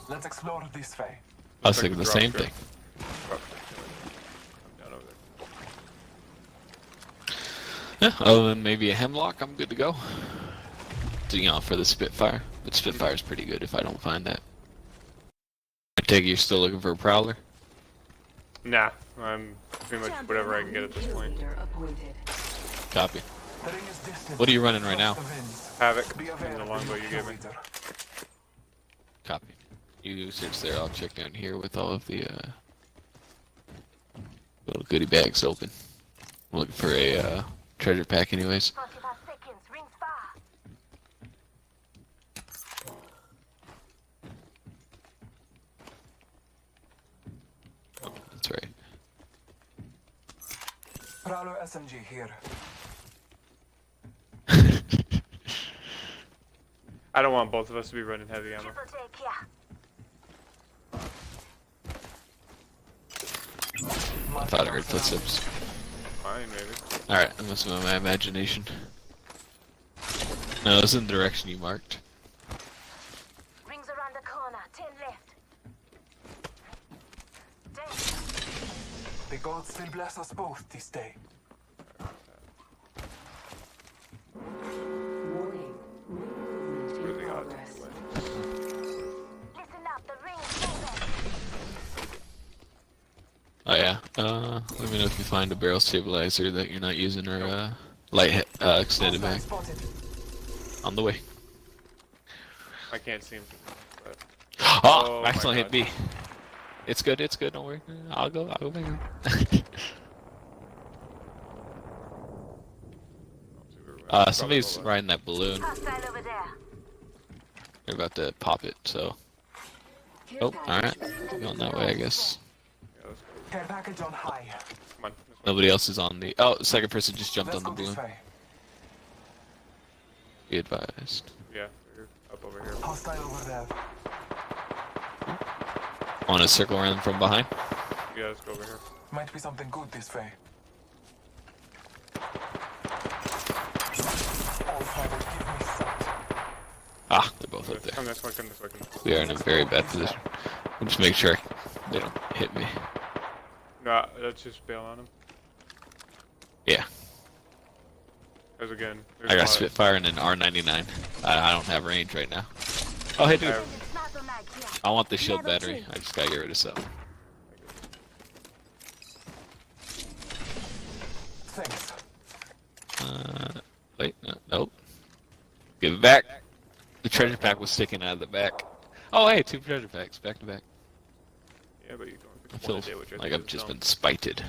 Let's explore this way. I was Looks like thinking the same strip. thing. Drop strip. Down over there. Yeah, other than maybe a Hemlok, I'm good to go. You know, for the Spitfire. But Spitfire's pretty good if I don't find that. I take you're still looking for a Prowler? Nah, I'm pretty much whatever I can get at this point. Copy. What are you running right now? Havoc, and the longbow you gave me. Copy. You search there, I'll check down here with all of the, uh... Little goodie bags open. I'm looking for a, uh, treasure pack anyways. Oh, that's right. Prowler SMG here. I don't want both of us to be running heavy ammo. I thought I heard footsteps. Fine, maybe. Alright, I must have my imagination. No, it's in the direction you marked. Rings around the corner. Ten left. The gods will bless us both this day. What are the odds? Listen up. The ring is moving. Oh yeah. Uh, let me know if you find a barrel stabilizer that you're not using or uh, light uh, extended mag. On the way. I can't see him. But... Oh, my accidentally hit God. B. It's good. It's good. Don't worry. I'll go. I'll go back. uh, somebody's riding that balloon. Hostile over there. They're about to pop it. So. Oh, all right. Going that way, I guess. Care package on high. Come on. Nobody else is on the. Oh, second person just jumped on the balloon. Be advised. Yeah, you're up over here. Hostile over there. Want to circle around from behind? Yeah, let's go over here. Might be something good this way. Ah, they're both up there. Come this way, come this way, come this way. We are in a very bad position. I'll just make sure they don't hit me. No, let's just bail on them. Yeah, There's again. There's I a got lot. Spitfire and an R99. I, I don't have range right now. Oh, hey, dude. Sniper mag here. I want the shield battery. I just gotta get rid of something. Thanks. Uh, wait, no, nope. Give it back. The treasure pack was sticking out of the back. Oh, hey, two treasure packs back to back. Yeah, but you can I only pick feel one a day, which I like I've just dumb. been spited.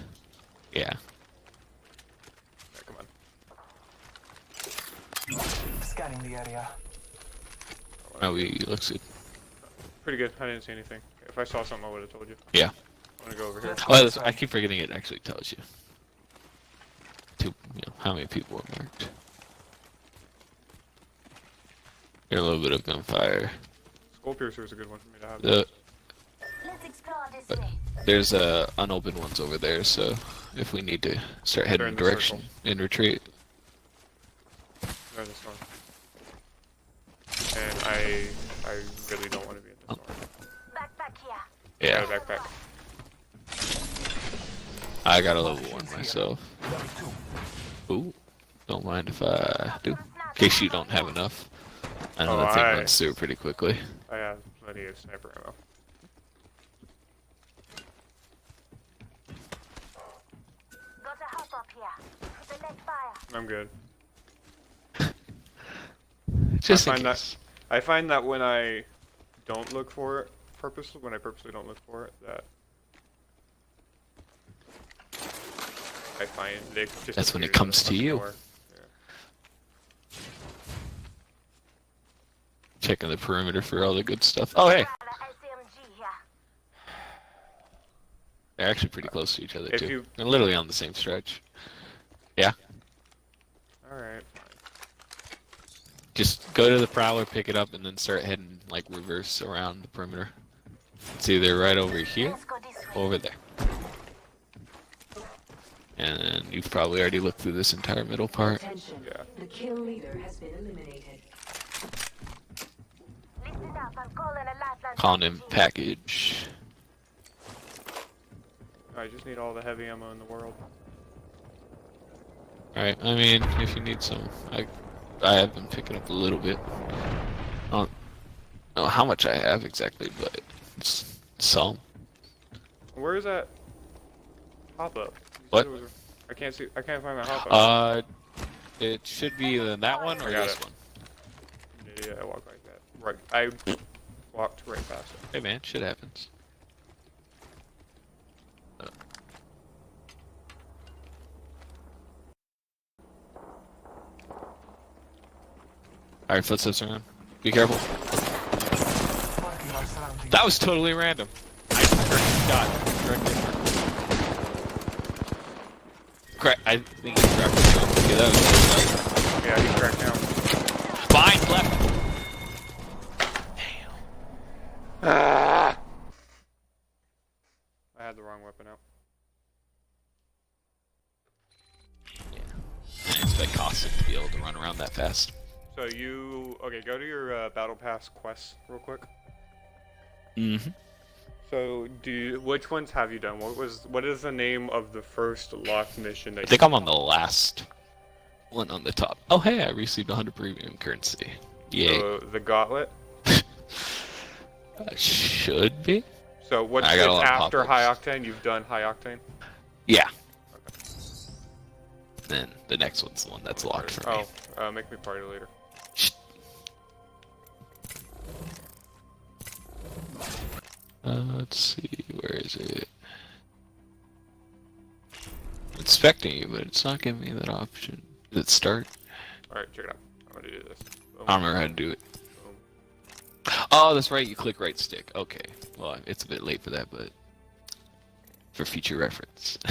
Yeah. Yeah, come on. Scanning the area. Oh, he looks good. Pretty good. I didn't see anything. If I saw something, I would have told you. Yeah. I'm gonna go over here. Oh, that's, I keep forgetting it actually tells you. Two, you know, how many people were marked. Get a little bit of gunfire. Skull Piercer is a good one for me to have. The, Let's explore this but there's uh, unopened ones over there, so if we need to start heading in in direction circle. in retreat. They're in the storm. And I, Yeah. Got backpack. I got a level one myself. Ooh, don't mind if I do. In case you don't have enough. I know Oh, that thing I- runs through pretty quickly. I have plenty of sniper ammo. Got a hop up here. Select fire. I'm good. Just I in find that I find that when I don't look for it purposely, when I purposely don't look for it, that I find just That's when it comes to you. nowhere. Checking the perimeter for all the good stuff. Oh, hey! They're actually pretty close to each other, If too. you- They're literally on the same stretch. Yeah. All right. Just go to the prowler, pick it up, and then start heading, like, reverse around the perimeter. It's either right over here or over there. And you've probably already looked through this entire middle part. Attention. The kill leader has been eliminated. Listen up. I'm calling a lifeline. Calling him package. I just need all the heavy ammo in the world. Alright, I mean, if you need some, I, I have been picking up a little bit. I don't know how much I have exactly, but it's some. Where is that hop up? What? I can't see. I can't find that hop up. Uh, it should be either that one or this it. one. Yeah, I walk like that. Right. I walked right past it. Hey man, shit happens. Uh. Alright, footsteps around. Be careful. That was totally random. I just heard shot directly. Crack. I think he cracked. Okay, that was Yeah, he's cracked now. Behind left. Damn. Ah! I had the wrong weapon out. It's been caustic to be able to run around that fast. So you okay? Go to your uh, battle pass quests real quick. Mm-hmm. So do you, which ones have you done? What was what is the name of the first locked mission that I think I'm on the last one on the top. Oh hey, I received 100 premium currency. Yay. The, the gauntlet. Should be. So what's I got a it's lot of after high octane? You've done high octane. Yeah. Then the next one's the one that's locked for me. Oh, uh, make me party later. Uh, let's see, where is it? Inspecting you, but it's not giving me that option. Did it start? All right, check it out. I'm gonna do this. Boom. I don't remember how to do it. Oh, that's right. You click right stick. Okay. Well, it's a bit late for that, but for future reference.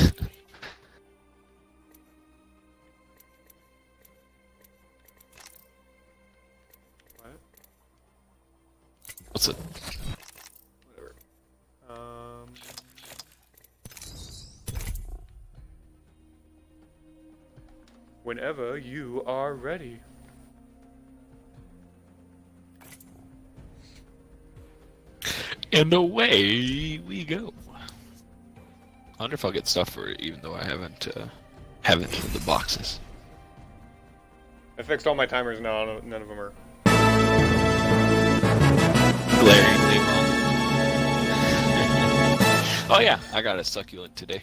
What? What's it? Whenever you are ready. And away we go. I wonder if I'll get stuff for it, even though I haven't uh, haven't in the boxes. I fixed all my timers now. no- None of them are. Glaringly wrong. oh yeah, I got a succulent today.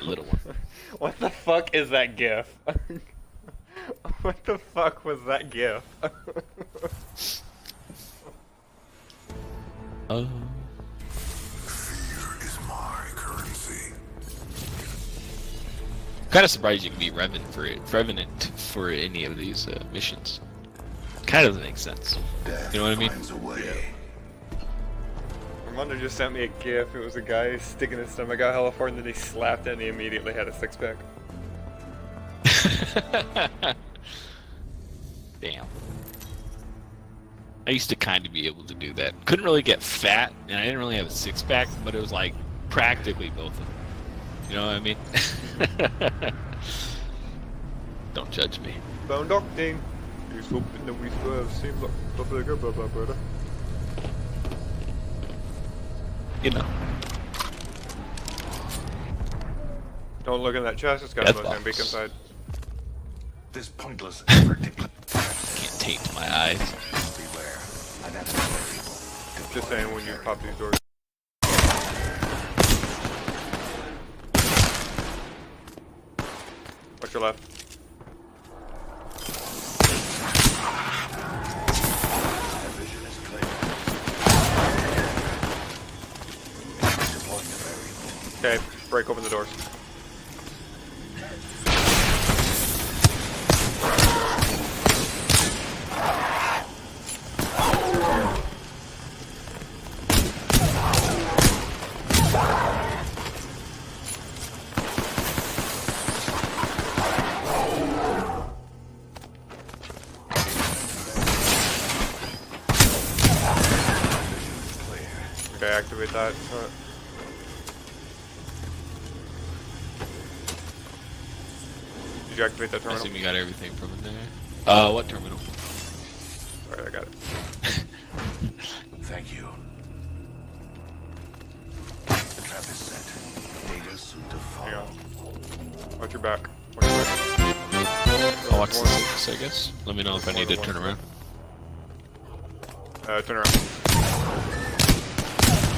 A little one. What the fuck is that gif? what the fuck was that gif? Oh. Fear is my currency. Kind of surprised you can be Revenant for it, Revenant for any of these uh, missions. Kind of doesn't make sense. You know what I mean? Armando just sent me a gif. It was a guy sticking his stomach out hella far and then he slapped it and he immediately had a six pack. Damn. I used to kind of be able to do that. Couldn't really get fat, and I didn't really have a six pack, but it was like practically both of them. You know what I mean? Don't judge me. Bone docking. You hoping that we still have same look. Blah, blah, blah, blah, blah, You know. Don't look in that chest. It's got Death a Mozambique box. inside. This pointless effort to Can't taint my eyes. beware. Identify people. Just saying when you pop these doors. Watch your left. Okay, break open the doors. Okay, activate that. Did you activate that I terminal? assume you got everything from in there. Uh, what terminal? Alright, I got it. Thank you. The trap is set. Data soon to on. Watch your back. Watch your back. I'll watch the six, I guess. Let me know if I need to turn around. Uh, turn around.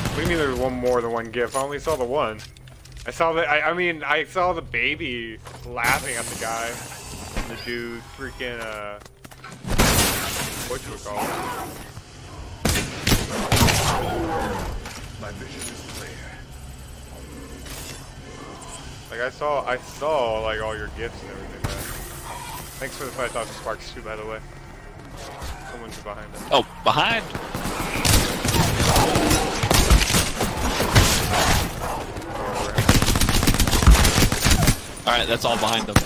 What do you mean there's one more than one GIF? I only saw the one. I saw the, I, I mean, I saw the baby laughing at the guy. And the dude freaking, uh, what you call it? My vision is clear. Like I saw, I saw like all your gifts and everything. Man. Thanks for the 5,000 sparks too, by the way. Someone's behind us. Oh, behind! Alright, that's all behind them.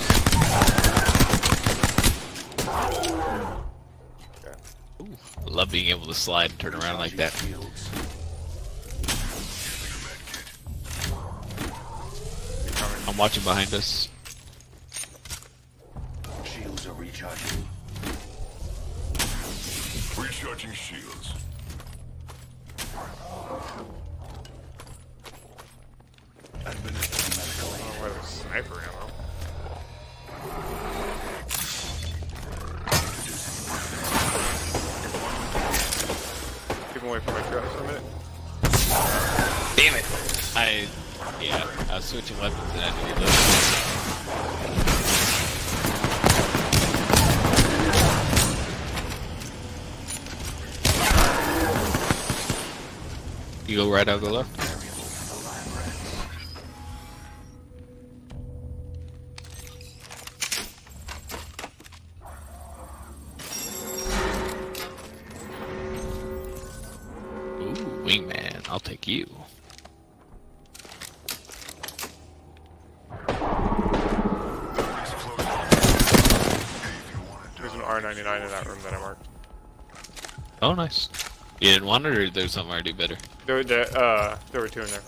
Ooh, love being able to slide and turn around like that. I'm watching behind us. Shields are recharging. Recharging shields. Sniper ammo. Keep away from my traps for a minute. Damn it! I, yeah, I was switching weapons and I to reload. You go right out of the left. Oh, nice. You didn't want it, or there's something I do better? There, there, uh, there were two in there.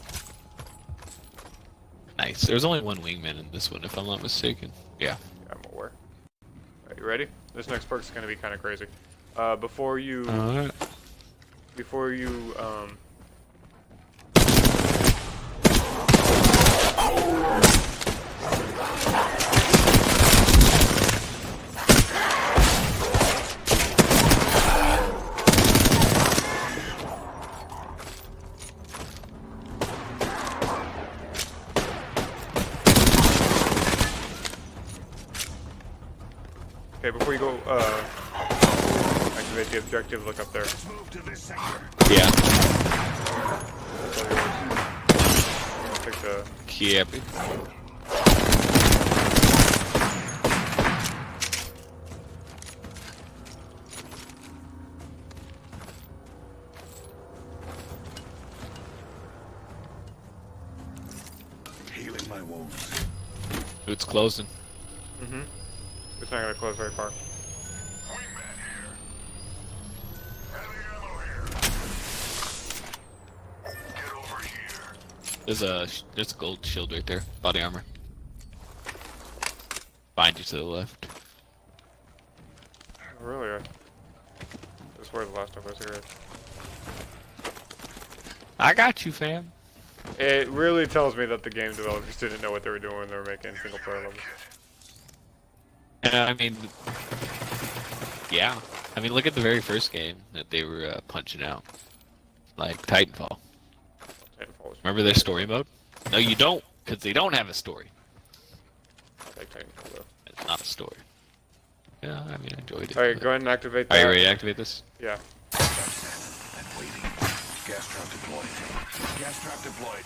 Nice. There's only one wingman in this one, if I'm not mistaken. Yeah. I'm aware. Alright, you ready? This next perk's gonna be kind of crazy. Uh, before you, Alright. before you, um, okay, before you go, uh, activate the objective, look up there. Yeah. That's all yours. Take the. Kippy. Healing my wounds. It's closing. Mm-hmm. It's not gonna close very far. There's a there's a gold shield right there. Body armor. Behind you to the left. Really? I I swear the last time I was here. I got you, fam. It really tells me that the game developers didn't know what they were doing when they were making single player levels. Yeah, I mean, yeah. I mean, look at the very first game that they were uh, punching out, like Titanfall. Titanfall was Remember their story mode? No, you don't, because they don't have a story. like Titanfall though. It's not a story. Yeah, I mean, I enjoyed it. Alright, go ahead and activate Are you that. ready to activate this? Yeah. Gas trap deployed. Gas trap deployed.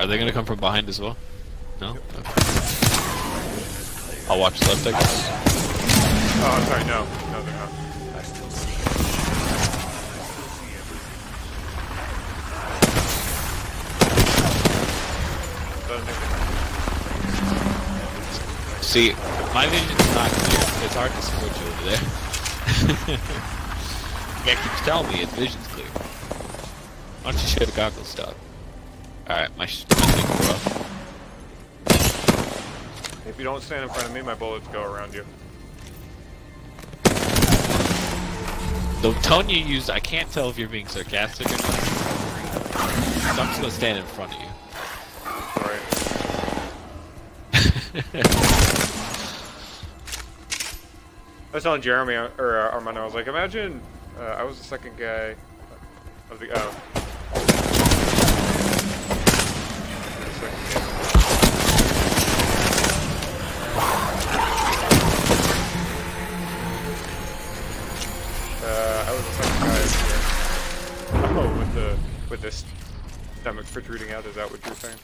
Are they gonna come from behind as well? No. Okay. I'll watch left, I guess. Oh, I'm sorry, no. No, they're not. I still see Doesn't make See, my vision's not clear. It's hard to see what you over there. yeah, keeps telling me its vision's clear. Why don't you share the goggles stop? Alright, my, sh- my thing's rough. If you don't stand in front of me, my bullets go around you. The tone you use, I can't tell if you're being sarcastic or not. So I'm just gonna stand in front of you. I was telling Jeremy uh, or uh, Armando, I was like, imagine uh, I was the second guy of the. Oh. Uh, this stomach protruding out. Is that what you're saying?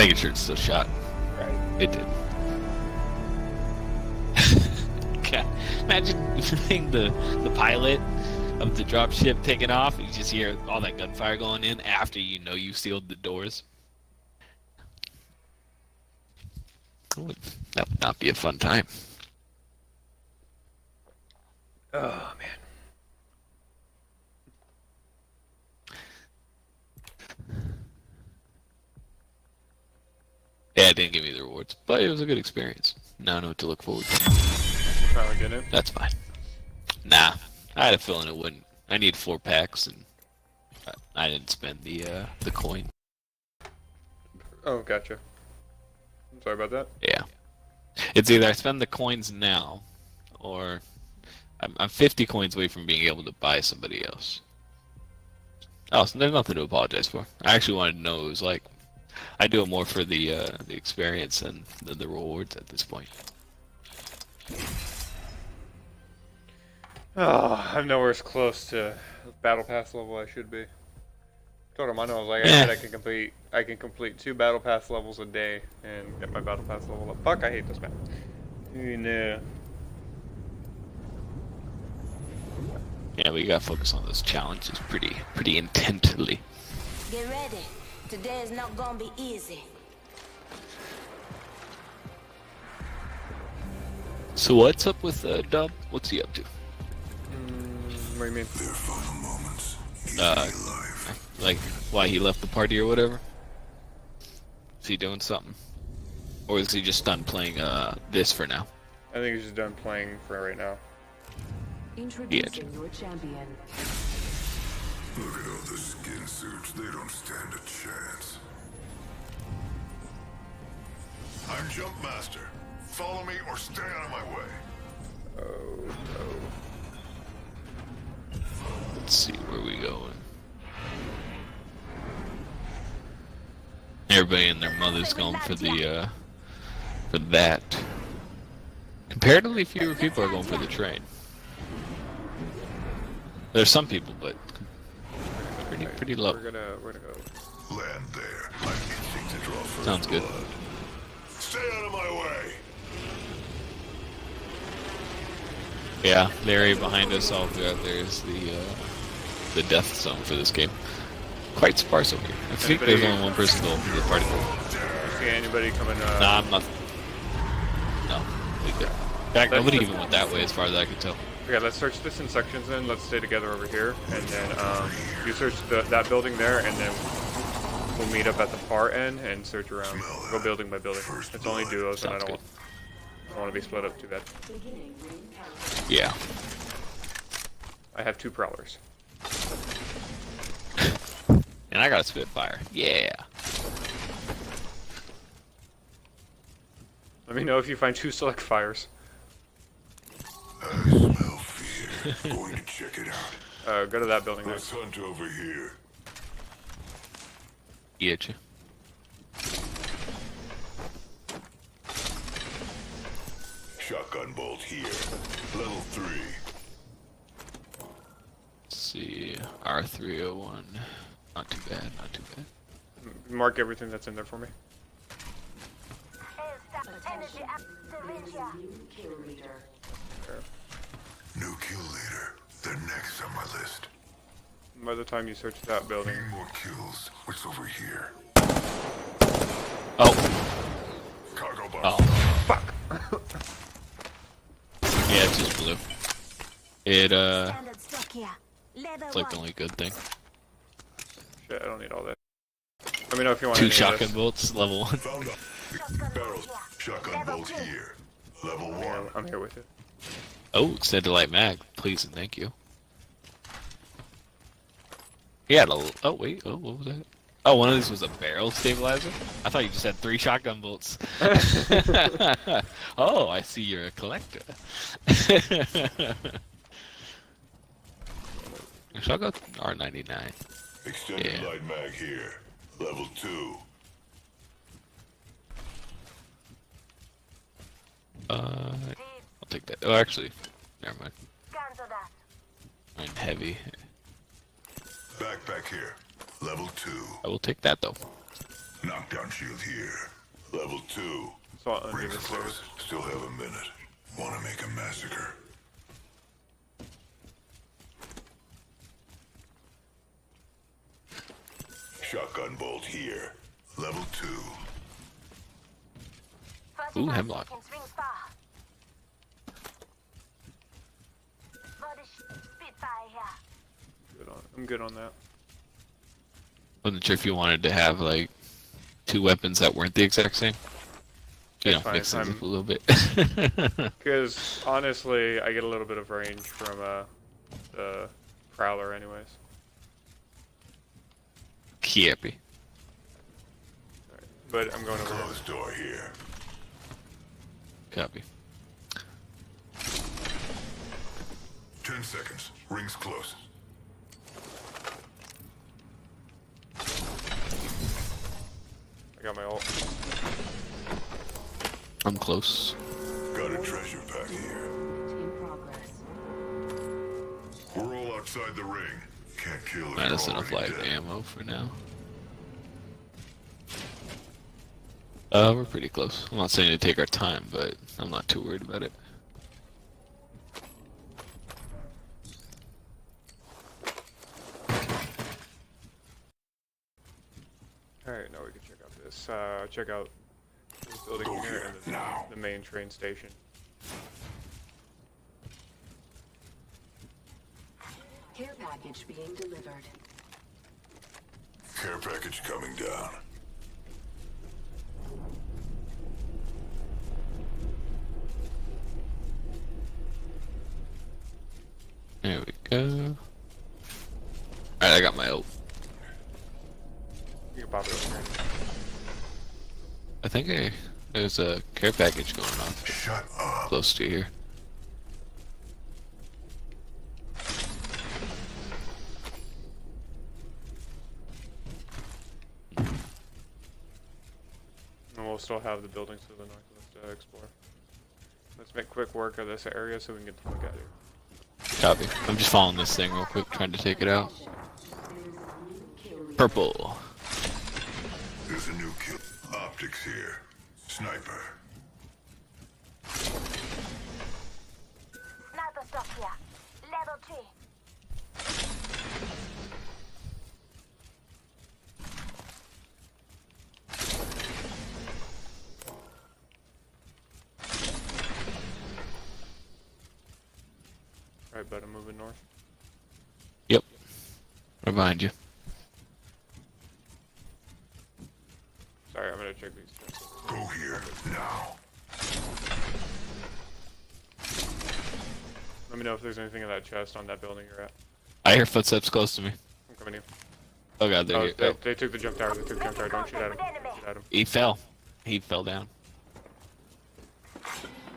Making sure it's still shot. Right. It did. God, imagine being the the pilot of the dropship taking off. And you just hear all that gunfire going in after you know you sealed the doors. That would, that would not be a fun time. Oh man. Yeah, it didn't give me the rewards, but it was a good experience. Now I know what to look forward to. Oh, did it? That's fine. Nah, I had a feeling it wouldn't. I need four packs, and I- I didn't spend the uh, the coin. Oh, gotcha. I'm sorry about that. Yeah, it's either I spend the coins now, or I'm, I'm 50 coins away from being able to buy somebody else. Oh, so there's nothing to apologize for. I actually wanted to know it was like. I do it more for the uh, the experience and the, the rewards at this point. Oh, I'm nowhere as close to battle pass level I should be. I Told him I know. I was like, I said I can complete, I can complete two battle pass levels a day and get my battle pass level up. Fuck, I hate this map. You know. Yeah, we gotta focus on those challenges pretty pretty intently. Get ready. Today is not gonna be easy. So what's up with uh, Dub? What's he up to? Mm, What do you mean? Their final moments. Uh, like why he left the party or whatever? Is he doing something? Or is he just done playing uh this for now? I think he's just done playing for right now. Introducing your champion. Look at all the skin suits. They don't stand a chance. I'm Jump Master. Follow me or stay out of my way. Oh, no. Let's see where we going. Everybody and their mother's going for the uh for that. Comparatively fewer people are going for the train. There's some people, but pretty pretty low. We're gonna we're gonna go. Land there. I'm itching to draw first Sounds good. blood. Stay out of my way. Yeah, the area behind us all throughout there is the uh, the death zone for this game. Quite sparse over here. I think there's only one person going for the party. See anybody coming? Uh, Nah, I'm not. No, we good. In fact, nobody even went that way as far as I can tell. Okay, let's search this in sections then. Let's stay together over here, and then um, you search the, that building there, and then we'll meet up at the far end and search around. Go building by building. It's only duos, and I don't want, I don't want to be split up too bad. Yeah. I have two prowlers. And I got a Spitfire. Yeah. Let me know if you find two select fires. Going to check it out. Uh, go to that building. Let's hunt over here. Get you. Shotgun bolt here. Level three. Let's see. R301. Not too bad, not too bad. Mark everything that's in there for me. Energy Kill leader. New kill leader. They're next on my list. By the time you search that building, Need more kills. What's over here? Oh. Cargo box. Oh. Fuck. yeah, it's just blue. It, uh, Standard stock here. Level it's like the one. only good thing. shit, I don't need all that. Let me know if you want Two any of shotgun bolts, level one. Found a barrels. Shotgun bolt here. Level I'm here, one. I'm here with you. Oh, extended light mag. Please and thank you. He had a. Oh wait. Oh, what was that? Oh, one of these was a barrel stabilizer. I thought you just had three shotgun bolts. oh, I see you're a collector. shotgun R99. Extended Yeah. light mag here. Level two. Uh, take that. Oh, actually, never mind. Cancel that. I'm heavy. Backpack here. Level two. I will take that though. Knockdown shield here. Level two. So under Rings close. Still have a minute. Want to make a massacre? Shotgun bolt here. Level two. Ooh, Hemlok. I'm good on that. Wasn't sure if you wanted to have like two weapons that weren't the exact same. You know, mix things up a little bit. Because honestly, I get a little bit of range from uh, the prowler, anyways. Kippy. But I'm going over there. Closed door here. Copy. Ten seconds. Rings close. I got my ult. I'm close. Got a treasure pack here. In progress. We're all outside the ring. Can't kill if Man, that's you're enough already live dead. ammo for now. Uh, we're pretty close. I'm not saying to take our time, but I'm not too worried about it. Alright, now we can check out this. Uh, check out this building Go here here, and the, now. the main train station. Care package being delivered. Care package coming down. go. Alright, I got my ult. You can pop it over here. I think I, there's a care package going on. Shut up. Close to here. And we'll still have the buildings to the northwest to explore. Let's make quick work of this area so we can get the fuck out of here. Copy. I'm just following this thing real quick, trying to take it out. Purple. There's a new kill. Optics here. Sniper. Sniper stock here. Level 3. Right, but I'm moving north. Yep. Right behind you. Sorry, I'm gonna check these. chests. Go here now. Let me know if there's anything in that chest on that building you're at. I hear footsteps close to me. I'm coming in. Oh god, there Oh, you they, go. they took the jump tower. They took the jump tower. Don't shoot at him. Don't shoot at him. He fell. He fell down.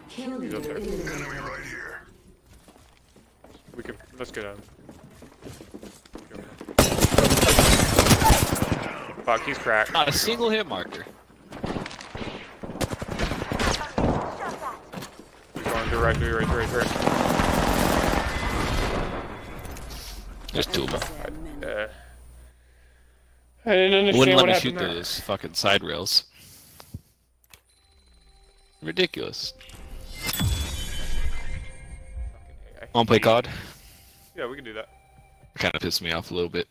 Kill He's up there. Enemy right here. We can. Let's get at him. Fuck, he's cracked. Not a single hit marker. He's going through right through, right through, right There's two of them. Uh, I didn't understand Wouldn't let what me shoot there. those fucking side rails. Ridiculous. Wanna play COD? Yeah, we can do that. Kind of pissed me off a little bit.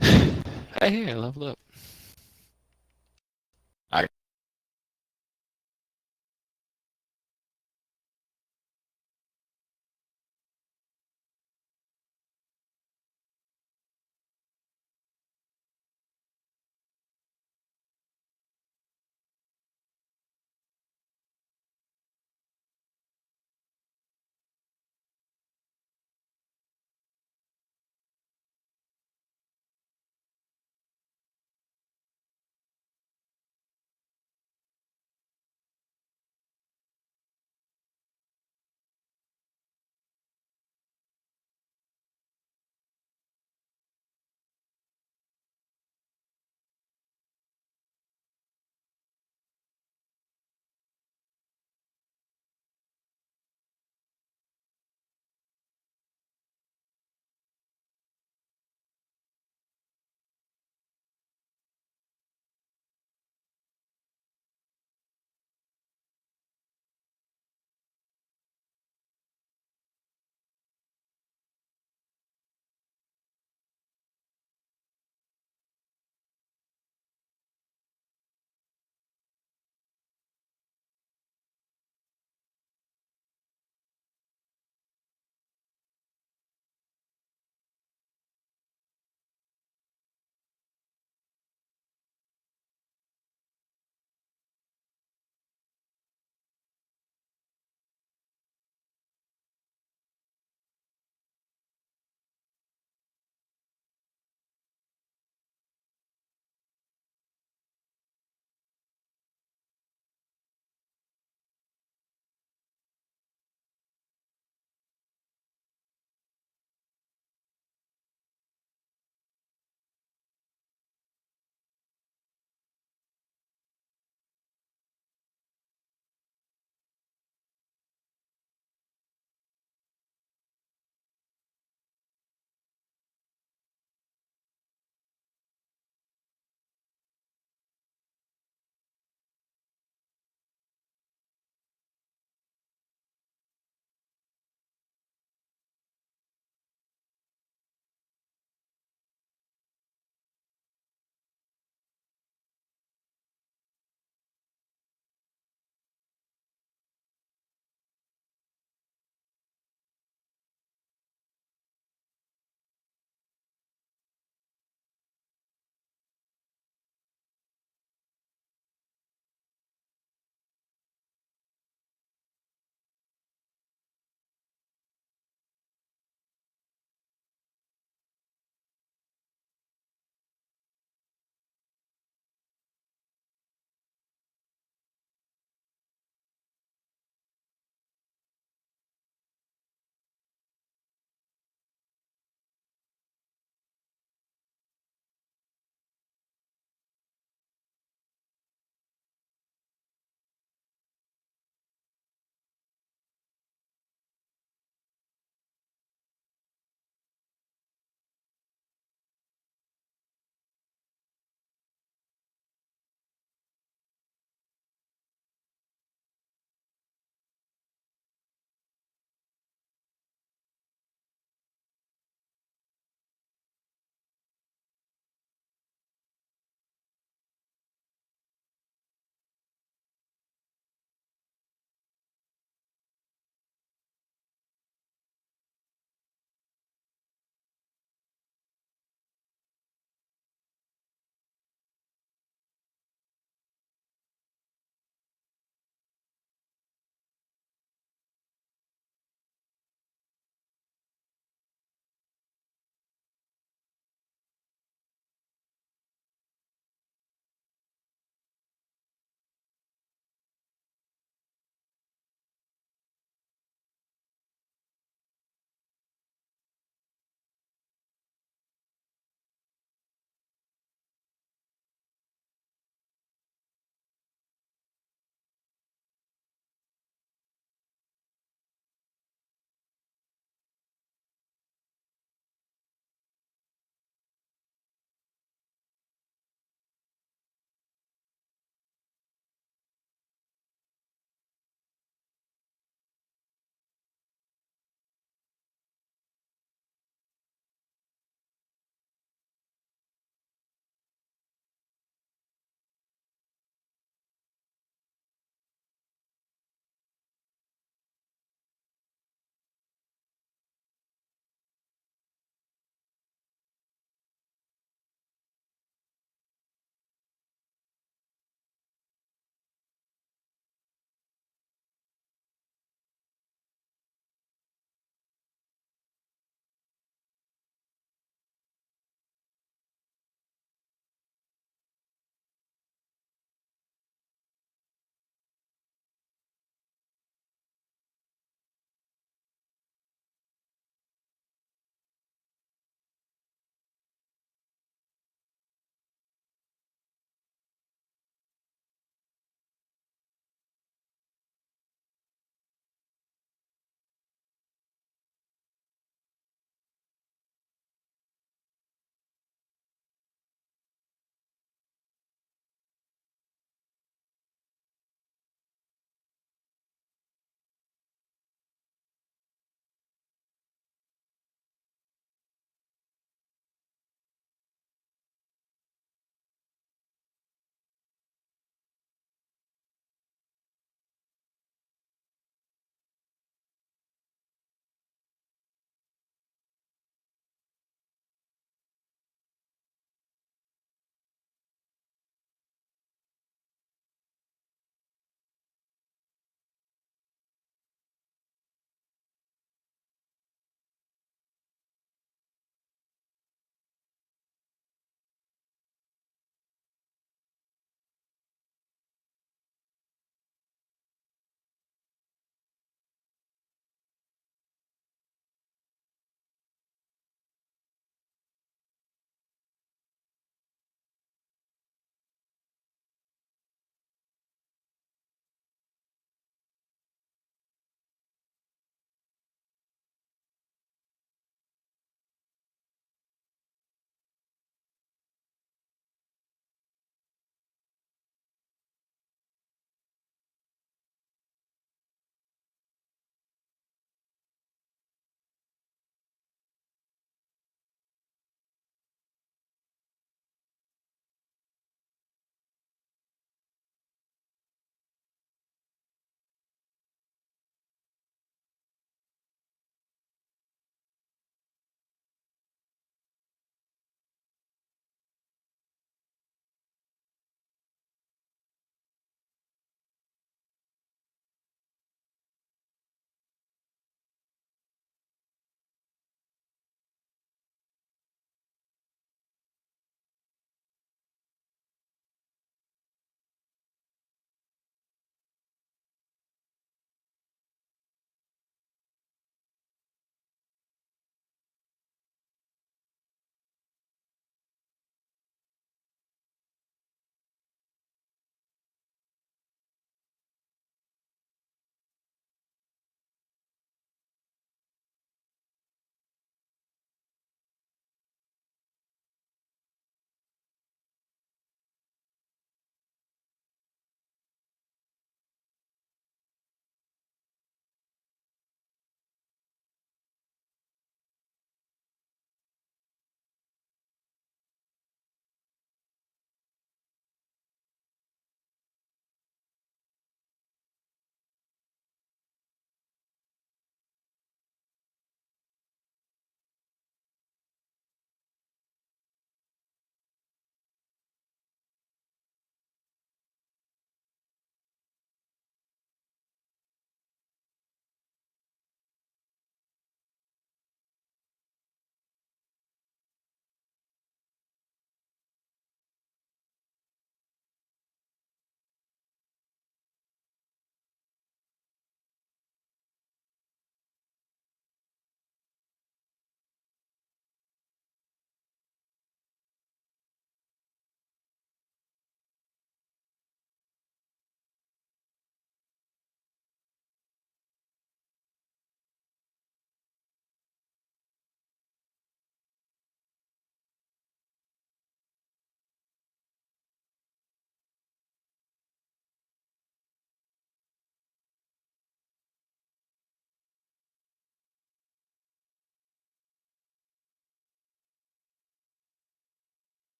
Hey, I leveled up. I